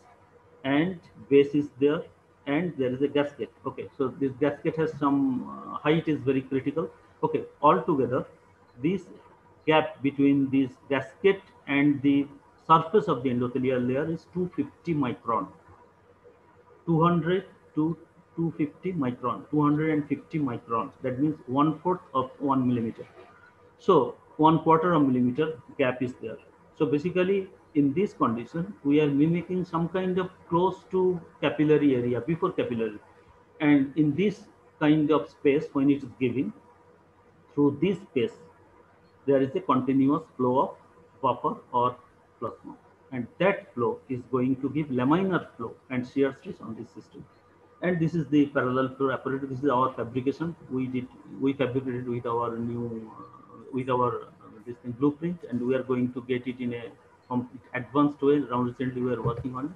and base is there and there is a gasket. Okay, so this gasket has some uh, height is very critical. Okay, altogether, this gap between this gasket and the surface of the endothelial layer is 250 micron. 200 to 250 micron, 250 microns. That means one fourth of one millimeter. So one quarter of millimeter gap is there. So basically in this condition, we are mimicking some kind of close to capillary area before capillary. And in this kind of space, when it is given, through this space, there is a continuous flow of buffer or plasma. And that flow is going to give laminar flow and shear stress on this system. And this is the parallel flow apparatus. This is our fabrication. We did we fabricated with our new uh, with our uh, this thing, blueprint, and we are going to get it in a advanced way. Around recently, we are working on it.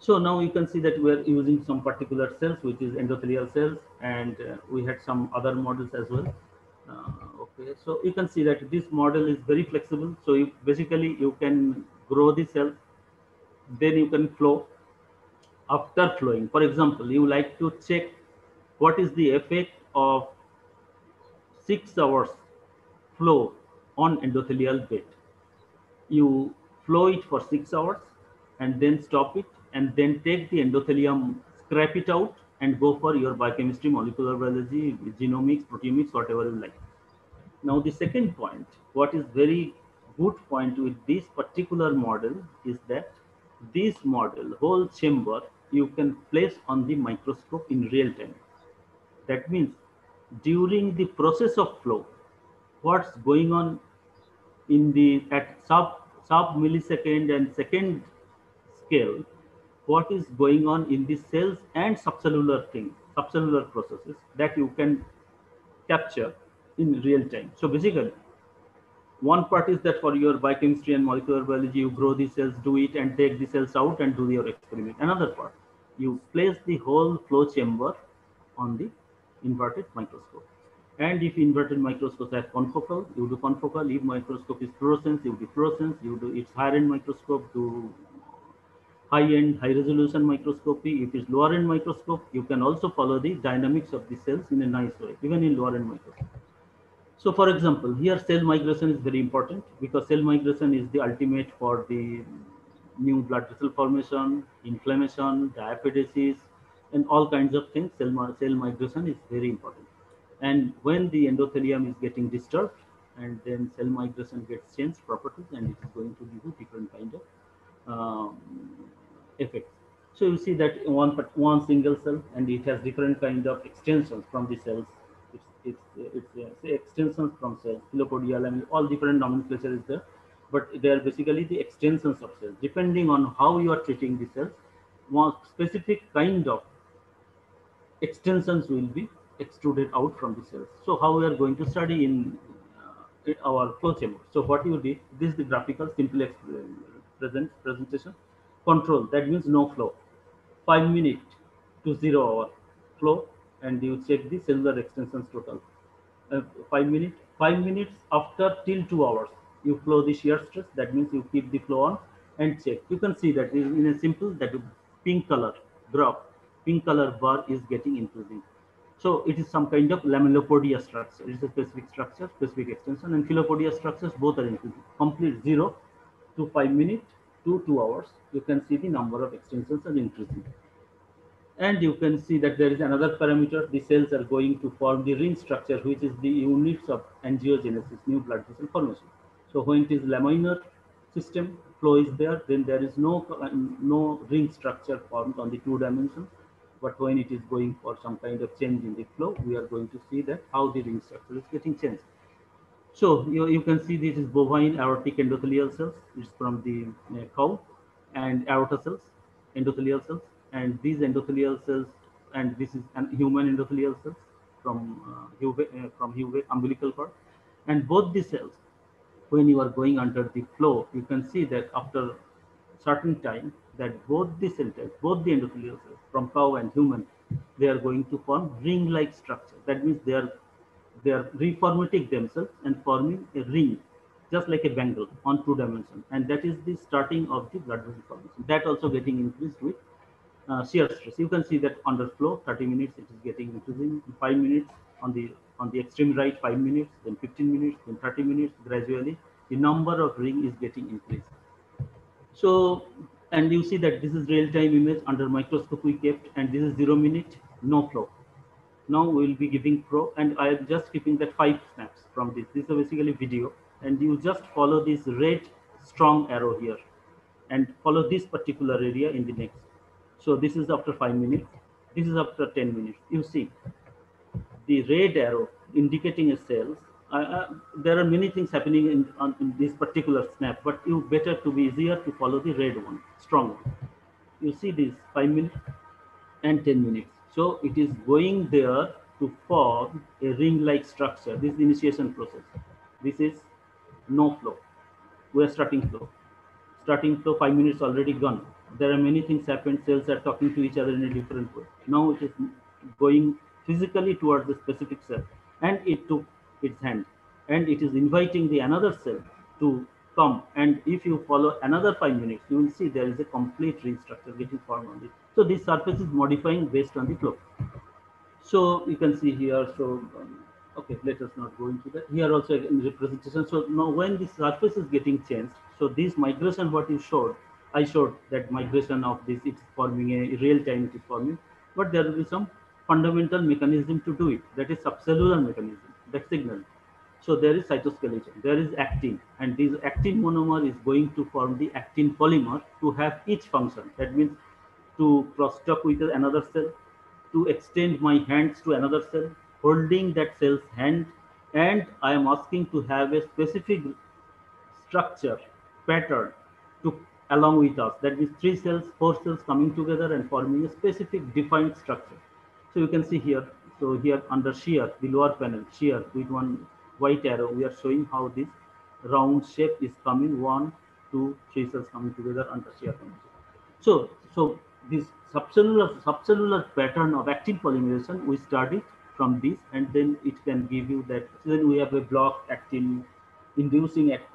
So now you can see that we are using some particular cells, which is endothelial cells, and uh, we had some other models as well. Uh, okay, so you can see that this model is very flexible. So you basically you can grow the cells, then you can flow. After flowing, for example, you like to check what is the effect of six hours flow on endothelial bed. You flow it for six hours and then stop it and then take the endothelium, scrap it out and go for your biochemistry, molecular biology, genomics, proteomics, whatever you like. Now the second point, what is very good point with this particular model is that this model, whole chamber, you can place on the microscope in real time. That means during the process of flow, what's going on in the at sub sub millisecond and second scale what is going on in the cells and subcellular things subcellular processes that you can capture in real time so basically one part is that for your biochemistry and molecular biology you grow the cells do it and take the cells out and do your experiment another part you place the whole flow chamber on the inverted microscope and if inverted microscope has confocal, you do confocal. If microscope is fluorescence, you do fluorescence. You do its higher end microscope, do high end, high resolution microscopy. If it's lower end microscope, you can also follow the dynamics of the cells in a nice way, even in lower end microscope. So for example, here cell migration is very important because cell migration is the ultimate for the new blood vessel formation, inflammation, diabetes, and all kinds of things. Cell, cell migration is very important. And when the endothelium is getting disturbed, and then cell migration gets changed properties, and it is going to give you different kind of um, effects. So you see that one one single cell, and it has different kind of extensions from the cells. It's it's uh, say extensions from cells, mean all different nomenclature is there, but they are basically the extensions of cells. Depending on how you are treating the cells, one specific kind of extensions will be extruded out from the cells. So how we are going to study in uh, our flow chamber. So what you did, this is the graphical simple uh, present presentation. Control, that means no flow. Five minute to zero hour flow and you check the cellular extensions total. Uh, five minutes, five minutes after till two hours, you flow the shear stress. That means you keep the flow on and check. You can see that in a simple that pink color drop, pink color bar is getting increasing. So it is some kind of lamellipodia structure. It is a specific structure, specific extension, and filopodia structures both are included. Complete zero to five minutes to two hours. You can see the number of extensions are increasing. And you can see that there is another parameter. The cells are going to form the ring structure, which is the units of angiogenesis, new blood vessel formation. So when it is laminar system, flow is there, then there is no, no ring structure formed on the two dimensions but when it is going for some kind of change in the flow, we are going to see that how the ring structure is getting changed. So you, you can see this is bovine aortic endothelial cells. It's from the uh, cow and aorta cells, endothelial cells. And these endothelial cells, and this is an human endothelial cells from uh, Huve, uh, from Huve umbilical cord. And both the cells, when you are going under the flow, you can see that after certain time that both the cell types, both the endothelial cells from cow and human, they are going to form ring-like structure. That means they are they are reformating themselves and forming a ring, just like a bangle on two dimensions. And that is the starting of the blood vessel formation. That also getting increased with uh, shear stress. You can see that under flow, 30 minutes, it is getting increasing. Five minutes on the on the extreme right, five minutes, then 15 minutes, then 30 minutes. Gradually, the number of ring is getting increased. So, and you see that this is real-time image under microscope we kept, and this is zero minute, no flow. Now we will be giving pro, and I am just keeping that five snaps from this. This is basically video, and you just follow this red strong arrow here, and follow this particular area in the next. So this is after five minutes. This is after 10 minutes. You see the red arrow indicating a cells. Uh, uh, there are many things happening in, on, in this particular snap, but you better to be easier to follow the red one, strong one. You see this five minutes and 10 minutes. So it is going there to form a ring-like structure. This is initiation process. This is no flow. We are starting flow. Starting flow, five minutes already gone. There are many things happened. Cells are talking to each other in a different way. Now it is going physically towards the specific cell. And it took its hand. And it is inviting the another cell to come. And if you follow another five minutes you will see there is a complete restructure getting formed on it. So this surface is modifying based on the flow. So you can see here. So um, okay let us not go into that. Here also in representation. So now when the surface is getting changed so this migration what you showed i showed that migration of this it's forming a real time it is forming but there will be some fundamental mechanism to do it. That is subcellular mechanism, that signal. So there is cytoskeleton, there is actin, and this actin monomer is going to form the actin polymer to have each function. That means to cross-talk with another cell, to extend my hands to another cell, holding that cell's hand, and I am asking to have a specific structure, pattern to along with us. That means three cells, four cells coming together and forming a specific defined structure. So you can see here, so here under shear, the lower panel, shear with one white arrow, we are showing how this round shape is coming, one, two, three cells coming together under shear. So, so this subcellular, subcellular pattern of actin polymerization, we studied from this and then it can give you that, then we have a block actin, inducing act,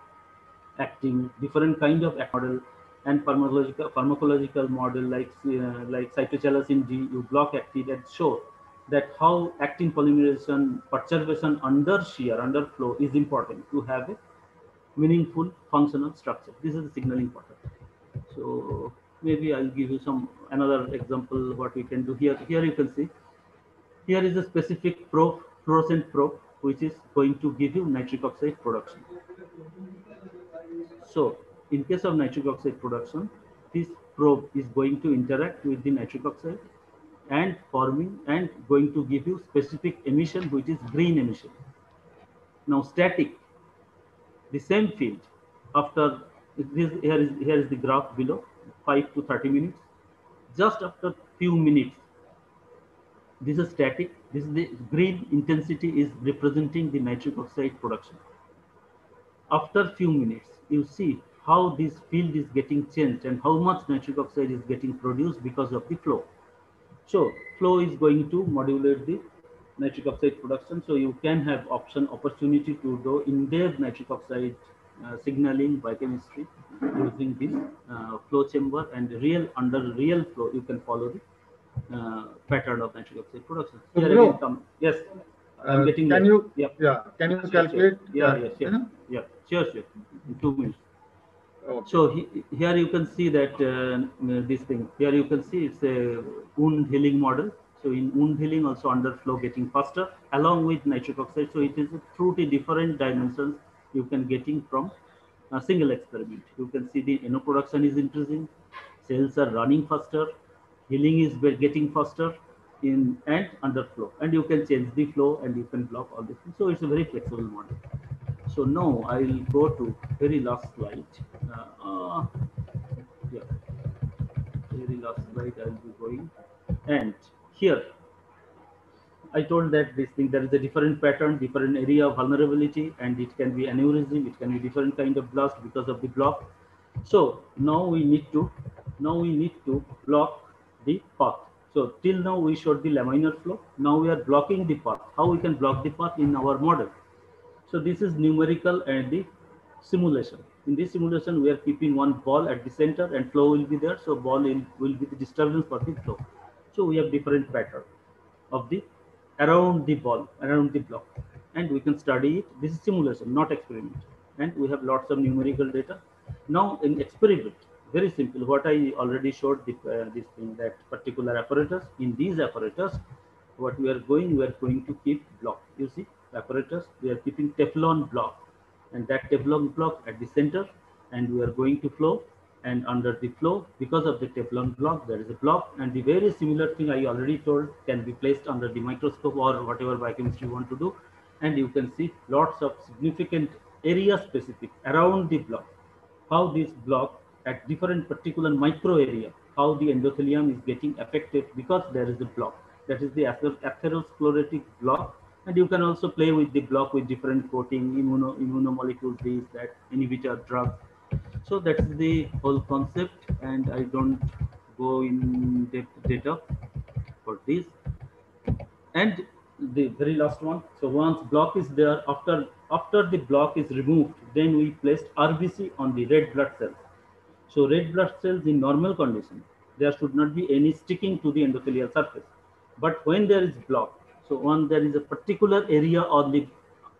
acting, different kind of model and pharmacological pharmacological model like uh, like cytochalasin D, you block actin and show that how actin polymerization perturbation under shear, under flow is important to have a meaningful functional structure. This is the signaling pattern. So maybe I'll give you some another example what we can do here. Here you can see here is a specific probe, fluorescent probe, which is going to give you nitric oxide production. So in case of nitric oxide production, this probe is going to interact with the nitric oxide and forming and going to give you specific emission, which is green emission. Now static, the same field after this here is here is the graph below 5 to 30 minutes. Just after few minutes, this is static. This is the green intensity is representing the nitric oxide production. After few minutes, you see how this field is getting changed and how much nitric oxide is getting produced because of the flow. So flow is going to modulate the nitric oxide production. So you can have option opportunity to do in-depth nitric oxide uh, signaling biochemistry using this uh, flow chamber and real under real flow you can follow the uh, pattern of nitric oxide production. Here again come, yes, I'm Uh, getting can there. you Yep. yeah can you calculate. Yeah, uh, yes, you yeah, yeah, sure, sure. In two minutes. Okay. So he, here you can see that uh, this thing. Here you can see it's a wound healing model. So in wound healing, also underflow getting faster along with nitric oxide. So it is through the different dimensions you can getting from a single experiment. You can see the NO production is increasing, cells are running faster, healing is getting faster in and underflow, and you can change the flow and you can block all this. So it's a very flexible model. So now I will go to very last slide. Uh, uh, yeah, very last slide I will be going. And here, I told that this thing there is a different pattern, different area of vulnerability, and it can be aneurysm, it can be different kind of blast because of the block. So now we need to now we need to block the path. So till now we showed the laminar flow. Now we are blocking the path. How we can block the path in our model? So this is numerical and the simulation. In this simulation, we are keeping one ball at the center and flow will be there. So ball will, will be the disturbance for the flow. So we have different pattern of the around the ball, around the block. And we can study it. This is simulation, not experiment. And we have lots of numerical data. Now in experiment, very simple, what I already showed the, uh, this thing, that particular apparatus. In these apparatus, what we are going, we are going to keep block. You see, apparatus, we are keeping Teflon block. And that Teflon block at the center and we are going to flow. And under the flow because of the Teflon block there is a block. And the very similar thing I already told can be placed under the microscope or whatever biochemistry you want to do. And you can see lots of significant area specific around the block. How this block at different particular micro area how the endothelium is getting affected because there is a block. That is the atherosclerotic block and you can also play with the block with different coating, immuno, immunomolecules, these, that, any which are drug. So that's the whole concept and I don't go in depth data for this. And the very last one. So once block is there, after, after the block is removed, then we placed RBC on the red blood cells. So red blood cells in normal condition, there should not be any sticking to the endothelial surface. But when there is block, so when there is a particular area on the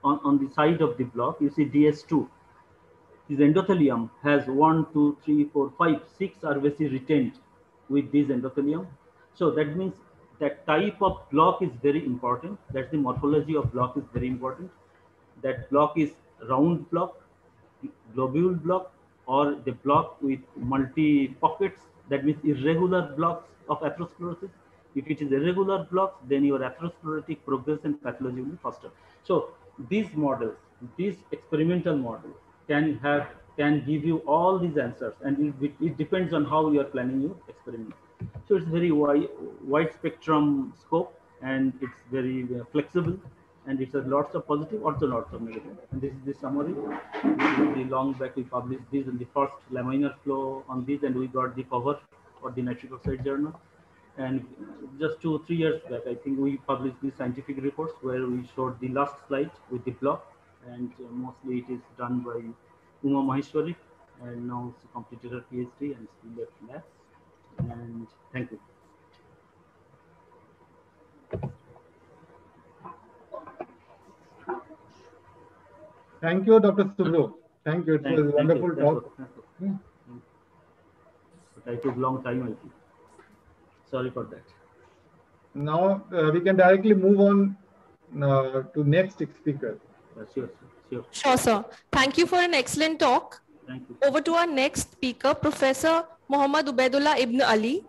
on, on the side of the block, you see DS2. This endothelium has one, two, three, four, five, six RBC retained with this endothelium. So that means that type of block is very important. That's the morphology of block is very important. That block is round block, globule block, or the block with multi pockets. That means irregular blocks of atherosclerosis if it is irregular blocks, then your atherosclerotic progression pathology will be faster. So these models, these experimental models can have can give you all these answers and it, it depends on how you are planning your experiment. So it's very wide, wide spectrum scope and it's very uh, flexible and it's a lots of positive also lots of negative. And this is the summary. This is the long back we published this in the first laminar flow on this and we got the cover for the nitric oxide journal. And just two or three years back, I think we published these scientific reports where we showed the last slide with the block. And uh, mostly it is done by Uma Maheshwari. And now she completed her PhD and still left lab. And thank you. Thank you, Dr. Suvro. Thank you. It Thank was a wonderful Thank you. talk. That was- that was- But I took long time, I think. Sorry for that. Now uh, we can directly move on uh, to next speaker. Uh, sure, sure. Sure, sir. Thank you for an excellent talk. Thank you. Over to our next speaker, Professor Muhammad Ubaidullah Ibn Ali,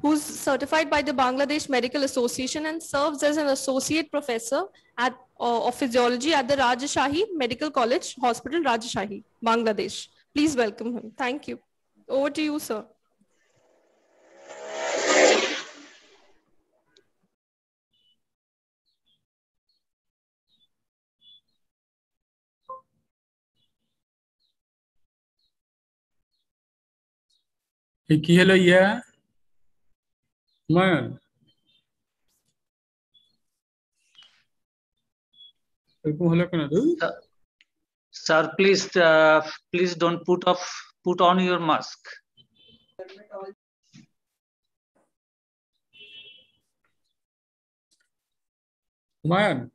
who's certified by the Bangladesh Medical Association and serves as an associate professor at, uh, of physiology at the Rajshahi Medical College Hospital, Rajshahi, Bangladesh. Please welcome him. Thank you. Over to you, sir. की हेलैया मन sir please uh, please don't put off put on your mask man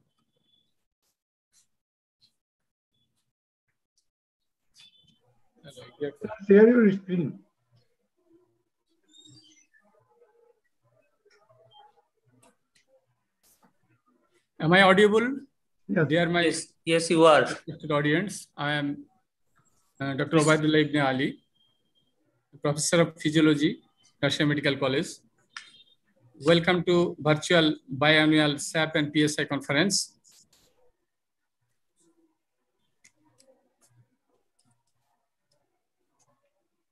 share your screen Am I audible? Yes. Dear my Yes, yes, you are. respected audience, I am uh, Dr. Obaidullah Ibn Ali, Professor of Physiology, Rajshahi Medical College. Welcome to virtual biannual SAAP and PSI conference.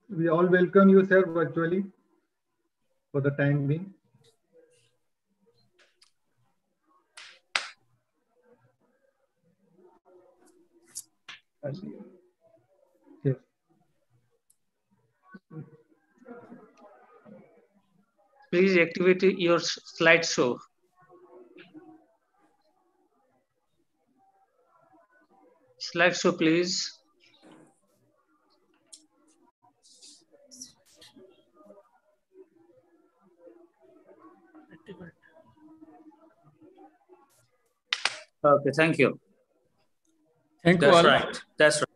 We all welcome you, sir, virtually for the time being. Please activate your slideshow. Slideshow, please. Okay, thank you. Thank That's you all. right. That's right.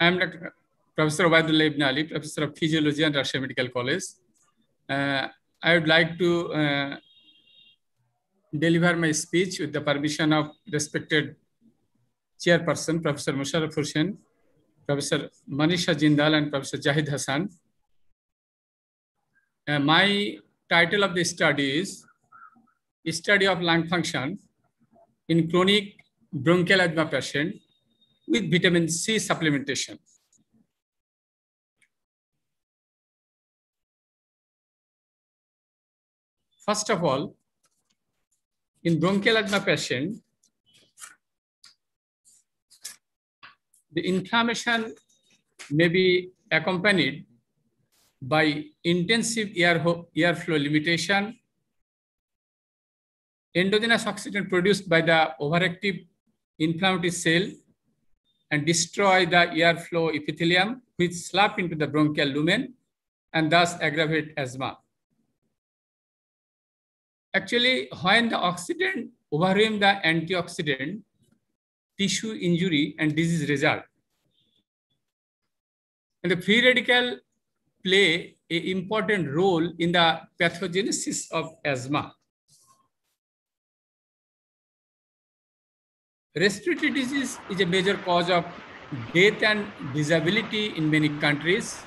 I am Dr. Professor Obaidullah Ibn Ali, Professor of Physiology at Rajshahi Medical College. Uh, I would like to uh, deliver my speech with the permission of respected chairperson, Professor Musharraf Hussain, Professor Manisha Jindal, and Professor Jahid Hassan. Uh, my title of the study is Study of Lung Function in Chronic Bronchial Asthma Patient with Vitamin C Supplementation. First of all, in bronchial asthma patient, the inflammation may be accompanied by intensive air airflow limitation, endogenous oxygen produced by the overactive inflammatory cell and destroy the airflow epithelium, which slap into the bronchial lumen and thus aggravate asthma. Actually, when the oxidant overwhelm the antioxidant, tissue injury and disease result. And the free radical play an important role in the pathogenesis of asthma. Respiratory disease is a major cause of death and disability in many countries.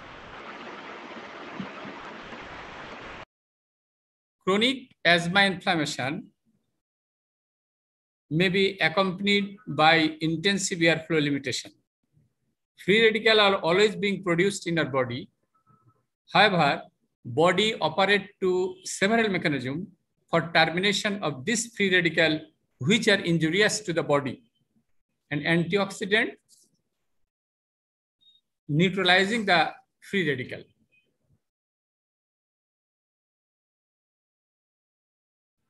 Chronic asthma inflammation may be accompanied by intensive airflow limitation. Free radicals are always being produced in our body. However, body operate to several mechanisms for termination of this free radical which are injurious to the body. And antioxidant neutralizing the free radical.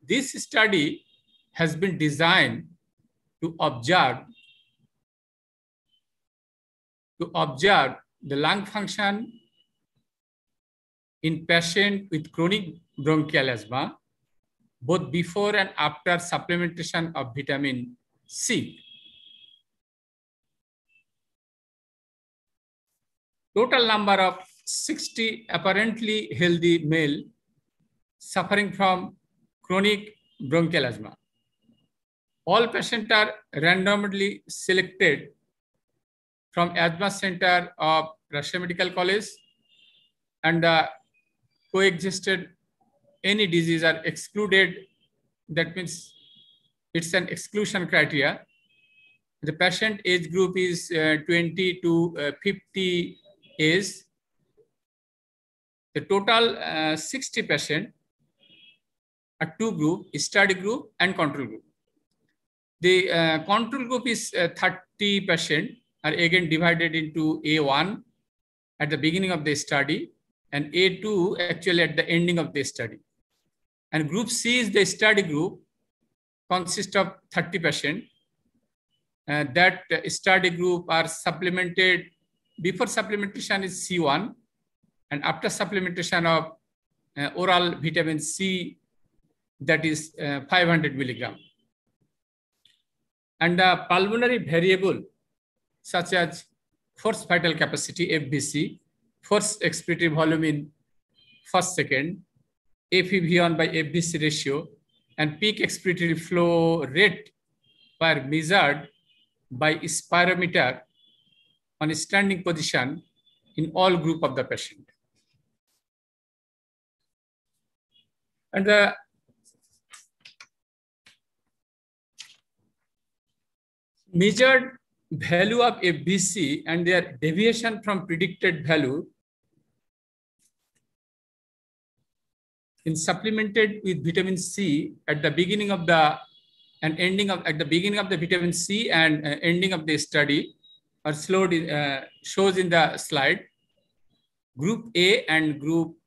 This study has been designed to observe to observe the lung function in patient with chronic bronchial asthma, both before and after supplementation of vitamin C. Total number of 60 apparently healthy male suffering from chronic bronchial asthma. All patients are randomly selected from asthma center of Rajshahi Medical College and uh, coexisted any disease are excluded. That means it's an exclusion criteria. The patient age group is uh, 20 to uh, 50 age. The total uh, 60 patient are two group, study group and control group. The uh, control group is uh, 30 patient are again divided into A1 at the beginning of the study and A2 actually at the ending of the study. And group C is the study group, consists of 30 patients. Uh, that study group are supplemented, before supplementation is C1, and after supplementation of uh, oral vitamin C, that is uh, 500 milligram. And the pulmonary variable, such as forced vital capacity, FVC, forced expiratory volume in first second, FEV1 by FVC ratio, and peak expiratory flow rate were measured by spirometer on a standing position in all group of the patient. And the measured value of FVC and their deviation from predicted value in supplemented with vitamin C at the beginning of the and ending of at the beginning of the vitamin C and uh, ending of the study are slowed in, uh, shows in the slide. Group A and group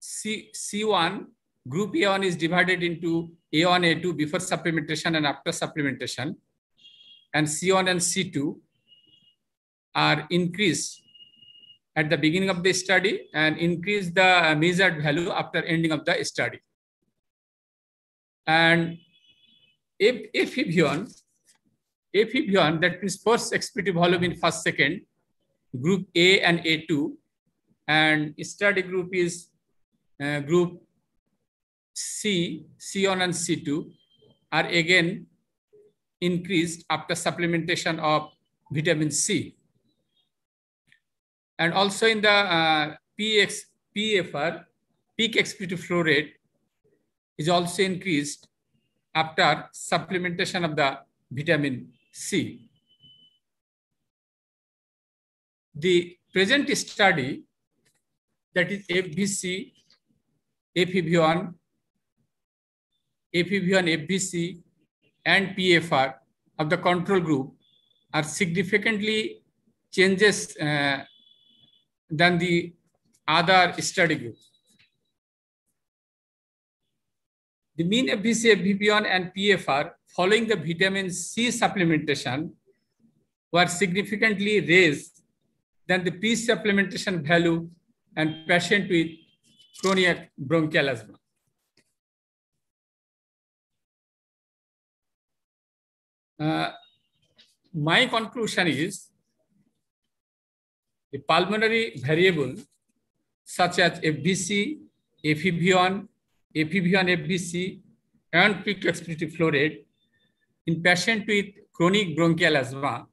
C, C1, group A1 is divided into A1, A2 before supplementation and after supplementation. And C1 and C2 are increased at the beginning of the study and increase the measured value after ending of the study. And if, FEV1, if that means first expletive volume in first second, group A and A2, and study group is uh, group C, C1 and C2 are again increased after supplementation of vitamin C. And also in the uh, PX, PFR, peak expletive flow rate is also increased after supplementation of the vitamin C. The present study, that is FVC, FEV1, FEV1, FVC, and PFR of the control group are significantly changes uh, than the other study groups. The mean FVC, FVP1 and PFR following the vitamin C supplementation were significantly raised than the pre-supplementation value and patient with chronic bronchial asthma. Uh, my conclusion is the pulmonary variable such as FVC, FEV1, FEV1 FVC, and peak expletive flow rate in patients with chronic bronchial asthma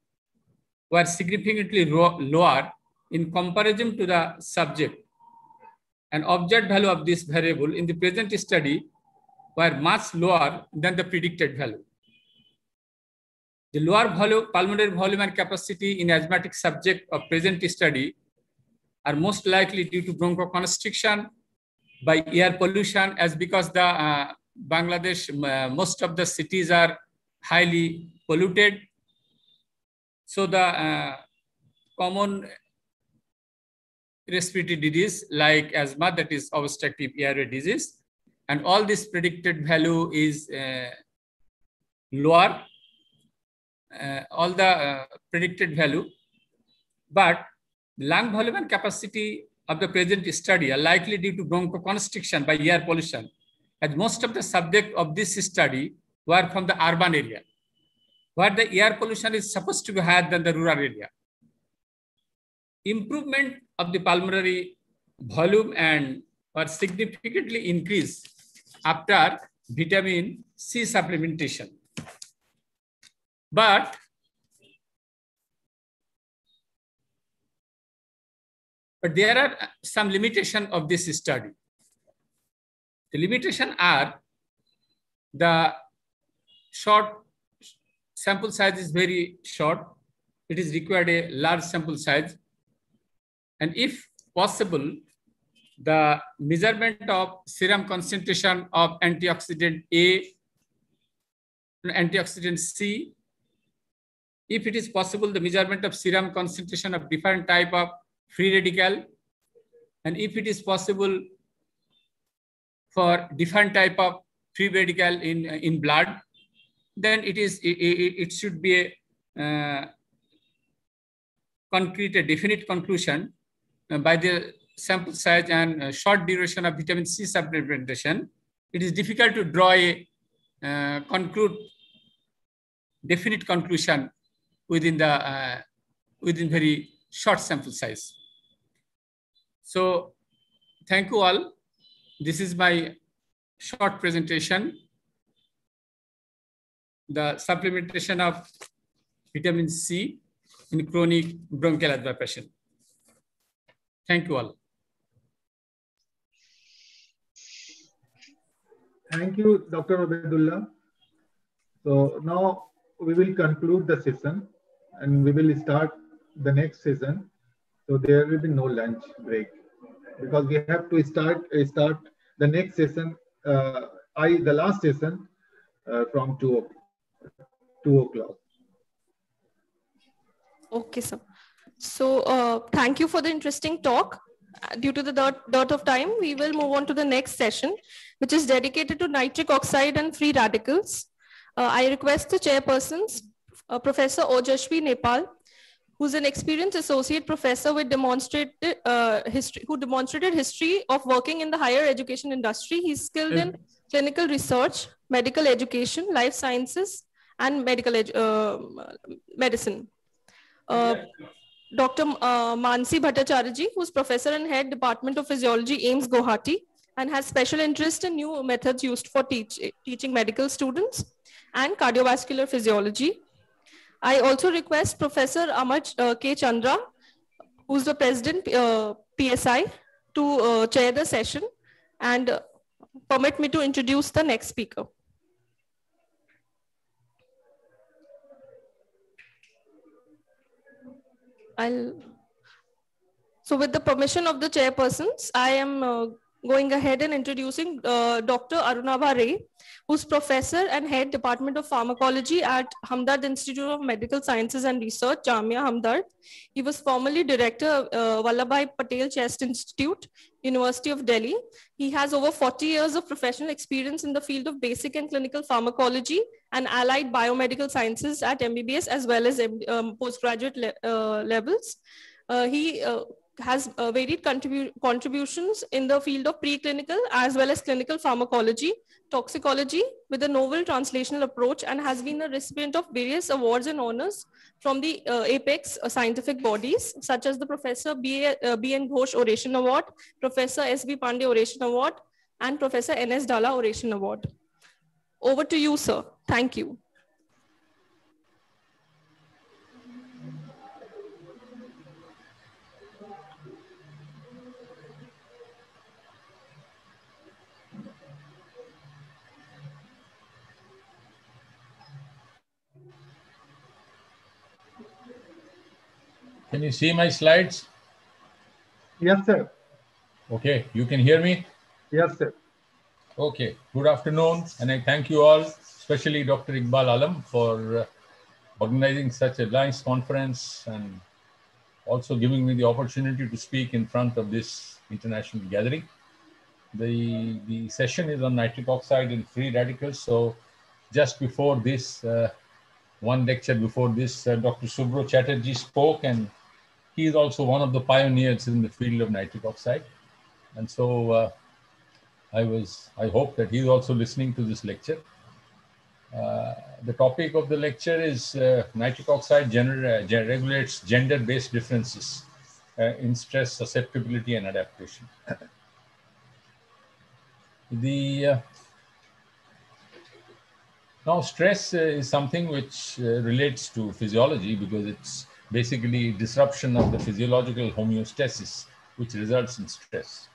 were significantly lower in comparison to the subject. An object value of this variable in the present study were much lower than the predicted value. The lower volume, pulmonary volume and capacity in asthmatic subject of present study are most likely due to bronchoconstriction by air pollution as because the uh, Bangladesh, uh, most of the cities are highly polluted. So the uh, common respiratory disease like asthma, that is obstructive airway disease, and all this predicted value is uh, lower, all the uh, predicted value, but lung volume and capacity of the present study are likely due to bronchoconstriction by air pollution, as most of the subject of this study were from the urban area, where the air pollution is supposed to be higher than the rural area. Improvement of the pulmonary volume and were significantly increased after vitamin C supplementation. But But there are some limitation of this study. The limitation are the short sample size is very short. It is required a large sample size. And if possible, the measurement of serum concentration of antioxidant A, antioxidant C, if it is possible, the measurement of serum concentration of different type of free radical. And if it is possible for different type of free radical in, in blood, then it is it, it should be a uh, concrete, a definite conclusion uh, by the sample size and uh, short duration of vitamin C supplementation. It is difficult to draw a uh, conclude definite conclusion within the uh, within very short sample size. So thank you all. This is my short presentation. The supplementation of vitamin C in chronic bronchial asthma patient. Thank you all. Thank you, Dr. Abedullah. So now we will conclude the session and we will start the next session. So there will be no lunch break because we have to start uh, start the next session uh, I the last session uh, from two two o'clock. Okay, sir. So uh, thank you for the interesting talk. Uh, Due to the dot, dot of time, we will move on to the next session, which is dedicated to nitric oxide and free radicals. Uh, I request the chairpersons, uh, Professor Ojashwi Nepal, who's an experienced associate professor with demonstrated uh, history, who demonstrated history of working in the higher education industry. He's skilled in clinical research, medical education, life sciences, and medical uh, medicine. Uh, Dr. Uh, Mansi Bhattacharya, who's professor and head Department of Physiology, AIIMS Guwahati, and has special interest in new methods used for teach, teaching medical students and cardiovascular physiology. I also request Professor Amar uh, K. Chandra, who's the president uh, PSI, to uh, chair the session and uh, permit me to introduce the next speaker. I'll, so with the permission of the chairpersons, I am uh, going ahead and introducing uh, Dr. Arunabha Ray, who's professor and head Department of Pharmacology at Hamdard Institute of Medical Sciences and Research, Jamia Hamdard. He was formerly director of uh, Vallabhbhai Patel Chest Institute, University of Delhi. He has over 40 years of professional experience in the field of basic and clinical pharmacology and allied biomedical sciences at MBBS as well as um, postgraduate le uh, levels. Uh, he uh, has uh, varied contribu contributions in the field of preclinical as well as clinical pharmacology, toxicology with a novel translational approach and has been a recipient of various awards and honors from the uh, apex uh, scientific bodies such as the Professor B. Uh, B. N. Ghosh Oration Award, Professor S. B. Pandey Oration Award, and Professor N. S. Dhalla Oration Award. Over to you, sir. Thank you. Can you see my slides? Yes, sir. Okay, you can hear me? Yes, sir. Okay, good afternoon, and I thank you all, especially Dr. Iqbal Alam, for uh, organizing such a nice conference and also giving me the opportunity to speak in front of this international gathering. The, the session is on nitric oxide and free radicals. So just before this, uh, one lecture before this, uh, Dr. Suvro Chatterjee spoke and he is also one of the pioneers in the field of nitric oxide. And so uh, I was, I hope that he's also listening to this lecture. Uh, the topic of the lecture is uh, nitric oxide gener gen regulates gender-based differences uh, in stress susceptibility and adaptation. the uh, now stress uh, is something which uh, relates to physiology because it's basically disruption of the physiological homeostasis which results in stress.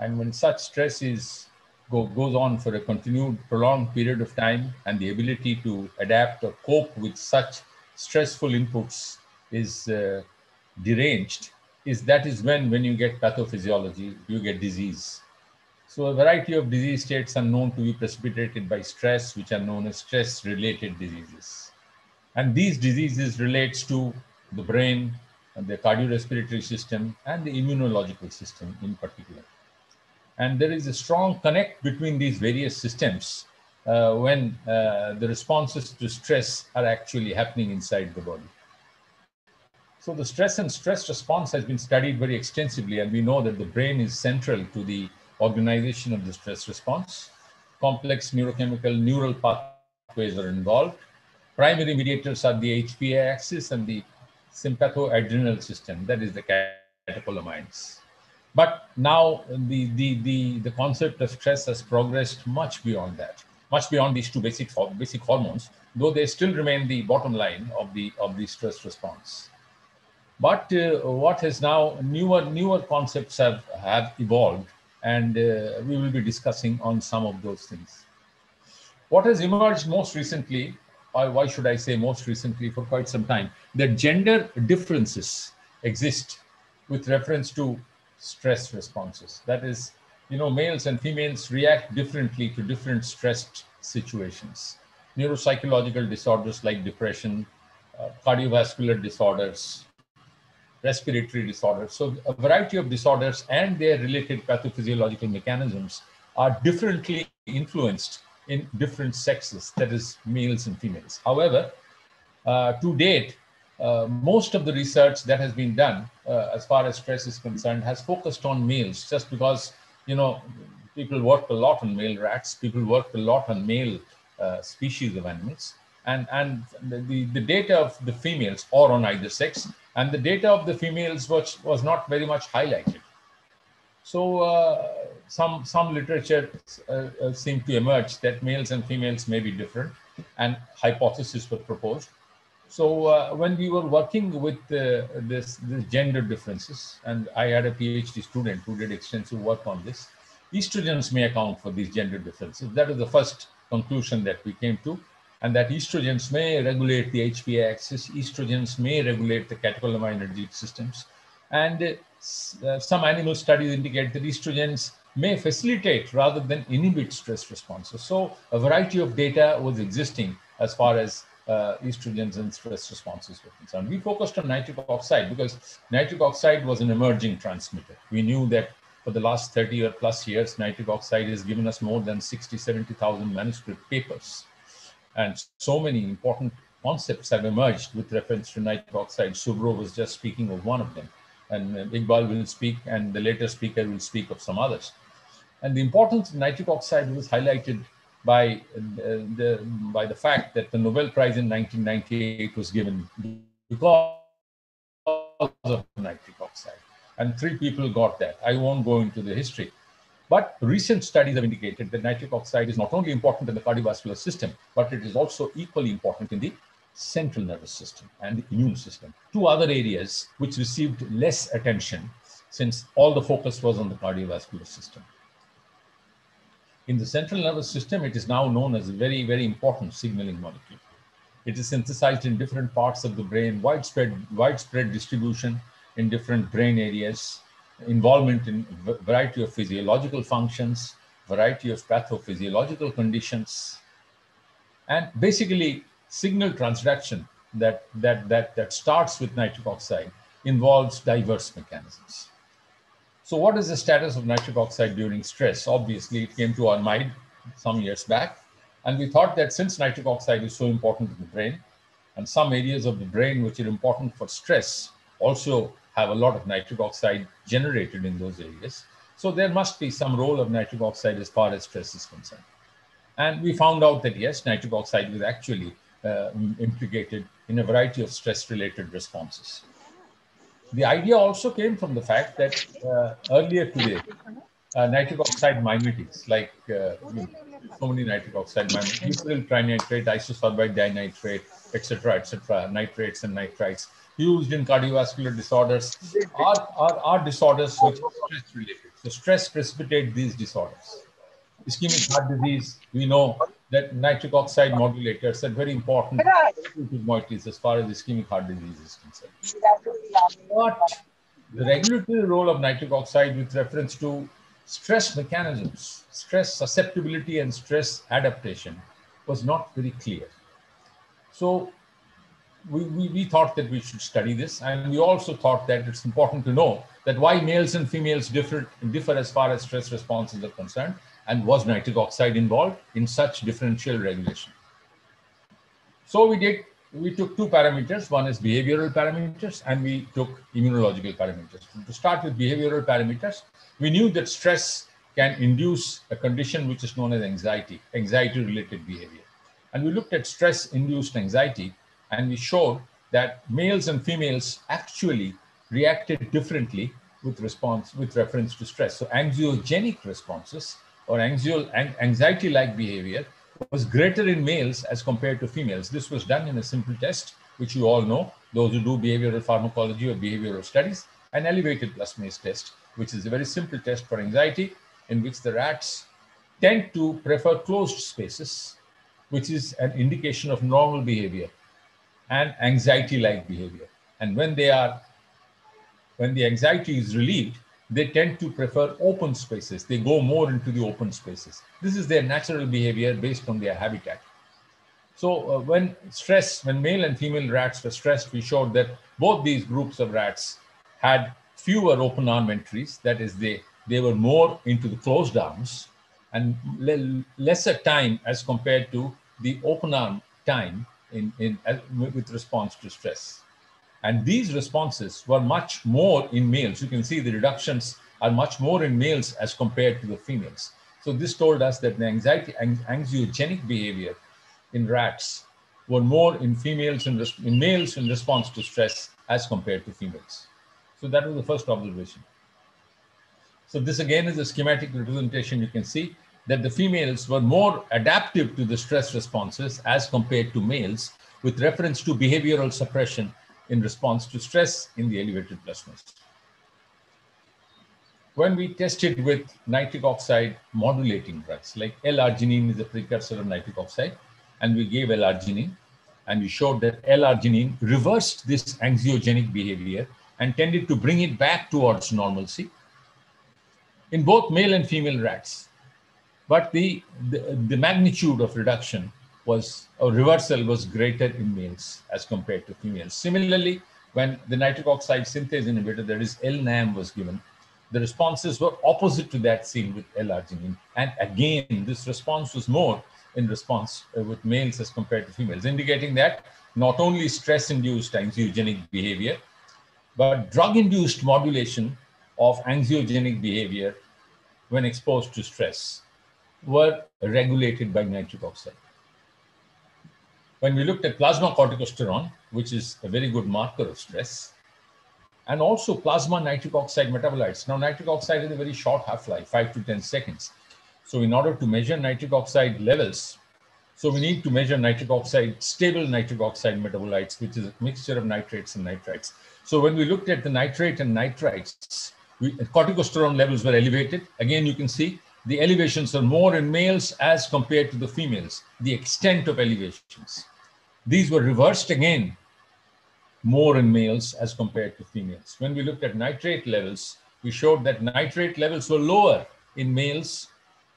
And when such stress is go, goes on for a continued prolonged period of time and the ability to adapt or cope with such stressful inputs is uh, deranged, is that is when when you get pathophysiology, you get disease. So a variety of disease states are known to be precipitated by stress, which are known as stress-related diseases. And these diseases relates to the brain, the cardiorespiratory system, and the immunological system in particular. And there is a strong connect between these various systems uh, when uh, the responses to stress are actually happening inside the body. So the stress and stress response has been studied very extensively, and we know that the brain is central to the organization of the stress response. Complex neurochemical neural pathways are involved. Primary mediators are the HPA axis and the sympathoadrenal system, that is the catecholamines. But now the, the, the, the concept of stress has progressed much beyond that, much beyond these two basic, basic hormones, though they still remain the bottom line of the, of the stress response. But uh, what has now, newer, newer concepts have, have evolved and uh, we will be discussing on some of those things. What has emerged most recently, or why should I say most recently for quite some time, that gender differences exist with reference to stress responses. That is, you know, males and females react differently to different stressed situations. Neuropsychological disorders like depression, uh, cardiovascular disorders, respiratory disorders. So a variety of disorders and their related pathophysiological mechanisms are differently influenced in different sexes, that is males and females. However, uh, to date, uh, most of the research that has been done uh, as far as stress is concerned has focused on males just because, you know, people work a lot on male rats, people work a lot on male uh, species of animals. And, and the, the data of the females or on either sex and the data of the females was, was not very much highlighted. So uh, some, some literature uh, uh, seemed to emerge that males and females may be different and hypotheses were proposed. So uh, when we were working with uh, this, this gender differences, and I had a PhD student who did extensive work on this, estrogens may account for these gender differences. That is the first conclusion that we came to and that estrogens may regulate the HPA axis, estrogens may regulate the catecholaminergic systems. And uh, some animal studies indicate that estrogens may facilitate rather than inhibit stress responses. So a variety of data was existing as far as uh, estrogens and stress responses were concerned. We focused on nitric oxide because nitric oxide was an emerging transmitter. We knew that for the last 30 or plus years, nitric oxide has given us more than 60, 70,000 manuscript papers and so many important concepts have emerged with reference to nitric oxide. Suvro was just speaking of one of them, and uh, Iqbal will speak, and the later speaker will speak of some others. And the importance of nitric oxide was highlighted by, uh, the, by the fact that the Nobel Prize in 1998 was given because of nitric oxide. And three people got that. I won't go into the history. But recent studies have indicated that nitric oxide is not only important in the cardiovascular system, but it is also equally important in the central nervous system and the immune system. Two other areas which received less attention since all the focus was on the cardiovascular system. In the central nervous system, it is now known as a very, very important signaling molecule. It is synthesized in different parts of the brain, widespread, widespread distribution in different brain areas, involvement in variety of physiological functions, variety of pathophysiological conditions, and basically signal transduction that, that, that, that starts with nitric oxide involves diverse mechanisms. So what is the status of nitric oxide during stress? Obviously, it came to our mind some years back, and we thought that since nitric oxide is so important in the brain, and some areas of the brain which are important for stress also have a lot of nitric oxide generated in those areas. So there must be some role of nitric oxide as far as stress is concerned. And we found out that yes, nitric oxide was actually uh, implicated in a variety of stress related responses. The idea also came from the fact that uh, earlier today, uh, nitric oxide mimetics, like uh, so many nitric oxide mimetics, trinitrate, isosorbide dinitrate, etc., etc., nitrates and nitrites, used in cardiovascular disorders are, are, are disorders which are stress related. So stress precipitate these disorders. Ischemic heart disease, we know that nitric oxide modulators are very important moieties as far as ischemic heart disease is concerned. But the regulatory role of nitric oxide with reference to stress mechanisms, stress susceptibility and stress adaptation was not very clear. So we, we, we, thought that we should study this. And we also thought that it's important to know that why males and females differ, differ as far as stress responses are concerned. And was nitric oxide involved in such differential regulation? So we did, we took two parameters. One is behavioral parameters and we took immunological parameters. To start with behavioral parameters, we knew that stress can induce a condition which is known as anxiety, anxiety related behavior. And we looked at stress induced anxiety and we showed that males and females actually reacted differently with response with reference to stress. So anxiogenic responses or anxiety-like behavior was greater in males as compared to females. This was done in a simple test, which you all know, those who do behavioral pharmacology or behavioral studies, an elevated plus maze test, which is a very simple test for anxiety in which the rats tend to prefer closed spaces, which is an indication of normal behavior and anxiety-like behavior. And when they are, when the anxiety is relieved, they tend to prefer open spaces. They go more into the open spaces. This is their natural behavior based on their habitat. So uh, when stress, when male and female rats were stressed, we showed that both these groups of rats had fewer open arm entries. That is, they, they were more into the closed arms and le lesser time as compared to the open arm time in, in, uh, with response to stress. And these responses were much more in males. You can see the reductions are much more in males as compared to the females. So this told us that the anxiety, anxiogenic behavior in rats were more in females in, in males in response to stress as compared to females. So that was the first observation. So this again is a schematic representation. You can see that the females were more adaptive to the stress responses as compared to males with reference to behavioral suppression in response to stress in the elevated plus maze. When we tested with nitric oxide modulating drugs, like L-arginine is a precursor of nitric oxide, and we gave L-arginine, and we showed that L-arginine reversed this anxiogenic behavior and tended to bring it back towards normalcy in both male and female rats. But the, the, the magnitude of reduction was, or reversal was greater in males as compared to females. Similarly, when the nitric oxide synthase inhibitor, that is L-NAME was given, the responses were opposite to that seen with L-arginine. And again, this response was more in response uh, with males as compared to females, indicating that not only stress-induced anxiogenic behavior, but drug-induced modulation of anxiogenic behavior when exposed to stress were regulated by nitric oxide when we looked at plasma corticosterone, which is a very good marker of stress, and also plasma nitric oxide metabolites. Now, nitric oxide is a very short half-life, 5 to 10 seconds. So in order to measure nitric oxide levels, so we need to measure nitric oxide, stable nitric oxide metabolites, which is a mixture of nitrates and nitrites. So when we looked at the nitrate and nitrites, we, corticosterone levels were elevated. Again, you can see the elevations are more in males as compared to the females, the extent of elevations. These were reversed again more in males as compared to females. When we looked at nitrate levels, we showed that nitrate levels were lower in males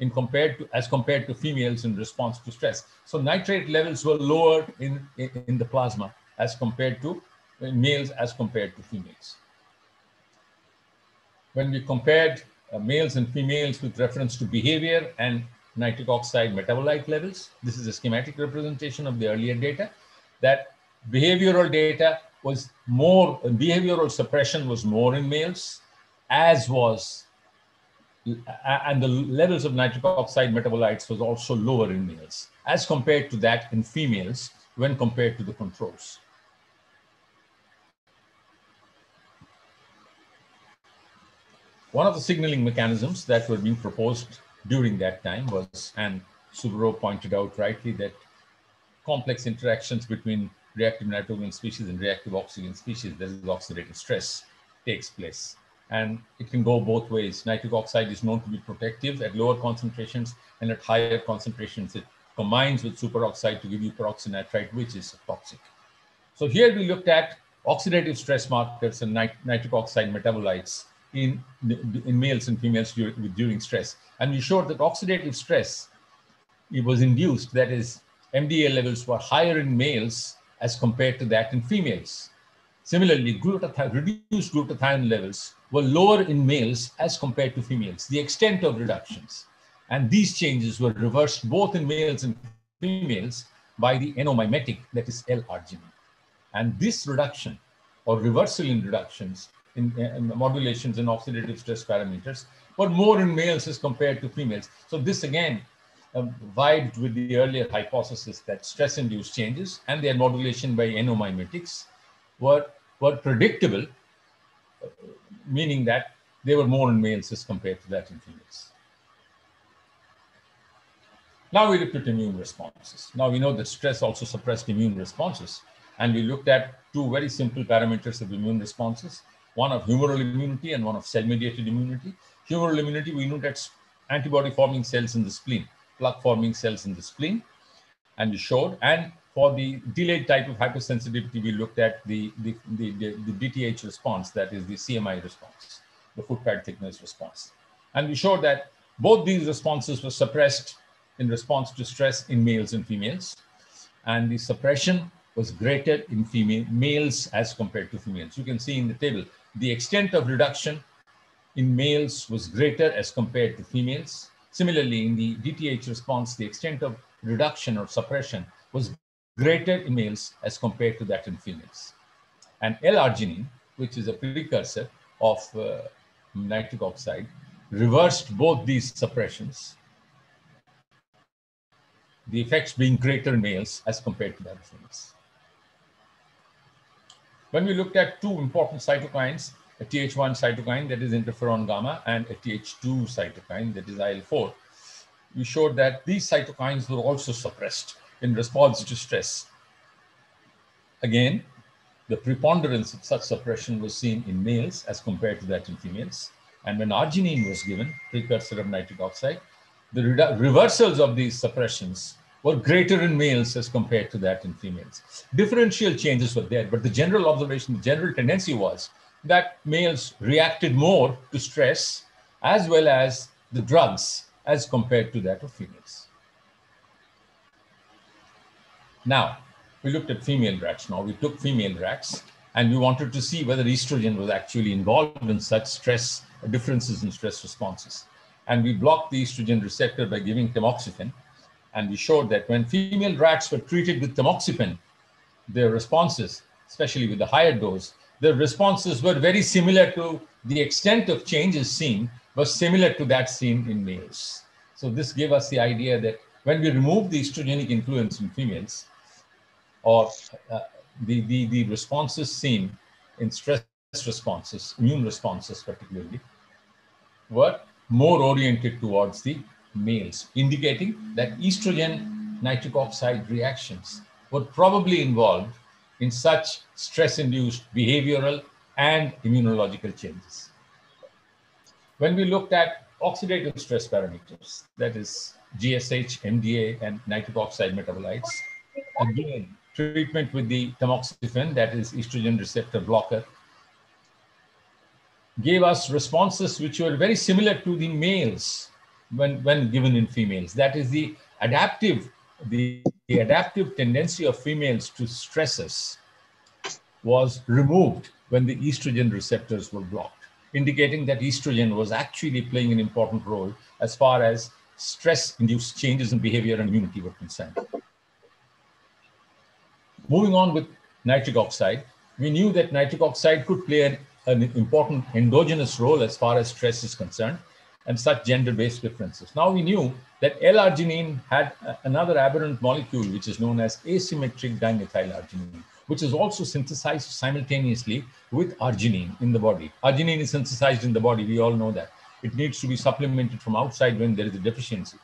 in compared to as compared to females in response to stress. So nitrate levels were lower in, in, in the plasma as compared to males as compared to females. When we compared Uh, males and females with reference to behavior and nitric oxide metabolite levels. This is a schematic representation of the earlier data that behavioral data was more, behavioral suppression was more in males, as was, and the levels of nitric oxide metabolites was also lower in males, as compared to that in females when compared to the controls. One of the signaling mechanisms that were being proposed during that time was, and Suvro pointed out rightly, that complex interactions between reactive nitrogen species and reactive oxygen species, that is oxidative stress, takes place. And it can go both ways. Nitric oxide is known to be protective at lower concentrations, and at higher concentrations, it combines with superoxide to give you peroxynitrite, which is toxic. So here we looked at oxidative stress markers and nit nitric oxide metabolites in, in males and females during, stress. And we showed that oxidative stress it was induced, that is, MDA levels were higher in males as compared to that in females. Similarly, reduced glutathione levels were lower in males as compared to females, the extent of reductions. And these changes were reversed both in males and females by the N-O-mimetic, that is L-arginine. And this reduction or reversal in reductions in, in modulations in oxidative stress parameters, but more in males as compared to females. So this again um, vibed with the earlier hypothesis that stress-induced changes and their modulation by N-O-mimetics were, were predictable, meaning that they were more in males as compared to that in females. Now we looked at immune responses. Now we know that stress also suppressed immune responses. And we looked at two very simple parameters of immune responses one of humoral immunity and one of cell-mediated immunity. Humoral immunity, we know that's antibody-forming cells in the spleen, plaque-forming cells in the spleen, and we showed. And for the delayed type of hypersensitivity, we looked at the, the, the, the, the DTH response, that is the CMI response. the foot pad thickness response. And we showed that both these responses were suppressed in response to stress in males and females. And the suppression was greater in female males as compared to females. You can see in the table, the extent of reduction in males was greater as compared to females. Similarly, in the DTH response, the extent of reduction or suppression was greater in males as compared to that in females. And L-arginine, which is a precursor of uh, nitric oxide, reversed both these suppressions, the effects being greater in males as compared to that in females. When we looked at two important cytokines, a Th1 cytokine that is interferon gamma and a Th2 cytokine that is IL4, we showed that these cytokines were also suppressed in response to stress. Again, the preponderance of such suppression was seen in males as compared to that in females. And when arginine was given, precursor of nitric oxide, the re reversals of these suppressions were greater in males as compared to that in females. Differential changes were there, but the general observation, the general tendency was that males reacted more to stress as well as the drugs as compared to that of females. Now, we looked at female rats. Now, we took female rats and we wanted to see whether estrogen was actually involved in such stress differences in stress responses. And we blocked the estrogen receptor by giving tamoxifen. And we showed that when female rats were treated with tamoxifen, their responses, especially with the higher dose, their responses were very similar to the extent of changes seen was similar to that seen in males. So this gave us the idea that when we remove the estrogenic influence in females, or uh, the, the, the responses seen in stress responses, immune responses particularly, were more oriented towards the males, indicating that estrogen nitric oxide reactions were probably involved in such stress-induced behavioral and immunological changes. When we looked at oxidative stress parameters, that is GSH, MDA, and nitric oxide metabolites, again, treatment with the tamoxifen, that is estrogen receptor blocker, gave us responses which were very similar to the males when, when given in females. That is the adaptive the, the adaptive tendency of females to stresses was removed when the estrogen receptors were blocked, indicating that estrogen was actually playing an important role as far as stress-induced changes in behavior and immunity were concerned. Moving on with nitric oxide, we knew that nitric oxide could play an, an important endogenous role as far as stress is concerned, and such gender-based differences. Now we knew that L-arginine had another aberrant molecule, which is known as asymmetric dimethylarginine, which is also synthesized simultaneously with arginine in the body. Arginine is synthesized in the body, we all know that. It needs to be supplemented from outside when there is a deficiency.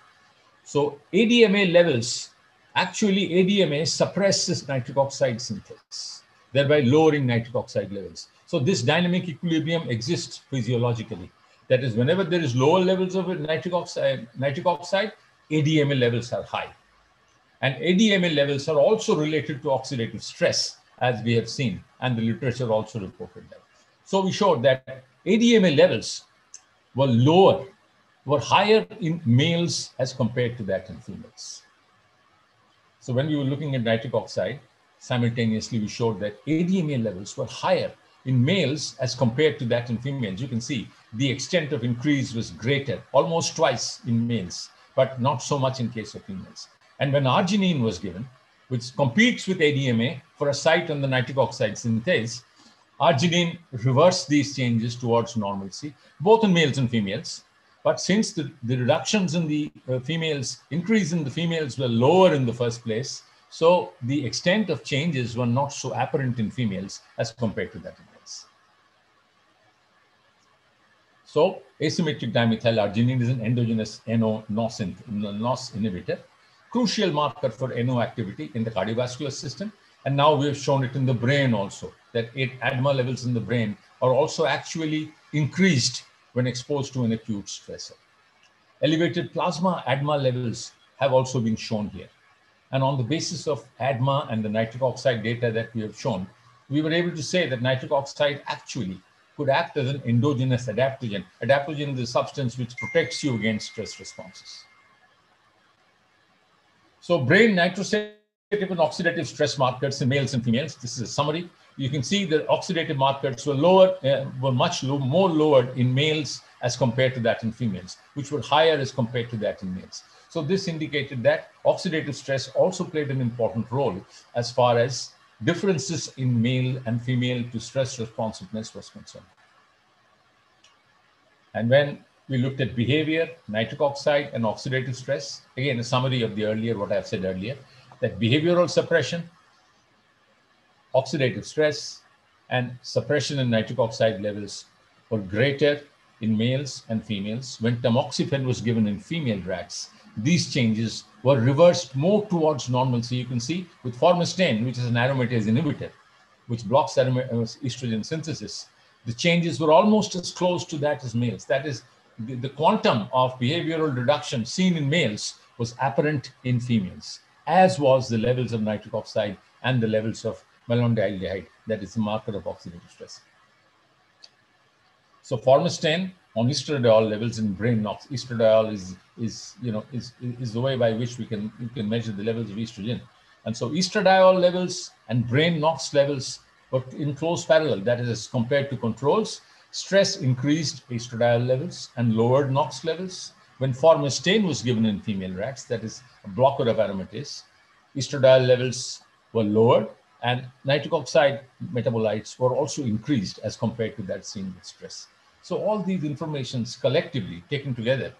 So ADMA levels, actually ADMA suppresses nitric oxide synthesis, thereby lowering nitric oxide levels. So this dynamic equilibrium exists physiologically. That is, whenever there is lower levels of nitric oxide, nitric oxide, ADMA levels are high. And ADMA levels are also related to oxidative stress, as we have seen, and the literature also reported that. So we showed that ADMA levels were lower, were higher in males as compared to that in females. So when we were looking at nitric oxide, simultaneously we showed that ADMA levels were higher in males as compared to that in females. You can see the extent of increase was greater, almost twice in males, but not so much in case of females. And when arginine was given, which competes with ADMA for a site on the nitric oxide synthase, arginine reversed these changes towards normalcy, both in males and females. But since the, the reductions in the uh, females, increase in the females were lower in the first place, so the extent of changes were not so apparent in females as compared to that in males. So asymmetric dimethylarginine is an endogenous NO NOS, NOS inhibitor, crucial marker for NO activity in the cardiovascular system. And now we have shown it in the brain also, that it, ADMA levels in the brain are also actually increased when exposed to an acute stressor. Elevated plasma ADMA levels have also been shown here. And on the basis of ADMA and the nitric oxide data that we have shown, we were able to say that nitric oxide actually could act as an endogenous adaptogen. Adaptogen is a substance which protects you against stress responses. So brain nitrosative and oxidative stress markers in males and females. This is a summary. You can see the oxidative markers were lower, uh, were much low, more lowered in males as compared to that in females, which were higher as compared to that in males. So this indicated that oxidative stress also played an important role as far as differences in male and female to stress responsiveness was concerned. And when we looked at behavior, nitric oxide and oxidative stress, again, a summary of the earlier, what I've said earlier, that behavioral suppression, oxidative stress, and suppression in nitric oxide levels were greater in males and females. When tamoxifen was given in female rats, these changes were reversed more towards normalcy. You can see with formestane, which is an aromatase inhibitor, which blocks uh, estrogen synthesis, the changes were almost as close to that as males. That is, the, the quantum of behavioral reduction seen in males was apparent in females, as was the levels of nitric oxide and the levels of malondialdehyde, that is the marker of oxidative stress. So formestane on estradiol levels in brain NOx. Estradiol is, is, you know, is, is the way by which we can, we can measure the levels of estrogen. And so estradiol levels and brain NOx levels were in close parallel. That is, compared to controls, stress increased estradiol levels and lowered NOx levels. When formestane was given in female rats, that is a blocker of aromatase, estradiol levels were lowered and nitric oxide metabolites were also increased as compared to that seen with stress. So all these informations collectively taken together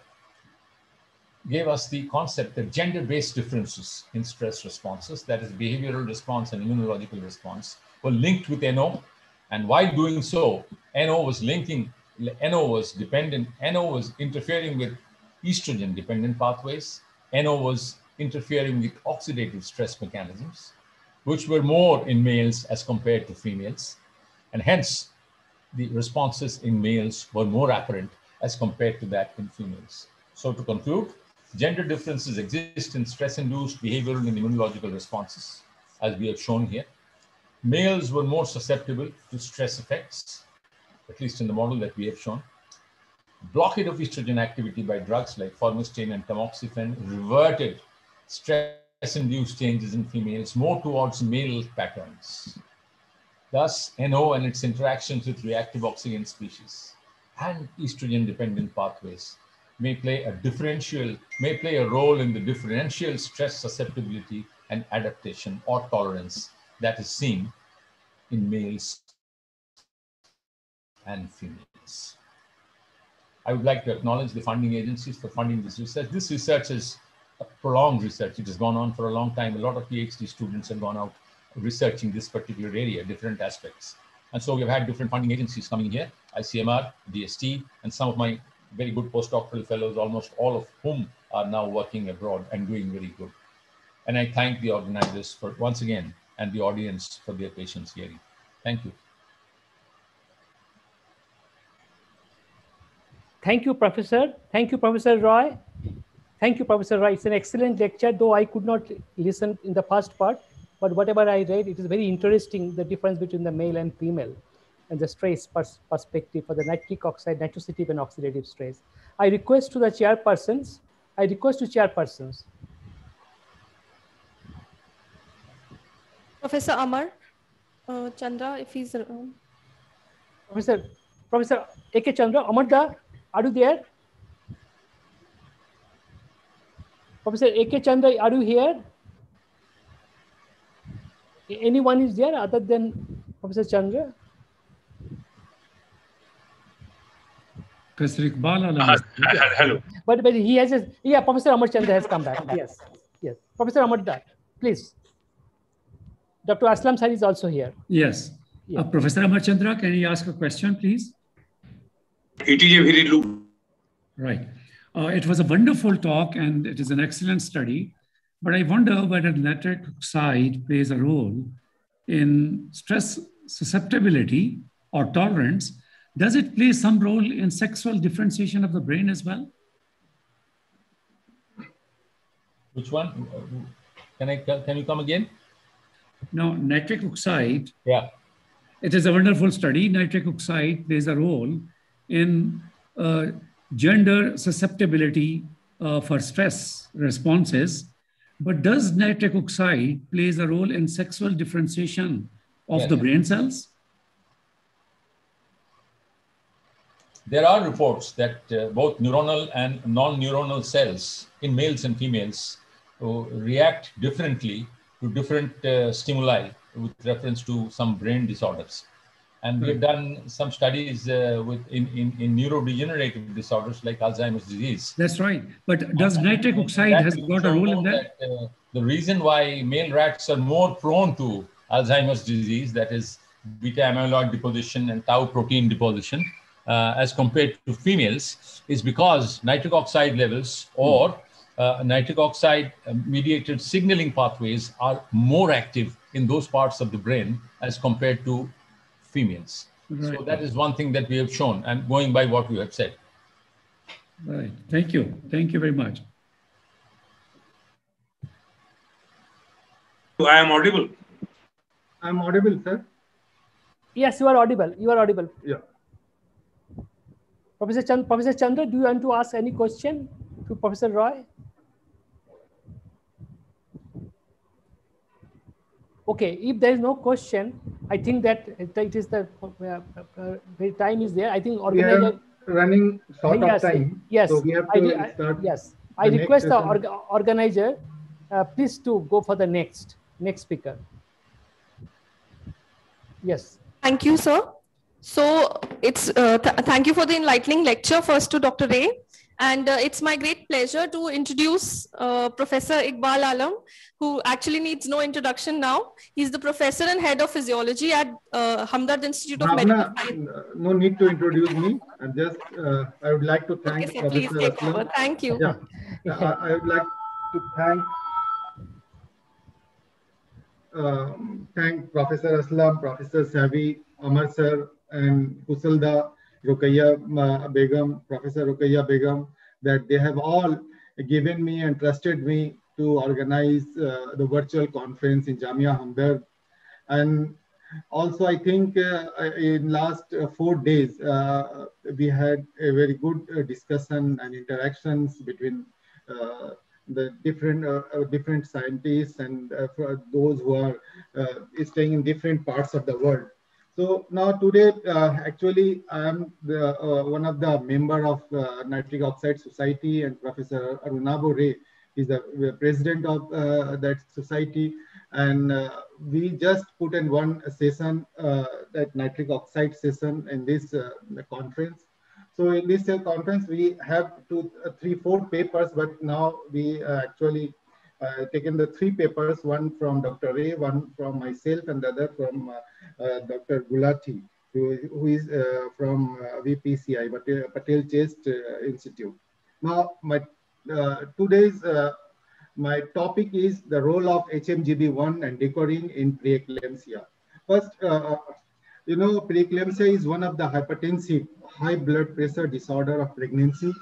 gave us the concept that gender-based differences in stress responses, that is behavioral response and immunological response, were linked with NO. And while doing so, NO was linking, NO was dependent, NO was interfering with estrogen dependent pathways. NO was interfering with oxidative stress mechanisms, which were more in males as compared to females. And hence, the responses in males were more apparent as compared to that in females. So to conclude, gender differences exist in stress-induced behavioral and immunological responses, as we have shown here. Males were more susceptible to stress effects, at least in the model that we have shown. Blockade of estrogen activity by drugs like formestane and tamoxifen reverted stress-induced changes in females more towards male patterns. Thus, NO and its interactions with reactive oxygen species and estrogen-dependent pathways may play a differential, may play a role in the differential stress susceptibility and adaptation or tolerance that is seen in males and females. I would like to acknowledge the funding agencies for funding this research. This research is a prolonged research. It has gone on for a long time. A lot of PhD students have gone out researching this particular area, different aspects. And so we've had different funding agencies coming here, ICMR, DST, and some of my very good postdoctoral fellows, almost all of whom are now working abroad and doing very good. And I thank the organizers for once again and the audience for their patience hearing. Thank you. Thank you, Professor. Thank you, Professor Roy. Thank you, Professor Roy. It's an excellent lecture, though I could not listen in the first part. But whatever I read, it is very interesting, the difference between the male and female and the stress pers perspective for the nitric oxide, nitrosative and oxidative stress. I request to the chairpersons, I request to chairpersons. Professor Amar uh, Chandra, if he's around. Professor, Professor A.K. Chandra, Amarda, are you there? Professor A.K. Chandra, are you here? Anyone is there other than Professor Chandra? Professor Iqbal uh, Hello. But, but he has, a, yeah, Professor Amar Chandra has come back. Yes, yes. Professor Amar, please. Dr. Aslam Sari is also here. Yes. Yeah. Uh, Professor Amar Chandra, can you ask a question, please? It is a very low. Right. Uh, it was a wonderful talk and it is an excellent study. But I wonder whether nitric oxide plays a role in stress susceptibility or tolerance. Does it play some role in sexual differentiation of the brain as well? Which one? Can I can you come again? No, nitric oxide. Yeah. it is a wonderful study. Nitric oxide plays a role in uh, gender susceptibility uh, for stress responses. But does nitric oxide plays a role in sexual differentiation of Yes. the brain cells? There are reports that uh, both neuronal and non-neuronal cells in males and females uh, react differently to different uh, stimuli with reference to some brain disorders. And we have done some studies uh, with in, in, in neurodegenerative disorders like Alzheimer's disease. That's right. But does nitric oxide has got a role in know that? uh, the reason why male rats are more prone to Alzheimer's disease, that is beta amyloid deposition and tau protein deposition, uh, as compared to females, is because nitric oxide levels or uh, nitric oxide uh, mediated signaling pathways are more active in those parts of the brain as compared to females. So that is one thing that we have shown, and going by what you have said. Right. Thank you. Thank you very much. I am audible. I'm audible, sir. Yes, you are audible. You are audible. Yeah. Professor Chand, Professor Chandra, do you want to ask any question to Professor Roy? Okay, if there is no question, I think that it is the uh, uh, time is there. I think We are organizer. running short yes, of time. Yes, So we have I to re- I- start. yes, I request the org- organizer, uh, please to go for the next next speaker. Yes. Thank you, sir. So it's uh, th- thank you for the enlightening lecture first to Dr. Ray. And uh, it's my great pleasure to introduce uh, Professor Iqbal Alam, who actually needs no introduction now. He's the professor and head of physiology at uh, Hamdard Institute of Medical Science. uh, no need to introduce me. And just, uh, I would like to thank please Professor take over. Aslam. Thank you. Yeah, I, I would like to thank um, thank Professor Aslam, Professor Savi, Amar sir, and Kusalda, Rukaiya uh, Begum, Professor Rukaiya Begum, that they have all given me and trusted me to organize uh, the virtual conference in Jamia Hamdard. And also, I think uh, in last uh, four days, uh, we had a very good uh, discussion and interactions between the different different scientists and those who are staying in different parts of the world. So now today, uh, actually, I am the, uh, one of the member of uh, Nitric Oxide Society, and Professor Arunabo Ray is the president of uh, that society. And uh, we just put in one session, uh, that nitric oxide session in this conference. So in this conference, we have two, three, four papers, but now we actually uh, taken the three papers, one from Dr. Ray, one from myself, and the other from uh, uh, Dr. Gulati, who, who is uh, from uh, VPCI, Patel, Patel Chest Institute. Now, my today's my topic is the role of HMGB1 and decorin in preeclampsia. First, you know, preeclampsia is one of the hypertensive high blood pressure disorder of pregnancy.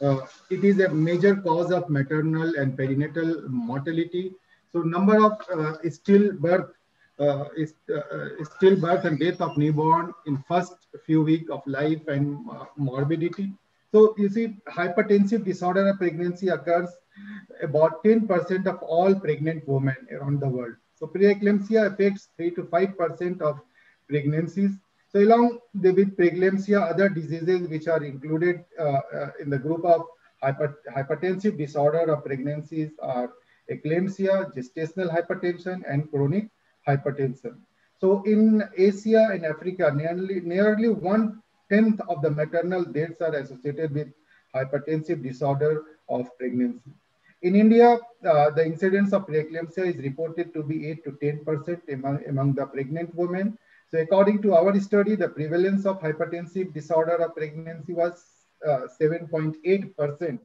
Uh, it is a major cause of maternal and perinatal mortality. So number of uh, stillbirth, uh, is, uh, stillbirth and death of newborn in first few weeks of life and uh, morbidity. So you see, hypertensive disorder of pregnancy occurs about 10% of all pregnant women around the world. So preeclampsia affects 3 to 5% of pregnancies. So along the, with preeclampsia, other diseases which are included uh, uh, in the group of hyper, hypertensive disorder of pregnancies are eclampsia, gestational hypertension, and chronic hypertension. So in Asia and Africa, nearly, nearly one tenth of the maternal deaths are associated with hypertensive disorder of pregnancy. In India, uh, the incidence of preeclampsia is reported to be 8 to 10% among, among the pregnant women. So according to our study, the prevalence of hypertensive disorder of pregnancy was 7.8%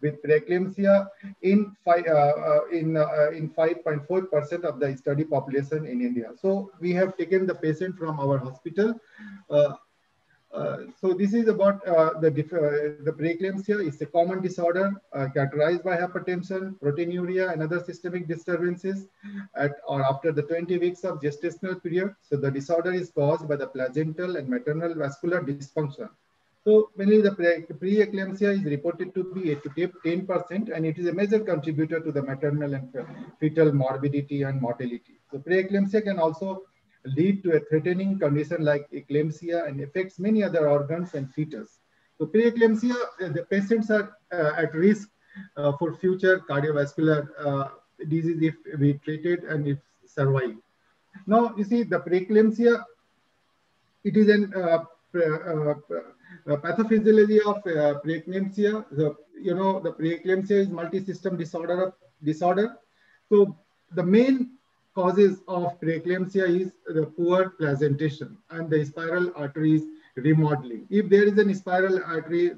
with preeclampsia in, fi uh, uh, in, uh, in 5.4% of the study population in India. So we have taken the patient from our hospital. Uh, so this is about uh, the uh, the preeclampsia. It's a common disorder characterized by hypertension, proteinuria, and other systemic disturbances at or after the 20 weeks of gestational period. So the disorder is caused by the placental and maternal vascular dysfunction. So mainly the preeclampsia is reported to be 8 to 10%, and it is a major contributor to the maternal and fetal morbidity and mortality. So preeclampsia can also lead to a threatening condition like eclampsia and affects many other organs and fetus. So preeclampsia, uh, the patients are uh, at risk uh, for future cardiovascular uh, disease if we treat it and if survive. Now, you see the preeclampsia, it is an uh, uh, pathophysiology of preeclampsia. The, you know, the preeclampsia is multi-system disorder. disorder. So the main causes of preeclampsia is the poor placentation and the spiral arteries remodeling. If there is a spiral artery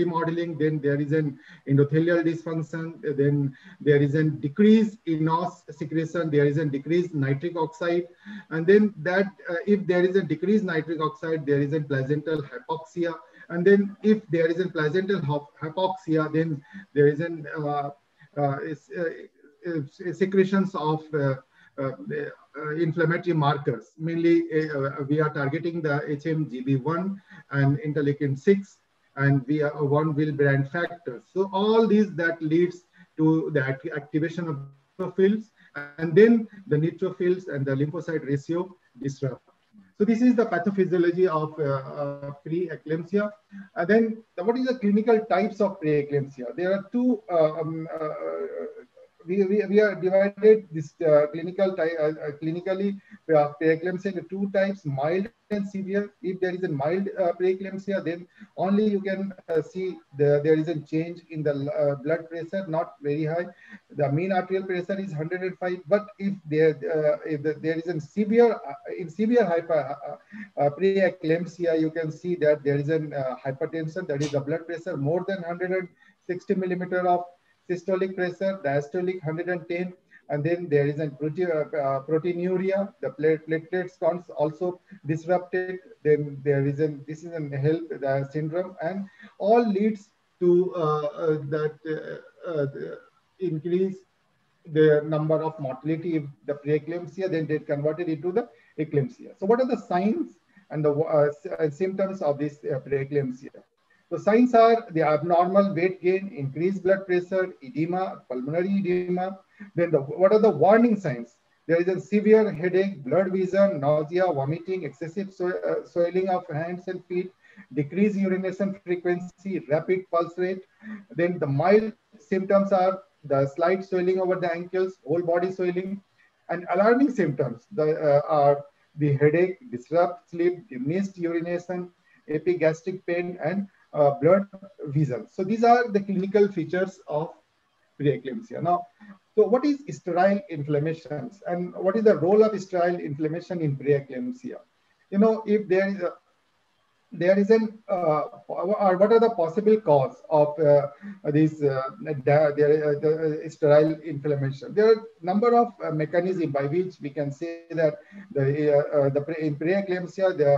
remodeling, then there is an endothelial dysfunction, then there is a decrease in NOS secretion, there is a decreased nitric oxide, and then that uh, if there is a decreased nitric oxide, there is a placental hypoxia, and then if there is a placental hypoxia, then there is an uh, uh, uh secretions of uh, inflammatory markers. Mainly, uh, we are targeting the HMGB1 and interleukin 6 and we are von Willebrand factors. So all these that leads to the activation of neutrophils and then the neutrophils and the lymphocyte ratio disrupt. So this is the pathophysiology of uh, uh, pre-eclampsia. And then what is the clinical types of pre-eclampsia? There are two uh, um, we, we, we are divided this uh, clinical type, uh, uh, clinically uh, preeclampsia into two types, mild and severe. If there is a mild uh, preeclampsia, then only you can uh, see the, there is a change in the blood pressure, not very high. The mean arterial pressure is 105, but if there, if the, there is a severe, in severe hyper preeclampsia, you can see that there is an hypertension, that is the blood pressure more than 160 millimeter of systolic pressure, diastolic 110, and then there is a uh, uh, proteinuria, the platelets counts also disrupted. Then there is a this is a HELLP the syndrome, and all leads to uh, uh that uh, uh, increase the number of mortality if the preeclampsia then they converted into the eclampsia. So what are the signs and the symptoms of this preeclampsia? So signs are the abnormal weight gain, increased blood pressure, edema, pulmonary edema. Then the, what are the warning signs? There is a severe headache, blurred vision, nausea, vomiting, excessive so, uh, swelling of hands and feet, decreased urination frequency, rapid pulse rate. Then the mild symptoms are the slight swelling over the ankles, whole body swelling, and alarming symptoms the, uh, are the headache, disrupt sleep, diminished urination, epigastric pain, and uh, blood vision. So these are the clinical features of preeclampsia. Now, so what is sterile inflammations and what is the role of sterile inflammation in preeclampsia? You know, if there is a there is an uh, or what are the possible cause of uh, this uh, there, uh, the sterile inflammation there are number of uh, mechanisms by which we can say that the uh, the pre in preeclampsia the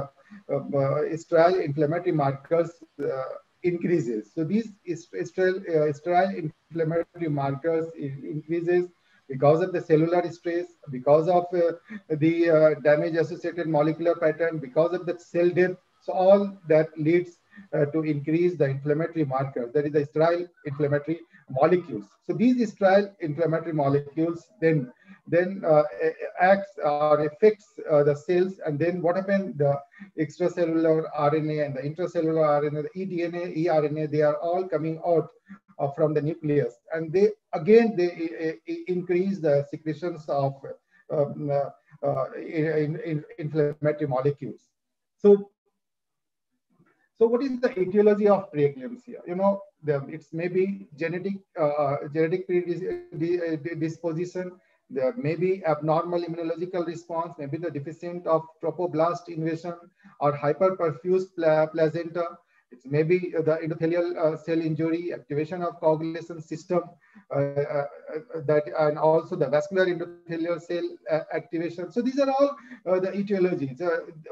uh, sterile inflammatory markers uh, increases. So these sterile, uh, sterile inflammatory markers increases because of the cellular stress, because of uh, the uh, damage associated molecular pattern, because of the cell death. So all that leads uh, to increase the inflammatory markers, that is the sterile inflammatory molecules. So these sterile inflammatory molecules then then uh, acts or affects uh, the cells and then what happened the extracellular RNA and the intracellular RNA, the eDNA, eRNA, they are all coming out uh, from the nucleus and they again they increase the secretions of um, uh, uh, in, in inflammatory molecules. So so what is the etiology of preeclampsia? You know, it's maybe genetic uh, genetic predisposition, there may be abnormal immunological response, maybe the deficient of trophoblast invasion or hyperperfused placenta. It's maybe the endothelial uh, cell injury, activation of coagulation system, uh, uh, that and also the vascular endothelial cell activation. So these are all the etiologies.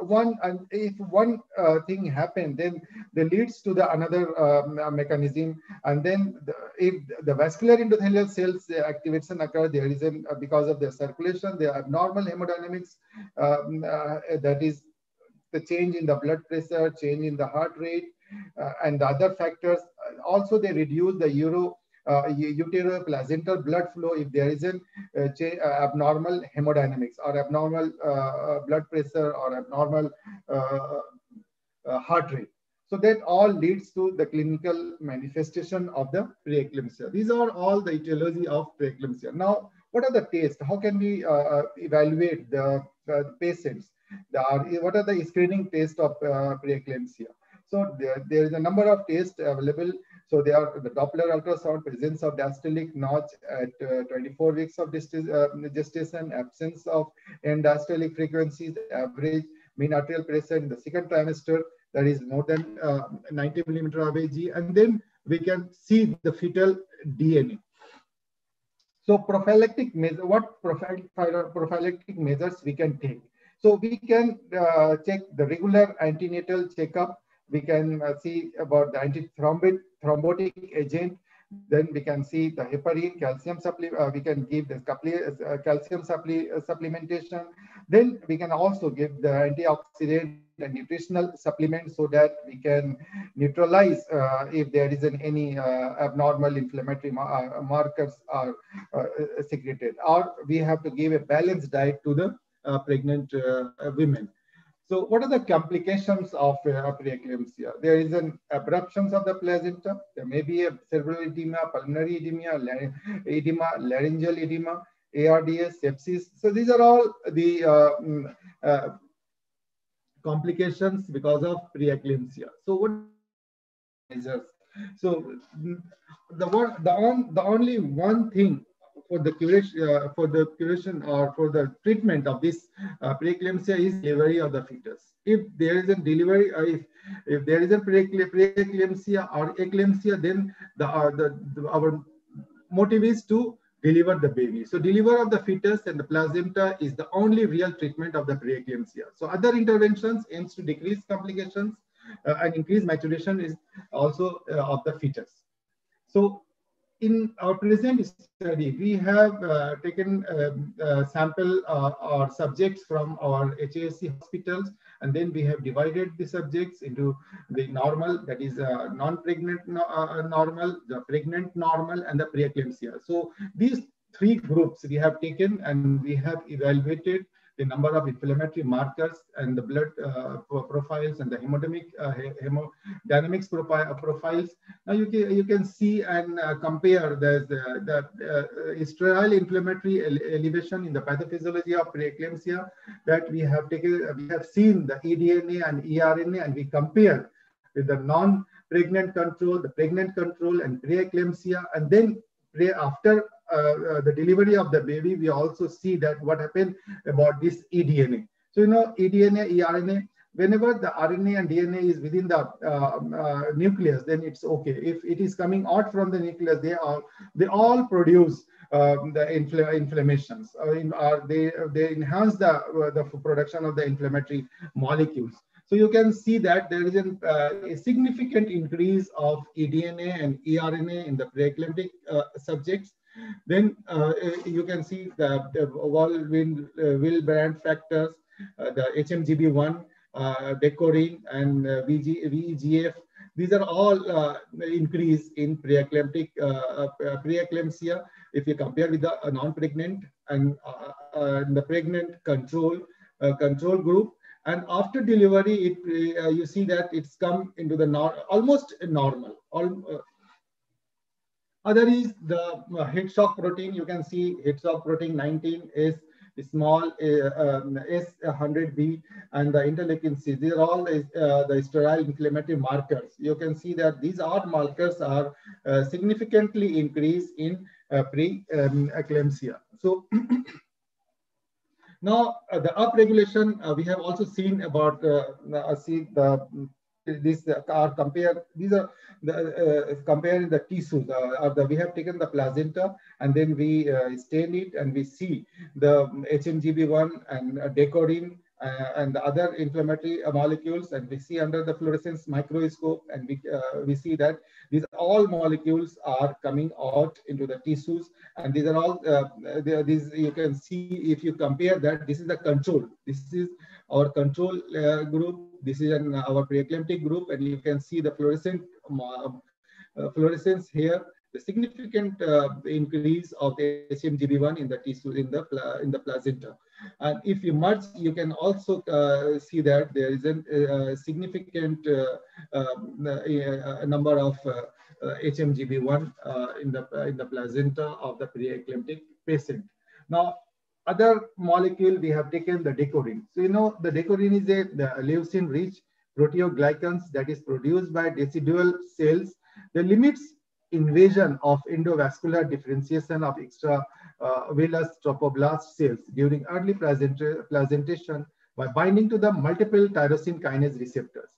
one and if one thing happened, then that leads to the another um, mechanism, and then the, if the vascular endothelial cells activation occur, there is an because of the circulation, the abnormal hemodynamics um, that is the change in the blood pressure, change in the heart rate, uh, and the other factors. Also, they reduce the euro uh, uteroplacental blood flow if there is an uh, uh, abnormal hemodynamics or abnormal uh, uh, blood pressure or abnormal heart rate. So that all leads to the clinical manifestation of the preeclampsia. These are all the etiology of preeclampsia. Now, what are the tests? How can we evaluate the, the patients? The, what are the screening tests of preeclampsia? So there, there is a number of tests available. So they are the Doppler ultrasound, presence of diastolic notch at uh, 24 weeks of uh, gestation, absence of end diastolic frequencies, average mean arterial pressure in the second trimester, that is more than uh, 90 millimeter Ag, and then we can see the fetal DNA. So prophylactic measure, what prophylactic measures we can take? So we can uh, check the regular antenatal checkup we can uh, see about the antithrombotic thrombotic agent. Then we can see the heparin, calcium supplement. Uh, we can give the uh, calcium supple uh, supplementation. Then we can also give the antioxidant and nutritional supplement so that we can neutralize uh, if there is an, any uh, abnormal inflammatory ma markers are secreted. Or we have to give a balanced diet to the pregnant women. So what are the complications of uh, preeclampsia? There is an abruptions of the placenta. There may be a cerebral edema, pulmonary edema, edema, laryngeal edema, ARDS, sepsis. So these are all the uh, mm, uh, complications because of preeclampsia. So what measures? So mm, the one, the on, the only one thing for the curation, uh, for the curation or for the treatment of this uh, preeclampsia is delivery of the fetus. If there is a delivery, uh, if if there is a preeclampsia or eclampsia, then the, uh, the, the our motive is to deliver the baby. So deliver of the fetus and the placenta is the only real treatment of the preeclampsia. So other interventions aims to decrease complications uh, and increase maturation is also uh, of the fetus. So in our present study, we have uh, taken um, uh, sample uh, or subjects from our HASC hospitals, and then we have divided the subjects into the normal, that is uh, non-pregnant no, uh, normal, the pregnant normal, and the preeclampsia. So these three groups we have taken and we have evaluated the number of inflammatory markers and the blood uh, profiles and the hemodynamic uh, hemodynamics uh, profiles. Now you can, you can see and uh, compare the, the, the uh, sterile inflammatory ele elevation in the pathophysiology of preeclampsia that we have taken, we have seen the eDNA and eRNA and we compare with the non-pregnant control, the pregnant control and preeclampsia and then after uh, uh, the delivery of the baby, we also see that what happened about this eDNA. So, you know, eDNA, eRNA, whenever the RNA and DNA is within the uh, uh, nucleus, then it's okay. If it is coming out from the nucleus, they all they all produce um, the infl inflammations. Uh, in, they they enhance the uh, the production of the inflammatory molecules. So you can see that there is an, a significant increase of eDNA and eRNA in the preeclamptic subjects. Then uh, you can see the, the Willebrand uh, factors, uh, the HMGB1, uh, Decorin, and uh, VG, VEGF. These are all uh, increase in preeclamptic uh, preeclampsia if you compare with the non-pregnant and, and, the pregnant control control group. And after delivery, it you see that it's come into the nor almost normal. All, other is the uh, shock protein. You can see heat shock protein 19 is small uh, um, S100B and the interleukin C. These are all uh, the sterile inflammatory markers. You can see that these are markers are uh, significantly increased in uh, pre-eclampsia. so now uh, the upregulation uh, we have also seen about uh, see the this uh, are compare these are the uh, comparing the tissues uh, the, we have taken the placenta and then we uh, stain it and we see the HMGB1 and uh, decorin uh, and the other inflammatory molecules and we see under the fluorescence microscope and we, uh, we see that these all molecules are coming out into the tissues and these are all uh, these you can see if you compare that this is the control. This is our control uh, group. This is an, our preeclamptic group and you can see the fluorescent uh, fluorescence here the significant uh, increase of the HMGB1 in the tissue in the in the placenta. And if you merge, you can also uh, see that there is a, a significant uh, um, number of HMGB1 uh, uh, in the in the placenta of the preeclamptic patient. Now, other molecule we have taken the decorin. So you know the decorin is a the leucine-rich proteoglycans that is produced by decidual cells. The limits invasion of endovascular differentiation of extra uh, trophoblast cells during early placentation by binding to the multiple tyrosine kinase receptors.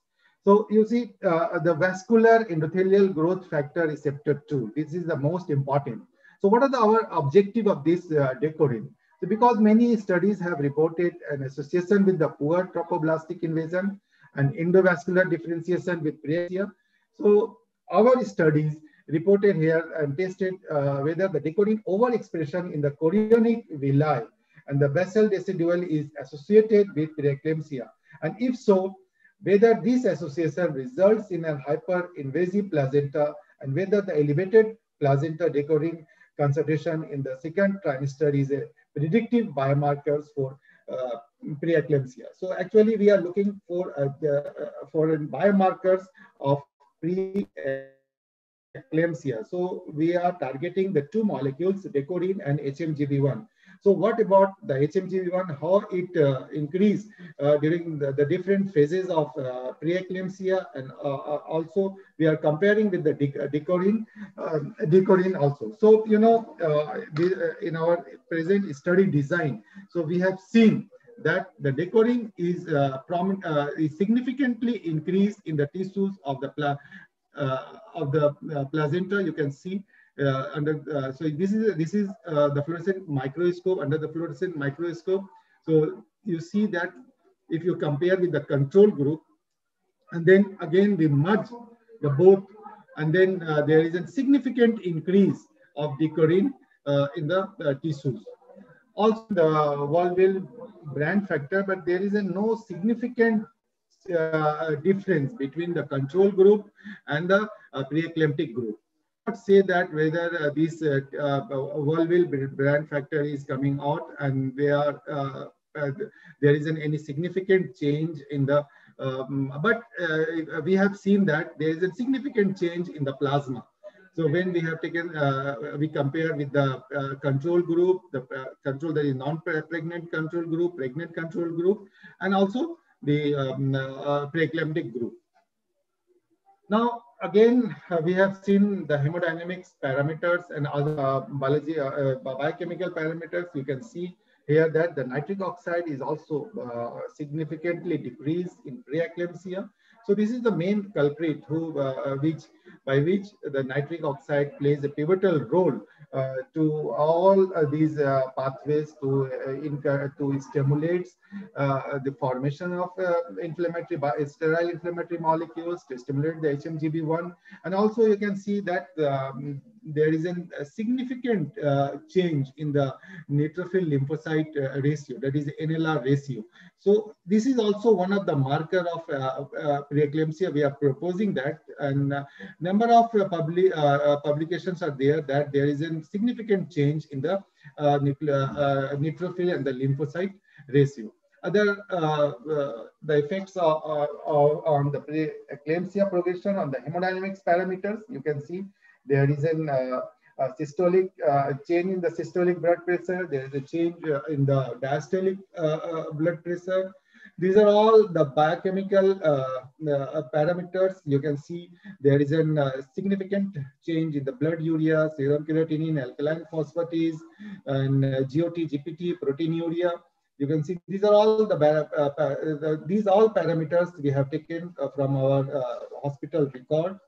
So you see uh, the vascular endothelial growth factor receptor 2. This is the most important. So what are the, our objective of this uh, decorin? So because many studies have reported an association with the poor trophoblastic invasion and endovascular differentiation with preeclampsia. So our studies reported here and tested uh, whether the decorin overexpression in the chorionic villi and the basal decidual is associated with preeclampsia. And if so, whether this association results in a hyperinvasive placenta and whether the elevated placenta decorin concentration in the second trimester is a predictive biomarkers for uh, preeclampsia. So actually we are looking for uh, uh, for biomarkers of pre eclampsia. So we are targeting the two molecules, decorin and HMGB1. So what about the HMGB1, how it uh, increase uh, during the, the, different phases of uh, preeclampsia and uh, uh, also we are comparing with the decorin, um, decorin also. So, you know, uh, in our present study design, so we have seen that the decorin is, uh, uh, is significantly increased in the tissues of the uh, of the uh, placenta, you can see uh, under, so this is, this is the fluorescent microscope, under the fluorescent microscope. So you see that if you compare with the control group, and then again we merge the both, and then there is a significant increase of decorin in the tissues also the von Willebrand factor, but there is a no significant uh, difference between the control group and the uh, preeclamptic group. Not say that whether uh, this uh, uh, brand factor is coming out and they are uh, uh, there isn't any significant change in the um, but we have seen that there is a significant change in the plasma. So when we have taken, uh, we compare with the uh, control group, the uh, control that is non-pregnant control group, pregnant control group, and also the um, uh, preeclamptic group. Now, again, uh, we have seen the hemodynamics parameters and other uh, biology, biochemical parameters. You can see here that the nitric oxide is also significantly decreased in preeclampsia. So this is the main culprit who, which by which the nitric oxide plays a pivotal role uh, to all uh, these uh, pathways to to stimulate the formation of inflammatory by sterile inflammatory molecules to stimulate the HMGB1 and also you can see that um, there is an, a significant uh, change in the neutrophil lymphocyte uh, ratio, that is NLR ratio. So this is also one of the marker of uh, uh preeclampsia. We are proposing that, and uh, number of uh, public publications are there that there is a significant change in the neutrophil and the lymphocyte ratio. Other the effects are, are, are on the preeclampsia progression on the hemodynamics parameters. You can see there is an uh, systolic uh, change in the systolic blood pressure. There is a change uh, in the diastolic blood pressure. These are all the biochemical parameters. You can see there is a significant change in the blood urea, serum creatinine, alkaline phosphatase, and GOT, GPT, proteinuria. You can see these are all the, uh, the these all parameters we have taken uh, from our uh, hospital record.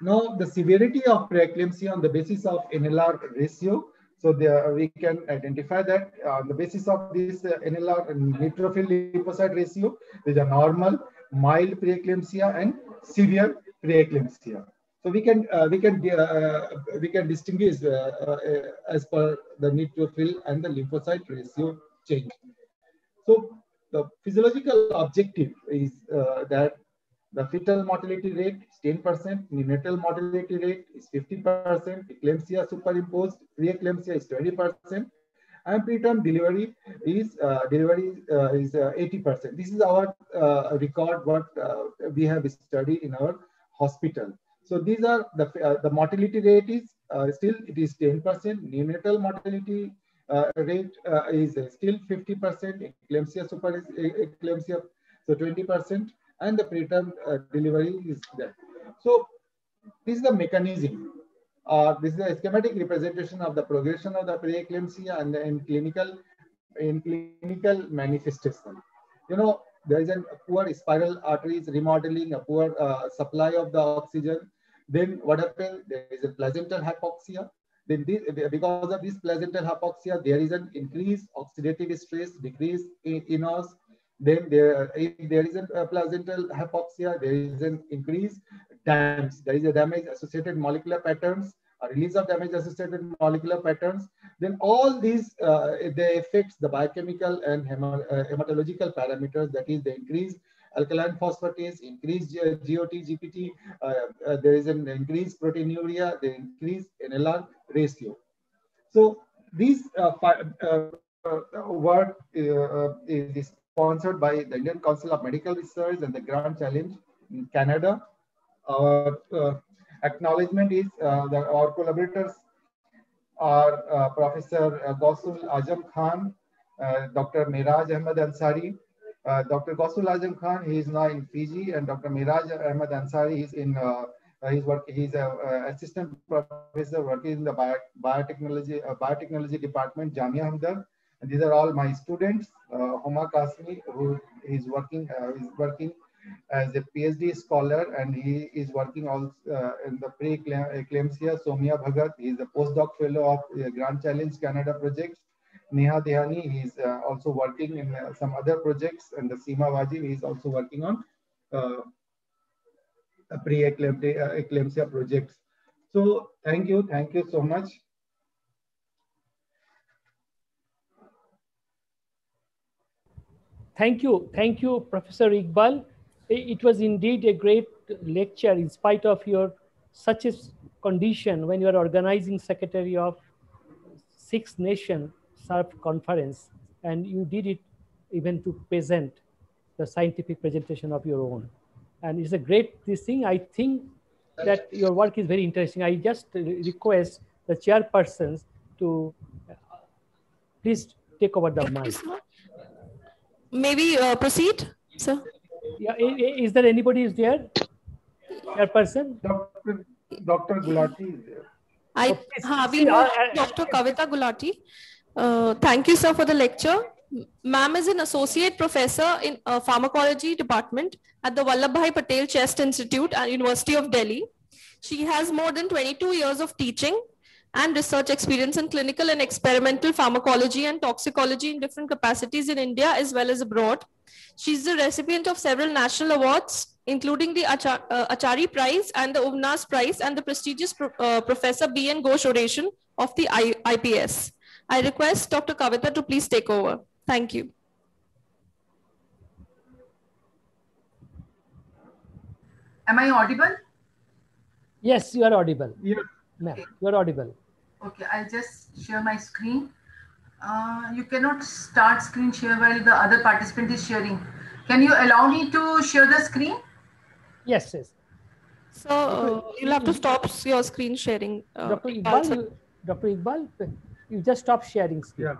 Now the severity of preeclampsia on the basis of NLR ratio. So there we can identify that on the basis of this uh, NLR neutrophil lymphocyte ratio, there's a normal, mild preeclampsia and severe preeclampsia. So we can uh, we can uh, we can distinguish uh, uh, as per the neutrophil and the lymphocyte ratio change. So the physiological objective is uh, that the fetal mortality rate is 10%, neonatal mortality rate is 50%, eclampsia superimposed, preeclampsia is 20%, and preterm delivery is uh, delivery uh, is 80%. This is our record what we have studied in our hospital. So these are the, uh, the mortality rate is uh, still, it is 10%. Neonatal mortality uh, rate uh, is still 50%. Eclampsia super eclampsia, so 20%. And the preterm uh, delivery is there. So this is the mechanism. Uh, this is a schematic representation of the progression of the preeclampsia and the, in clinical in clinical manifestation. You know, there is a poor spiral arteries remodeling, a poor uh, supply of the oxygen, then what happens? There is a placental hypoxia. Then this, because of this placental hypoxia, there is an increased oxidative stress, decrease in eNOS. Then there, if there is a placental hypoxia, there is an increased damage. There is a damage associated molecular patterns, a release of damage associated molecular patterns. Then all these, uh, they affects the biochemical and uh, hematological parameters, that is the increased alkaline phosphatase, increased GOT, GPT, uh, uh, there is an increased proteinuria, the increased NLR ratio. So these uh, work is sponsored by the Indian Council of Medical Research and the Grand Challenge in Canada. Our acknowledgement is that our collaborators are uh, Professor uh, Gausul Azam Khan, uh, Dr. Miraj Ahmed Ansari, uh, Dr. Gausul Azam Khan, he is now in Fiji, and Dr. Miraj Ahmed Ansari is in uh, uh, he's work. He's a uh, assistant professor working in the bio, biotechnology uh, biotechnology department, Jamia Hamdard. And these are all my students. Uh, Homa Kasmi, who is working is working as a PhD scholar, and he is working also in the pre-eclampsia. Somia Bhagat, he is a postdoc fellow of Grand Challenge Canada project. Neha Dehani, he's uh, also working in uh, some other projects, and the Seema Wajib, is also working on uh, pre-eclampsia uh, projects. So thank you, thank you so much. Thank you, thank you, Professor Iqbal. It was indeed a great lecture in spite of your such a condition when you are organizing secretary of Six Nation SURF conference and you did it even to present the scientific presentation of your own. And it's a great this thing. I think that your work is very interesting. I just request the chairpersons to uh, please take over the mic. Maybe uh, proceed, sir. Yeah, is there anybody is there? Chairperson? Dr. Dr. Gulati is there. I, oh, uh, we know Dr. Kavita Gulati. Uh, thank you, sir, for the lecture. Ma'am is an associate professor in uh, pharmacology department at the Vallabhbhai Patel Chest Institute at University of Delhi. She has more than 22 years of teaching and research experience in clinical and experimental pharmacology and toxicology in different capacities in India as well as abroad. She's the recipient of several national awards, including the Achar uh, Achari Prize and the Uvnas Prize and the prestigious Pro uh, Professor B.N. Ghosh Oration of the I IPS. I request Dr. Kavita to please take over. Thank you. Am I audible? Yes, you are audible. Yeah. Ma'am, you are audible. Okay, I'll just share my screen. Uh, you cannot start screen share while the other participant is sharing. Can you allow me to share the screen? Yes, yes. So uh, you'll have to stop your screen sharing. Uh, Dr. Iqbal, Dr. Iqbal, you just stop sharing screen. Yeah.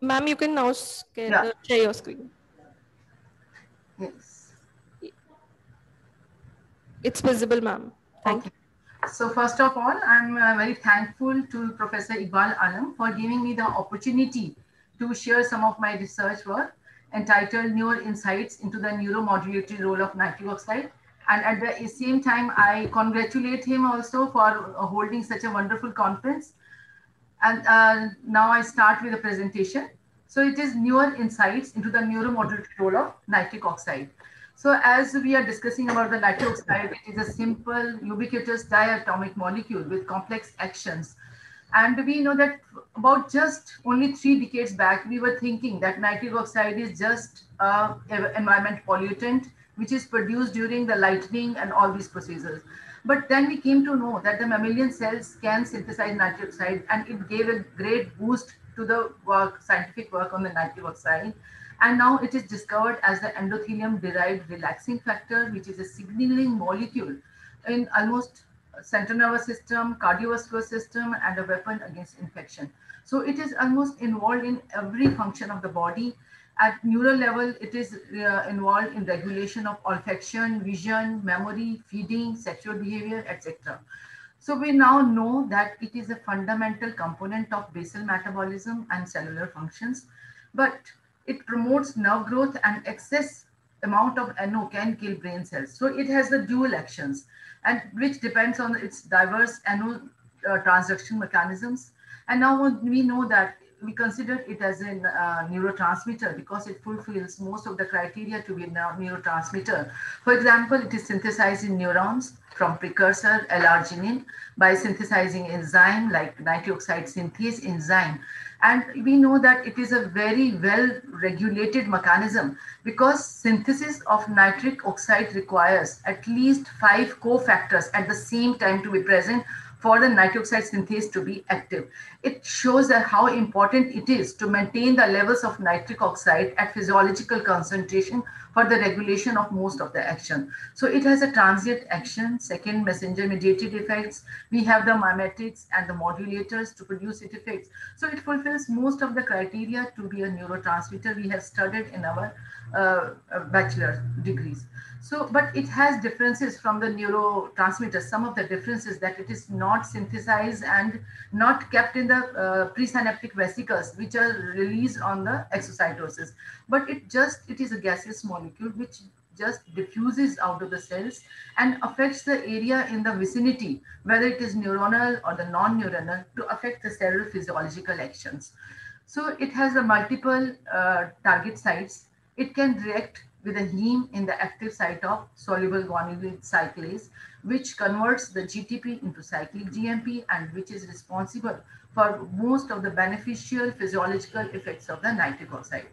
Ma'am, you can now share, yeah. share your screen. It's visible, ma'am. Thank okay. you. So first of all, I'm uh, very thankful to Professor Iqbal Alam for giving me the opportunity to share some of my research work entitled Newer Insights into the Neuromodulatory Role of Nitric Oxide. And at the same time, I congratulate him also for uh, holding such a wonderful conference. And uh, now I start with the presentation. So it is newer insights into the neuromodulatory role of nitric oxide. So as we are discussing about the nitric oxide, it is a simple ubiquitous diatomic molecule with complex actions. And we know that about just only three decades back, we were thinking that nitric oxide is just an environment pollutant, which is produced during the lightning and all these procedures. But then we came to know that the mammalian cells can synthesize nitric oxide and it gave a great boost to the work, scientific work on the nitric oxide. And now it is discovered as the endothelium derived relaxing factor, which is a signaling molecule in almost central nervous system, cardiovascular system, and a weapon against infection. So it is almost involved in every function of the body. At neural level, it is uh, involved in regulation of olfaction, vision, memory, feeding, sexual behavior, etc. So we now know that it is a fundamental component of basal metabolism and cellular functions, but it promotes nerve growth and excess amount of NO can kill brain cells. So it has the dual actions and which depends on its diverse NO uh, transduction mechanisms. And now we know that we consider it as a uh, neurotransmitter because it fulfills most of the criteria to be a neurotransmitter. For example, it is synthesized in neurons from precursor L-arginine by synthesizing enzyme like nitric oxide synthase enzyme. And we know that it is a very well regulated mechanism because synthesis of nitric oxide requires at least five cofactors at the same time to be present for the nitric oxide synthase to be active. It shows that how important it is to maintain the levels of nitric oxide at physiological concentration for the regulation of most of the action. So it has a transient action, second messenger mediated effects. We have the mimetics and the modulators to produce its effects. So it fulfills most of the criteria to be a neurotransmitter we have studied in our uh, uh bachelor degrees. So, but it has differences from the neurotransmitters. Some of the differences that it is not synthesized and not kept in the uh, presynaptic vesicles, which are released on the exocytosis. But it just, it is a gaseous molecule which just diffuses out of the cells and affects the area in the vicinity, whether it is neuronal or the non-neuronal to affect the cellular physiological actions. So it has a multiple uh, target sites. It can react with a heme in the active site of soluble guanylate cyclase, which converts the GTP into cyclic GMP and which is responsible for most of the beneficial physiological effects of the nitric oxide.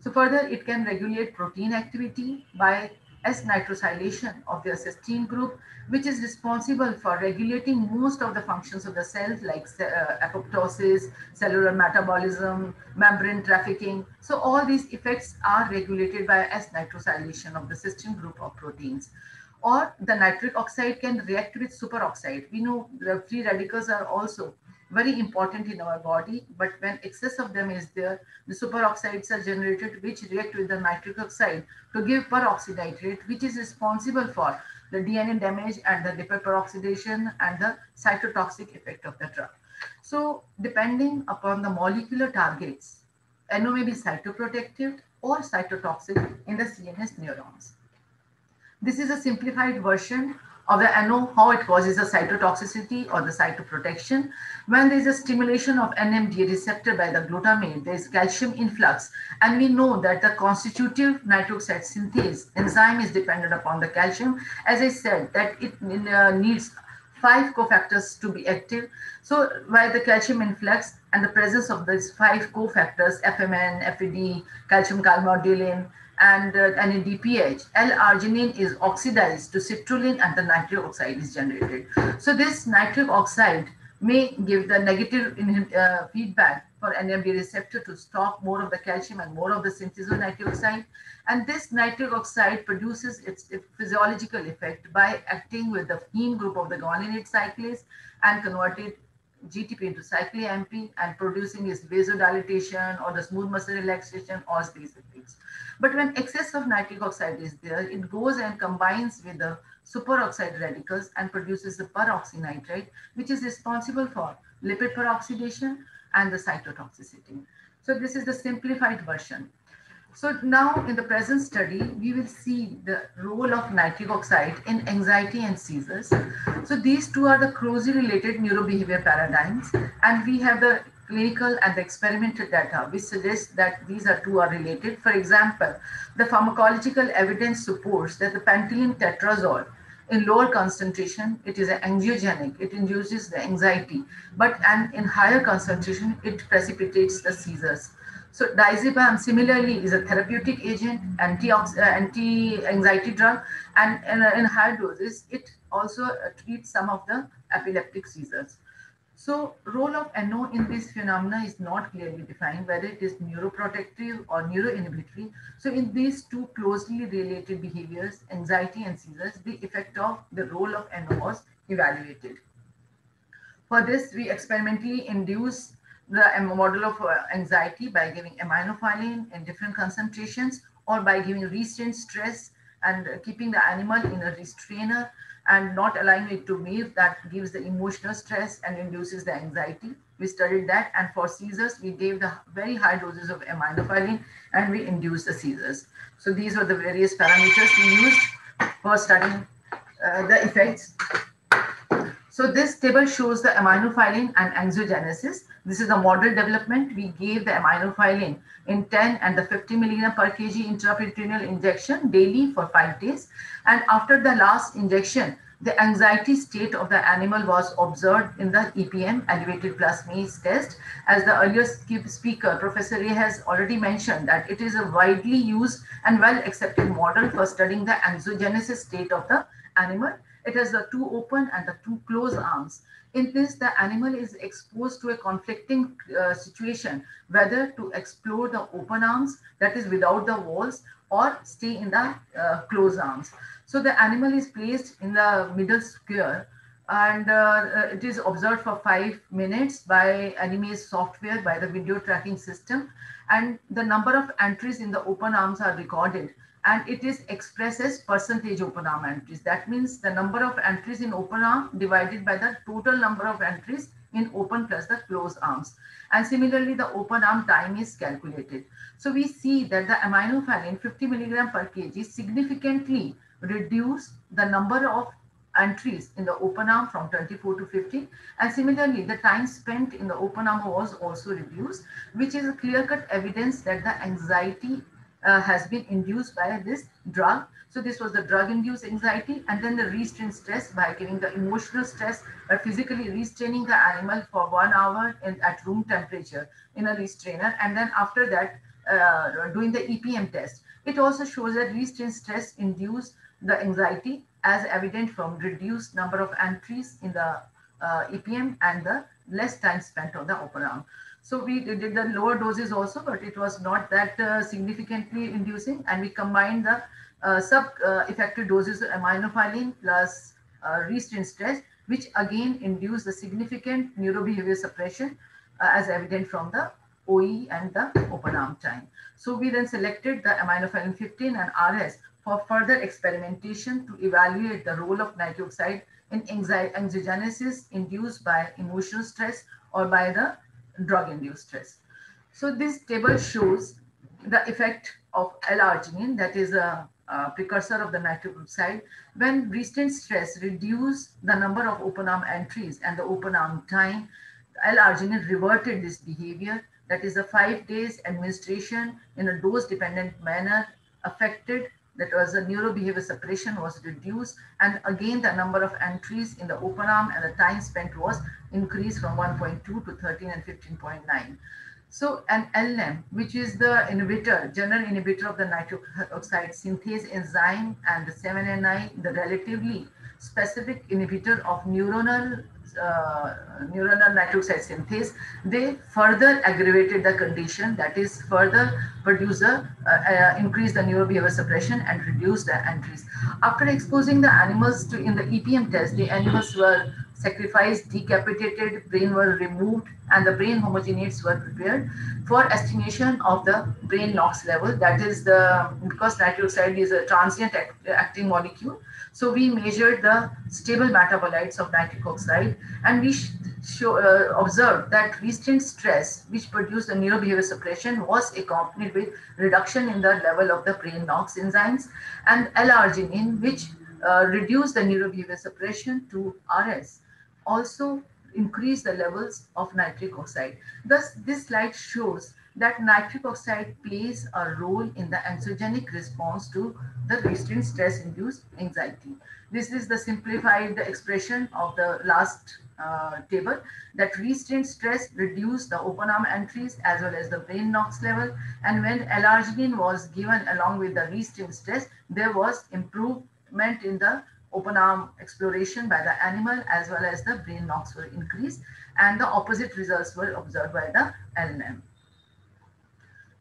So further, it can regulate protein activity by S-nitrosylation of the cysteine group, which is responsible for regulating most of the functions of the cells like uh, apoptosis, cellular metabolism, membrane trafficking. So all these effects are regulated by S-nitrosylation of the cysteine group of proteins. Or the nitric oxide can react with superoxide. We know the free radicals are also very important in our body. But when excess of them is there, the superoxides are generated, which react with the nitric oxide to give peroxynitrate, which is responsible for the DNA damage and the lipid peroxidation and the cytotoxic effect of the drug. So depending upon the molecular targets, NO may be cytoprotective or cytotoxic in the CNS neurons. This is a simplified version of the NO, how it causes a cytotoxicity or the cytoprotection. When there is a stimulation of NMDA receptor by the glutamate, there is calcium influx. And we know that the constitutive nitric oxide synthase enzyme is dependent upon the calcium. As I said, that it uh, needs five cofactors to be active. So by the calcium influx and the presence of these five cofactors, FMN, FED, calcium calmodulin, and uh, NADPH, L-arginine is oxidized to citrulline and the nitric oxide is generated. So this nitric oxide may give the negative uh, feedback for NMD receptor to stop more of the calcium and more of the synthesis of nitric oxide. And this nitric oxide produces its physiological effect by acting with the heme group of the guanylate cyclase and converted GTP into cyclic-AMP and producing is vasodilatation or the smooth muscle relaxation or space effects. But when excess of nitric oxide is there, it goes and combines with the superoxide radicals and produces the peroxynitrite, which is responsible for lipid peroxidation and the cytotoxicity. So this is the simplified version. So now in the present study, we will see the role of nitric oxide in anxiety and seizures. So these two are the closely related neurobehavior paradigms. And we have the clinical and experimental data which suggests that these are two are related. For example, the pharmacological evidence supports that the pantylene tetrazole in lower concentration, it is anxiogenic, it induces the anxiety, but and in higher concentration, it precipitates the seizures. So diazepam similarly is a therapeutic agent, uh, anti-anxiety drug, and in, in higher doses, it also uh, treats some of the epileptic seizures. So role of NO in this phenomena is not clearly defined, whether it is neuroprotective or neuroinhibitory. So in these two closely related behaviors, anxiety and seizures, the effect of the role of NO was evaluated. For this, we experimentally induce the model of uh, anxiety by giving aminophylline in different concentrations or by giving restraint stress and keeping the animal in a restrainer and not allowing it to move that gives the emotional stress and induces the anxiety. We studied that and for seizures, we gave the very high doses of aminophylline and we induced the seizures. So these are the various parameters we used for studying uh, the effects so this table shows the aminophylline and angiogenesis. This is a model development. We gave the aminophylline in 10 and the 50 milligram per kg intraperitoneal injection daily for five days. And after the last injection, the anxiety state of the animal was observed in the EPM, elevated plus maze test. As the earlier speaker, Professor Ray has already mentioned that it is a widely used and well accepted model for studying the angiogenesis state of the animal it has the two open and the two closed arms. In this, the animal is exposed to a conflicting uh, situation, whether to explore the open arms, that is without the walls, or stay in the uh, closed arms. So the animal is placed in the middle square and uh, uh it is observed for five minutes by Animaze software by the video tracking system. And the number of entries in the open arms are recorded and it is expressed as percentage open arm entries. That means the number of entries in open arm divided by the total number of entries in open plus the closed arms. And similarly, the open arm time is calculated. So we see that the aminophylline 50 milligram per kg significantly reduce the number of entries in the open arm from 24 to 50 and similarly the time spent in the open arm was also reduced which is a clear-cut evidence that the anxiety uh, has been induced by this drug. So this was the drug-induced anxiety and then the restraint stress by giving the emotional stress by physically restraining the animal for one hour in, at room temperature in a restrainer. And then after that, uh, doing the EPM test. It also shows that restraint stress induced the anxiety as evident from reduced number of entries in the uh, EPM and the less time spent on the open arm. So we did the lower doses also, but it was not that uh, significantly inducing. And we combined the uh, sub-effective uh, doses of aminophylline plus uh, restraint stress, which again induced the significant neurobehavior suppression uh, as evident from the OE and the open arm time. So we then selected the aminophylline 15 and RS for further experimentation to evaluate the role of nitric oxide in angiogenesis induced by emotional stress or by the drug-induced stress. So this table shows the effect of L-arginine, that is a, a, precursor of the nitric oxide. When restraint stress reduced the number of open arm entries and the open arm time, L-arginine reverted this behavior. That is a five days administration in a dose-dependent manner affected that was a neurobehavior suppression was reduced. And again, the number of entries in the open arm and the time spent was increased from 1.2 to 13 and 15.9. So an LM, which is the inhibitor, general inhibitor of the nitric oxide synthase enzyme and the 7NI, the relatively specific inhibitor of neuronal uh, neuronal nitric oxide synthase, they further aggravated the condition that is further produce a, uh, uh, increase the neurobehavior suppression and reduce the entries. After exposing the animals to in the EPM test, the animals were sacrificed, decapitated, brain were removed, and the brain homogenates were prepared for estimation of the brain NOx level. That is the, because nitric oxide is a transient act, acting molecule. So we measured the stable metabolites of nitric oxide and we show, uh, observed that restraint stress, which produced a neurobehavior suppression, was accompanied with reduction in the level of the brain NOx enzymes and L-arginine, which uh, reduced the neurobehavior suppression to RS, also increased the levels of nitric oxide. Thus, this slide shows that nitric oxide plays a role in the anxiogenic response to the restraint stress-induced anxiety. This is the simplified expression of the last uh, table that restraint stress reduced the open arm entries as well as the brain NOx level. And when L-arginine was given along with the restraint stress, there was improvement in the open arm exploration by the animal as well as the brain NOx were increased and the opposite results were observed by the LNM.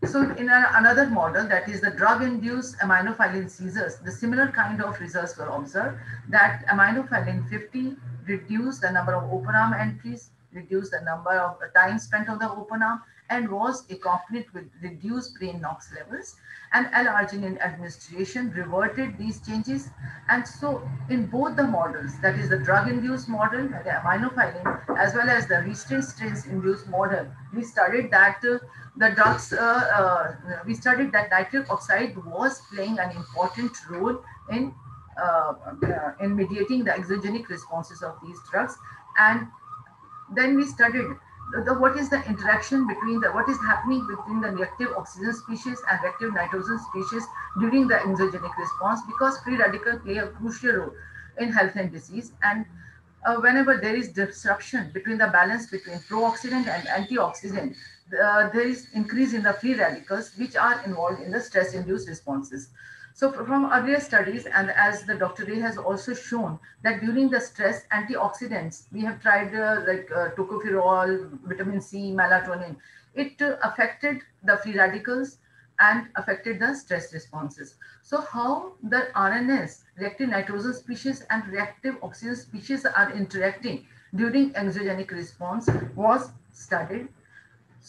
So in a, another model, that is the drug-induced aminophylline seizures, the similar kind of results were observed that aminophylline 50 reduced the number of open arm entries, reduced the number of uh, time spent on the open arm, and was accompanied with reduced brain NOx levels. And L-arginine administration reverted these changes. And so in both the models, that is the drug-induced model, the aminophylline, as well as the restraint stress-induced model, we studied that uh, the drugs, uh, uh, we studied that nitric oxide was playing an important role in, uh, uh, in mediating the exogenic responses of these drugs. And then we studied the, what is the interaction between the, what is happening between the reactive oxygen species and reactive nitrogen species during the exogenic response because free radical play a crucial role in health and disease. And uh, whenever there is disruption between the balance between pro-oxidant and antioxidant, uh, there is increase in the free radicals which are involved in the stress-induced responses. So from earlier studies, and as the Dr. Ray has also shown, that during the stress, antioxidants, we have tried uh, like uh, tocopherol, vitamin C, melatonin. It uh, affected the free radicals and affected the stress responses. So how the RNS, reactive nitrogen species and reactive oxygen species are interacting during exogenic response was studied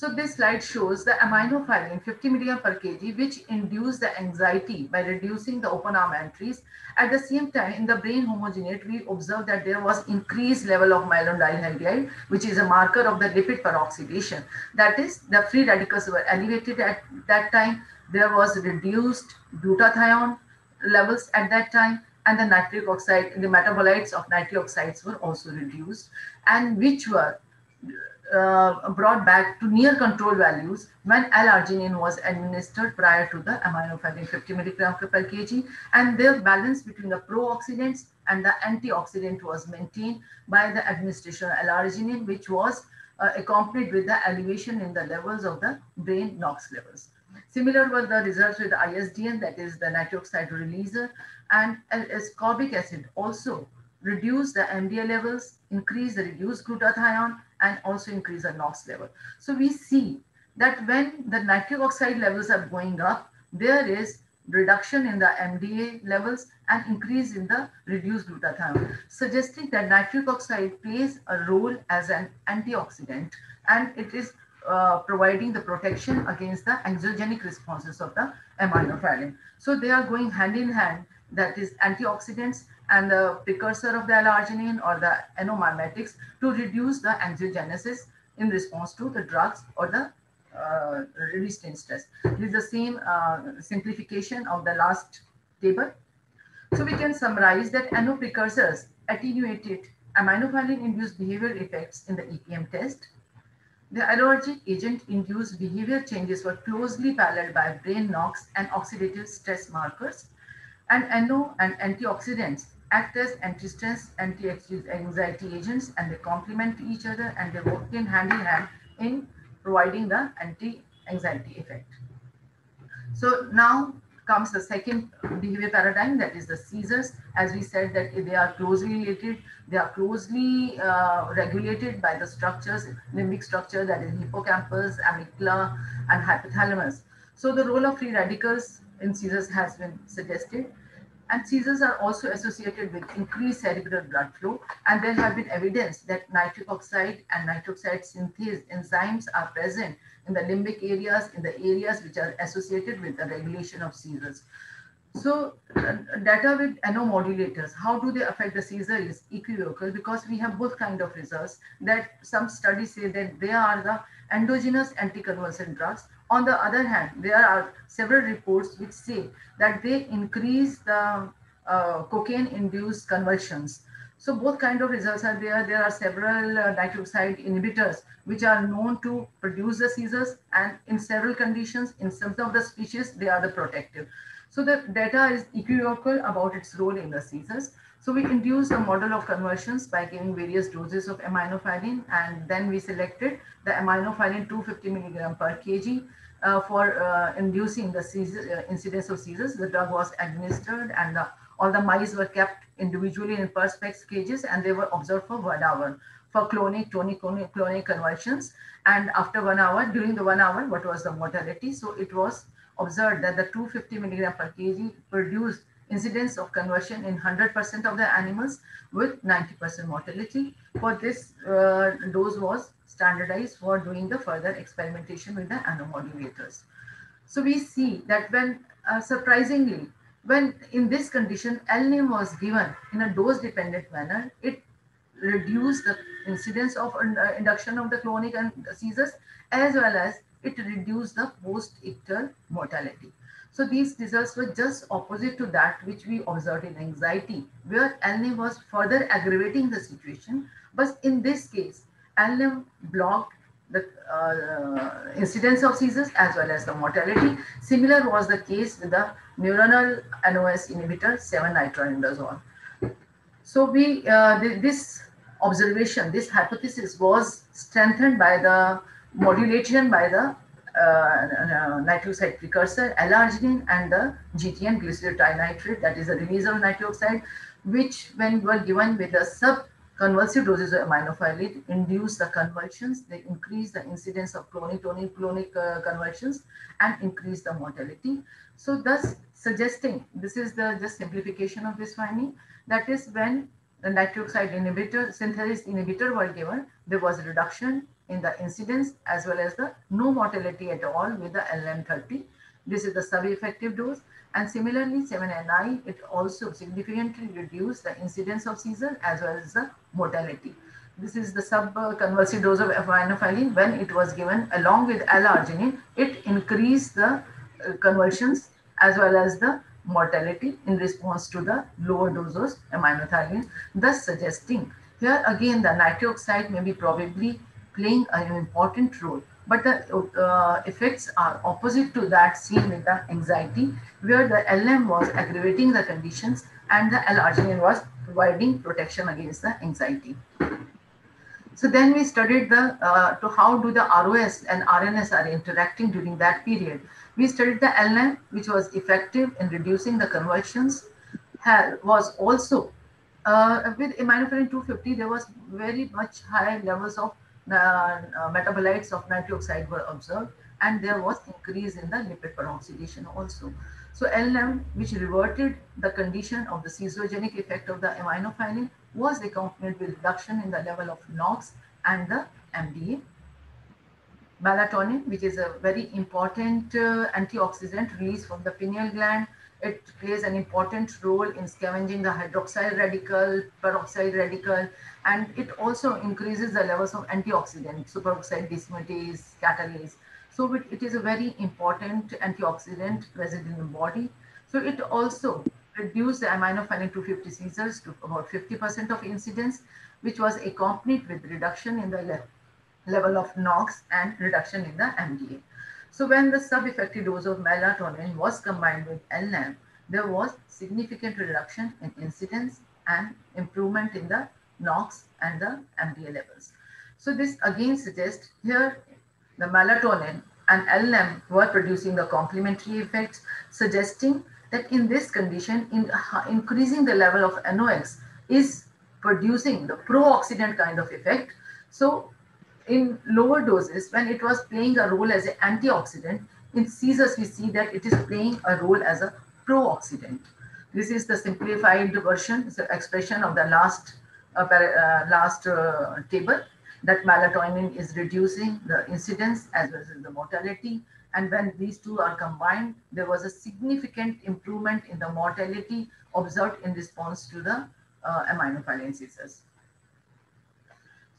so this slide shows the aminophylline 50 milligram per kg, which induce the anxiety by reducing the open arm entries. At the same time, in the brain homogenate, we observed that there was increased level of halide, which is a marker of the lipid peroxidation. That is, the free radicals were elevated at that time. There was reduced glutathione levels at that time and the nitric oxide, the metabolites of nitric oxides were also reduced and which were uh, brought back to near control values when L-arginine was administered prior to the aminophylline 50 milligram per kg and the balance between the pro-oxidants and the antioxidant was maintained by the administration of L-arginine which was uh, accompanied with the elevation in the levels of the brain NOx levels. Similar were the results with ISDN that is the nitric oxide releaser and ascorbic acid also reduce the MDA levels, increase the reduced glutathione and also increase the NOx level. So we see that when the nitric oxide levels are going up, there is reduction in the MDA levels and increase in the reduced glutathione, suggesting that nitric oxide plays a role as an antioxidant and it is uh, providing the protection against the exogenic responses of the aminophylline. So they are going hand in hand, that is antioxidants and the precursor of the L-arginine or the anomimetics to reduce the angiogenesis in response to the drugs or the uh, restraint stress. This is the same uh, simplification of the last table. So we can summarize that NO precursors attenuated aminophylline-induced behavior effects in the EPM test. The allergic agent-induced behavior changes were closely paralleled by brain NOx and oxidative stress markers. And NO and antioxidants act as anti-stress, anti-anxiety agents, and they complement each other and they work in hand in hand in providing the anti-anxiety effect. So now comes the second behavior paradigm that is the seizures. As we said that they are closely related, they are closely uh, regulated by the structures, limbic structure that is hippocampus, amygdala, and hypothalamus. So the role of free radicals in seizures has been suggested And seizures are also associated with increased cerebral blood flow. And there have been evidence that nitric oxide and nitroxide synthase enzymes are present in the limbic areas, in the areas which are associated with the regulation of seizures. So uh, data with NO modulators, how do they affect the seizure is equivocal because we have both kind of results that some studies say that they are the endogenous anticonvulsant drugs. On the other hand, there are several reports which say that they increase the uh, cocaine-induced convulsions. So both kind of results are there. There are several uh, nitroxide inhibitors which are known to produce the seizures and in several conditions, in some of the species, they are the protective. So the data is equivocal about its role in the seizures. So we induced a model of conversions by giving various doses of aminophylline and then we selected the aminophylline 250 milligram per kg uh, for uh, inducing the seizure, uh, incidence of seizures. The drug was administered and the, all the mice were kept individually in perspex cages and they were observed for one hour for clonic, tonic, clonic conversions. And after one hour, during the one hour, what was the mortality? So it was observed that the 250 milligram per kg produced incidence of conversion in 100% of the animals with 90% mortality. For this uh, dose was standardized for doing the further experimentation with the nanomodulators. So we see that when, uh, surprisingly, when in this condition, L-NIM was given in a dose-dependent manner, it reduced the incidence of uh, induction of the clonic and seizures as well as it reduced the post-ictal mortality. So these results were just opposite to that which we observed in anxiety, where L-NIM was further aggravating the situation. But in this case, L-NIM blocked the uh, incidence of seizures as well as the mortality. Similar was the case with the neuronal NOS inhibitor 7-nitroindazole. So we uh, this observation, this hypothesis was strengthened by the modulation by the uh, uh, nitroxide precursor, L-arginine and the GTN glycerylnitrate, that is a release of nitric oxide, which when were given with the sub-convulsive doses of aminophylline induce the convulsions, they increase the incidence of clonic, tonic, clonic uh, convulsions and increase the mortality. So thus suggesting, this is the just simplification of this finding, that is when the nitric oxide inhibitor, synthesis inhibitor were given, there was a reduction in the incidence as well as the no mortality at all with the LM30. This is the sub-effective dose. And similarly, 7NI, it also significantly reduced the incidence of seizure as well as the mortality. This is the sub-convulsive dose of aminophylline. When it was given along with L-arginine, it increased the uh, convulsions as well as the mortality in response to the lower doses of aminophylline, thus suggesting here again the nitric oxide may be probably playing an important role. But the uh, effects are opposite to that seen with the anxiety, where the LM was aggravating the conditions and the L-arginine was providing protection against the anxiety. So then we studied the uh, to how do the ROS and RNS are interacting during that period. We studied the LM, which was effective in reducing the convulsions, was also uh, with aminophylline 250, there was very much high levels of metabolites of nitric oxide were observed and there was increase in the lipid peroxidation also. So LM, which reverted the condition of the seizogenic effect of the aminophylline, was accompanied with reduction in the level of NOx and the MDA. Melatonin, which is a very important uh, antioxidant released from the pineal gland, it plays an important role in scavenging the hydroxyl radical, peroxide radical, and it also increases the levels of antioxidant, superoxide dismutase, catalase. So it, it is a very important antioxidant present in the body. So it also reduced the aminophylline 250 seizures to about 50% of incidence, which was accompanied with reduction in the le level of NOx and reduction in the MDA. So when the sub-effective dose of melatonin was combined with LNAM, there was significant reduction in incidence and improvement in the NOx and the MDA levels. So this again suggests here the melatonin and LNAM were producing the complementary effects, suggesting that in this condition, in, uh, increasing the level of NOx is producing the pro-oxidant kind of effect. So in lower doses, when it was playing a role as an antioxidant, in seizures we see that it is playing a role as a pro-oxidant. This is the simplified version, the expression of the last, last uh, table that melatonin is reducing the incidence as well as the mortality. And when these two are combined, there was a significant improvement in the mortality observed in response to the uh, seizures.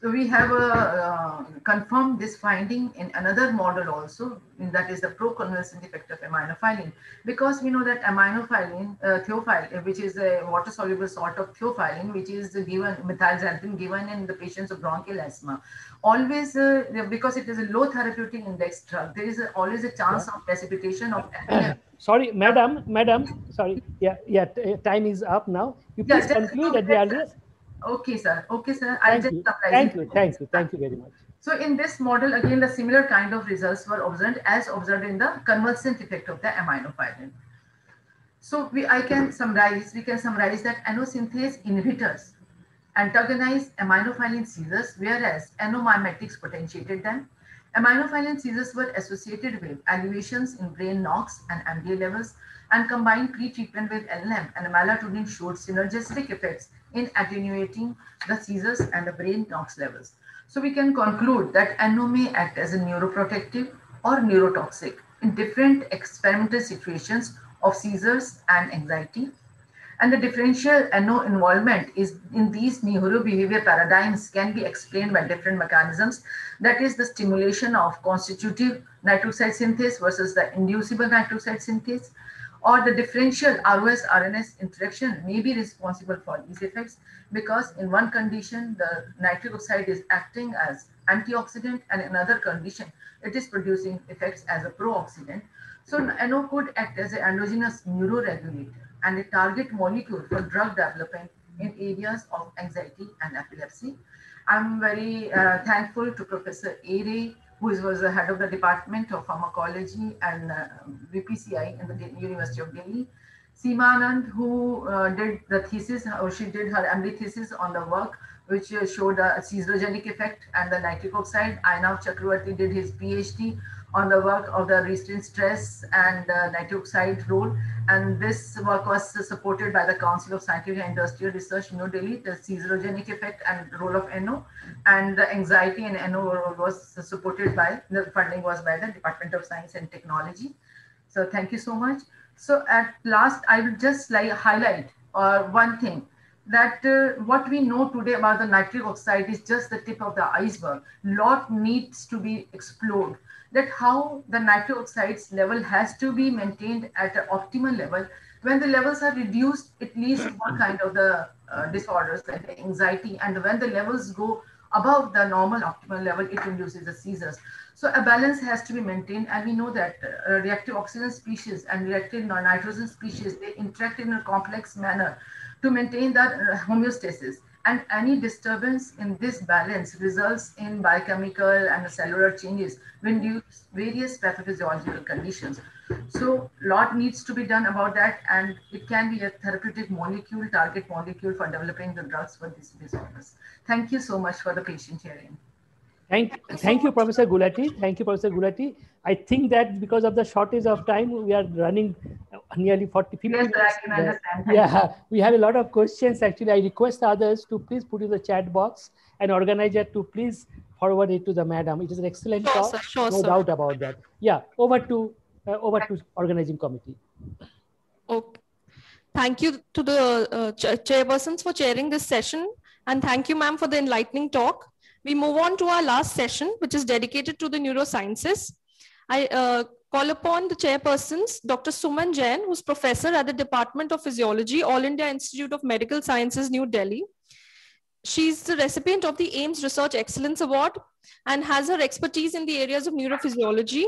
So we have uh, confirmed this finding in another model also, and that is the pro-convalescent effect of aminophylline. Because we know that aminophylline, uh, theophylline, which is a water-soluble sort of theophylline, which is given, methylxanthine given in the patients of bronchial asthma. Always, uh, because it is a low therapeutic index drug, there is a, always a chance of precipitation of sorry, madam, madam, sorry. Yeah, yeah, time is up now. You please yeah, conclude at the earliest. Okay, sir. Okay, sir. I'll thank just you. Thank you. Thank you. Thank you very much. So in this model, again, the similar kind of results were observed as observed in the convalescent effect of the aminophylline. So we, I can summarize, we can summarize that NO synthase inhibitors antagonize aminophylline seizures, whereas NO-mimetics potentiated them. Aminophylline seizures were associated with elevations in brain NOx and MDA levels, and combined pre-treatment with LNM and amyloidine showed synergistic effects in attenuating the seizures and the brain NOx levels. So we can conclude that NO may act as a neuroprotective or neurotoxic in different experimental situations of seizures and anxiety. And the differential NO involvement is in these neurobehavior paradigms can be explained by different mechanisms. That is the stimulation of constitutive nitric oxide synthase versus the inducible nitric oxide synthase or the differential ROS RNS interaction may be responsible for these effects because in one condition the nitric oxide is acting as antioxidant and in another condition it is producing effects as a pro-oxidant. So NO could act as an endogenous neuroregulator and a target molecule for drug development in areas of anxiety and epilepsy. I'm very uh, thankful to Professor A. Ray who was the head of the Department of Pharmacology and uh, BPCI in the University of Delhi. Seema Anand, who uh, did the thesis, or she did her MD thesis on the work, which uh, showed a seizurogenic effect and the nitric oxide. Ainav Chakravarti did his PhD on the work of the restraint stress and uh, nitric oxide role. And this work was supported by the Council of Scientific and Industrial Research, New Delhi, the seizurogenic effect and role of NO. And the anxiety and NO was supported by, the funding was by the Department of Science and Technology. So thank you so much. So at last, I will just like highlight uh, one thing that uh, what we know today about the nitric oxide is just the tip of the iceberg. Lot needs to be explored that how the nitric oxides level has to be maintained at an optimal level. When the levels are reduced, it leads to one kind of the uh, disorders like anxiety. And when the levels go above the normal optimal level, it induces the seizures. So a balance has to be maintained. And we know that uh, reactive oxygen species and reactive nitrogen species, they interact in a complex manner to maintain that uh, homeostasis and any disturbance in this balance results in biochemical and cellular changes when induce various pathophysiological conditions. So a lot needs to be done about that and it can be a therapeutic molecule, target molecule for developing the drugs for these disorders. Thank you so much for the patient hearing. Thank, thank you, Professor Gulati. Thank you, Professor Gulati. I think that because of the shortage of time, we are running nearly 40, 50 yes, minutes. Yeah, we have a lot of questions. Actually, I request others to please put in the chat box and organizer to please forward it to the madam. It is an excellent sure, talk, sir, sure, no sir. doubt about that. Yeah, over to uh, over to organizing committee. Okay. Thank you to the uh, chairpersons for chairing this session. And thank you, ma'am, for the enlightening talk. We move on to our last session, which is dedicated to the neurosciences. I uh, call upon the chairpersons, Dr. Suman Jain, who's professor at the Department of Physiology, All India Institute of Medical Sciences, New Delhi. She's the recipient of the AIIMS Research Excellence Award and has her expertise in the areas of neurophysiology,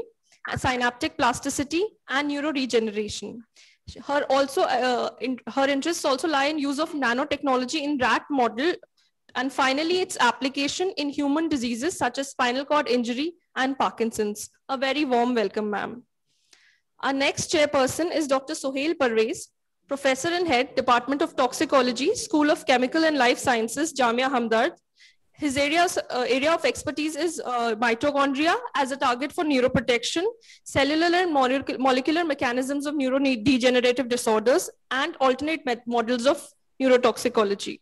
synaptic plasticity, and neuroregeneration. Her also uh, in, her interests also lie in use of nanotechnology in rat model and finally, its application in human diseases such as spinal cord injury and Parkinson's. A very warm welcome, ma'am. Our next chairperson is Dr. Sohail Parvez, Professor and Head, Department of Toxicology, School of Chemical and Life Sciences, Jamia Hamdard. His areas, uh, area of expertise is uh, mitochondria as a target for neuroprotection, cellular and molecular mechanisms of neurodegenerative disorders, and alternate models of neurotoxicology.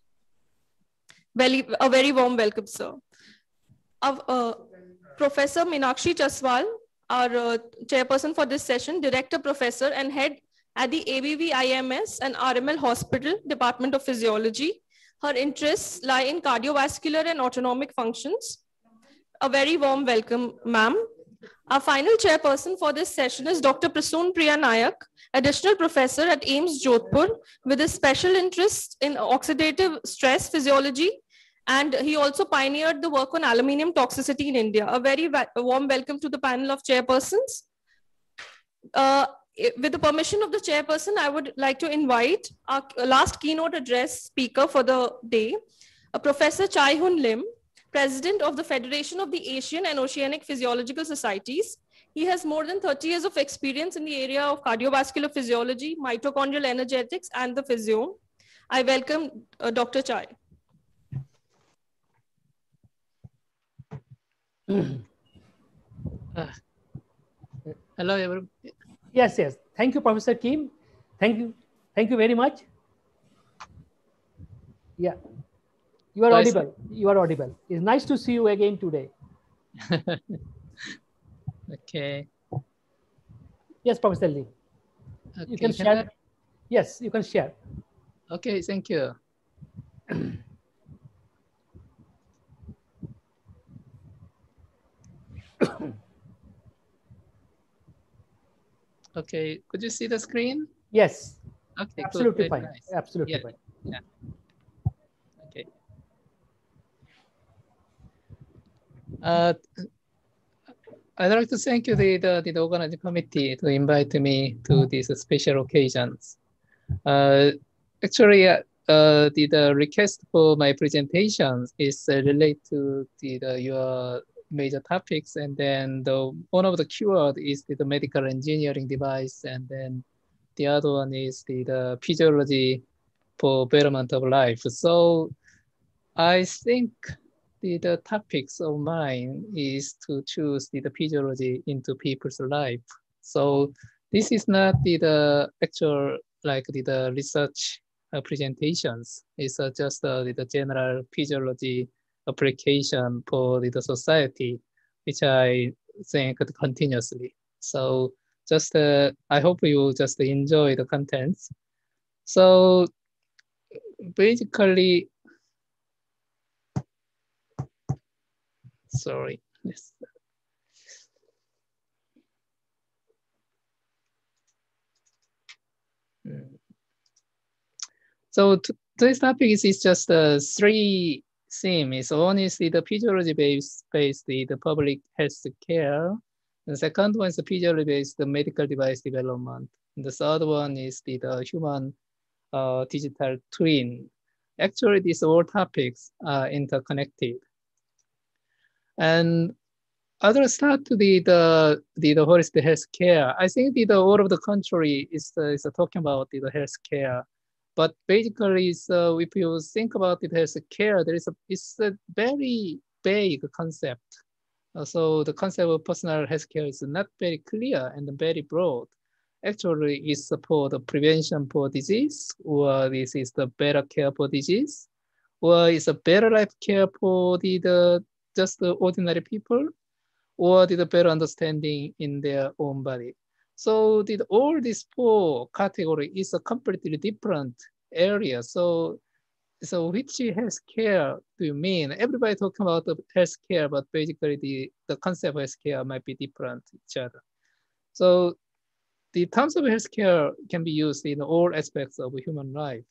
Very, a very warm welcome, sir. Uh, Professor Minakshi Chaswal, our uh, chairperson for this session, director professor and head at the ABV IMS and RML Hospital, Department of Physiology. Her interests lie in cardiovascular and autonomic functions. A very warm welcome, ma'am. Our final chairperson for this session is Dr. Prasoon Priya Nayak, additional professor at Ames Jodhpur with a special interest in oxidative stress physiology. And he also pioneered the work on aluminium toxicity in India. A very warm welcome to the panel of chairpersons. Uh, with the permission of the chairperson, I would like to invite our last keynote address speaker for the day, a Professor Chai Hun Lim, President of the Federation of the Asian and Oceanic Physiological Societies. He has more than 30 years of experience in the area of cardiovascular physiology, mitochondrial energetics, and the physio. I welcome uh, Dr. Chai. Uh, hello, everyone. Yes, yes. Thank you, Professor Kim. Thank you. Thank you very much. Yeah. You are nice. audible. You are audible. It's nice to see you again today. okay. Yes, Professor Lee. Okay, you can, can share. I... Yes, you can share. Okay, thank you. Okay, could you see the screen? Yes. Okay, absolutely fine. Nice. Absolutely yeah. fine. Yeah. Okay. Uh, I'd like to thank you, the, the, the organizing committee, to invite me to these special occasions. Uh, actually, uh, uh, the, the request for my presentation is uh, related to the, the, your major topics. And then the one of the keyword is the, the medical engineering device. And then the other one is the, the physiology for betterment of life. So I think the, the topics of mine is to choose the, the physiology into people's life. So this is not the, the actual like the, the research uh, presentations. It's uh, just uh, the, the general physiology application for the society, which I think continuously. So just uh, I hope you just enjoy the contents. So basically, sorry. Yes. Hmm. So today's topic is, is just uh, three theme is one is the physiology based, based the public health care. The second one is the physiology based the medical device development. And the third one is the, the human uh, digital twin. Actually, these all topics are interconnected. And other start to the the the, the the healthcare. I think the, the all of the country is uh, is talking about the, the healthcare but basically, so if you think about the as a care, there is a it's a very vague concept. Uh, so the concept of personal health care is not very clear and very broad. Actually, it's for the prevention for disease, or this is the better care for disease, or it's a better life care for the, the just the ordinary people, or the better understanding in their own body. So did all these four category is a completely different area. So, so which health care do you mean? Everybody talking about the health care, but basically the, the concept of health care might be different each other. So the terms of health care can be used in all aspects of human life.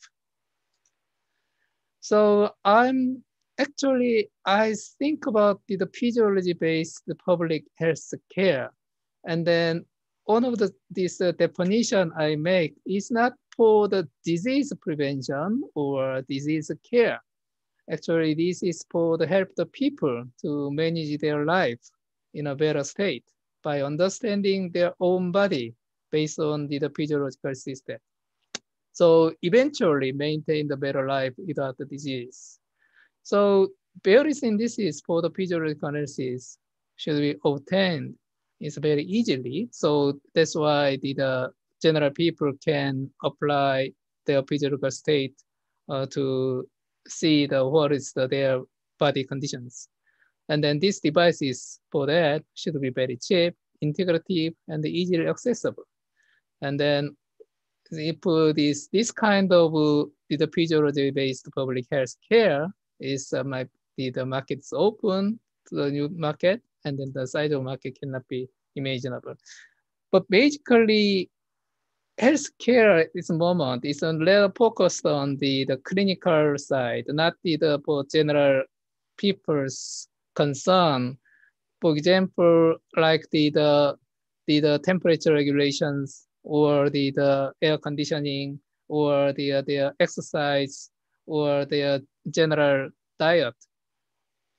So I'm actually, I think about the, the physiology-based public health care. And then one of the this uh, definition I make is not for the disease prevention or disease care. Actually, this is for the help the people to manage their life in a better state by understanding their own body based on the, the physiological system. So eventually maintain the better life without the disease. So various indices for the physiological analysis should be obtained is very easily. So that's why the, the general people can apply their physiological state uh, to see the what is the, their body conditions. And then these devices for that should be very cheap, integrative, and easily accessible. And then if this this kind of uh, the physiology-based public health care is uh, might be the market is open to the new market, and then the side of market cannot be imaginable. But basically, healthcare at this moment is a little focused on the, the clinical side, not the, the for general people's concern. For example, like the, the, the, the temperature regulations or the, the air conditioning or the, the exercise or their uh, general diet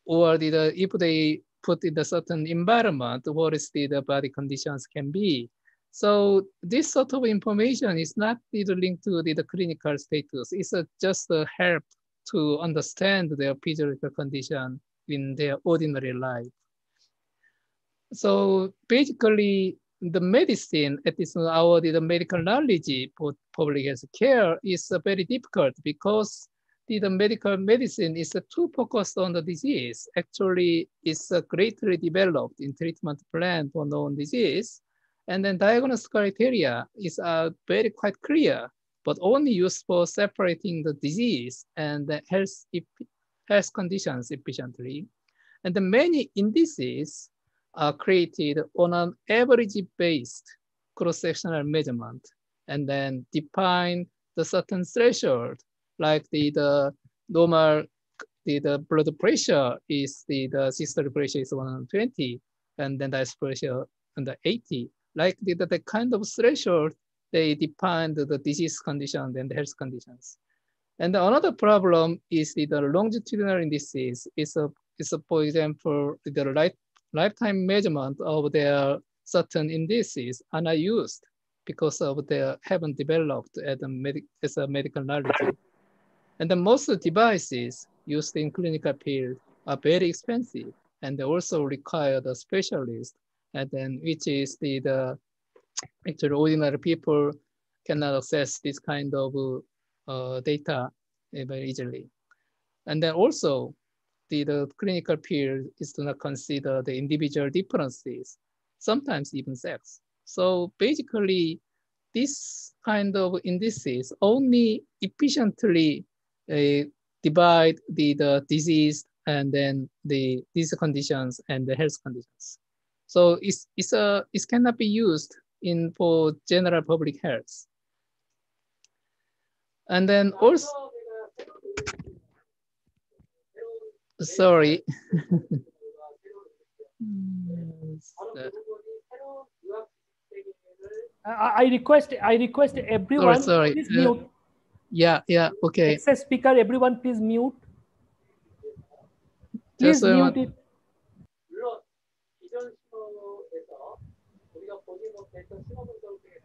or the, if they put in a certain environment, what is the, the body conditions can be. So this sort of information is not linked to the, the clinical status. It's a, just a help to understand their physiological condition in their ordinary life. So basically, the medicine, at least our the medical knowledge for public health care is uh, very difficult because the, medical medicine is too focused on the disease. Actually, it's greatly developed in treatment plan for known disease. And then diagnosis criteria is uh, very quite clear, but only used for separating the disease and the health, health conditions efficiently. And the many indices are created on an average-based cross-sectional measurement and then define the certain threshold, like the, the normal, the, the blood pressure is the, the systolic pressure is 120, and then the pressure under 80. Like the, the, the kind of threshold, they define the, disease condition and health conditions. And another problem is the, the longitudinal indices is, a, is a, for example, the right lifetime measurement of their certain indices are not used because of they haven't developed as a, medic, as a medical knowledge. And the most devices used in clinical field are very expensive and they also require the specialist and then which is the, the ordinary people cannot access this kind of uh, data very easily. And then also the, the clinical peer is to not consider the individual differences, sometimes even sex. So basically, this kind of indices only efficiently uh, divide the, the disease and then the disease conditions and the health conditions. So it's, it's a, it cannot be used in for general public health. And then also, sorry. I request I request everyone sorry, sorry. please mute. Yeah, yeah, okay. Access speaker, everyone please mute. Please Just, uh, mute it.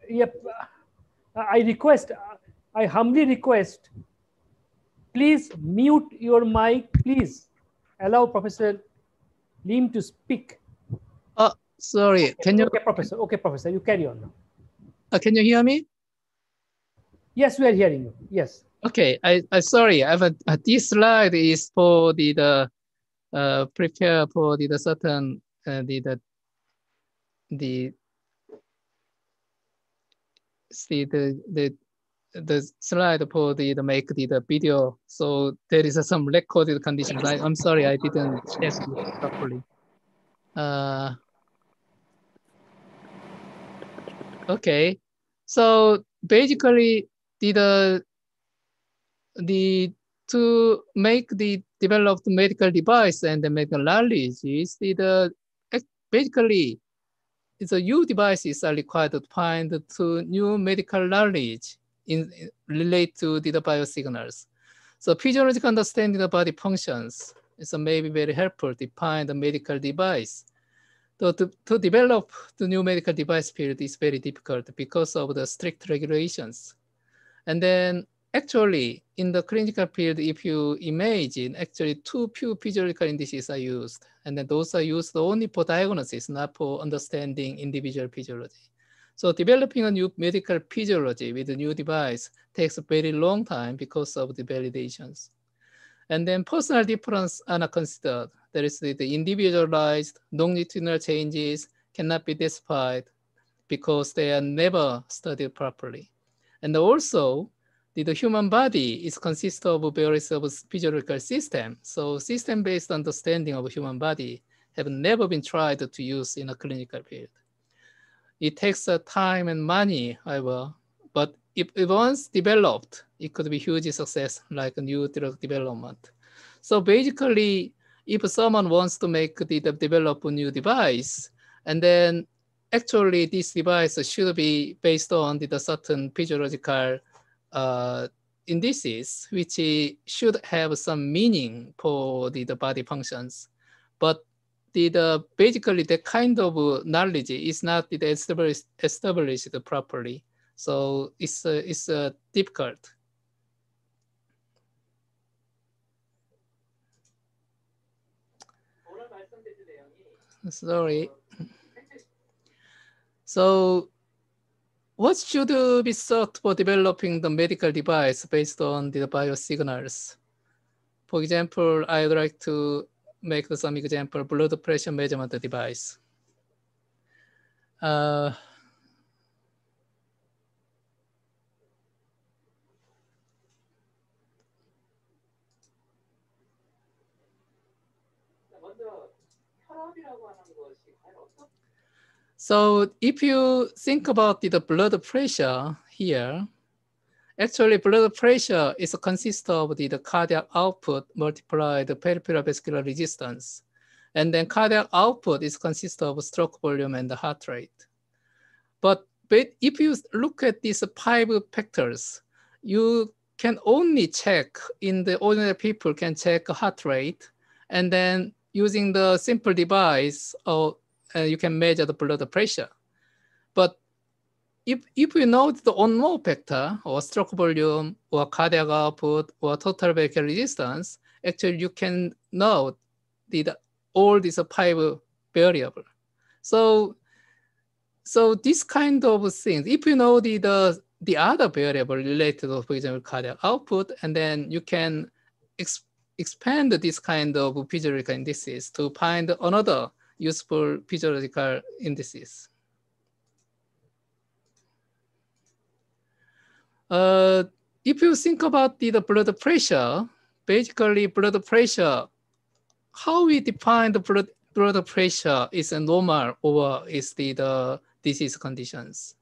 Yep. I request, I humbly request, please mute your mic, please allow Professor Lim to speak. Oh, sorry. Can you? Okay, Professor. Okay, Professor. You carry on now. Uh, can you hear me? Yes, we are hearing you. Yes. Okay. I, I sorry. I have a, uh, this slide is for the the uh, prepare for the, the certain uh, the the the see the the the slide for the, the make the, the video. So there is uh, some recorded conditions. I, I'm sorry, I didn't test it properly. Uh, okay, so basically the, uh, the, the to make the developed medical device and the medical knowledge is the, the basically a new devices are required to find to new medical knowledge in relate to the biosignals. So physiological understanding of body functions is maybe very helpful to find the medical device. So to, to develop the new medical device field is very difficult because of the strict regulations. And then actually, in the clinical field, if you imagine, actually two pure physiological indices are used. And then those are used only for diagnosis, not for understanding individual physiology. So developing a new medical physiology with a new device takes a very long time because of the validations. And then personal difference are not considered. There is the, individualized longitudinal changes cannot be deciphered because they are never studied properly. And also, the, human body is consist of various of physiological system. So system-based understanding of human body have never been tried to use in a clinical field. It takes a time and money, however, but if it once developed, it could be huge success like a new drug development. So basically, if someone wants to make the develop a new device, and then actually this device should be based on the, certain physiological uh, indices, which should have some meaning for the, the body functions. But the, the basically the kind of knowledge is not established, established properly. So it's, uh, it's uh, difficult. Sorry. So what should be sought for developing the medical device based on the biosignals? For example, I would like to make some example, blood pressure measurement device. Uh, So if you think about the blood pressure here, actually blood pressure is consist of the, the cardiac output multiplied the peripheral vascular resistance. And then cardiac output is consist of stroke volume and the heart rate. But, but if you look at these five factors, you can only check in the ordinary people can check heart rate and then using the simple device or uh, you can measure the blood pressure. But if, if you know the unknown factor or stroke volume or cardiac output or total vascular resistance, actually you can know the, the all these five variable. So, so this kind of things, if you know the, the, the other variable related to, for example, cardiac output, and then you can ex expand this kind of physiological indices to find another useful physiological indices. Uh, if you think about the, the blood pressure, basically blood pressure, how we define the blood, blood pressure is a normal or is the, the disease conditions.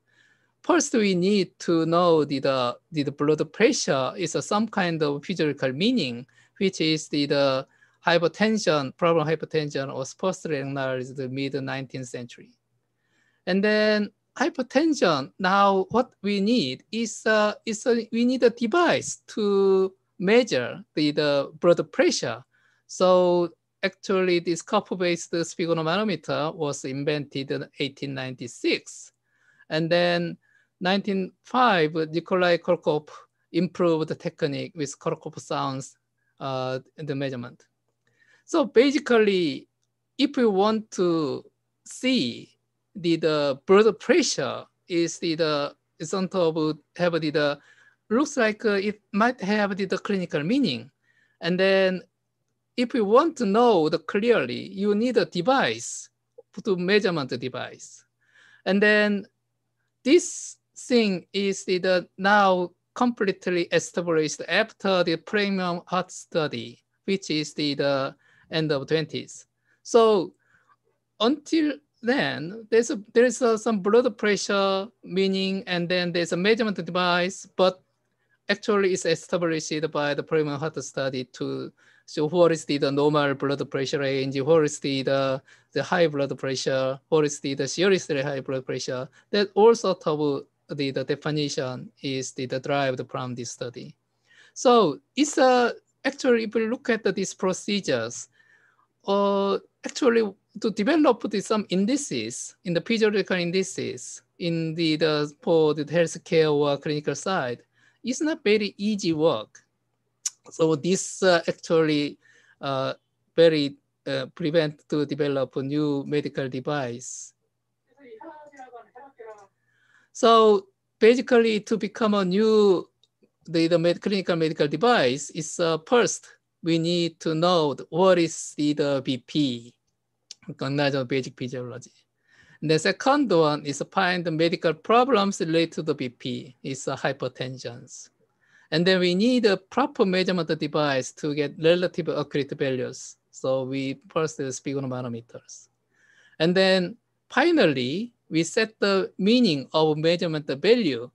First, we need to know the, the, the blood pressure is some kind of physiological meaning, which is the, the hypertension, problem hypertension was first recognized in the mid 19th century. And then hypertension, now what we need is, uh, is a, we need a device to measure the, the blood pressure. So actually this copper-based sphygmomanometer was invented in 1896. And then 1905, Nikolai Korotkov improved the technique with Korotkoff sounds uh, in the measurement. So basically, if you want to see the, the blood pressure is the, the result of have the, the looks like uh, it might have the, the clinical meaning. And then if you want to know the clearly, you need a device to measurement device. And then this thing is the, the now completely established after the Framingham heart study, which is the, the end of 20s. So until then, there's a, there's a, some blood pressure meaning, and then there's a measurement device, but actually it's established by the Framingham heart study to so what is the, the normal blood pressure range, what is the, the, the high blood pressure, what is the, the seriously high blood pressure. That all sort of the, the definition is the, the derived from this study. So it's a, actually, if you look at the, these procedures, uh, actually to develop the, some indices in the physiological indices in the, the for the healthcare or clinical side, it's not very easy work. So this uh, actually uh, very uh, prevent to develop a new medical device. So basically to become a new the, the med clinical medical device is uh, first we need to know what is the, BP, cognitive basic physiology. And the second one is find the medical problems related to the BP, is uh, hypertension. And then we need a proper measurement device to get relative accurate values. So we first use sphygmomanometers. And then finally, we set the meaning of measurement value.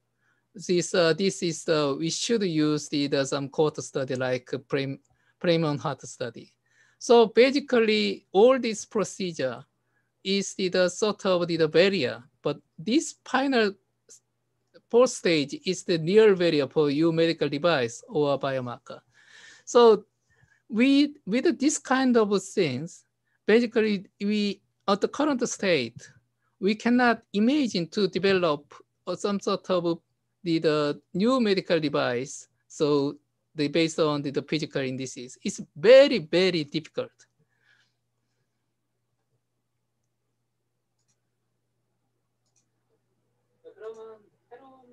This, uh, this is the, we should use the, the some cohort study like Prem, Framingham heart study. So basically all this procedure is the, the sort of the, the barrier, but this final fourth stage is the near barrier for your medical device or biomarker. So we, with this kind of things, basically we, at the current state, we cannot imagine to develop some sort of the, the new medical device. So they based on the, the physical indices. It's very, very difficult.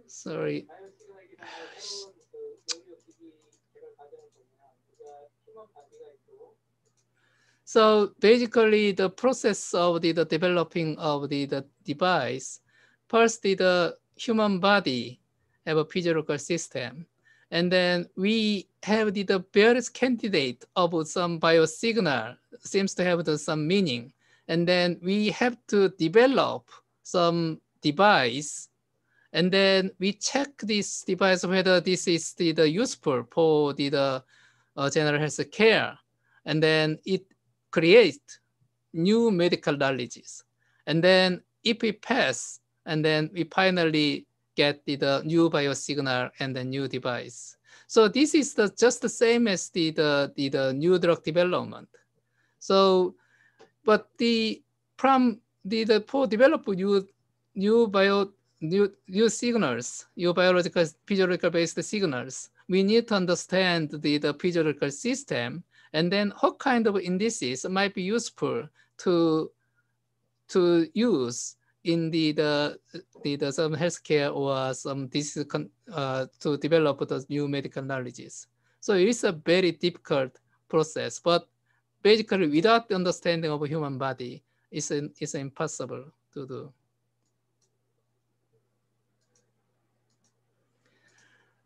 Sorry. So basically the process of the, the developing of the, the device, first the, the human body have a physiological system. And then we have the, various candidate of some biosignal seems to have the, some meaning. And then we have to develop some device and then we check this device whether this is the, the useful for the, the uh, general health care. And then it creates new medical knowledges. And then if we pass, and then we finally get the, the new biosignal and the new device. So this is the, just the same as the, the, the, the new drug development. So, but the from the, the for develop new new bio new new signals, new biological physiological based signals, we need to understand the, the physiological system and then what kind of indices might be useful to, to use in the, the, the, the some healthcare or some disease uh, to develop the new medical knowledges. So it's a very difficult process, but basically without the understanding of human body, it's, an, it's impossible to do.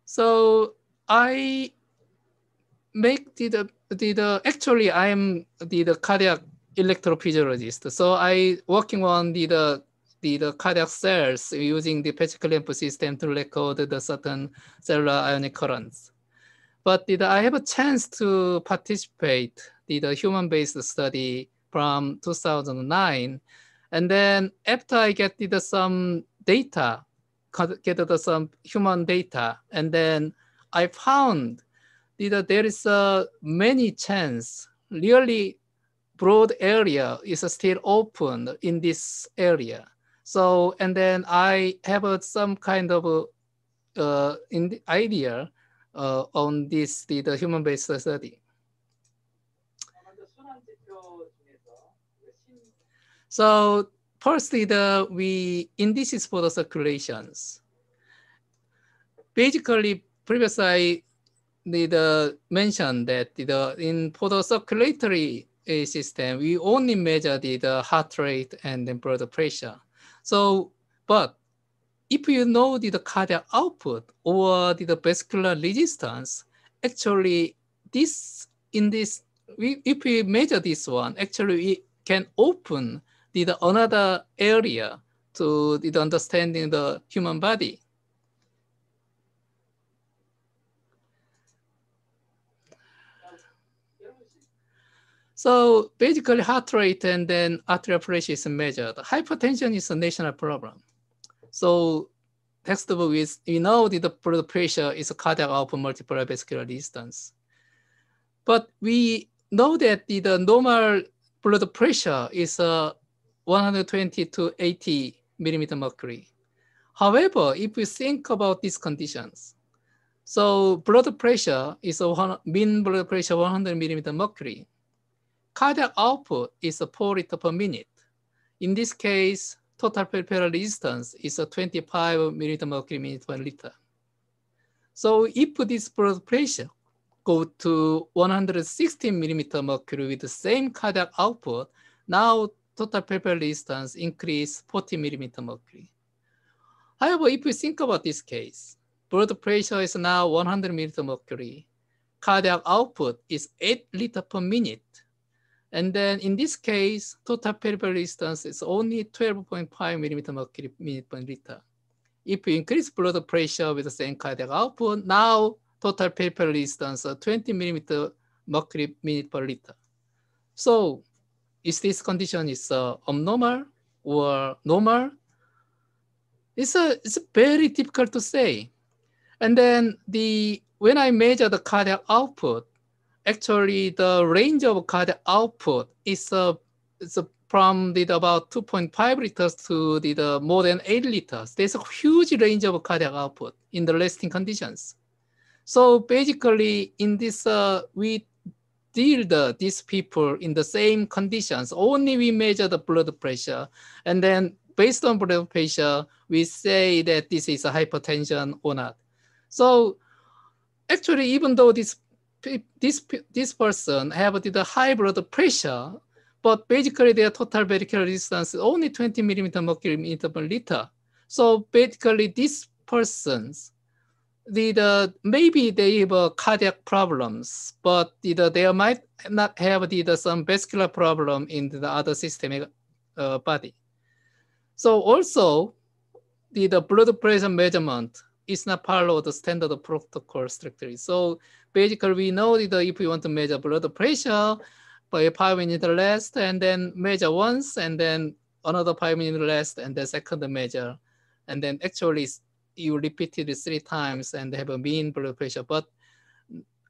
So I make the, the, the actually I'm the, the cardiac electrophysiologist. So I working on the, the the, the cardiac cells using the patch clamp system to record the certain cellular ionic currents. But the, I have a chance to participate the, the human-based study from 2009. And then after I get the, some data, get the, some human data, and then I found that there is a many chance, really broad area is still open in this area. So, and then I have uh, some kind of uh, in idea uh, on this, the, the human-based study. So firstly, the we indices for the circulations. Basically, previously I did uh, mention that the, in for the circulatory uh, system, we only measure the, the heart rate and then blood pressure. So, but if you know the, cardiac output or the, vascular resistance, actually this in this, we, if we measure this one, actually we can open the, the another area to the understanding the human body. So basically heart rate and then arterial pressure is measured. Hypertension is a national problem. So textbook is, you know that the blood pressure is a cardiac output multiple vascular resistance. But we know that the, the normal blood pressure is uh, 120 to 80 millimeter mercury. However, if we think about these conditions, So blood pressure is a one, mean blood pressure 100 millimeter mercury. Cardiac output is a 4 liter per minute. In this case, total peripheral resistance is a 25 milliliter mercury minute per liter. So if this blood pressure go to 160 millimeter mercury with the same cardiac output, now total peripheral resistance increase 40 millimeter mercury. However, if you think about this case, blood pressure is now 100 milliliter mercury. Cardiac output is 8 liter per minute. And then in this case, total peripheral resistance is only 12.5 millimeter mercury minute per liter. If you increase blood pressure with the same cardiac output, now total peripheral resistance 20 millimeter mercury minute per liter. So is this condition is uh, abnormal or normal? It's, a, it's very difficult to say. And then the when I measure the cardiac output, actually the range of cardiac output is, uh, is uh, from the, about 2.5 liters to the, the more than 8 liters. There's a huge range of cardiac output in the resting conditions. So basically in this, uh, we deal the, these people in the same conditions. Only we measure the blood pressure. And then based on blood pressure, we say that this is a hypertension or not. So actually, even though this this this person have the high blood pressure, but basically their total ventricular resistance is only 20 millimeter mercury meter per liter. So basically, these persons, the, the maybe they have uh, cardiac problems, but the, the, they might not have the, the some vascular problem in the other systemic uh, body. So also, the, the blood pressure measurement is not follow the standard protocol strictly. So basically, we know that if we want to measure blood pressure, by five minutes rest, and then measure once, and then another five minutes rest, and the second measure. And then actually, you repeat it three times and have a mean blood pressure. But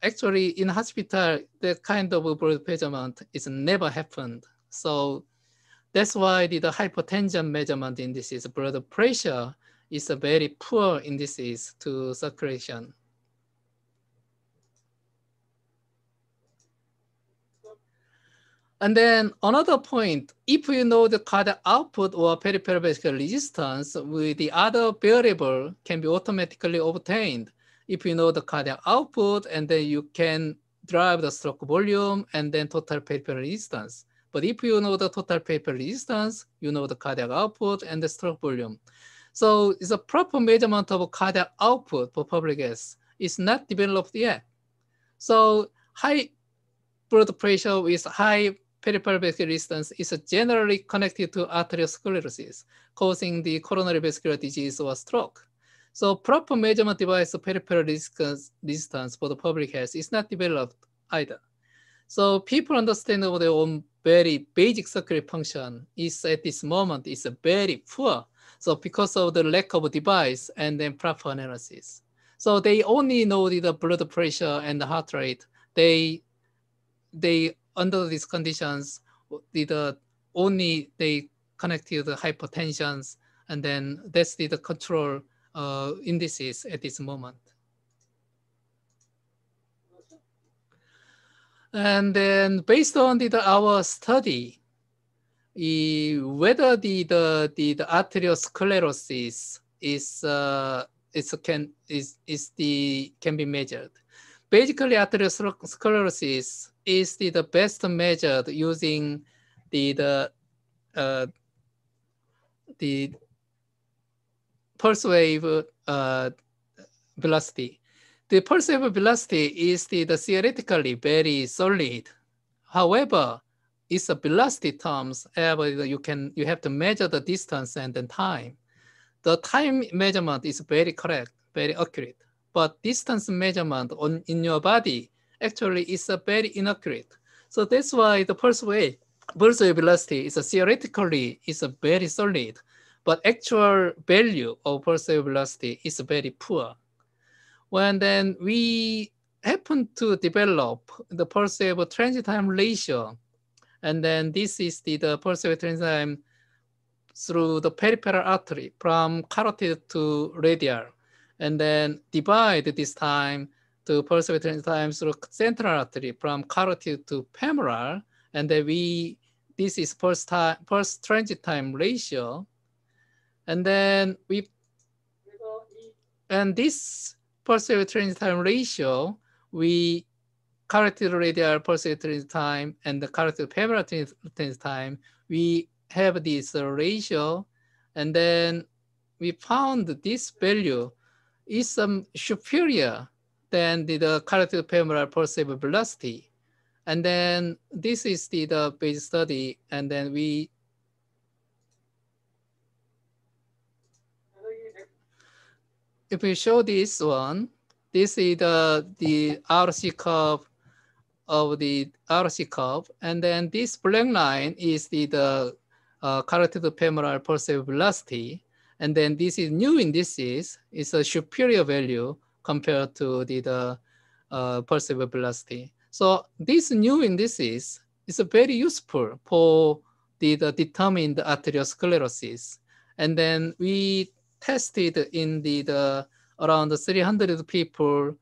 actually, in hospital, the kind of blood measurement is never happened. So that's why the hypertension measurement in this is blood pressure is a very poor indices to circulation. And then another point, if you know the cardiac output or peripheral vascular resistance, with the other variable can be automatically obtained. If you know the cardiac output, and then you can drive the stroke volume and then total peripheral resistance. But if you know the total peripheral resistance, you know the cardiac output and the stroke volume. So it's a proper measurement of cardiac output for public health is not developed yet. So high blood pressure with high peripheral vascular resistance is generally connected to arteriosclerosis, causing the coronary vascular disease or stroke. So proper measurement device of peripheral resistance for the public health is not developed either. So people understand of their own very basic circulatory function is at this moment is very poor so because of the lack of device and then proper analysis. So they only know the blood pressure and the heart rate. They, they under these conditions, did the only they connected the hypertensions and then that's the, the control uh, indices at this moment. And then based on the, our study, whether the, the, the, the arteriosclerosis is, uh, is, can, is, is the, can be measured. Basically, arteriosclerosis is the, the best measured using the, the, uh, the pulse wave uh, velocity. The pulse wave velocity is the, the theoretically very solid. However, it's a velocity terms, you can you have to measure the distance and then time. The time measurement is very correct, very accurate, but distance measurement on in your body actually is a very inaccurate. So that's why the pulse wave, pulse wave velocity is a theoretically is a very solid, but actual value of pulse wave velocity is very poor. When then we happen to develop the pulse wave transit time ratio and then this is the, the pulsewave enzyme through the peripheral artery from carotid to radial. and then divide this time to transit time through central artery from carotid to femoral, and then we this is pulse time pulse transit time ratio, and then we and this pulse wave transit time ratio we carotid radial pulse wave time and the femoral transit time we have this ratio, and then we found this value is um, superior than the, the carotid femoral pulse wave velocity. And then this is the, the base study, and then we if we show this one, this is the, the RC curve of the RC curve. And then this black line is the, the uh, carotid femoral velocity. And then this is new indices is a superior value compared to the, the uh, velocity. So this new indices is very useful for the, the determined arteriosclerosis. And then we tested in the, the around 300 people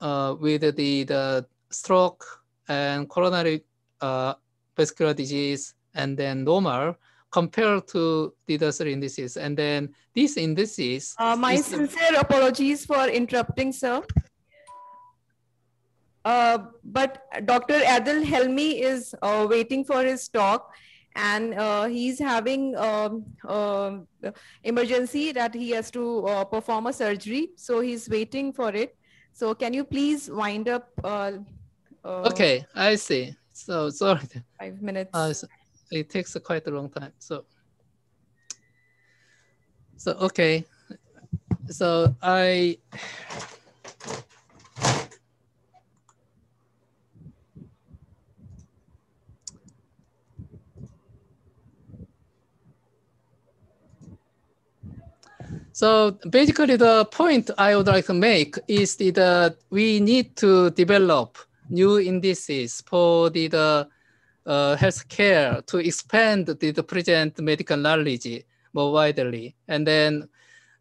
uh, with the, the stroke and coronary uh, vascular disease and then normal compared to the other indices. And then these indices. Uh, my sincere apologies for interrupting, sir. Uh, but Dr. Adel Helmy is uh, waiting for his talk and uh, he's having um, uh, emergency that he has to uh, perform a surgery. So he's waiting for it. So can you please wind up? Uh, okay, I see. So sorry. Five minutes. Uh, so it takes quite a long time. So, so okay. So I So basically the point I would like to make is that we need to develop new indices for the, the uh, healthcare to expand the, the present medical knowledge more widely. And then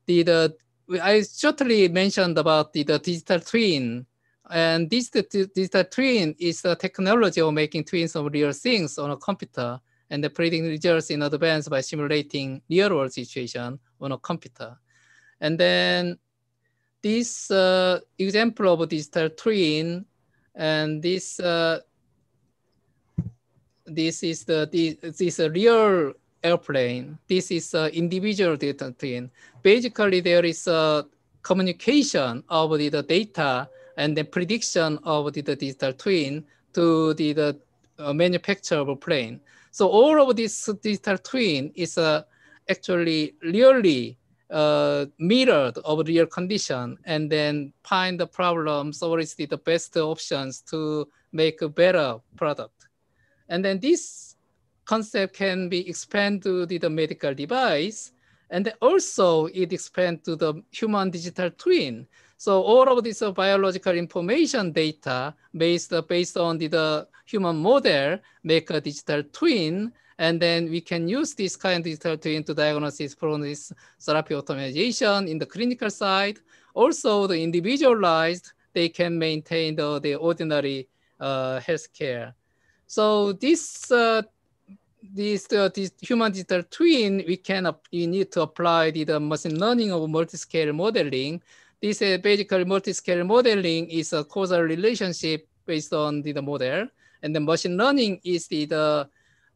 the, the I shortly mentioned about the, the digital twin. And this the digital twin is the technology of making twins of real things on a computer and predicting results in advance by simulating real world situation on a computer. And then this uh, example of digital twin and this uh, this is the this is a real airplane. This is an individual data twin. Basically, there is a communication of the, data and the prediction of the, the digital twin to the, the uh, a plane. So all of this digital twin is uh, actually really uh, mirrored of real condition and then find the problems or is the best options to make a better product. And then this concept can be expanded to the, the medical device and also it expands to the human digital twin. So all of this uh, biological information data based, uh, based on the, the human model make a digital twin and then we can use this kind of digital twin to diagnosis prognosis therapy optimization in the clinical side. Also the individualized, they can maintain the, the ordinary uh, healthcare. So this, uh, this, uh, this human digital twin, we can, you need to apply the, the machine learning of multi-scale modeling. This uh, basically multi-scale modeling is a causal relationship based on the, the model. And the machine learning is the, the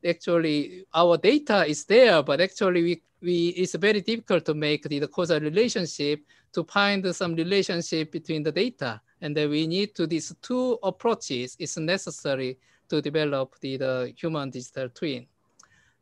actually our data is there, but actually we, we it's very difficult to make the, the causal relationship to find some relationship between the data. And then we need to these two approaches is necessary to develop the, the human digital twin.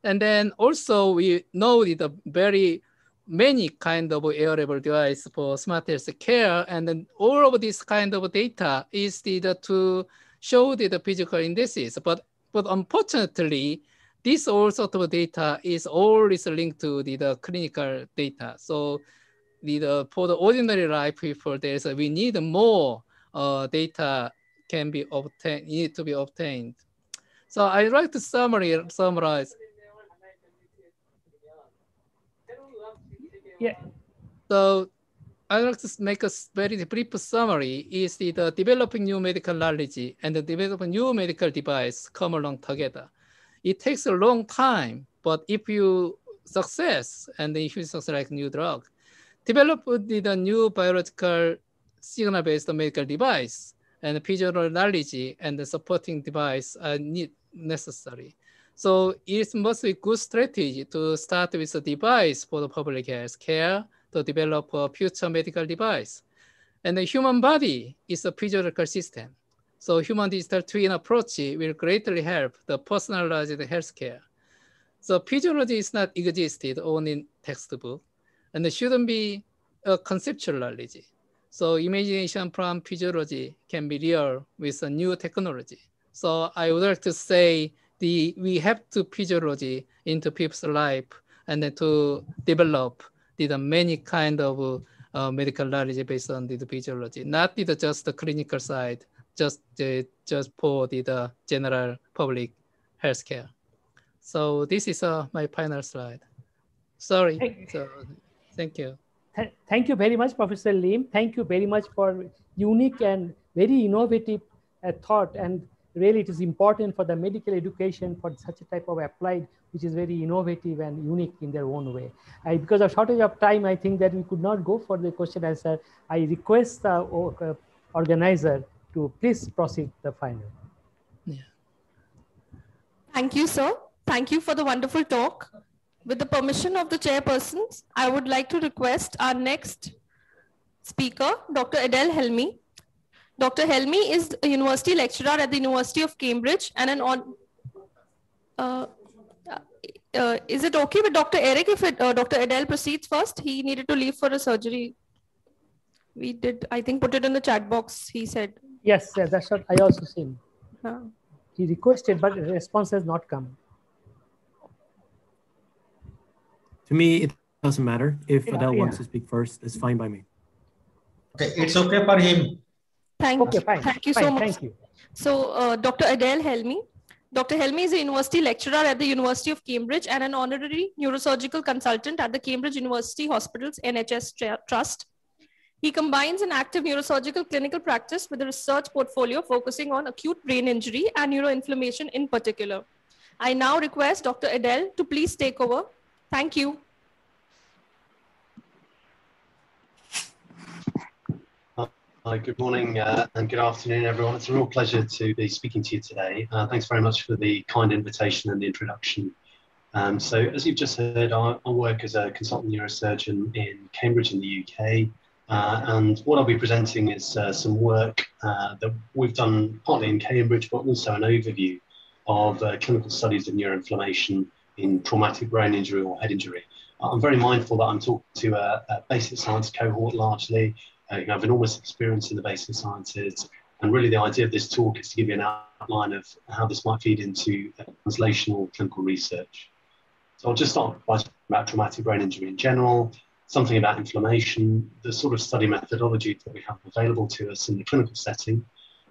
And then also we know the very many kind of wearable device for smart health care. And then all of this kind of data is the, the to show the, the physical indices. But, but unfortunately, this all sort of data is always linked to the, the clinical data. So the, the, for the ordinary life people, there's a, we need more uh, data can be obtained, need to be obtained. So I'd like to summary, summarize. Yeah. So I'd like to make a very brief summary is the, the developing new medical knowledge and the developing new medical device come along together. It takes a long time, but if you success and if you success like new drug, develop the, new biological signal-based medical device and knowledge and the supporting device are need, necessary. So it's mostly good strategy to start with a device for the public health care to develop a future medical device. And the human body is a physiological system. So human digital twin approach will greatly help the personalized healthcare. So physiology is not existed only in textbook and it shouldn't be a conceptual knowledge. So imagination from physiology can be real with a new technology. So I would like to say the we have to physiology into people's life and then to develop the many kind of uh, medical knowledge based on the physiology, not the, just the clinical side, just uh, just for the, the general public healthcare. So this is uh, my final slide. Sorry. Thank, so, thank you. Th thank you very much, Professor Lim. Thank you very much for unique and very innovative uh, thought. And really, it is important for the medical education for such a type of applied, which is very innovative and unique in their own way. I, because of shortage of time, I think that we could not go for the question answer. I request the uh, organizer to please proceed the final. Yeah. Thank you, sir. Thank you for the wonderful talk. With the permission of the chairpersons, I would like to request our next speaker, Dr. Adel Helmy. Dr. Helmy is a university lecturer at the University of Cambridge and an on. Uh, uh, is it okay with Dr. Eric if it, uh, Dr. Adel proceeds first? He needed to leave for a surgery. We did, I think, put it in the chat box. He said. Yes, yes that's what I also seen. He requested, but response has not come. To me, it doesn't matter. If Yeah, Adel yeah. wants to speak first, it's fine by me. Okay, it's okay for him. Thank, Okay, fine, thank you so much. thank you. So, uh, Dr. Adel Helmy. Dr. Helmy is a university lecturer at the University of Cambridge and an honorary neurosurgical consultant at the Cambridge University Hospitals NHS Trust. He combines an active neurosurgical clinical practice with a research portfolio focusing on acute brain injury and neuroinflammation in particular. I now request Dr. Adel to please take over. Thank you. Hi, good morning uh, and good afternoon, everyone. It's a real pleasure to be speaking to you today. Uh, thanks very much for the kind invitation and the introduction. Um, so, as you've just heard, I, I work as a consultant neurosurgeon in Cambridge in the UK. Uh, and what I'll be presenting is uh, some work uh, that we've done partly in Cambridge, but also an overview of uh, clinical studies of neuroinflammation in traumatic brain injury or head injury. I'm very mindful that I'm talking to a, a basic science cohort largely, uh, who have enormous experience in the basic sciences. And really, the idea of this talk is to give you an outline of how this might feed into uh, translational clinical research. So I'll just start by talking about traumatic brain injury in general, something about inflammation, the sort of study methodology that we have available to us in the clinical setting,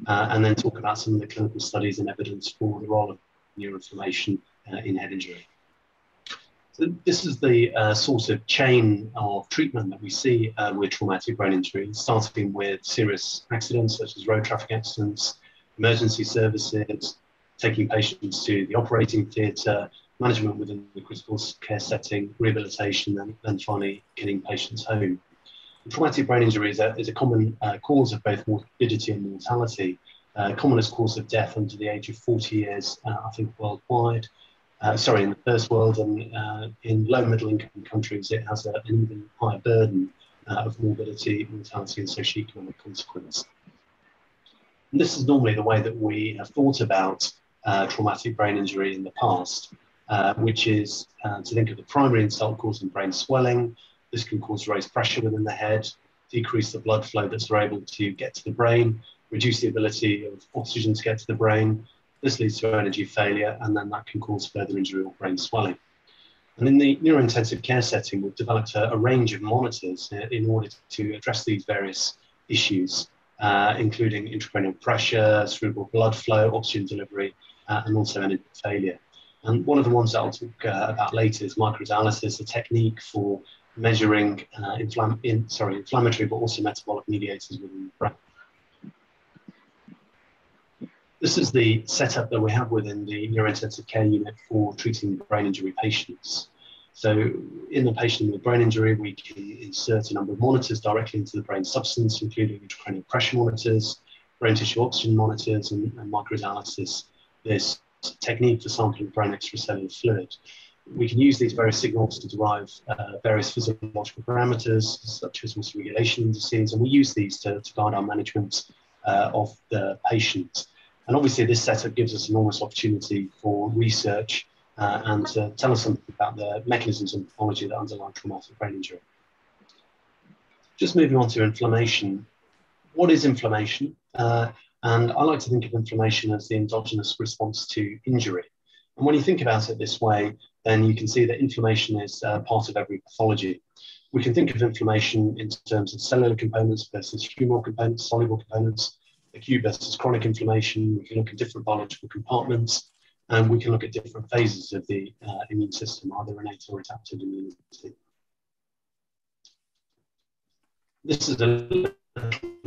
uh, and then talk about some of the clinical studies and evidence for the role of neuroinflammation uh, in head injury. So this is the uh, sort of chain of treatment that we see uh, with traumatic brain injury, starting with serious accidents such as road traffic accidents, emergency services, taking patients to the operating theatre, management within the critical care setting, rehabilitation, and then finally getting patients home. Traumatic brain injury is a, is a common uh, cause of both morbidity and mortality, uh, commonest cause of death under the age of 40 years, uh, I think, worldwide. Uh, sorry, in the first world and uh, in low middle income countries, it has a, an even higher burden uh, of morbidity, mortality, and socioeconomic consequence. And this is normally the way that we have thought about uh, traumatic brain injury in the past, uh, which is uh, to think of the primary insult causing brain swelling. This can cause raised pressure within the head, decrease the blood flow that's able to get to the brain, reduce the ability of oxygen to get to the brain, this leads to energy failure, and then that can cause further injury or brain swelling. And in the neurointensive care setting, we've developed a, a range of monitors uh, in order to address these various issues, uh, including intracranial pressure, cerebral blood flow, oxygen delivery, uh, and also energy failure. And one of the ones that I'll talk uh, about later is microdialysis, a technique for measuring uh, inflam in, sorry, inflammatory but also metabolic mediators within the brain. This is the setup that we have within the neurointensive care unit for treating brain injury patients. So in the patient with brain injury, we can insert a number of monitors directly into the brain substance, including intracranial pressure monitors, brain tissue oxygen monitors, and, and microdialysis. This technique for sampling brain extracellular fluid. We can use these various signals to derive uh, various physiological parameters, such as muscle regulation indices, and we use these to, to guide our management uh, of the patient. And obviously, this setup gives us enormous opportunity for research uh, and to tell us something about the mechanisms and pathology that underlie traumatic brain injury. Just moving on to inflammation. What is inflammation? And I like to think of inflammation as the endogenous response to injury. And when you think about it this way, then you can see that inflammation is uh, part of every pathology. We can think of inflammation in terms of cellular components versus humoral components, soluble components, acute versus chronic inflammation. We can look at different biological compartments, and we can look at different phases of the uh, immune system, either innate or adaptive immunity. This is a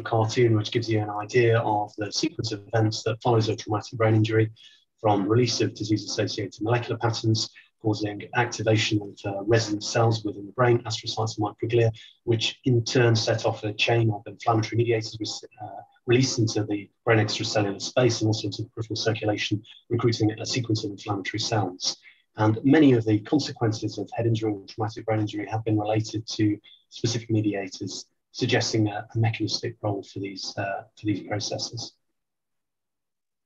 cartoon which gives you an idea of the sequence of events that follows a traumatic brain injury from release of disease-associated molecular patterns causing activation of uh, resident cells within the brain, astrocytes and microglia, which in turn set off a chain of inflammatory mediators uh, released into the brain extracellular space and also into the peripheral circulation, recruiting a sequence of inflammatory cells. And many of the consequences of head injury or traumatic brain injury have been related to specific mediators, suggesting a, a mechanistic role for these, uh, for these processes.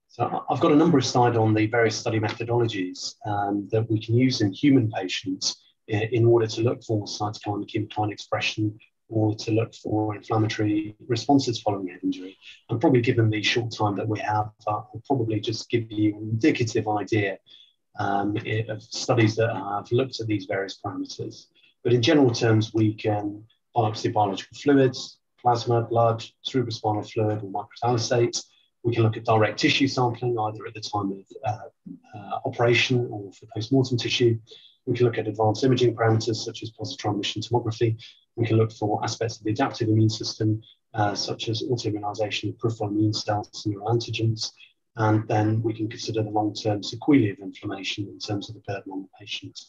So I've got a number of slides on the various study methodologies um, that we can use in human patients in, order to look for cytokine chemokine expression or to look for inflammatory responses following head injury. And probably given the short time that we have, uh, I'll probably just give you an indicative idea um, of studies that have looked at these various parameters. But in general terms, we can biopsy biological fluids, plasma, blood, cerebrospinal fluid, or microdialysates. We can look at direct tissue sampling, either at the time of uh, uh, operation or for post-mortem tissue. We can look at advanced imaging parameters such as positron emission tomography, we can look for aspects of the adaptive immune system, uh, such as autoimmunization of peripheral immune cells and neuroantigens. And then we can consider the long-term sequelae of inflammation in terms of the burden on the patient.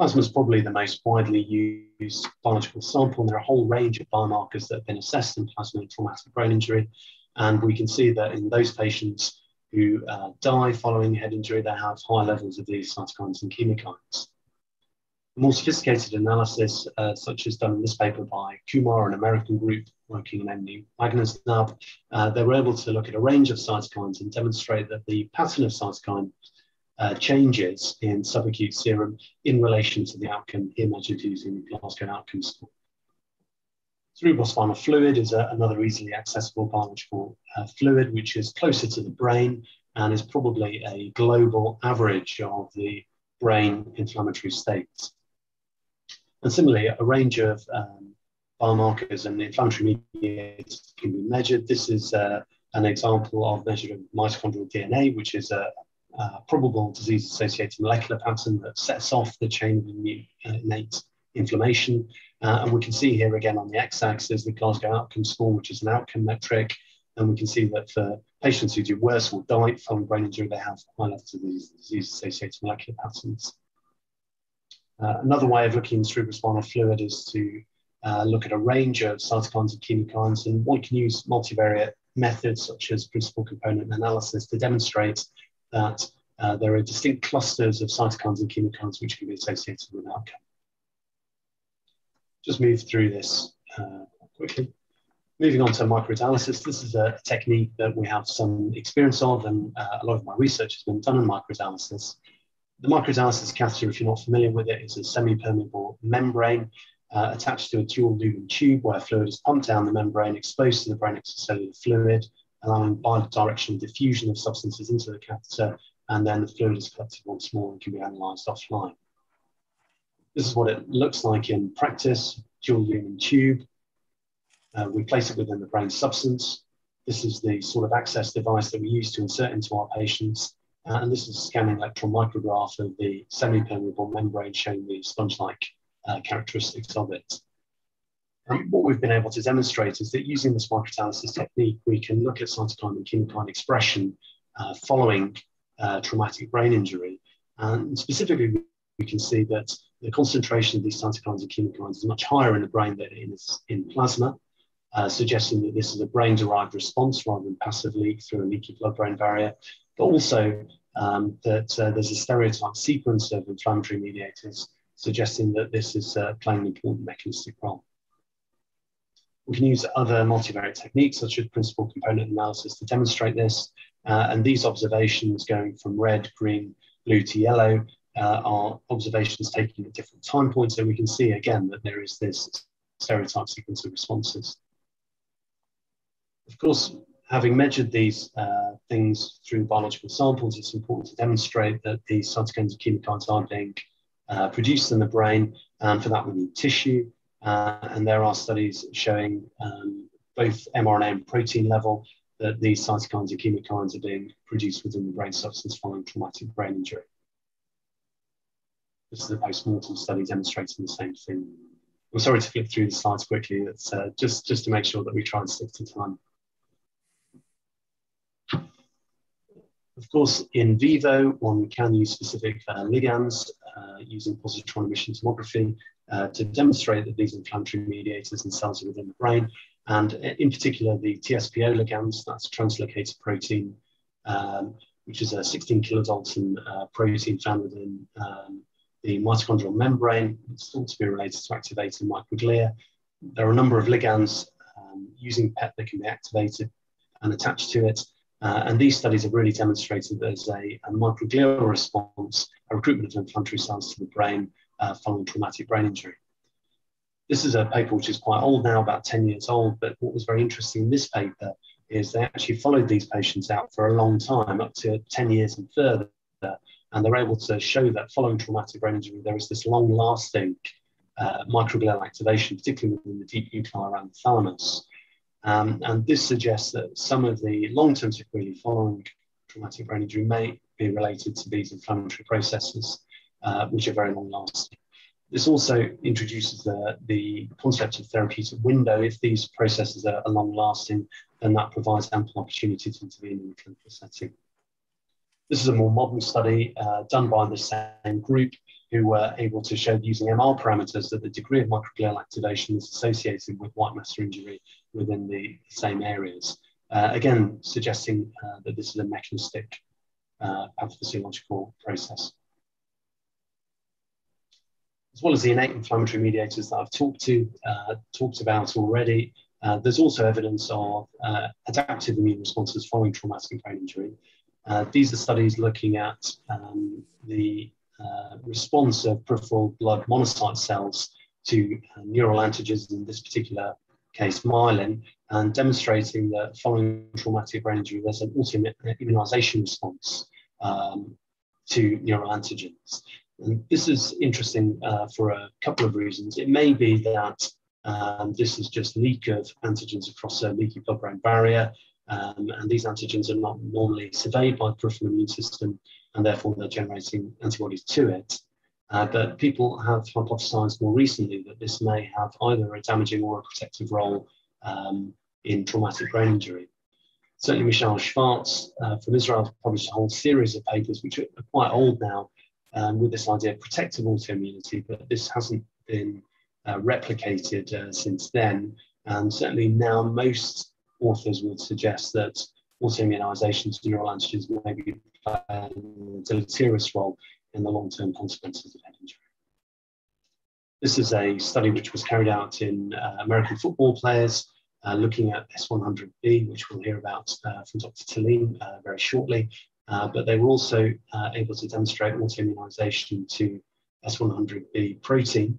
Plasma is probably the most widely used biological sample, and there are a whole range of biomarkers that have been assessed in plasma and traumatic brain injury. And we can see that in those patients who uh, die following head injury, they have high levels of these cytokines and chemokines more sophisticated analysis, uh, such as done in this paper by Kumar, an American group working in MD Wagner's lab, uh, they were able to look at a range of cytokines and demonstrate that the pattern of cytokine uh, changes in subacute serum in relation to the outcome here measured using the Glasgow outcome score. Cerebrospinal fluid is a, another easily accessible biological uh, fluid, which is closer to the brain and is probably a global average of the brain inflammatory states. And similarly, a range of um, biomarkers and inflammatory mediators can be measured. This is uh, an example of measuring mitochondrial DNA, which is a, a probable disease-associated molecular pattern that sets off the chain of uh, innate inflammation. Uh, and we can see here again on the x-axis the Glasgow outcome score, which is an outcome metric. And we can see that for patients who do worse or die from brain injury, they have high levels of these disease-associated molecular patterns. Uh, another way of looking at cerebrospinal fluid is to uh, look at a range of cytokines and chemokines, and one can use multivariate methods such as principal component analysis to demonstrate that uh, there are distinct clusters of cytokines and chemokines which can be associated with outcome. Just move through this uh, quickly. Moving on to microdialysis, this is a technique that we have some experience of, and uh, a lot of my research has been done in microdialysis. The microdialysis catheter, if you're not familiar with it, is a semi-permeable membrane uh, attached to a dual lumen tube where fluid is pumped down the membrane, exposed to the brain extracellular fluid, allowing bidirectional diffusion of substances into the catheter, and then the fluid is collected once more and can be analysed offline. This is what it looks like in practice, dual lumen tube. Uh, we place it within the brain substance. This is the sort of access device that we use to insert into our patients. Uh, and this is a scanning electron micrograph of the semi-permeable membrane showing the sponge-like uh, characteristics of it. And what we've been able to demonstrate is that using this microdialysis technique, we can look at cytokine and chemokine expression uh, following uh, traumatic brain injury. And specifically, we can see that the concentration of these cytokines and chemokines is much higher in the brain than it is in plasma, uh, suggesting that this is a brain-derived response rather than passive leak through a leaky blood-brain barrier, but also um, that uh, there's a stereotype sequence of inflammatory mediators, suggesting that this is uh, playing an important mechanistic role. We can use other multivariate techniques such as principal component analysis to demonstrate this. Uh, and these observations going from red, green, blue to yellow uh, are observations taken at different time points. So we can see again that there is this stereotype sequence of responses. Of course, having measured these uh, things through biological samples, it's important to demonstrate that these cytokines and chemokines are being uh, produced in the brain. And for that, we need tissue. Uh, and there are studies showing um, both mRNA and protein level that these cytokines and chemokines are being produced within the brain substance following traumatic brain injury. This is a post-mortem study demonstrating the same thing. I'm sorry to flip through the slides quickly. It's uh, just, just to make sure that we try and stick to time. Of course, in vivo, one can use specific uh, ligands using positron emission tomography uh, to demonstrate that these inflammatory mediators and cells are within the brain. And in particular, the TSPO ligands, that's translocator protein, um, which is a 16 kilodalton uh, protein found within um, the mitochondrial membrane. It's thought to be related to activating microglia. There are a number of ligands um, using PET that can be activated and attached to it. Uh, and these studies have really demonstrated there's a, a microglial response, a recruitment of inflammatory cells to the brain uh, following traumatic brain injury. This is a paper which is quite old now, about 10 years old, but what was very interesting in this paper is they actually followed these patients out for a long time, up to 10 years and further, and they're able to show that following traumatic brain injury, there is this long-lasting uh, microglial activation, particularly within the deep nuclei around the thalamus. Um, and this suggests that some of the long-term sequelae following traumatic brain injury may be related to these inflammatory processes, uh, which are very long-lasting. This also introduces the, the concept of therapeutic window. If these processes are, are long-lasting, then that provides ample opportunity to intervene in the clinical setting. This is a more modern study uh, done by the same group who were able to show using MR parameters that the degree of microglial activation is associated with white matter injury within the same areas. Uh, again, suggesting uh, that this is a mechanistic uh, pathophysiological process. As well as the innate inflammatory mediators that I've talked to, uh, talked about already, uh, there's also evidence of uh, adaptive immune responses following traumatic brain injury. These are studies looking at um, the uh, response of peripheral blood monocyte cells to uh, neural antigens, in this particular case myelin, and demonstrating that following traumatic brain injury, there's an ultimate immunization response um, to neural antigens. And this is interesting uh, for a couple of reasons. It may be that um, this is just leak of antigens across a leaky blood-brain barrier. Um, and these antigens are not normally surveyed by the peripheral immune system, and therefore they're generating antibodies to it. Uh, but people have hypothesized more recently that this may have either a damaging or a protective role um, in traumatic brain injury. Certainly, Michal Schwartz uh, from Israel published a whole series of papers, which are quite old now, um, with this idea of protective autoimmunity, but this hasn't been uh, replicated uh, since then. And certainly now most authors would suggest that autoimmunizations to neural antigens may be playing a deleterious role in the long-term consequences of head injury. This is a study which was carried out in uh, American football players, uh, looking at S100B, which we'll hear about uh, from Dr. Thelin uh, very shortly. Uh, but they were also uh, able to demonstrate autoimmunization to S100B protein,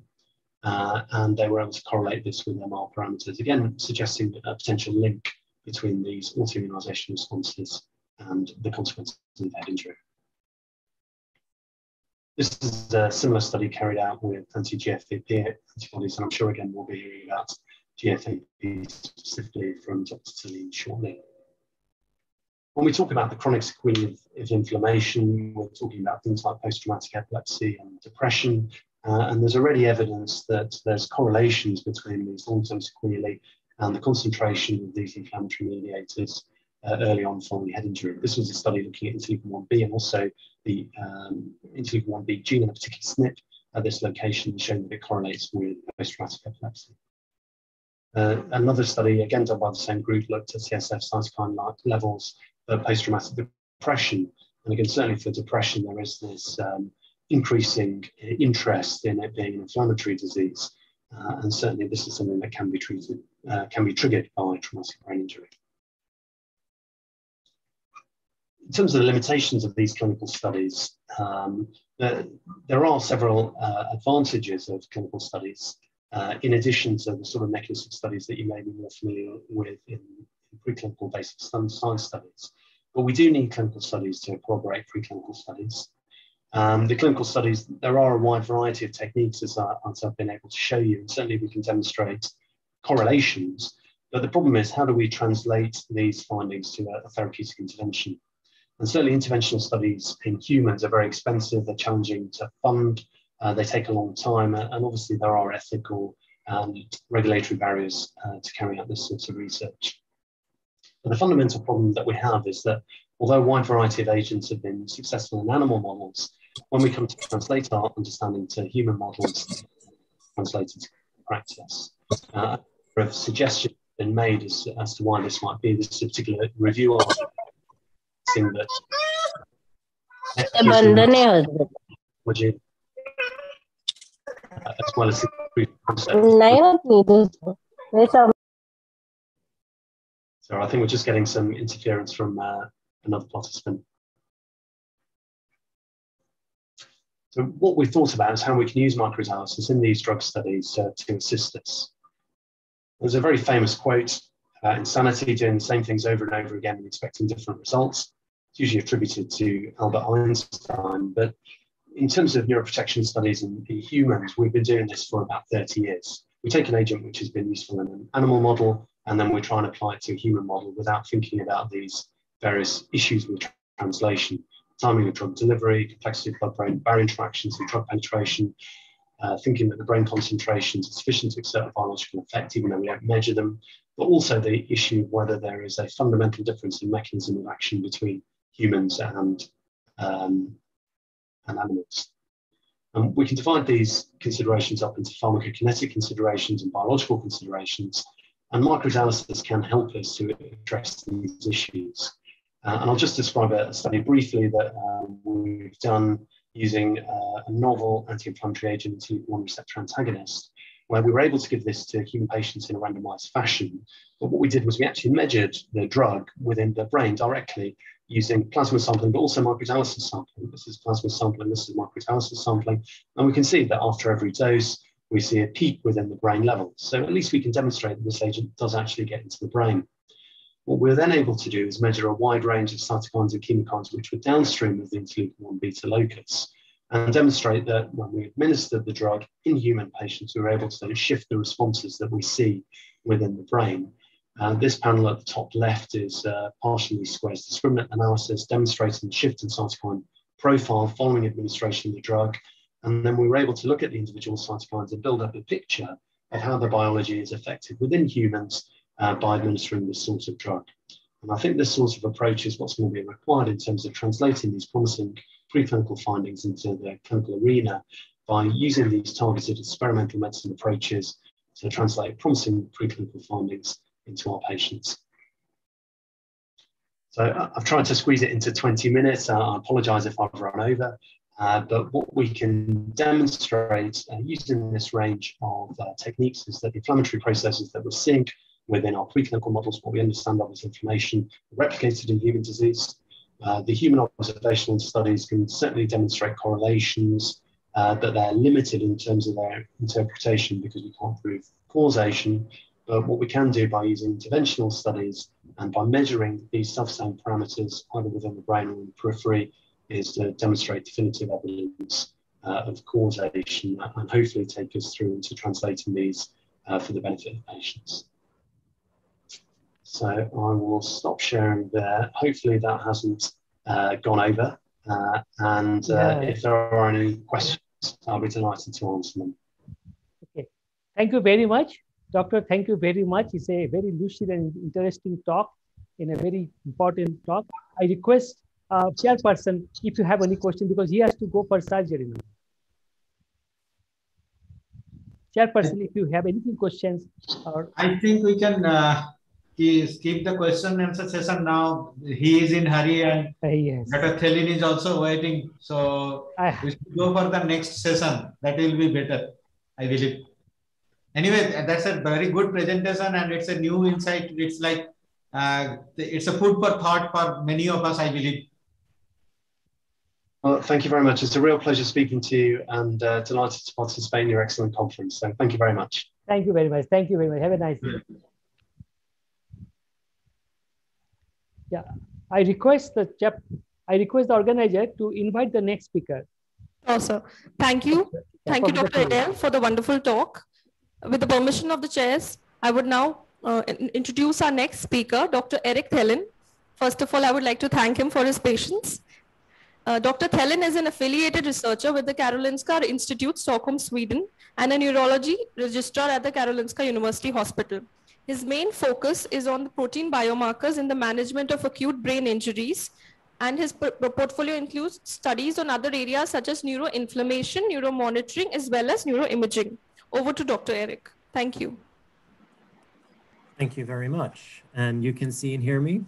uh, and they were able to correlate this with MR parameters, again, suggesting a potential link between these autoimmunization responses and the consequences of head injury. This is a similar study carried out with anti-GFAP antibodies, and I'm sure again we'll be hearing about GFAP specifically from Dr. Thelin shortly. When we talk about the chronic sequelae of inflammation, we're talking about things like post-traumatic epilepsy and depression, Uh, and there's already evidence that there's correlations between these long-term sequelae and the concentration of these inflammatory mediators uh, early on following head injury. This was a study looking at interleukin-1b and also the um, interleukin-1b gene and a particular SNP at this location, showing that it correlates with post-traumatic epilepsy. Uh, another study, again done by the same group, looked at CSF cytokine levels for post-traumatic depression. And again, certainly for depression, there is this um, increasing interest in it being an inflammatory disease. Uh, and certainly this is something that can be treated, uh, can be triggered by traumatic brain injury. In terms of the limitations of these clinical studies, um, there, there, are several uh, advantages of clinical studies uh, in addition to the sort of mechanistic studies that you may be more familiar with in, in preclinical basic science studies. But we do need clinical studies to corroborate preclinical studies. Um, the clinical studies, there are a wide variety of techniques as, I, as I've been able to show you, and certainly we can demonstrate correlations. But the problem is, how do we translate these findings to a, a therapeutic intervention? And certainly interventional studies in humans are very expensive, they're challenging to fund, uh, they take a long time, uh, and obviously there are ethical and regulatory barriers uh, to carry out this sort of research. But the fundamental problem that we have is that although a wide variety of agents have been successful in animal models, when we come to translate our understanding to human models, translated to practice, uh, a suggestion been made as, as to why this might be. This particular review article that would you as well as So I think we're just getting some interference from uh, another participant. So what we thought about is how we can use microdialysis in these drug studies uh, to assist us. There's a very famous quote about insanity doing the same things over and over again and expecting different results. It's usually attributed to Albert Einstein, but in terms of neuroprotection studies in, in, humans, we've been doing this for about 30 years. We take an agent which has been useful in an animal model, and then we try and apply it to a human model without thinking about these various issues with translation, timing of drug delivery, complexity of blood-brain barrier interactions and drug penetration, uh, thinking that the brain concentrations are sufficient to exert a biological effect, even though we don't measure them, but also the issue of whether there is a fundamental difference in mechanism of action between humans and um, and animals. Um, we can divide these considerations up into pharmacokinetic considerations and biological considerations, and microdialysis can help us to address these issues. Uh, and I'll just describe a study briefly that um, we've done using uh, a novel anti-inflammatory agent, one receptor antagonist, where we were able to give this to human patients in a randomized fashion. But what we did was we actually measured the drug within the brain directly using plasma sampling, but also microdialysis sampling. This is plasma sampling, this is microdialysis sampling. And we can see that after every dose, we see a peak within the brain level. So at least we can demonstrate that this agent does actually get into the brain. What we're then able to do is measure a wide range of cytokines and chemokines which were downstream of the interleukin-1 beta locus and demonstrate that when we administered the drug in human patients, we were able to shift the responses that we see within the brain. Uh, this panel at the top left is uh, partially squares discriminant analysis demonstrating the shift in cytokine profile following administration of the drug. And then we were able to look at the individual cytokines and build up a picture of how the biology is affected within humans uh, by administering this sort of drug. And I think this sort of approach is what's going to be required in terms of translating these promising preclinical findings into the clinical arena by using these targeted experimental medicine approaches to translate promising preclinical findings into our patients. So uh, I've tried to squeeze it into 20 minutes. Uh, I apologize if I've run over, uh, but what we can demonstrate uh, using this range of uh, techniques is that the inflammatory processes that we're seeing within our preclinical models, what we understand of as inflammation, replicated in human disease. Uh, the human observational studies can certainly demonstrate correlations, but they're limited in terms of their interpretation because we can't prove causation. But what we can do by using interventional studies and by measuring these self-same parameters either within the brain or in the periphery is to demonstrate definitive evidence uh, of causation and hopefully take us through into translating these uh, for the benefit of patients. So I will stop sharing there. Hopefully that hasn't uh, gone over. Uh, and uh, yeah. if there are any questions, I'll be delighted to answer them. Okay, thank you very much. Doctor, thank you very much. It's a very lucid and interesting talk in a very important talk. I request uh, chairperson if you have any question because he has to go for surgery now. Chairperson, if you have anything questions or I think we can uh, skip the question and answer session now. He is in hurry and yes. Dr. Thelin is also waiting. So I, we should go for the next session. That will be better, I believe. Anyway, that's a very good presentation and it's a new insight. It's like, uh, it's a food for thought for many of us, I believe. Well, thank you very much. It's a real pleasure speaking to you and uh, delighted to participate in your excellent conference. So thank you very much. Thank you very much. Thank you very much. Have a nice day. Yeah, I request the chap, I request the organizer to invite the next speaker. Oh. Thank you. Yeah, Thank you, Dr. Adel, for the wonderful talk. With the permission of the chairs, I would now uh, introduce our next speaker, Dr. Eric Thelin. First of all, I would like to thank him for his patience. Uh, Dr. Thelin is an affiliated researcher with the Karolinska Institute, Stockholm, Sweden, and a neurology registrar at the Karolinska University Hospital. His main focus is on the protein biomarkers in the management of acute brain injuries, and his p- portfolio includes studies on other areas such as neuroinflammation, neuromonitoring, as well as neuroimaging. Over to Dr. Eric. Thank you. Thank you very much. And you can see and hear me?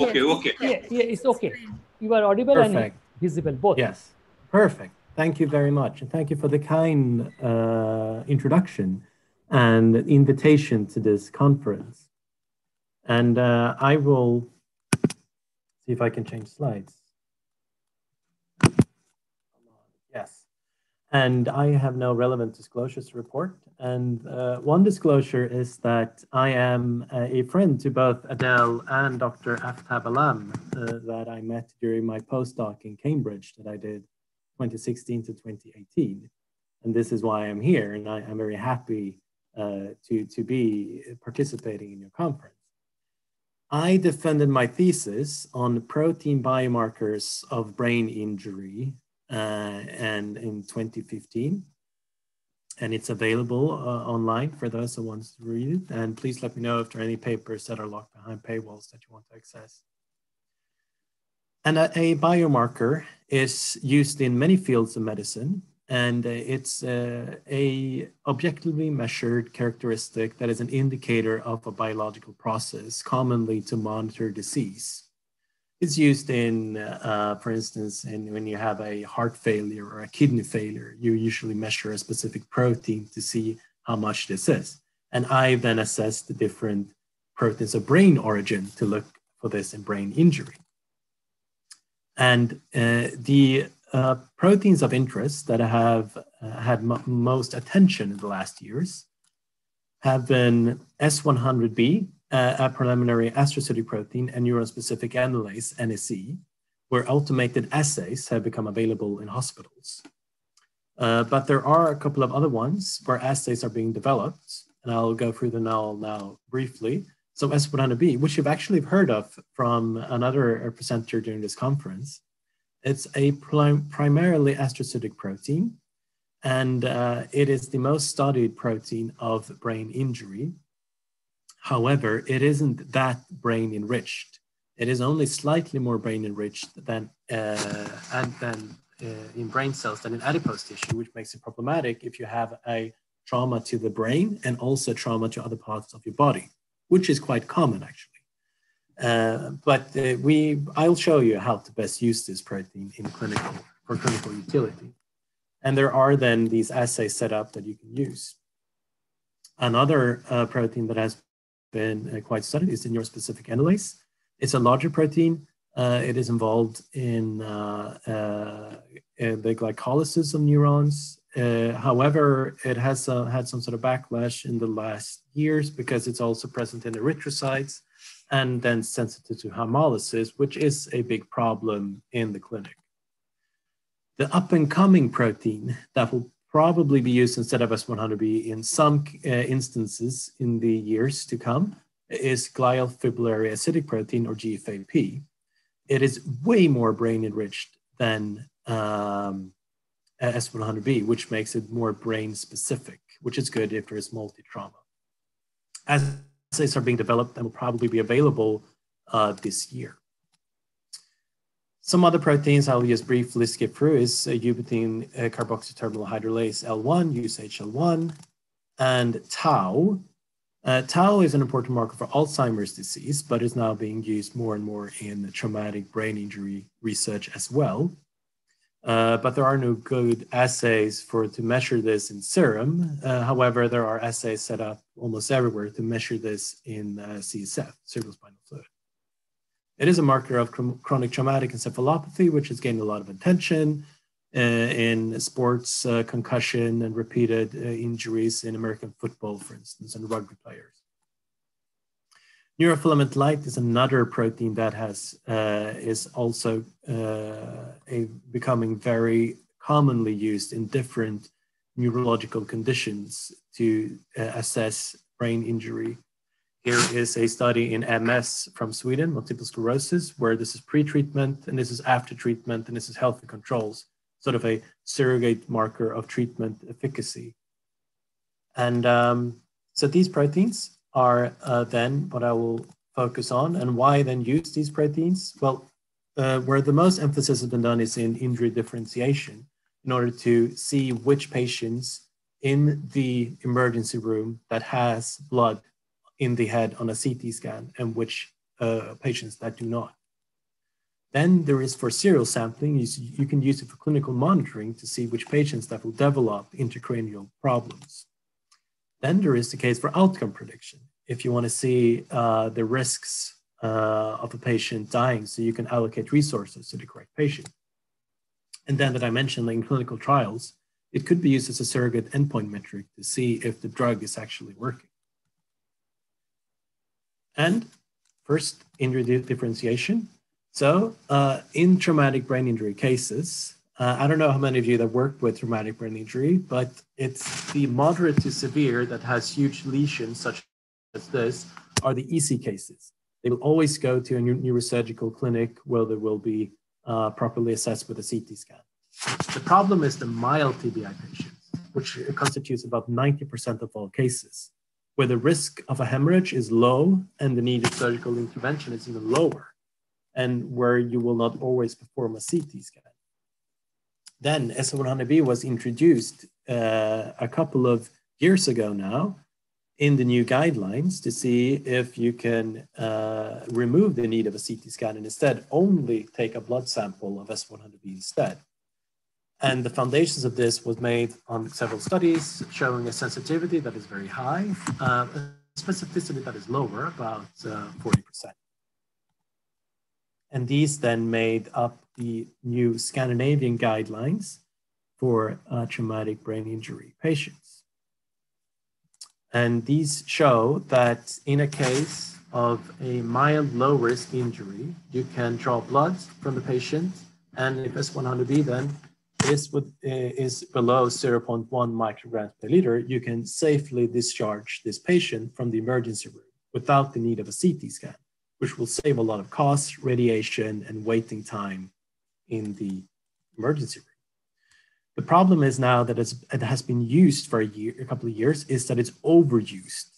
Okay, okay. Yeah, yeah, it's okay. You are audible and visible, both. Yes, perfect. Thank you very much. And thank you for the kind uh, introduction and invitation to this conference. And uh, I will see if I can change slides. Yes. And I have no relevant disclosures to report. And uh, one disclosure is that I am uh, a friend to both Adel and Dr. Aftab Alam uh, that I met during my postdoc in Cambridge that I did 2016 to 2018. And this is why I'm here. And I, am very happy to, to be participating in your conference. I defended my thesis on protein biomarkers of brain injury uh, and in 2015 and it's available uh, online for those who want to read it. And please let me know if there are any papers that are locked behind paywalls that you want to access. And a, a biomarker is used in many fields of medicine, and uh, it's uh, a objectively measured characteristic that is an indicator of a biological process, commonly to monitor disease. It's used in, uh, for instance, in when you have a heart failure or a kidney failure, you usually measure a specific protein to see how much this is. And I then assess the different proteins of brain origin to look for this in brain injury. And uh, the uh, proteins of interest that have uh, had most attention in the last years have been S100B, uh, a preliminary astrocytic protein, and neuron-specific enolase, NSE, where automated assays have become available in hospitals. Uh, but there are a couple of other ones where assays are being developed, and I'll go through them now, now briefly. So S100B, which you've actually heard of from another presenter during this conference, it's a prim primarily astrocytic protein, and uh, it is the most studied protein of brain injury. However, it isn't that brain enriched. It is only slightly more brain enriched than, uh, and than uh, in brain cells than in adipose tissue, which makes it problematic if you have a trauma to the brain and also trauma to other parts of your body, which is quite common actually. Uh, but uh, we, I'll show you how to best use this protein in clinical for clinical utility. And there are then these assays set up that you can use. Another uh, protein that has been uh, quite studied is the neurospecific enolase. It's a larger protein. Uh, it is involved in, in, the glycolysis of neurons. however, it has had some sort of backlash in the last years because it's also present in erythrocytes and then sensitive to hemolysis, which is a big problem in the clinic. The up and coming protein that will probably be used instead of S100B in some uh, instances in the years to come is glial fibrillary acidic protein or GFAP. It is way more brain enriched than um, S100B, which makes it more brain specific, which is good if there is multi-trauma. Assays are being developed and will probably be available uh, this year. Some other proteins I'll just briefly skip through is uh, ubiquitin uh, carboxyterminal hydrolase L1, UCHL1, and tau. Uh, tau is an important marker for Alzheimer's disease, but is now being used more and more in traumatic brain injury research as well. Uh, but there are no good assays for to measure this in serum. Uh, however, there are assays set up almost everywhere to measure this in uh, CSF, cerebrospinal fluid. It is a marker of chronic traumatic encephalopathy, which has gained a lot of attention uh, in sports, uh, concussion, and repeated injuries in American football, for instance, and rugby players. Neurofilament light is another protein that has uh, is also uh, a, becoming very commonly used in different neurological conditions to uh, assess brain injury. Here is a study in MS from Sweden, multiple sclerosis, where this is pre-treatment and this is after treatment and this is healthy controls, sort of a surrogate marker of treatment efficacy. And um, so these proteins are uh, then what I will focus on and why then use these proteins. Well, uh, where the most emphasis has been done is in injury differentiation in order to see which patients in the emergency room that has blood in the head on a CT scan and which uh, patients that do not. Then there is for serial sampling, you, you can use it for clinical monitoring to see which patients that will develop intracranial problems. Then there is the case for outcome prediction. If you want to see uh, the risks uh, of a patient dying, so you can allocate resources to the correct patient. And then that I mentioned in clinical trials, it could be used as a surrogate endpoint metric to see if the drug is actually working. And first, injury differentiation. So uh, in traumatic brain injury cases, uh, I don't know how many of you that worked with traumatic brain injury, but it's the moderate to severe that has huge lesions such as this are the easy cases. They will always go to a neurosurgical clinic where they will be uh, properly assessed with a CT scan. The problem is the mild TBI patients, which constitutes about 90% of all cases, where the risk of a hemorrhage is low and the needed surgical intervention is even lower, and where you will not always perform a CT scan. Then S100B was introduced uh, a couple of years ago now in the new guidelines to see if you can uh, remove the need of a CT scan and instead only take a blood sample of S100B instead. And the foundations of this was made on several studies showing a sensitivity that is very high, uh, a specificity that is lower, about uh, 40%. And these then made up the new Scandinavian guidelines for uh, traumatic brain injury patients. And these show that in a case of a mild low risk injury, you can draw blood from the patient. And if S100B then is, with, uh, is below 0.1 micrograms per liter, you can safely discharge this patient from the emergency room without the need of a CT scan which will save a lot of costs, radiation, and waiting time in the emergency room. The problem is now that it has been used for a year, a couple of years, is that it's overused.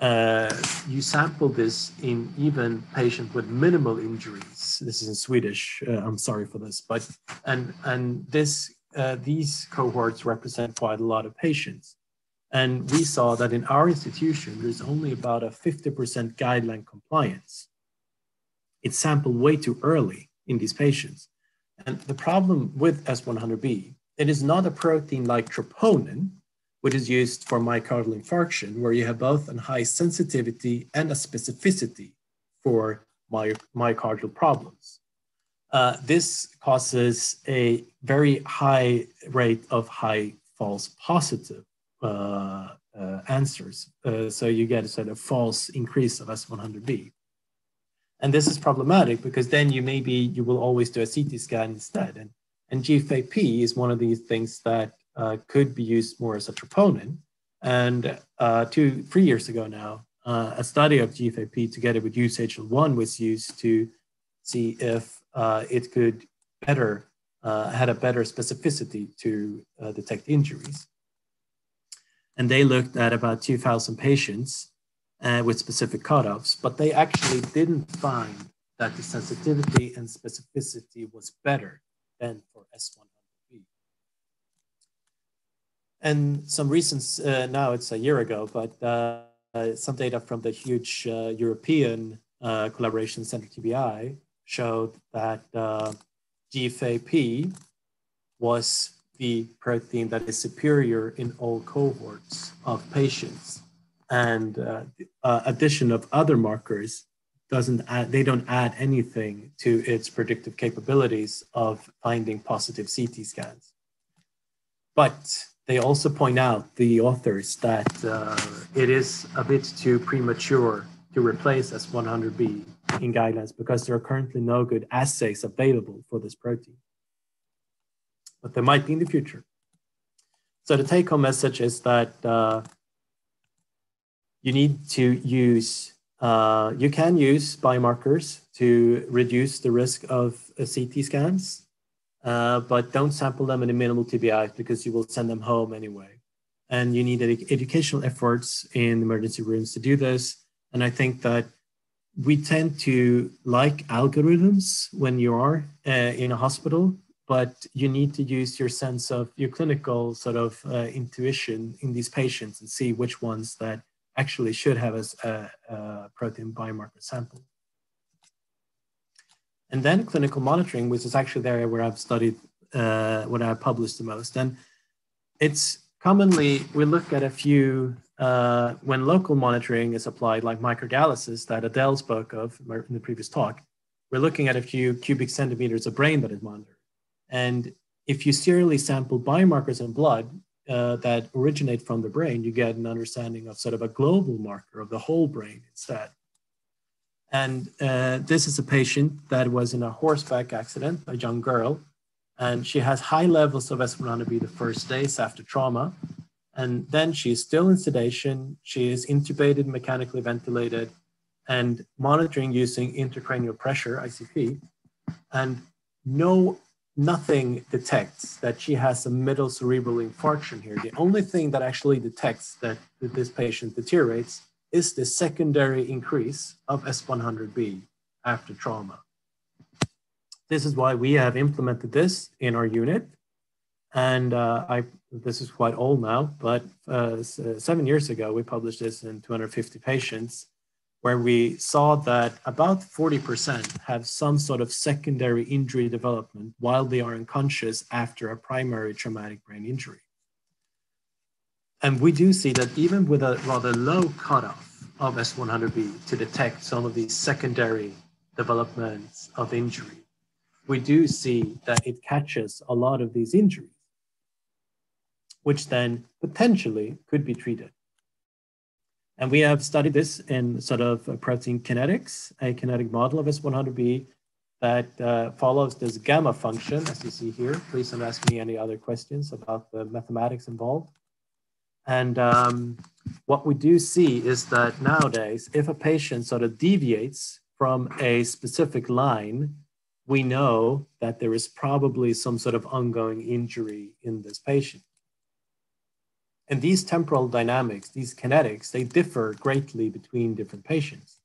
Uh, you sample this in even patients with minimal injuries. This is in Swedish. Uh, I'm sorry for this, but and and this uh, these cohorts represent quite a lot of patients. And we saw that in our institution, there's only about a 50% guideline compliance it's sampled way too early in these patients. And the problem with S100B, it is not a protein like troponin, which is used for myocardial infarction, where you have both a high sensitivity and a specificity for my, myocardial problems. Uh, this causes a very high rate of high false positive uh, uh, answers. Uh, so you get a sort of false increase of S100B. And this is problematic because then you maybe you will always do a CT scan instead. And, and GFAP is one of these things that uh, could be used more as a troponin. And uh, two, three years ago now, uh, a study of GFAP together with UCHL1 was used to see if uh, it could better uh, had a better specificity to uh, detect injuries. And they looked at about 2,000 patients uh, with specific cutoffs, but they actually didn't find that the sensitivity and specificity was better than for S100B. And some reasons uh, now, it's a year ago, but uh, some data from the huge uh, European uh, collaboration CENTER-TBI showed that GFAP was the protein that is superior in all cohorts of patients. And uh, uh, addition of other markers doesn't add, they don't add anything to its predictive capabilities of finding positive CT scans. But they also point out, the authors, that uh, it is a bit too premature to replace S100B in guidelines because there are currently no good assays available for this protein. But there might be in the future. So the take home message is that uh, you need to use, uh, you can use biomarkers to reduce the risk of uh, CT scans, uh, but don't sample them in a minimal TBI because you will send them home anyway. And you need ed educational efforts in emergency rooms to do this. And I think that we tend to like algorithms when you are uh, in a hospital, but you need to use your sense of your clinical sort of uh, intuition in these patients and see which ones that actually should have a, a, a protein biomarker sample. And then clinical monitoring, which is actually the area where I've studied, uh, what I've published the most. And it's commonly, we look at a few uh, when local monitoring is applied, like microdialysis that Adel spoke of in the previous talk, we're looking at a few cubic centimeters of brain that is monitored. And if you serially sample biomarkers in blood uh, that originate from the brain, you get an understanding of sort of a global marker of the whole brain instead. And uh, this is a patient that was in a horseback accident, a young girl, and she has high levels of S100B the first days after trauma. And then she is still in sedation. She is intubated, mechanically ventilated, and monitoring using intracranial pressure, ICP. And no, nothing detects that she has a middle cerebral infarction here. The only thing that actually detects that this patient deteriorates is the secondary increase of S100B after trauma. This is why we have implemented this in our unit. And uh, I this is quite old now, but uh, seven years ago, we published this in 250 patients, where we saw that about 40% have some sort of secondary injury development while they are unconscious after a primary traumatic brain injury. And we do see that even with a rather low cutoff of S100B to detect some of these secondary developments of injury, we do see that it catches a lot of these injuries which then potentially could be treated. And we have studied this in sort of protein kinetics, a kinetic model of S100B that uh, follows this gamma function, as you see here. Please don't ask me any other questions about the mathematics involved. And um, what we do see is that nowadays, if a patient sort of deviates from a specific line, we know that there is probably some sort of ongoing injury in this patient. And these temporal dynamics, these kinetics, they differ greatly between different patients.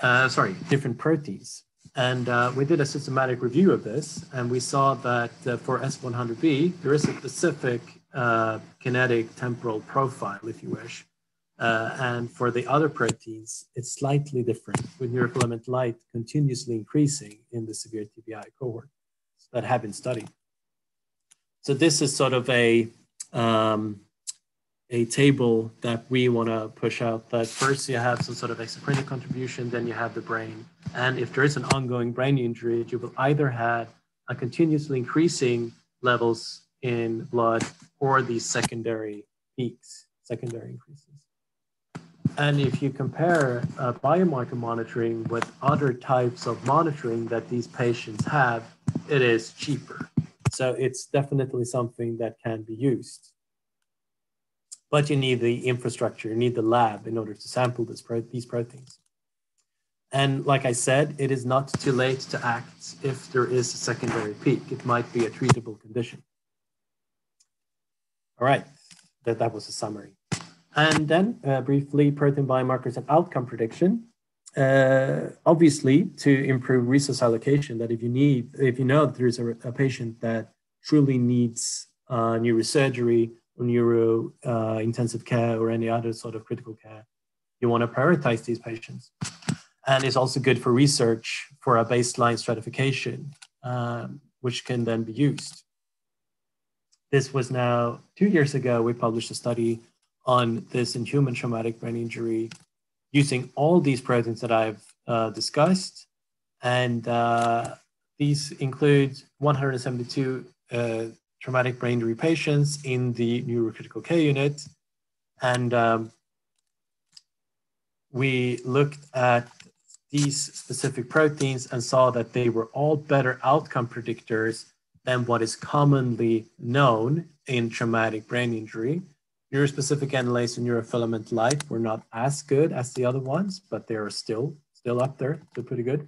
Uh, sorry, different proteins. And uh, we did a systematic review of this, and we saw that uh, for S100B, there is a specific uh, kinetic temporal profile, if you wish. Uh, and for the other proteins, it's slightly different, with neurofilament light continuously increasing in the severe TBI cohort that have been studied. So this is sort of a um, a table that we want to push out that first you have some sort of exocrine contribution, then you have the brain. And if there is an ongoing brain injury, you will either have a continuously increasing levels in blood or these secondary peaks, secondary increases. And if you compare uh, biomarker monitoring with other types of monitoring that these patients have, it is cheaper. So it's definitely something that can be used. But you need the infrastructure, you need the lab in order to sample this, these proteins. And like I said, it is not too late to act if there is a secondary peak. It might be a treatable condition. All right, that, that was a summary. And then uh, briefly, protein biomarkers and outcome prediction. Uh, obviously, to improve resource allocation, that if you need, if you know that there is a, a patient that truly needs uh, neurosurgery or neuro uh, intensive care or any other sort of critical care, you want to prioritize these patients. And it's also good for research for a baseline stratification, um, which can then be used. This was now two years ago, we published a study on this in human traumatic brain injury using all these proteins that I've uh, discussed. And uh, these include 172 uh, traumatic brain injury patients in the neurocritical care unit. And um, we looked at these specific proteins and saw that they were all better outcome predictors than what is commonly known in traumatic brain injury. Neurospecific enolase and neurofilament light were not as good as the other ones, but they are still still up there, still pretty good.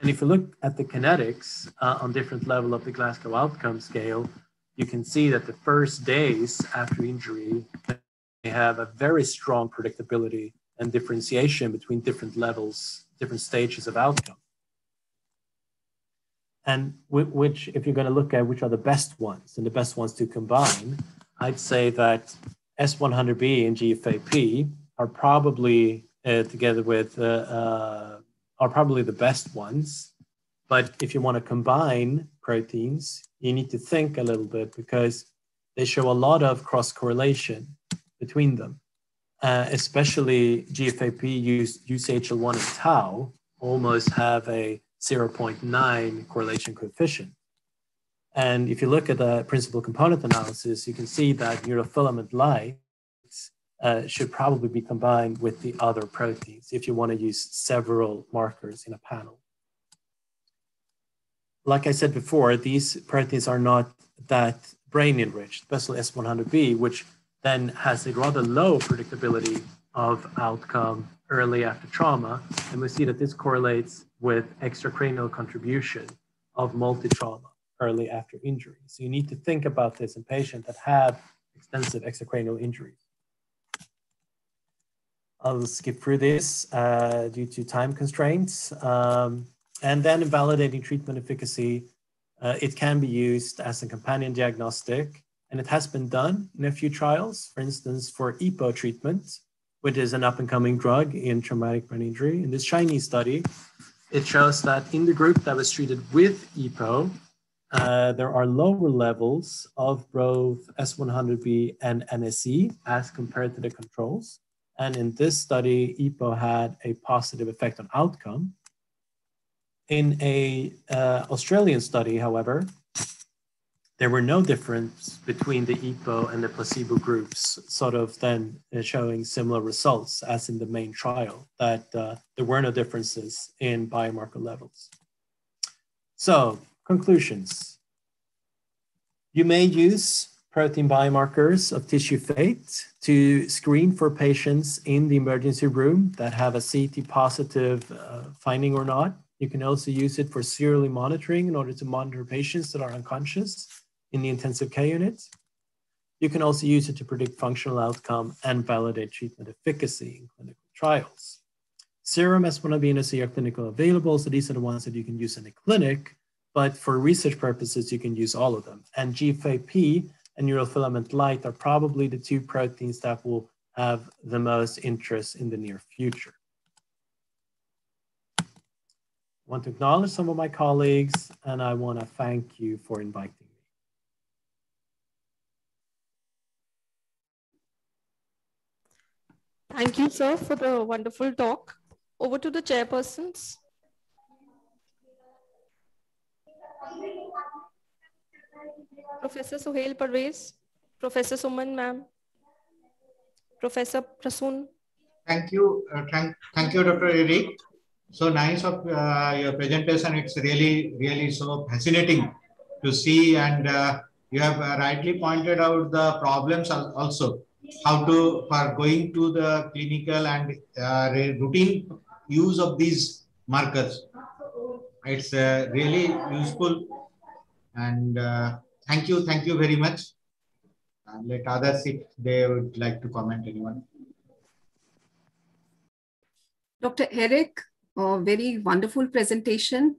And if you look at the kinetics uh, on different level of the Glasgow outcome scale, you can see that the first days after injury, they have a very strong predictability and differentiation between different levels different stages of outcome. And which, if you're going to look at which are the best ones and the best ones to combine, I'd say that S100B and GFAP are probably uh, together with uh, uh, are probably the best ones. But if you want to combine proteins, you need to think a little bit because they show a lot of cross correlation between them uh, especially GFAP use UCHL1 and tau almost have a 0.9 correlation coefficient. And if you look at the principal component analysis, you can see that neurofilament light uh, should probably be combined with the other proteins if you want to use several markers in a panel. Like I said before, these proteins are not that brain enriched, especially S100B, which then has a rather low predictability of outcome early after trauma. And we see that this correlates with extracranial contribution of multi-trauma early after injury. So you need to think about this in patients that have extensive extracranial injuries. I'll skip through this uh, due to time constraints. Um, and then validating treatment efficacy, uh, it can be used as a companion diagnostic and it has been done in a few trials, for instance, for EPO treatment, which is an up and coming drug in traumatic brain injury. In this Chinese study, it shows that in the group that was treated with EPO, uh, there are lower levels of both S100B and NSE as compared to the controls. And in this study, EPO had a positive effect on outcome. In a uh, Australian study, however, there were no difference between the EPO and the placebo groups, sort of then uh, showing similar results as in the main trial, that uh, there were no differences in biomarker levels. So, conclusions. You may use protein biomarkers of tissue fate to screen for patients in the emergency room that have a CT positive uh, finding or not. You can also use it for serially monitoring in order to monitor patients that are unconscious in the intensive care unit. You can also use it to predict functional outcome and validate treatment efficacy in clinical trials. Serum S100B and NSE are clinical available, so these are the ones that you can use in a clinic, but for research purposes, you can use all of them. And GFAP and neurofilament light are probably the two proteins that will have the most interest in the near future. I want to acknowledge some of my colleagues, and I want to thank you for inviting me. Thank you, sir, for the wonderful talk. Over to the chairpersons. Professor Suhail Parvez, Professor Suman ma'am, Professor Prasoon. Thank you. Uh, thank, thank you, Dr. Eric. So nice of uh, your presentation. It's really, really so fascinating to see. And uh, you have rightly pointed out the problems also how to for going to the clinical and uh, routine use of these markers. It's uh, really useful. And uh, thank you, thank you very much. And let others if they would like to comment, anyone. Dr. Eric, a very wonderful presentation.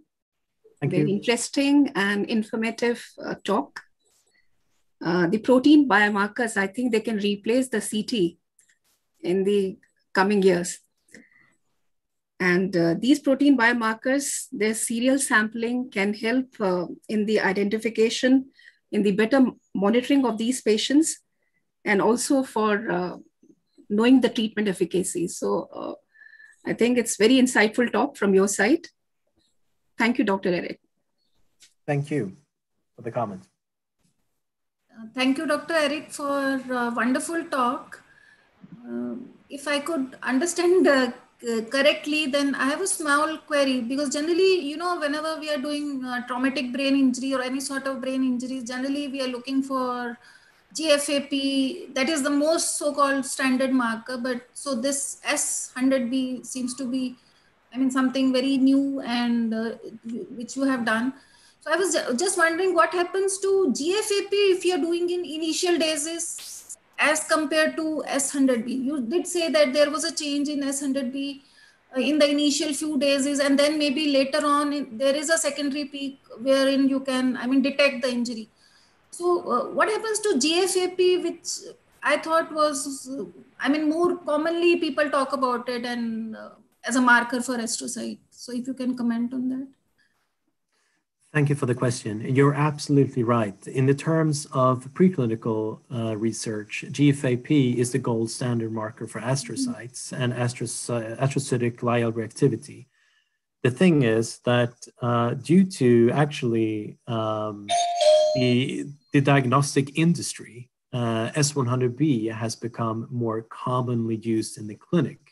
Thank very you. interesting and informative uh, talk. Uh, the protein biomarkers, I think they can replace the CT in the coming years. And uh, these protein biomarkers, their serial sampling can help uh, in the identification, in the better monitoring of these patients, and also for uh, knowing the treatment efficacy. So uh, I think it's very insightful talk from your side. Thank you, Dr. Eric. Thank you for the comments. Thank you, Dr. Eric, for a wonderful talk. Uh, if I could understand uh, correctly, then I have a small query because generally, you know, whenever we are doing uh, traumatic brain injury or any sort of brain injuries, generally we are looking for GFAP, that is the most so-called standard marker. But so this S100B seems to be, I mean, something very new and uh, which you have done. So I was just wondering what happens to GFAP if you're doing in initial days as compared to S100B. You did say that there was a change in S100B uh, in the initial few days and then maybe later on there is a secondary peak wherein you can, I mean, detect the injury. So uh, what happens to GFAP, which I thought was, I mean, more commonly people talk about it and uh, as a marker for astrocyte. So if you can comment on that. Thank you for the question. You're absolutely right. In the terms of preclinical uh, research, GFAP is the gold standard marker for astrocytes and astrocytic glial reactivity. The thing is that uh, due to actually um, the, the diagnostic industry, uh, S100B has become more commonly used in the clinic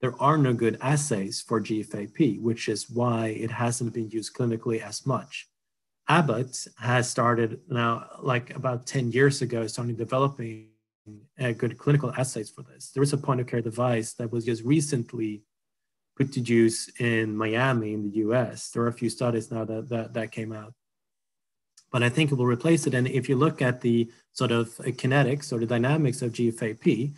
there are no good assays for GFAP, which is why it hasn't been used clinically as much. Abbott has started now, like about 10 years ago, starting developing uh, good clinical assays for this. There is a point of care device that was just recently put to use in Miami in the US. There are a few studies now that, that, that came out. But I think it will replace it. And if you look at the sort of kinetics or the dynamics of GFAP,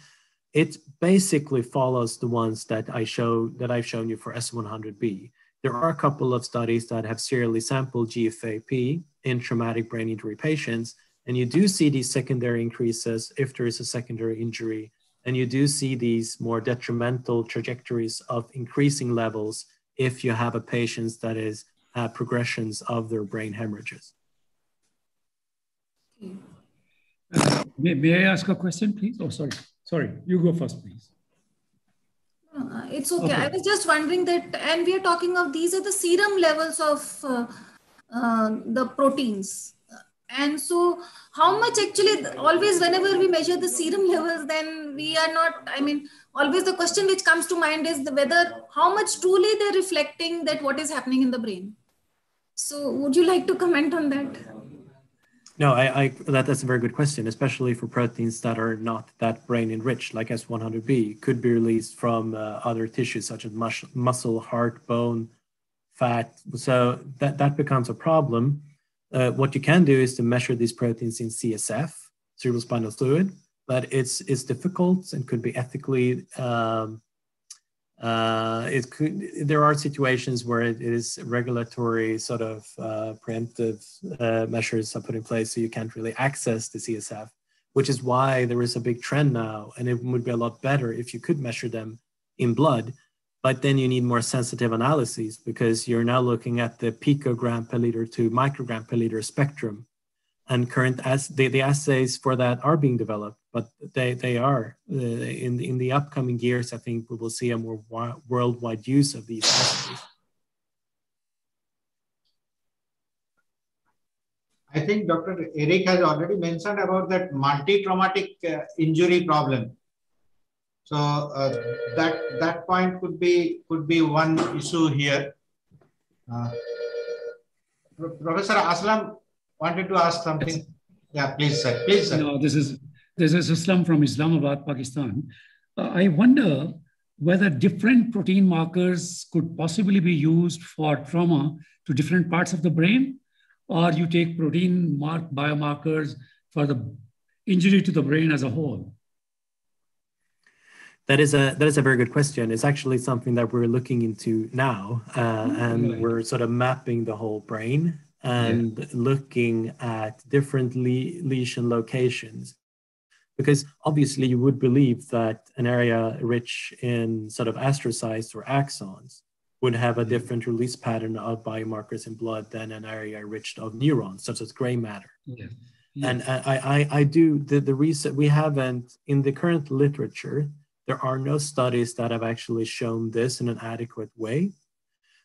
it basically follows the ones that I show that I've shown you for S100B. There are a couple of studies that have serially sampled GFAP in traumatic brain injury patients, and you do see these secondary increases if there is a secondary injury, and you do see these more detrimental trajectories of increasing levels if you have a patient that is uh, progressions of their brain hemorrhages. Uh, may, may I ask a question, please? Oh, sorry. Sorry, you go first, please. Uh, it's okay. okay. I was just wondering that, and we are talking of these are the serum levels of uh, uh, the proteins. And so, how much actually, always, whenever we measure the serum levels, then we are not, I mean, always the question which comes to mind is the whether how much truly they're reflecting that what is happening in the brain. So, would you like to comment on that? No, I, I that, that's a very good question, especially for proteins that are not that brain enriched, like S100B, could be released from uh, other tissues such as mus- muscle, heart, bone, fat. So that, that becomes a problem. Uh, what you can do is to measure these proteins in CSF, cerebrospinal fluid, but it's it's difficult and could be ethically um, uh, it could, there are situations where it is regulatory sort of uh, preemptive uh, measures are put in place so you can't really access the CSF, which is why there is a big trend now. And it would be a lot better if you could measure them in blood, but then you need more sensitive analyses because you're now looking at the picogram per liter to microgram per liter spectrum and current as the, the assays for that are being developed but they they are uh, in in the upcoming years i think we will see a more worldwide use of these assays. I think dr eric has already mentioned about that multi-traumatic uh, injury problem. So uh, that that point could be could be one issue here. Uh, professor aslam wanted to ask something. Yes. Yeah, please, sir. Please, sir. No, this is this is Islam from Islamabad, Pakistan. Uh, I wonder whether different protein markers could possibly be used for trauma to different parts of the brain, or you take protein mark biomarkers for the injury to the brain as a whole? That is a that is a very good question. It's actually something that we're looking into now, uh, and we're sort of mapping the whole brain and yeah. looking at different le lesion locations because obviously you would believe that an area rich in sort of astrocytes or axons would have a mm-hmm. different release pattern of biomarkers in blood than an area enriched of neurons, such as gray matter. Yeah. Yeah. And I, I, I do the, the reason we haven't in the current literature, there are no studies that have actually shown this in an adequate way.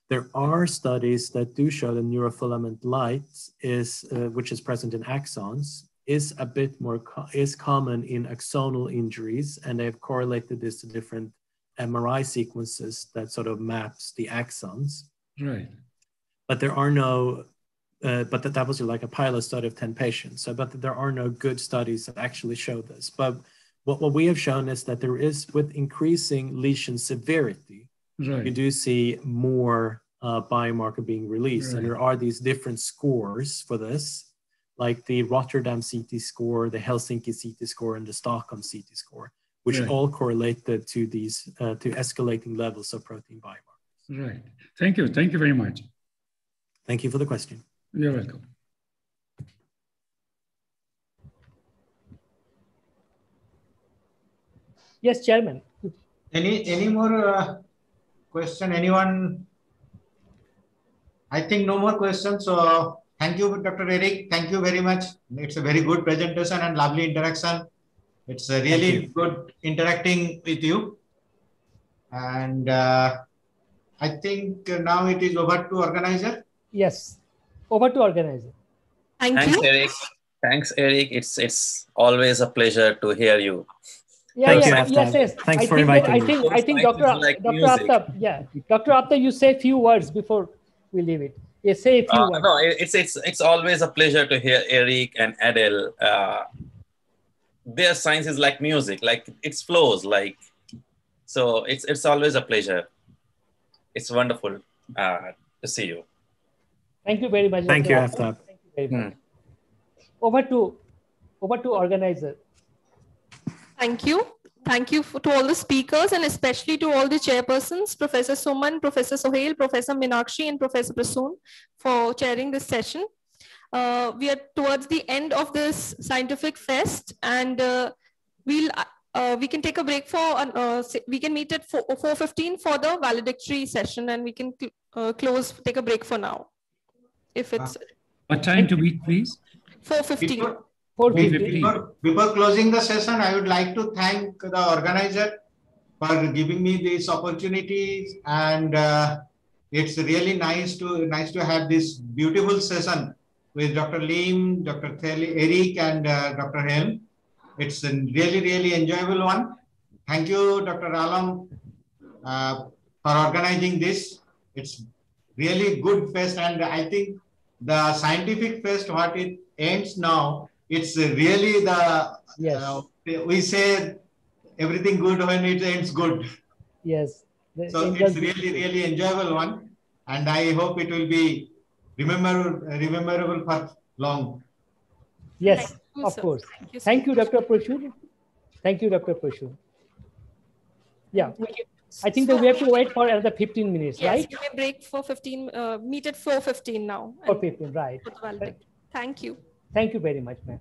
There are studies that do show that neurofilament light is, uh, which is present in axons, is a bit more co is common in axonal injuries, and they've correlated this to different MRI sequences that sort of maps the axons. Right. But there are no, uh, but that, that was like a pilot study of 10 patients. So, but there are no good studies that actually show this. But what, what we have shown is that there is, with increasing lesion severity, right. you do see more uh, biomarker being released. Right. And there are these different scores for this like the Rotterdam CT score, the Helsinki CT score, and the Stockholm CT score, which Right. all correlated to these uh, to escalating levels of protein biomarkers. Right. Thank you. Thank you very much. Thank you for the question. You're welcome. Yes, Chairman. Any any more uh, question? Anyone? I think no more questions. So thank you, Dr. Eric. Thank you very much. It's a very good presentation and lovely interaction. It's a really good interacting with you. And uh, I think now it is over to organizer. Yes. Over to organizer. Thank Thanks, you. Eric. Thanks, Eric. It's it's always a pleasure to hear you. Yeah, Thank yeah, yes, yes. Thanks I for think, inviting I me. think, I think, Dr. lines like Dr. music. Aftab, yeah, Dr. Aftab, you say a few words before we leave it. Yes, say a few Uh, words. no, it's it's it's always a pleasure to hear Eric and Adel. Uh, their science is like music, like it flows, like so. It's it's always a pleasure. It's wonderful uh, to see you. Thank you very much. Thank Dr. you, Aftab. Aftab. Thank you very much. Hmm. Over to, over to organizer. Thank you. Thank you for, to all the speakers and especially to all the chairpersons, Professor Suman, Professor Sohail, Professor Minakshi, and Professor Prasoon for chairing this session. Uh, we are towards the end of this scientific fest and uh, we'll uh, uh, we can take a break for uh, uh, we can meet at 4, 4.15 for the valedictory session and we can cl- uh, close take a break for now if it's What time to meet, please? 4.15 Before, 4:15. before, before closing the session, I would like to thank the organizer for giving me this opportunity and uh, it's really nice to nice to have this beautiful session with Dr. Lim, Dr. Thelin, Eric, and uh, Dr. Helmy. It's a really really enjoyable one. Thank you, Dr. Alam, uh, for organizing this. It's really good fest, and I think the scientific fest, what it ends now, it's really the Yes. uh, we say everything good when it ends good. Yes. The So it's really really enjoyable one, and I hope it will be remember rememberable for long. Yes, Thank you, of sir. course. Thank you Thank you, Dr. Prashur. Thank you, Dr. Prashur. Yeah, we can, I think that we have to wait for another 15 minutes, yes right? we may break for 15 uh, meet at 4.15 now For and 15, right. for the thank you Thank you very much, ma'am.